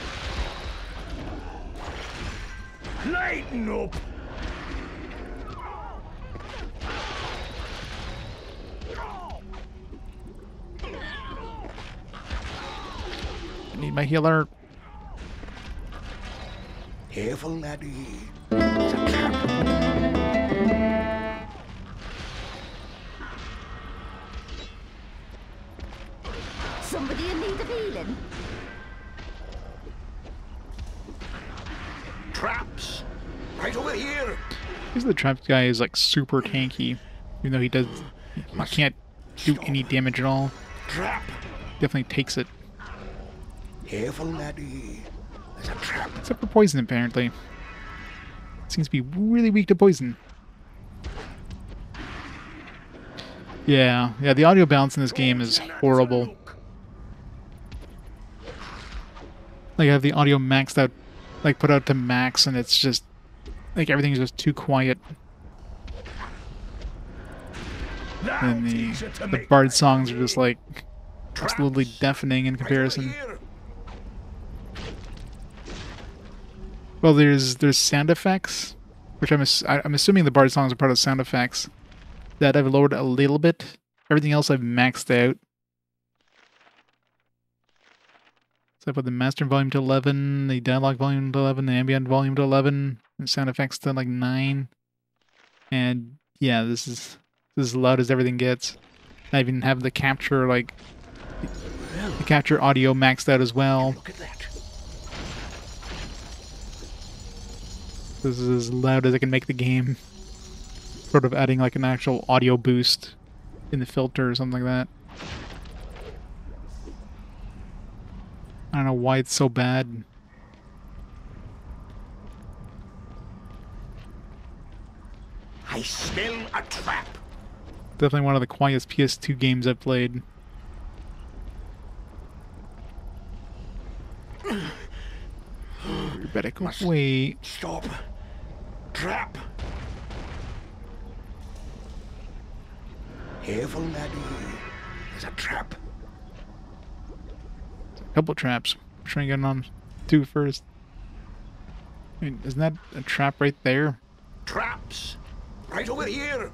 Lighten up. I need my healer. Careful, laddie. Somebody in need of healing? Traps. Right over here. He's the trap guy is like super tanky, even though he does he can't do any damage at all. Trap. Definitely takes it, Careful, laddie. Except for poison apparently. Seems to be really weak to poison. Yeah, yeah. The audio balance in this game is horrible. Like I have the audio maxed out, like put out to max, and it's just like everything's just too quiet. And the the bard songs are just like absolutely deafening in comparison. Well, there's there's sound effects, which I'm I'm assuming the bard songs are part of sound effects that I've lowered a little bit. Everything else I've maxed out. So I put the master volume to 11, the dialogue volume to 11, the ambient volume to 11, and sound effects to like 9. And yeah, this is this is as loud as everything gets. I even have the capture like the capture audio maxed out as well. This is as loud as I can make the game. Sort of adding like an actual audio boost in the filter or something like that. I don't know why it's so bad. I smell a trap. Definitely one of the quietest PS2 games I've played. You better go away. Stop. Trap. Careful, laddie. There's a trap. A couple traps. Trying to get on two first. I mean, isn't that a trap right there? Traps. Right over here.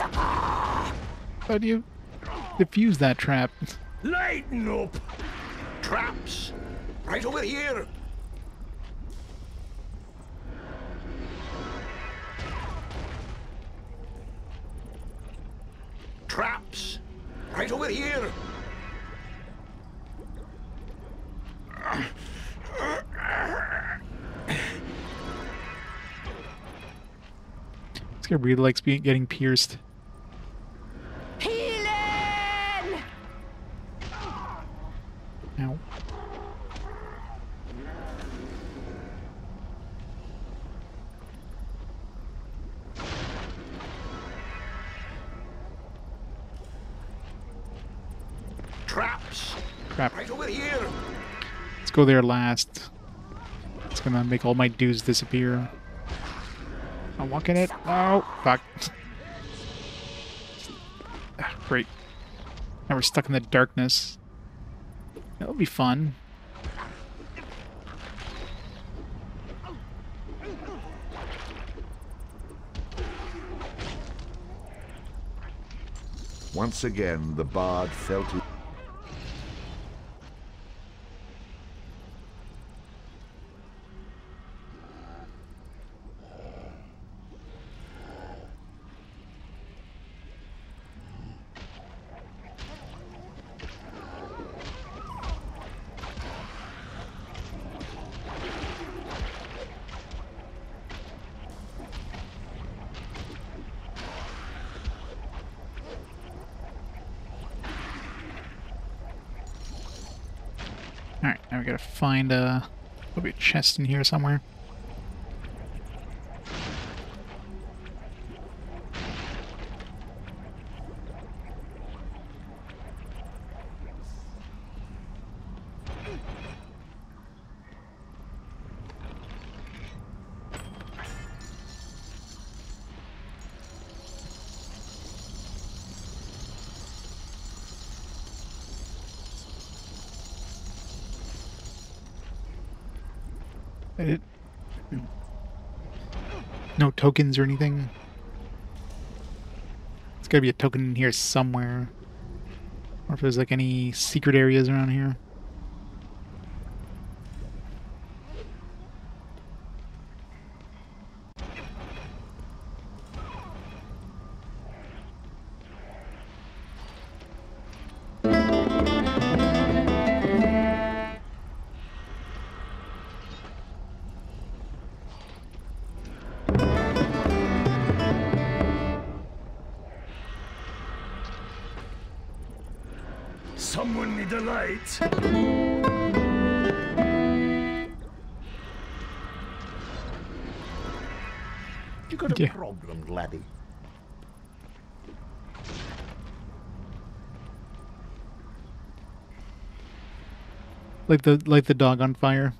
How do you defuse that trap? Lighten up. Traps. Right over here. Traps. Right over here. This guy really likes being getting pierced. Healing! Ow. Traps. Crap. Right over here. Let's go there last. It's gonna make all my dues disappear. I'm walking it. Oh, fuck. Ah, Great. Now we're stuck in the darkness. That'll be fun. Once again, the bard felt it. Alright, now we gotta find a, maybe a chest in here somewhere. It, no tokens or anything. There's gotta be a token in here somewhere. Or if there's like any secret areas around here. Light the light the dog on fire.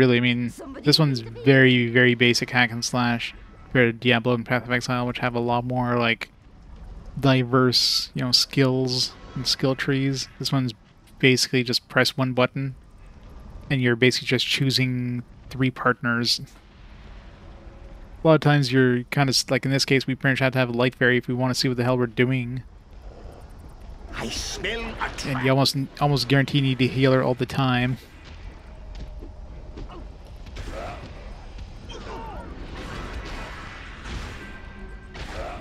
Really. I mean, this one's very, very basic hack and slash compared to Diablo and Path of Exile, which have a lot more, like, diverse, you know, skills and skill trees. This one's basically just press one button and you're basically just choosing three partners. A lot of times you're kind of, like in this case, we pretty much have to have a light fairy if we want to see what the hell we're doing. I smell a trap. And you almost almost guarantee you need to heal her all the time.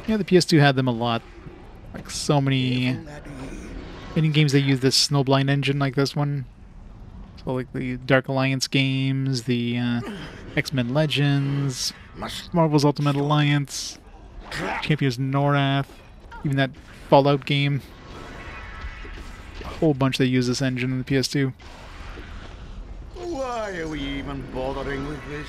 Yeah, the PS2 had them a lot. Like so many many games they use this Snowblind engine like this one. So like the Dark Alliance games, the uh, X-Men Legends, Marvel's Ultimate Alliance, Champions Norrath, even that Fallout game. A whole bunch they use this engine in the PS2. Why are we even bothering with this?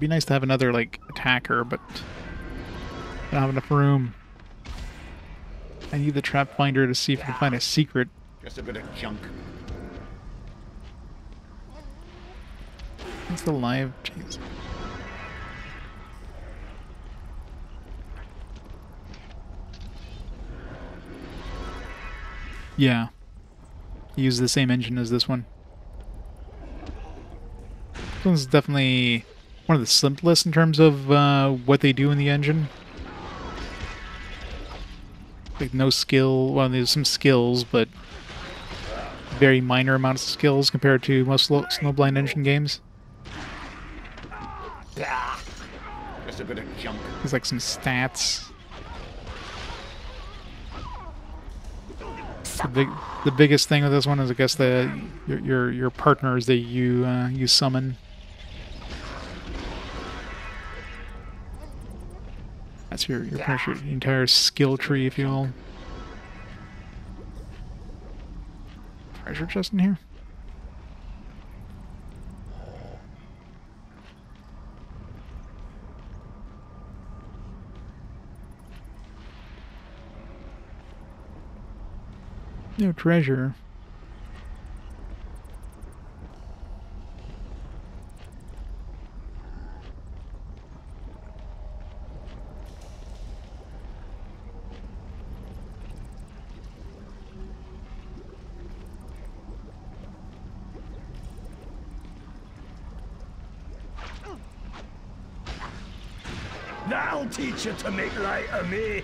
It would be nice to have another, like, attacker, but I don't have enough room. I need the trap finder to see if I can find a secret. Just a bit of junk. It's alive. Jeez. Yeah. Use the same engine as this one. This one's definitely one of the simplest in terms of uh, what they do in the engine. Like no skill, well there's some skills, but very minor amounts of skills compared to most Snowblind engine games. Just a bit of junk. There's like some stats. The big, the biggest thing with this one is, I guess, the your your, your partners that you uh, you summon. That's your your, much your entire skill tree, if you will. Treasure chest in here. No treasure. Me.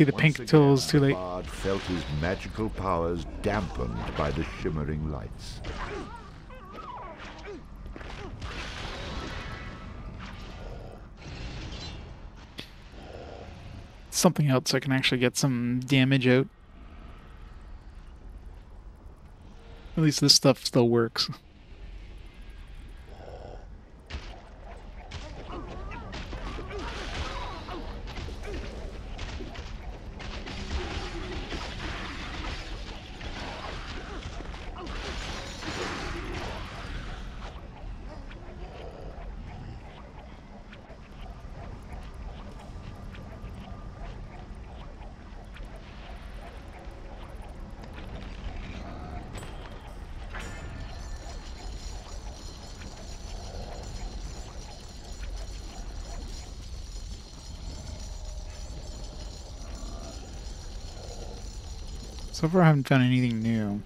See the pink till it too late. Bard felt his magical powers dampened by the shimmering lights. Something else I can actually get some damage out. At least this stuff still works. So far I haven't found anything new.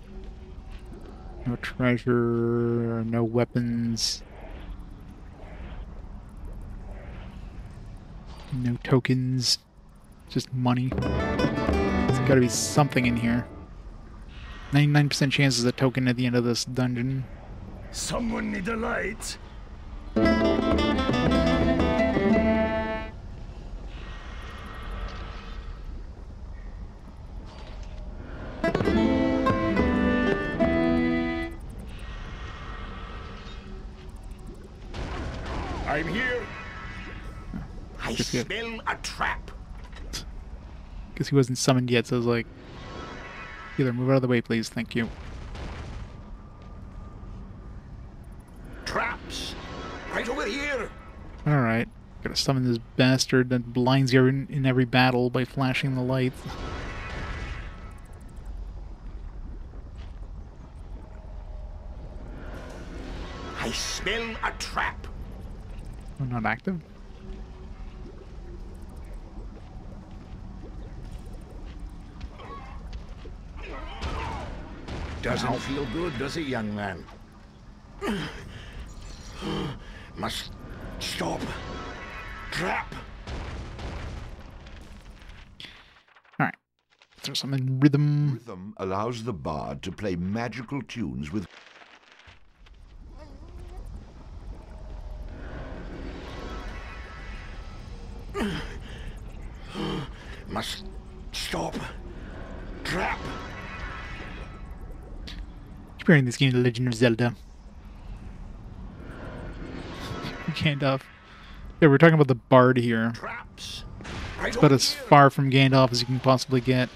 No treasure, no weapons. No tokens. Just money. There's gotta be something in here. 99% chance is a token at the end of this dungeon. Someone need a light. I'm smell a trap. Because he wasn't summoned yet, so I was like, either move out of the way, please. Thank you. Traps. Right over here. Alright. Gotta summon this bastard that blinds you in, in every battle by flashing the lights. I smell a trap. I'm not active? Doesn't feel good, does it, young man? Must stop. Trap. Alright. Throw some in rhythm. Rhythm allows the bard to play magical tunes with Must Comparing this game to Legend of Zelda. Gandalf. Yeah, we're talking about the bard here. Traps. It's about as far from Gandalf as you can possibly get.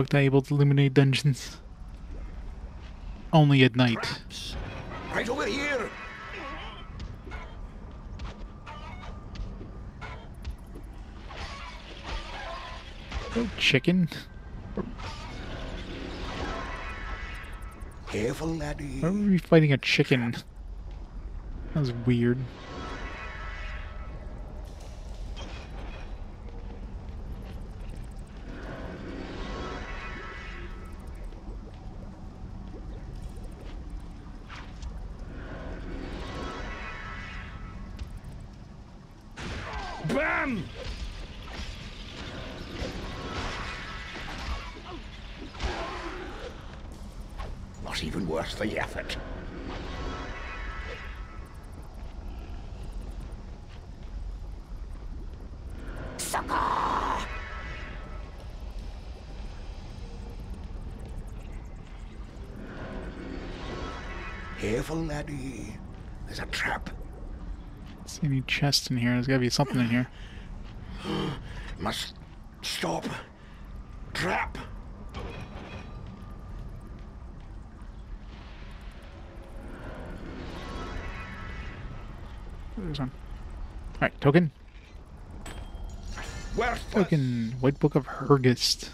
Bugtai able to illuminate dungeons? Only at night. Right over here. Oh, chicken? Careful, laddie. Why are we fighting a chicken? That was weird. Bam! Not even worth the effort. Sucker! There's a trap. See any chests in here? There's gotta be something in here. Must stop. Trap. There's one. Alright, token. Worthless. Token. White Book of Hergest.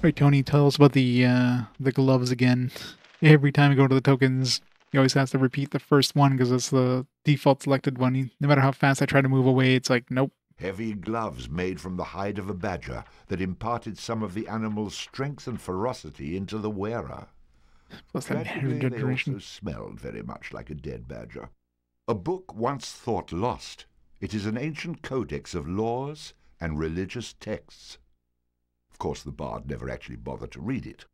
Alright, Tony, tell us about the uh, the gloves again. Every time I go to the tokens, he always has to repeat the first one because it's the default selected one. He, no matter how fast I try to move away, it's like, nope. Heavy gloves made from the hide of a badger that imparted some of the animal's strength and ferocity into the wearer. Plus that they also smelled very much like a dead badger. A book once thought lost. It is an ancient codex of laws and religious texts course, the bard never actually bothered to read it.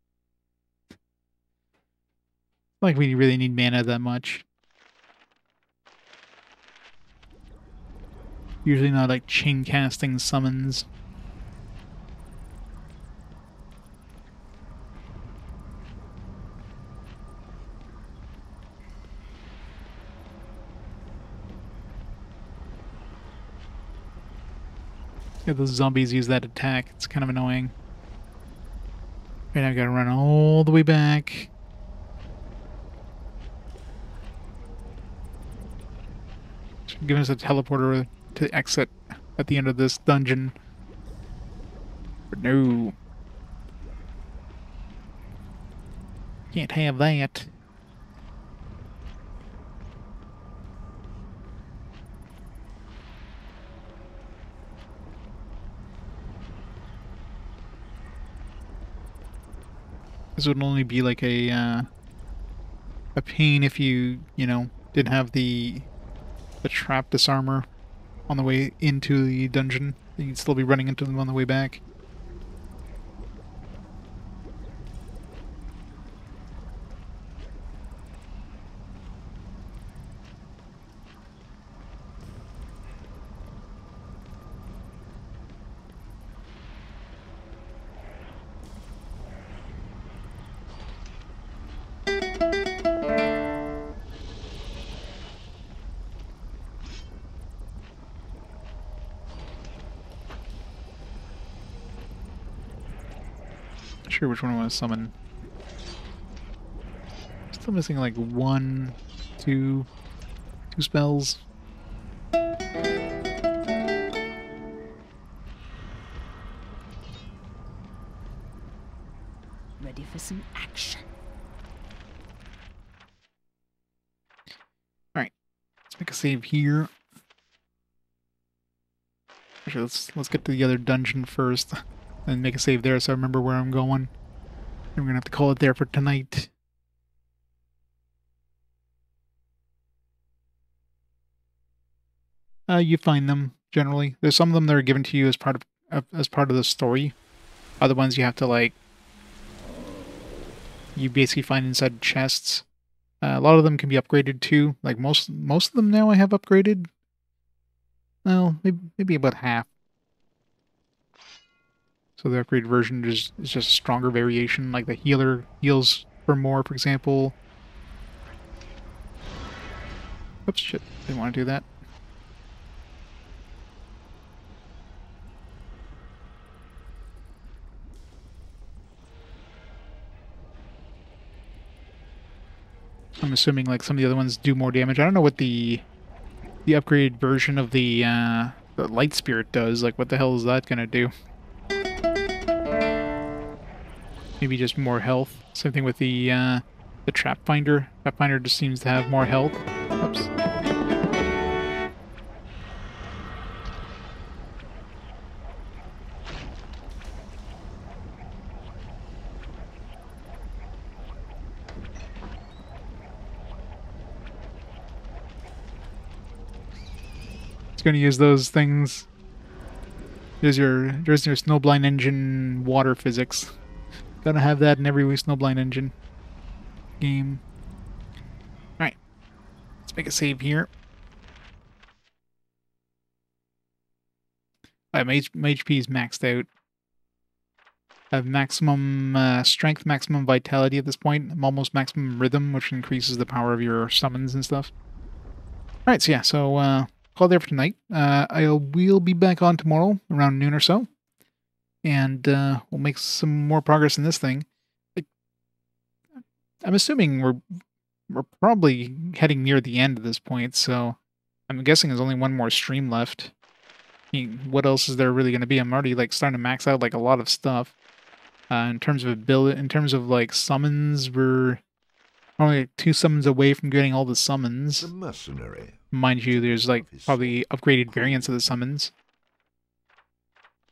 Like we really need mana that much. Usually not like chain casting summons. Yeah, those zombies use that attack. It's kind of annoying. And I've got to run all the way back. Giving us a teleporter to exit at the end of this dungeon. But no. Can't have that. This would only be like a uh, a pain if you, you know, didn't have the the trap disarmer on the way into the dungeon. You'd still be running into them on the way back. Which one I want to summon. Still missing like one, two, two spells. Ready for some action. Alright. Let's make a save here. Actually, let's let's get to the other dungeon first and make a save there so I remember where I'm going. We're gonna have to call it there for tonight. Uh, you find them generally. There's some of them that are given to you as part of as part of the story. Other ones you have to like. You basically find inside chests. Uh, a lot of them can be upgraded too. Like most most of them now I have upgraded. Well, maybe, maybe about half. So the upgraded version is, is just a stronger variation, like the healer heals for more, for example. Oops, shit, didn't want to do that. I'm assuming like some of the other ones do more damage. I don't know what the the upgraded version of the uh, the light spirit does. Like, what the hell is that gonna do? Maybe just more health. Same thing with the uh, the trap finder. Trap finder just seems to have more health. Oops. It's going to use those things. There's your there's your snowblind engine water physics. Gotta have that in every snowblind engine game. Alright. Let's make a save here. Alright, my, H my HP is maxed out. I have maximum uh, strength, maximum vitality at this point. I'm almost maximum rhythm, which increases the power of your summons and stuff. Alright, so yeah, so uh, call there for tonight. Uh, I will be back on tomorrow around noon or so and uh, we'll make some more progress in this thing. I'm assuming we're we're probably heading near the end at this point, so I'm guessing there's only one more stream left. I mean, what else is there really going to be? I'm already like starting to max out like a lot of stuff. Uh, in terms of build, in terms of like summons, we're only like two summons away from getting all the summons. The mercenary. Mind you, there's like probably upgraded variants of the summons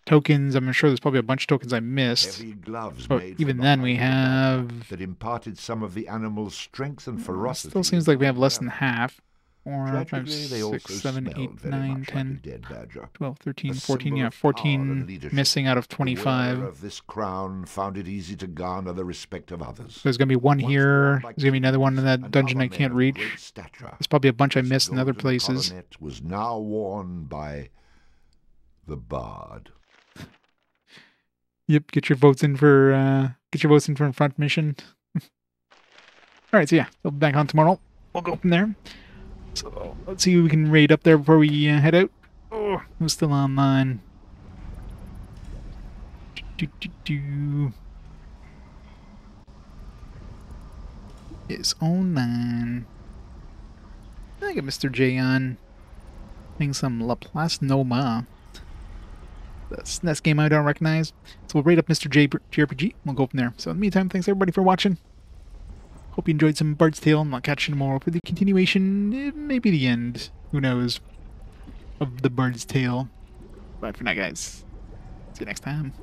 tokens. I'm sure there's probably a bunch of tokens I missed. Gloves but even then, we hide of the have. that imparted some of the animal's strength and mm, ferocity. Still seems like we have less than half. 4, 5, Tragically, they 6, 7, 8, 9, like 10, dead badger. 12, 13, 14. Yeah, of power and 14 missing out of 25. of this crown found it easy to garner the respect of others. There's going to be one here. There's going to be another one in that dungeon I can't reach. There's probably a bunch I missed in other places. Was now worn by the Bard. Yep, get your votes in for uh get your votes in for front mission. Alright, so yeah, we'll be back on tomorrow. We'll go from there. So let's see who we can raid up there before we uh, head out. Oh, who's still online? Do, do, do. Is online. I got Mr. J on. Playing some Laplace Noma. That's next game I don't recognize. So we'll rate up Mr. J JRPG. We'll go from there. So in the meantime, thanks everybody for watching. Hope you enjoyed some Bard's Tale, and I'll catch you tomorrow for the continuation, eh, maybe the end, who knows, of the Bard's Tale. Bye for now, guys. See you next time.